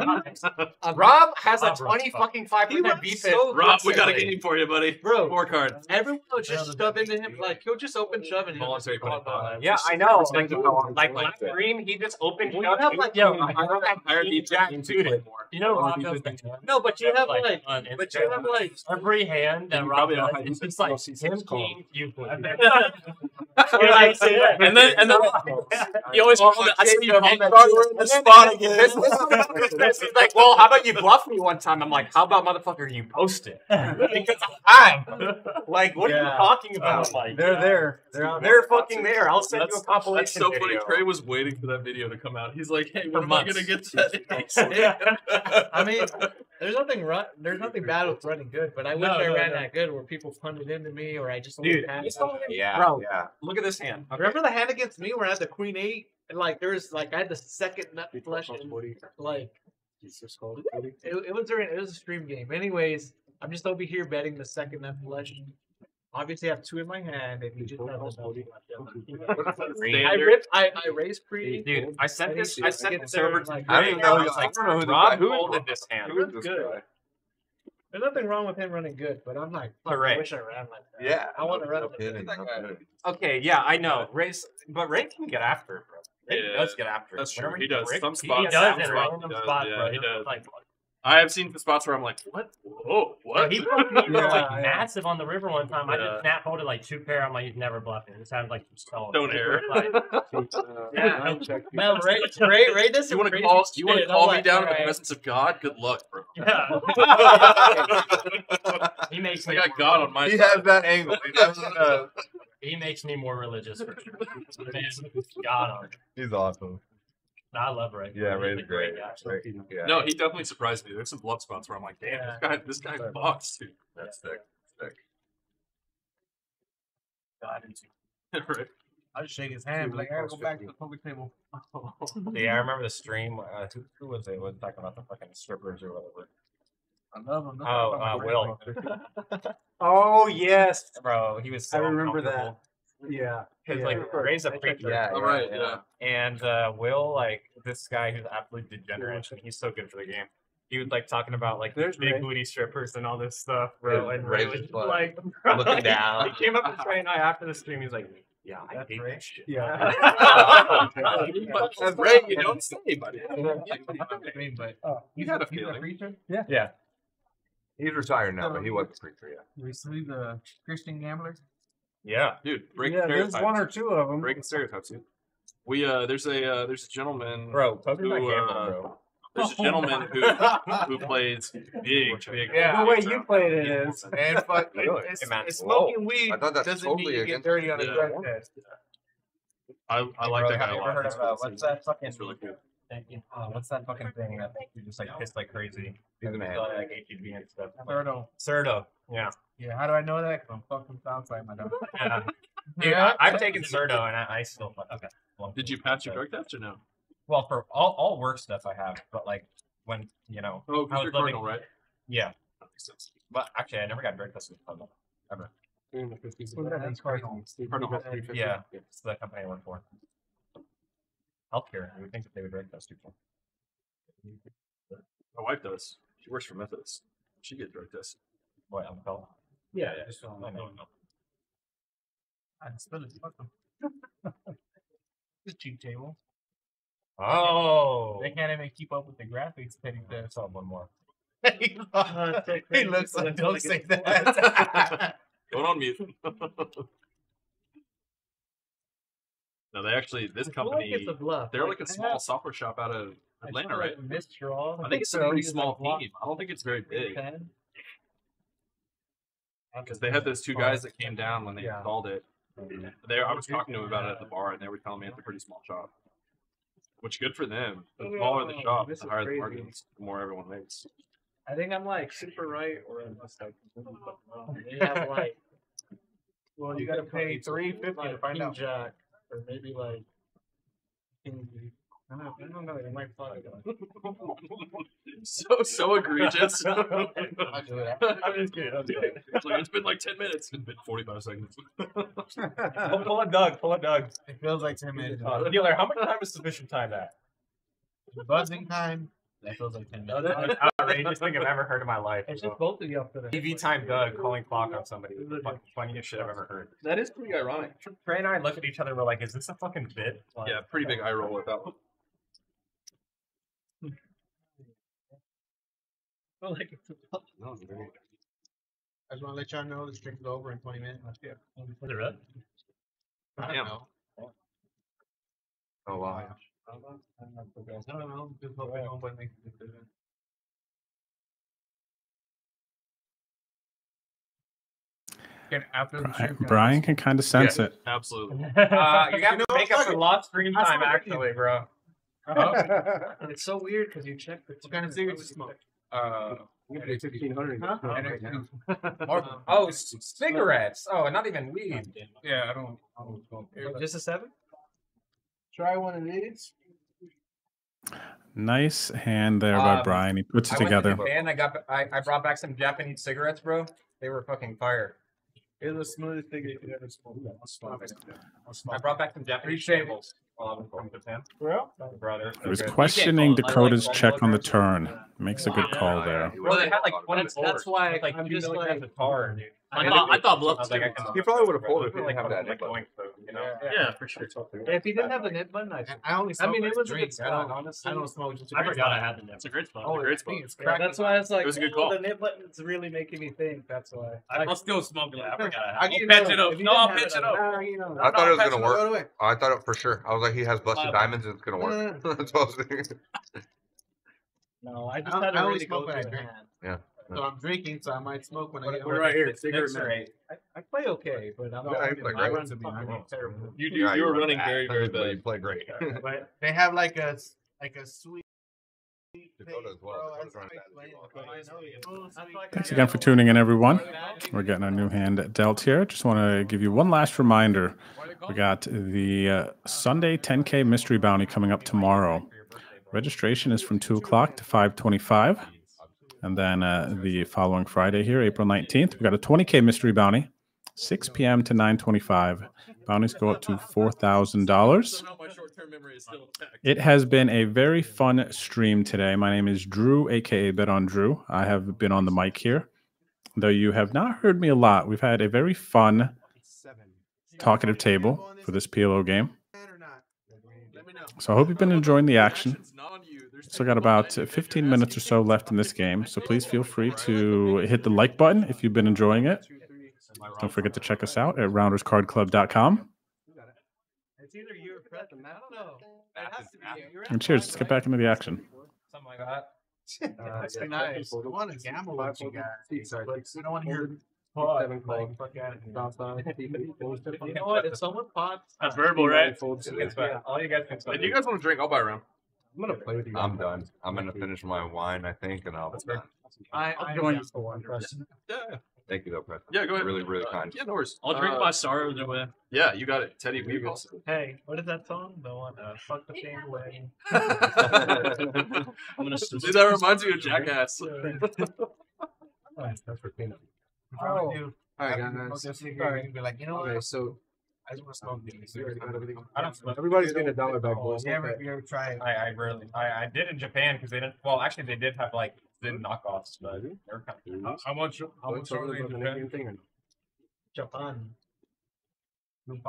[LAUGHS] Rob has a Rob 20 fuck. fucking 5 percent runs defense. so Rob. We got a game for you, buddy. Bro. Four cards. Everyone will just shove into him like he'll just open shove and he'll Voluntary just blah, blah, blah. Yeah, I know. Respect uh, Like, like last green, he just opened Well, you shove. have, like, yo, I have that Higher king defense jack to play more. You know, Rob defense goes No, but you have like, but you have like, every hand that Rob probably does, it's like him, it's called- king, you, [LAUGHS] queen. And then and then you always call it. I see you he's like, well, how about you bluff me one time? I'm like, how about motherfucker you post it? [LAUGHS] Because I'm like, what are you talking uh, about? Like, They're uh, there. They're out they're fucking there. I'll send you That's, a compilation that's so funny. video. Trey was waiting for that video to come out. He's like, hey, For when am I gonna get [LAUGHS] that? I mean, There's nothing run. There's nothing bad with running good, but I wish No, I no, ran no. that good where people punted into me, or I just only Dude, had. it's not Yeah, bro. yeah. Look at this hand. Okay. Remember the hand against me where I had the queen eight, and like there was like I had the second nut flush, and like it, it was during it was a stream game. Anyways, I'm just over here betting the second nut flush. Obviously, I have two in my hand, and you just have the nut flush. I Standard. ripped. I I raised pre. Dude, I sent this. I just sent gets this over to like, I right didn't now, know. he's I like, don't know who this Rob guy who- folded this hand. Who is this guy? There's nothing wrong with him running good, but I'm like, fuck, I wish I ran like that. Yeah. I want to run like that. no. Okay, yeah, I know. Ray's, but Ray can get after it, bro. Ray Yeah, does get after it. That's true. He does. Rick, Some he does some it, spots right? he does, spots, yeah, bro. he does. like, I have seen the spots where I'm like, what? Whoa, what? He broke me [LAUGHS] Yeah, like yeah. massive on the river one time. I Yeah. just snap folded like two pair. I'm like, he's never bluffing. This happened like oh, Don't air. Like, [LAUGHS] uh, Yeah. Well, Ray, Ray, [LAUGHS] Ray does You some want to call? You want to shit. I'm call me like, down in the presence of God? Good luck, bro. Yeah. he makes I me got more- God on my He side. has that angle. He doesn't know. He makes me more religious for sure. God on. He's awesome. No, I love Ray. Yeah, He's Ray's a great. guy. Ray- yeah. No, he definitely surprised me. There's some blood spots where I'm like, damn, Yeah. this guy, this guy bucks, dude. That's sick. Sick. God, into- [LAUGHS] right. I just shake his hand, like, I gotta go back to the public table. [LAUGHS] Yeah, I remember the stream. Uh, who, who was it? Was talking about the fucking strippers or whatever. I love him. Oh, uh, Will. [LAUGHS] oh yes, bro. He was. So I remember that. uncomfortable. Yeah. Because yeah. like Ray's a preacher. Yeah, All right, yeah. And uh, Will, like this guy who's absolutely degenerate, and he's so good for the game. He was like talking about like There's big Ray. booty strippers and all this stuff, bro. Yeah, And Ray Ray was was just like, [LAUGHS] like looking he- down. He came up to Trey and I after the stream. He's like, "Yeah, I That's hate Ray. that shit." Yeah. But that's [LAUGHS] Ray, [LAUGHS] you don't say, buddy. I mean, but You had a feeling. preacher. yeah. He's retired now, but he was a preacher. Yeah. Recently, the Christian gambler. Yeah. Dude, breaking Yeah, there's one or two of them. Breaking stereotypes, dude. We uh, there's a uh, there's a gentleman, Bro, poker's not Who, gambling, uh, bro. There's a [LAUGHS] gentleman who who plays big, big. [LAUGHS] Yeah. The way you played it is. [LAUGHS] And fuck, Really? it's, Hey, man, it's smoking weed I thought that's doesn't totally mean you get against- dirty on a Yeah. drug test. I, I like Bro, that guy have a you lot. ever heard He's of uh, what's that fucking? He's really cool. Uh, what's that fucking thing that makes you just like piss like crazy? He's an It's animal. Like ATV and stuff. Thirdo. Certo. Yeah. Yeah, how do I know that? 'Cause I'm fucking Southside, my dog. [LAUGHS] Yeah. [LAUGHS] Dude, I, I've taken Certo and I, I still fuck. Okay. Well, Did you pass your drug test or no? Well, for all, all work stuff I have, but like when you know, Oh, I because was you're living- Cardinal, right? yeah. That makes sense. But actually, I never got drug tested with Cardinal ever. That's Cardinal. Cardinal Health 350. Yeah, it's the company I work for. Healthcare. I would think that they would drug test people. My wife does. She works for Methodist. She gets drug tested. What? I'm called. Yeah, yeah. Just, I know. I spill it. Fuck them. It's [LAUGHS] cheap table. Oh, They can't even keep up with the graphics. Penny I says. saw one more. [LAUGHS] he looks like, don't say that. [LAUGHS] Going on mute. no, they actually this I feel like company it's a bluff. they're like a small have- software shop out of I Atlanta, feel right? like Mistral. I think it's a pretty small like team. I don't think it's very big Ten. Because they had those two guys that came down when they Yeah. installed it. Mm-hmm. They, I was talking to them about it at the bar, and they were telling me it's a pretty small shop. Which good for them. The smaller the shop, this the is higher the crazy. margins, the more everyone makes. I think I'm like super right or I'm just like they have like well you gotta pay three fifty to find out Jack or maybe like King I don't know, I don't know, they might fuck so so egregious. [LAUGHS] I'll do it. I'm just kidding. I'm kidding. It's, like, it's been like ten minutes. It's been forty five seconds. [LAUGHS] Pull, pull a Doug. Pull a Doug. It feels like ten minutes. Uh, dealer, how much time is sufficient time at? Buzzing time. That feels like ten minutes. That's the outrageous thing I've ever heard in my life. It's just both of you up to the EV time Doug calling clock on somebody. is the fucking funniest shit I've ever heard. That is pretty ironic. Trey and I look at each other. We're like, "Is this a fucking bit?" Like, Yeah, pretty big eye roll with that one. Feel [LAUGHS] like it's No, it's very- I just want to let y'all know this drink is over in 20 minutes. Let's get Was it really? I don't Damn. know. Oh wow. I don't know. I don't know. Just hope nobody makes a decision. Again, after the Brian, shoot, Brian can kind of sense Yeah, it. Absolutely. [LAUGHS] Uh, you got to No, make up fuck for it. lost screen That's time, what I actually, bro. guys- [LAUGHS] it's so weird because you check the what kind of cigarettes you smoke. Uh, fifteen hundred. Or- [LAUGHS] oh, cigarettes. Oh, not even weed. Yeah, I don't. I don't smoke. Just a seven. Try one of these. Nice hand there by Um, Brian. He puts it I went together. to Japan. I got. I, I brought back some Japanese cigarettes, bro. They were fucking fire. It's the smoothest thing you could ever smoke. I brought back some Japanese samples while I was from Japan. Well, brother. He was questioning Dakota's check on the turn. Makes a good call there. Well, they had like twenty That's- that's why like I'm two just milligrams like- of tar, dude. I thought- I thought Bluff I was like, I was can- good. He probably would have pulled it if he like, didn't have that like NIT button. going food, you know. Yeah, for sure. if he didn't have the NIT button, I. I only I mean, it was a good drinks. I don't, spot, honestly. I don't smoke just I forgot I had the NIT. It's a great spot. Oh, It's a great I spot. it's Yeah, crack. that's why it's like It was a good oh, call. The NIT button's really making me think. That's why. I, will still smoke it. I forgot [LAUGHS] I I had get it. it. Patch it up. No, I'll have pitch it, it up. nah, you know, I thought it was gonna it up, work. I thought it for sure. I was like, he has busted Five. diamonds. It's gonna work. [LAUGHS] [LAUGHS] That's what I was thinking. No, I just I, had I to only really smoke go through hand. Yeah. So I'm drinking, so I might smoke when I get We're home. right here. Cigarette or man. eight. I, I play okay, but I'm No, not. I running- play great. runs would be fucking terrible. You, Yeah, you, you were running bad, very, very but You bad. play great. But [LAUGHS] they have like a s- like a sweet. Dakota as well. Dakota's running bad as well. Thanks again for tuning in, everyone. We're getting a new hand dealt here. Just want to give you one last reminder. We got the uh, Sunday 10K mystery bounty coming up tomorrow. Registration is from 2 o'clock to 525. And then uh, the following Friday here, April 19th, we got a 20K mystery bounty, 6 p.m. to 925. Bounties go up to $4,000. It has been a very fun stream today. My name is Drew, aka Bet on Drew. I have been on the mic here. Though you have not heard me a lot, we've had a very fun talkative table for this PLO game. So I hope you've been enjoying the action. Still got about uh, 15 minutes or so left in this game. So please feel free to hit the like button if you've been enjoying it. Don't forget to check us out at rounderscardclub.com. It's either you or Preston. I don't know. It has to be you. And cheers. Let's get back into the action. Something like that. Uh, That's nice. I want to gamble with you guys. Sorry. Like, we don't want to hear Seven like, fuck out of here. Bounce. You know what? If someone pots, That's verbal, right? Yeah, all you guys can If you guys want to drink, I'll buy a round. I'm gonna play with you. I'm done. I'm gonna finish my wine, I think, and I'll be. I, I'll I join am you for one. Preston. Yeah, Thank you, though, Preston. yeah, go ahead. Really, really kind. Yeah, no worries. I'll drink Uh, my sorrows away. Yeah, you got it. Teddy Weevils. Hey, what is that song? The one, uh, fuck the pain away. [LAUGHS] I'm gonna Dude, that reminds me of Jackass. [LAUGHS] That's for peanut. Oh. All I right, can go guys. just sit here and be like, you know Okay, what? so I just want to smoke these. you already got everything. I don't smoke. Everybody's getting a dollar back, oh, boys. You ever, you ever try it? I, I really, I, I did in Japan because they didn't. Well, actually, they did have like Zyn knockoffs, but mm-hmm. they were kind of. How much? How much are they in Japan? Japan. Lupin.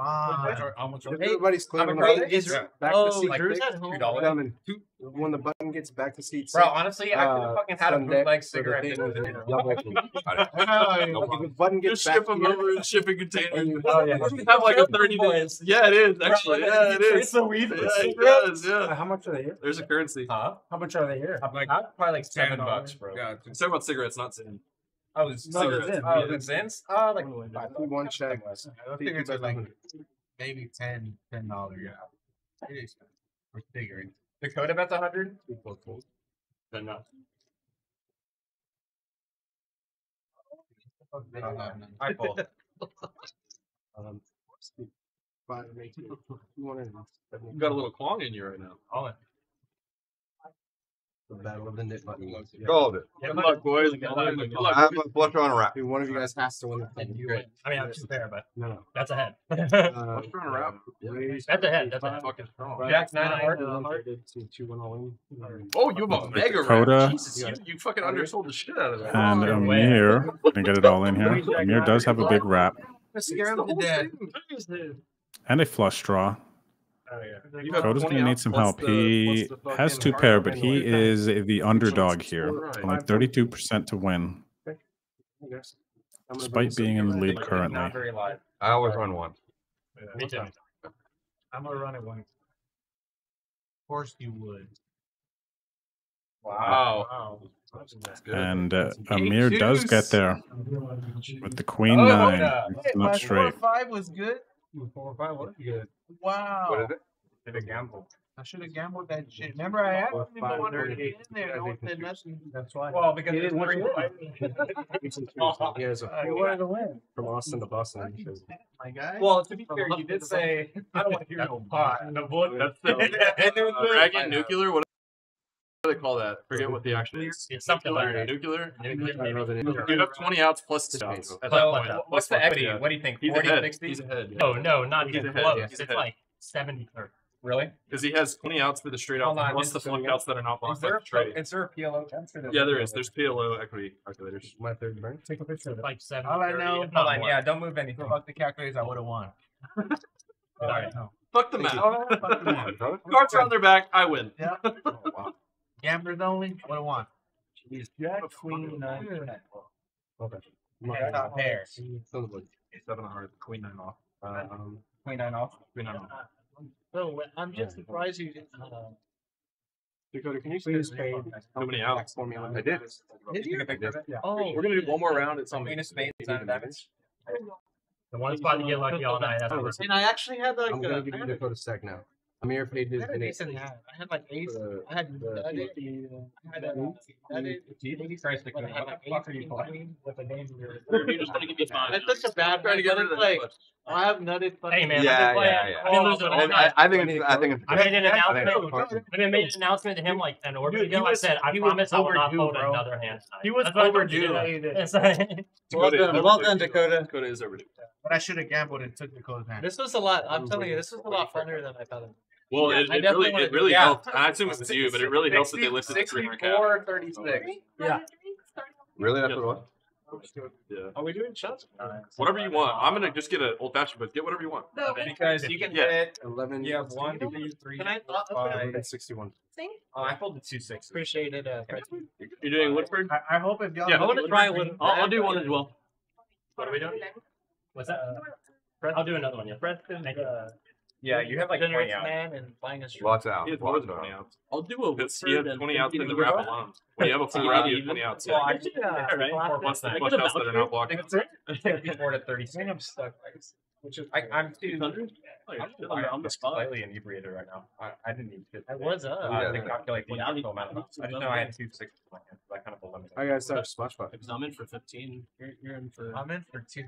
How much are they? Everybody's I'm clearing afraid up. Back oh, to seat like six. Drew's at home. Gentlemen, when the button gets back to seat Bro, six, honestly, I could have uh, fucking had a Sunday bootleg for cigarette. thing that was with in the thing. [LAUGHS] Oh, the button gets Just back ship them over in shipping containers. Oh, yeah. have like a 30 days. [LAUGHS] Yeah, it is, actually. Yeah, it is. the weed. Yeah, it does, yeah. How much are they here? There's a currency. Huh? How much are they here? Like probably like seven bucks, bro. Yeah, It's talking about cigarettes, not sin. Oh, it's No, cigarettes. Zyn. Oh, Yeah. the Zyns? Oh, like One check. I think it's like maybe ten, ten dollars. Yeah. It is for cigarettes. Dakota bets a hundred. Then not. I pull. [LAUGHS] Um, five, eight, two hundred and seventy. You got a little Kwong in you right now. All in. The battle of the NIT button. Called it. Good luck, boys. Good luck. Good luck. I have a flush on a wrap. Dude, one of you guys has to win the thing. Great. I mean, I'm just there, but No, no. that's a head. Uh, What's on a wrap? That's a head. That's a. Fucking strong. Jack nine of hearts. uh, two, two, one, all in. Oh, you have a mega Dakota. wrap. Jesus, you, you fucking undersold the shit out of that. And Oh, Amir, gonna get it all in here. Amir does have a big wrap Scare him to death. and a flush draw. You have Dakota's 20 gonna need some help. the- He has two pair, but rate? he is the underdog here. Right. Only 32% to win, despite being in the lead Not currently. very. I always run one. Me too. I'm gonna run it one. Of course you would. Wow. Wow. And uh, Amir does get there with the queen Oh, nine. yeah. It's not straight. five was good. Four or five, what? Good. Wow. What is it? Did a gamble. I should have gambled that shit. Remember I asked Well, him if I wanted to 530, get in there. No one said nothing. That's why. Well, because He it's didn't want you to points. win. [LAUGHS] He has a [LAUGHS] you wanted to win. from Austin to Boston. he says, My guy. Well, to be fair, you did say I don't want to hear no pot. the book. That's the uh, dragon nuclear. What do they call that? Forget what the action is. It's something like nuclear. that. Nuclear. I don't know the name. You have 20 outs plus six outs. At that Plus- point. plus- What's the equity? What do you think? He's 40, ahead. 60? He's ahead. yeah. No, no, not He's even ahead, close. yeah, he's It's ahead. like 70 or Really? Because he has 20 outs for the straight out, outs on, plus the there- flunk outs that are not Is blocked there, by the trade. is there a PLO answer? Yeah, there is. There's PLO equity calculators. My third burn. Take a picture of it. like 70 All I know- Hold on, yeah, don't move anything. Fuck the calculators. I would have won. [LAUGHS] Sorry. Fuck the Thank map. you. Cards are on their back. I win. Yeah. [LAUGHS] Oh, wow. Gamblers only. Would have won. Jeez, Jack, Queen, nine, ten. Okay. Yeah, top pair. Sounds good. Seven of hearts. Queen nine off. Um, Queen nine off. Queen nine off. So I'm just surprised you didn't. Uh, Dakota, can you say Please this pay. How many outs? for me? on I did. Did you? Take a picture of it? Yeah. Oh, We're gonna do one more round. It's on me. Queen of spades, nine of diamonds. The one spot to get lucky all night. That's what and I actually had like I'm uh, gonna give you had a- Dakota stack now. Amir paid his I had a in it. decent hand. I had like ace. The- I had the- nutted. I had uh, a nutted. Jesus Christ, But I had like ace king queen with a danger. You're just gonna give me five. That's such a bad. Trying to get rid of like. I have nutted. Hey man, Yeah, I've been playing. yeah, yeah. I've been losing all I, night. I think it's. I think it's. I made an I think announcement. it's- I mean, made an announcement to him like an order Dude, he ago. I was- said, I he was promise I will not overdue, fold bro. another hand tonight. He was That's what I told you to overdue. [LAUGHS] do. It's like- [LAUGHS] Well Dakota is done, well overdue. done, Dakota. Dakota is overdue. But I should have gambled and took Dakota's hand. This was a lot. I'm telling you, this was a lot funner than I thought. it would Well, Yeah, it, it really, it really yeah. helped. I assume it was you, but it really helps that they listed the 300 cap. 64, 36. Yeah. Really? That's what it was. Yeah. Are we doing shots? Whatever you want. I'm gonna just get an old fashioned, but get whatever you want. No, Because you can Yeah. get, 11. you have one, two, three, Can I? four, five. 61. Oh, I folded two six. Appreciate it. Uh, Fred. You're doing Woodford? I, I hope if y'all. Yeah, I want to try one. I'll, I'll do one as well. What are we doing? What's that? I'll do another one. Yeah. Preston, uh, Yeah, you have like generous 20 out. man and buying a shirt. Lots of outs. He has more Lots than of 20 outs. outs. I'll do a Because Woodford he has 20 outs in the wrap to alone. When you have a full wrap, you have 20 outs. Well, I did, uh, Alright. Or plus the I flush could have outs that are not voucher. blocked. I think it's 54 to 36. I I'm stuck. Which is, I, I'm too. Oh, you're I'm, still on the- just spot. slightly inebriated right now. I, I didn't need to. I was up. Uh, to calculate the Yeah. actual amount of. I just know I had two sixes in my hand, so I kind of eliminated. I gotta start splash pot. Because I'm in for 15. You're, you're in for. I'm in for two.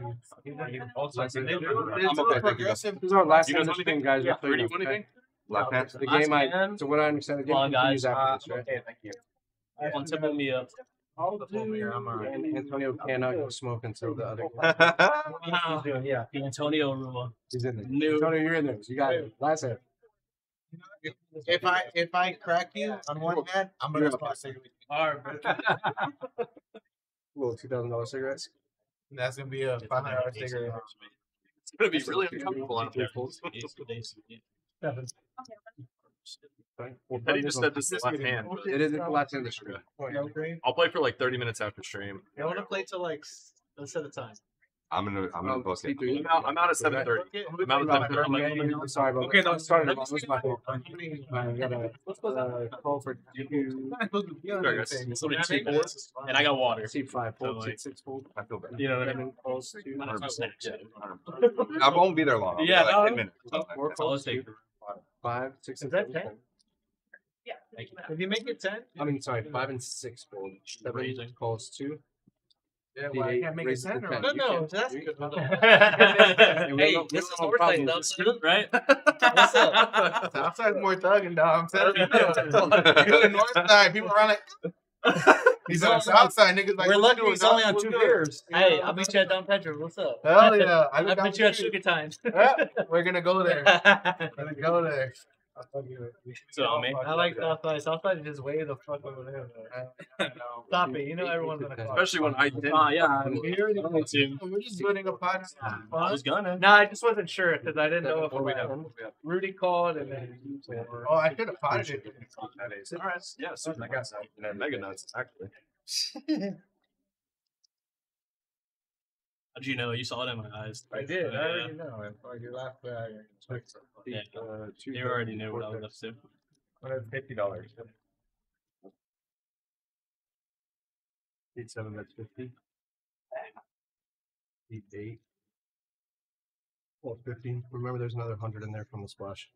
Also, It's they- a they- little I'm okay, thank you. progressive. This is our last You guys time want this thing, anything? guys. Yeah. We're playing, Rudy, you want okay? anything? Left hand. The game, I, hand. so what I understand, the game Come on, continues guys. after Uh, this, right? okay, thank you. One tip me up. I'll do. I'm alright. And Antonio cannot go smoke until the other. He's [LAUGHS] doing, yeah. The Antonio rule. He's in there. New. Antonio, you're in there. You got it. Last hand. If I if I crack you on one hand, I'm gonna spot cigarette. All right, [LAUGHS] Little two thousand dollar cigarettes. That's gonna be a five hundred dollar cigarette. It's gonna be really uncomfortable out there. Seven. Fine. Teddy just said this is left hand. It is the last hand. This year. I'll play for like 30 minutes after stream. I want to play till like let's set a time. I'm gonna. I'm gonna Um, book it. Steve, do you- I'm out, I'm out at 7:30. I'm out at 7:30. I'm sorry, but Okay, no, sorry, let no, me this is my fault. I gotta uh, call for [LAUGHS] you. Sorry, guys. So many two boards, and I got water. C five, So, fold, like- six, six, fold. I feel bad. You know what I mean? then calls two. Might as well snacks. I won't be there long. Yeah, like 10 minutes. Four I'll calls, take. Five, six, and Is that seven. 10? If you make it ten, I mean, sorry, five and six fold. Seven Raising. calls two. Yeah, The well, I can't make it ten or no, You no, that's You good. [LAUGHS] [LAUGHS] Hey, we don't- we this is don't what we're have saying, though, Right? [LAUGHS] What's up? Outside's more thugging, dog. I'm telling you. You go to north side, people around like. He's on the south side, niggas like. We're lucky you doing, he's only on What's two good? beers. Hey, I'll meet you at Don Pedro. What's up? Hell yeah. I I'll look meet you at. Sugar Times. Yeah, we're gonna go there. We're gonna go there. I'll fuck you with- So, man. I like Southside. Southside is just way the fuck over there. I. Stop it. You know everyone's gonna call. Especially when I didn't. Ah, yeah. I'm here. to. We're just building a podcast. I was gonna. No, I just wasn't sure because I didn't know if Four, we five. Rudy called and then. Oh, I should have potted it. All right. Yeah, super. I got some. Mega nuts, actually. [LAUGHS] How'd you know? You saw it in my eyes. I did. I already know. I thought you laughed at it. Yeah. Uh, You already knew what I was up to. $150. Eight, seven, that's fifty. Eight, eight. Well, fifteen. Remember, there's another hundred in there from the splash.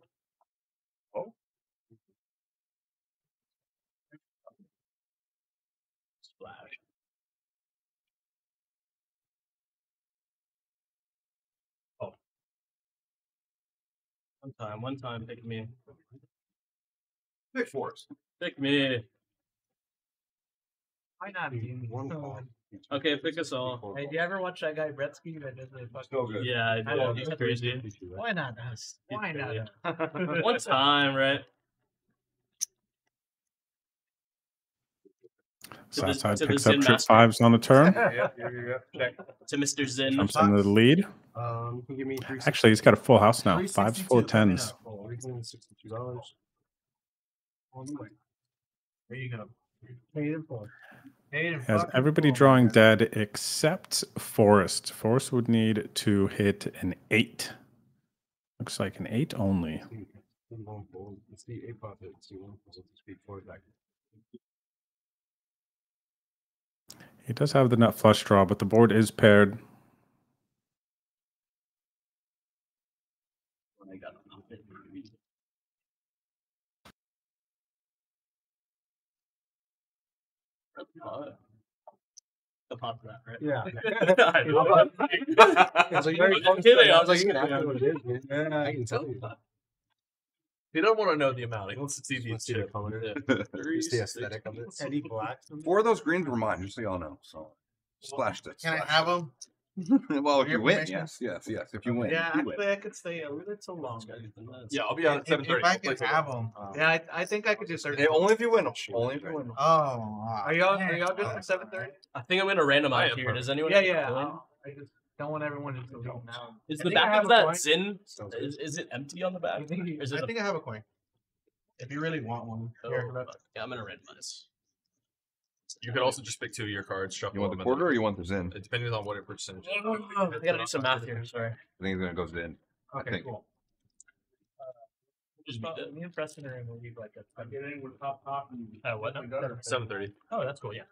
Flash. Oh. One time, one time, pick me. Pick Forrest. Pick me. Why not? Dean? One call. Okay, pick us all. Hey, do you ever watch that guy Bretsky that does the fucking? Still good. Yeah, I I do. know, He's he's crazy. Why not us? Why not? Yeah. [LAUGHS] One time, right? To the- Southside to picks up Zen trip master. fives on the turn. Yeah, yeah, yeah, yeah. Check. To Mr. Zen. Jumps into the lead. Um, you can give me three. Actually, he's got a full house now. Fives, four tens. Three hundred sixty-two dollars. There you go. Paid full. Paid in Has fucking everybody drawing dead except Forrest. Forrest would need to hit an eight. Looks like an eight only. It's the eight profit. It's the one to speak for it back. He does have the nut flush draw, but the board is paired. I got. The pop that, right? Yeah. I know. I was like, very I'm kidding. I I was like, you can just- ask me what it is, man. I can tell you. He don't want to know the amount. He wants to see the Let's see the chip. color. Yeah. [LAUGHS] Just the aesthetic of it. Eddie Black. [LAUGHS] Four of those greens were mine, just so y'all know. So splashed it. Can I have them? [LAUGHS] well, if you win, permission? yes, yes, yes. If you win, Yeah, you win. actually, I could stay a little longer. Yeah, I'll be on at If, seven if thirty. I can have them. Um, yeah, I, I think I could do thirty. Hey, only if you win them. Only if you win. Oh, wow. Are y'all are y'all good for seven thirty? I think I'm gonna I randomize am here. Does anyone? Yeah, yeah. I'll- I just don't want everyone to leave now. Is I the back of that. Zyn? Sounds. Is, is it empty on the back? I think you- Or is it think I have a coin. If you really want one. Oh, Here, look. yeah, I'm gonna randomize. You could also just pick two of your cards. Shuffle You want the them, quarter or you want the Zyn? and- Depending on what your percentage. I gotta do some math here. Sorry. I think it's gonna go Zyn. I Okay, think. cool. Just Uh, beat me and Preston are in the lead like that. I'm getting with top top. Uh, what? Seven thirty. Oh, that's cool. Yeah.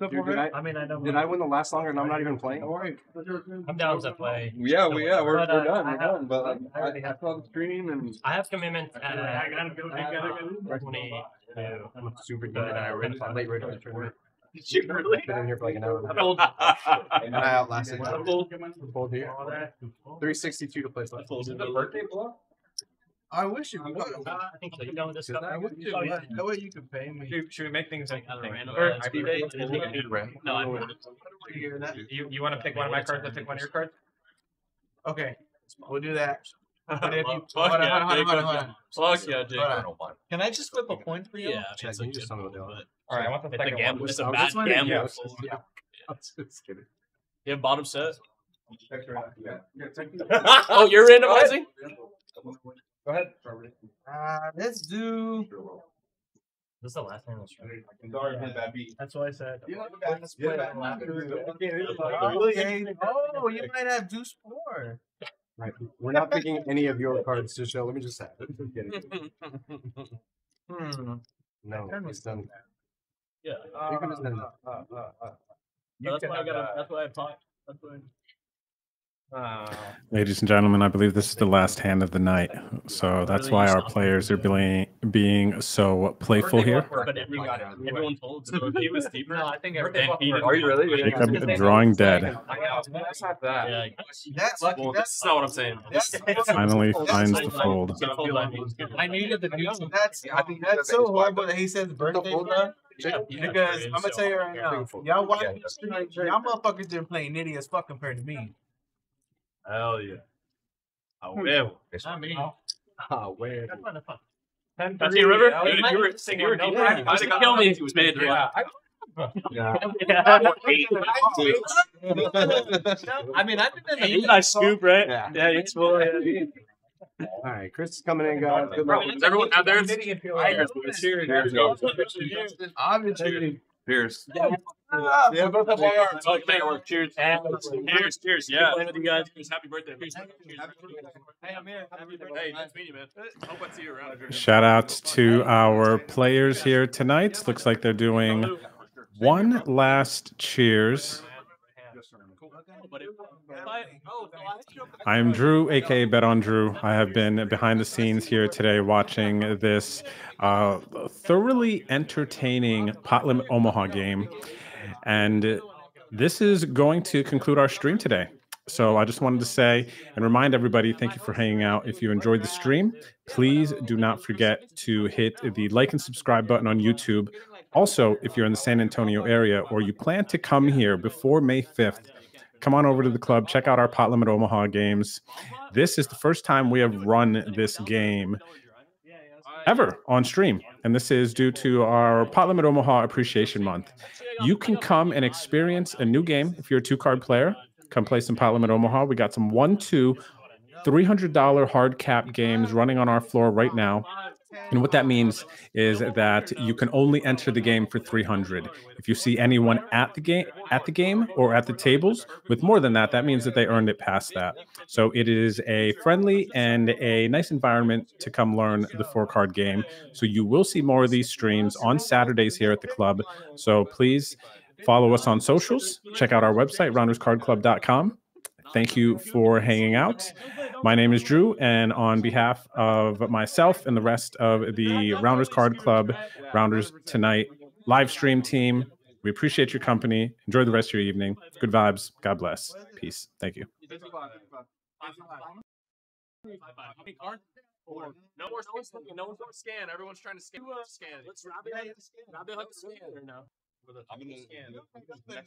Dude, did I, I mean, I know. did I win the last longer and I'm not even playing? I'm down to play. Yeah, we yeah, we're, But, we're uh, done, we're have- done. But like, I already I, I have- saw the stream and I have commitment at I gotta go, I gotta go. twenty. I'm super good. But, And I uh, read it late right on the tournament. Did you really? Been in here for like an hour. I'm old. And I outlasted. I'm old. Fold here. Three sixty-two to place left. birthday block. I wish you would. I think so. You done with this stuff? I wish you Oh, would. yeah. That way you could pay me. Should, should we make things like I don't know, random. Or- Steve A, is he gonna do the random? No, I wouldn't. You, you want to pick one of my cards? I pick one of your cards. Okay, we'll do that. [LAUGHS] But if you, Fuck hold on, yeah, hold on, Jake. hold on, hold on. Fuck yeah, Jake. Can I just flip a coin for you? Yeah, I mean, it's a you just good tell me what fold, they are. but All right, I want the second gamble. one. It's a I was bad just wondering- gamble. yeah, I was just- yeah. I was just kidding. You have bottom set. [LAUGHS] Oh, you're randomizing? Go ahead. Uh, let's do. This is the last time. That's what I said. Let's play that last Okay. Oh, you might have Deuce four. Right. We're not picking any of your cards to show. Let me just have it. Get. Hmm. No, it's done. Yeah. You can just end it. Uh, uh, uh, uh. So that's why I got. That's why I thought. That's why. Uh, Ladies and gentlemen, I believe this is the last hand of the night. So that's why our players are being, being so playful here. But everyone, everyone told. So if he was [LAUGHS] deeper, No, I think then everything. he Are you really? Jacob drawing dead. That's not. Yeah. That's Well, that's not what I'm saying. [LAUGHS] Finally finds the fold. I needed the news. that's, I think that's so horrible that he says birthday, bro. Yeah, Because I'm gonna tell you right now, y'all watch Yeah, this stream, y'all motherfuckers been playing nitty as fuck compared to me. Hell yeah. I will. Not me. Ah, [LAUGHS] where? That's not fun. That's your river. Dude, you might- you were saying you were deeper. Yeah. You might have killed me. He was made. Yeah. Yeah. [LAUGHS] [LAUGHS] I mean, I've been in the You guys scoop, right? Yeah. Yeah, it's full. All right, Chris is coming in, guys. Good luck. Everyone out there? Cheers, yo. Obviously. Cheers. Yeah, both of our Oh, man, cheers. Cheers, cheers. Yeah. Playing with you guys. Happy birthday. Cheers. Hey, I'm here. Hey, nice meeting you, man. Hope I see you around. Shout out to our players here tonight. Looks like they're doing one last cheers. But if, I am Drew, aka BetOnDrew. I have been behind the scenes here today watching this uh, thoroughly entertaining Pot Limit Omaha game. And this is going to conclude our stream today. So I just wanted to say and remind everybody thank you for hanging out. If you enjoyed the stream, please do not forget to hit the like and subscribe button on YouTube. Also, if you're in the San Antonio area or you plan to come here before May 5th, come on over to the club, check out our Pot Limit Omaha games. This is the first time we have run this game ever on stream. And this is due to our Pot Limit Omaha Appreciation Month. You can come and experience a new game if you're a two card player. Come play some Pot Limit Omaha. We got some one, two, $300 hard cap games running on our floor right now. And what that means is that you can only enter the game for 300. If you see anyone at the game at the game or at the tables with more than that, that means that they earned it past that. So it is a friendly and a nice environment to come learn the four card game. So you will see more of these streams on Saturdays here at the club. So please follow us on socials. Check out our website rounderscardclub.com. Thank you for hanging out. My name is Drew, and on behalf of myself and the rest of the Rounders Card Club, Rounders Tonight live stream team, we appreciate your company. Enjoy the rest of your evening. Good vibes. God bless. Peace. Thank you. No more scan. No going to scan. Everyone's trying to scan. Scan. Let's Robbie. Robbie, scan or no? I'm gonna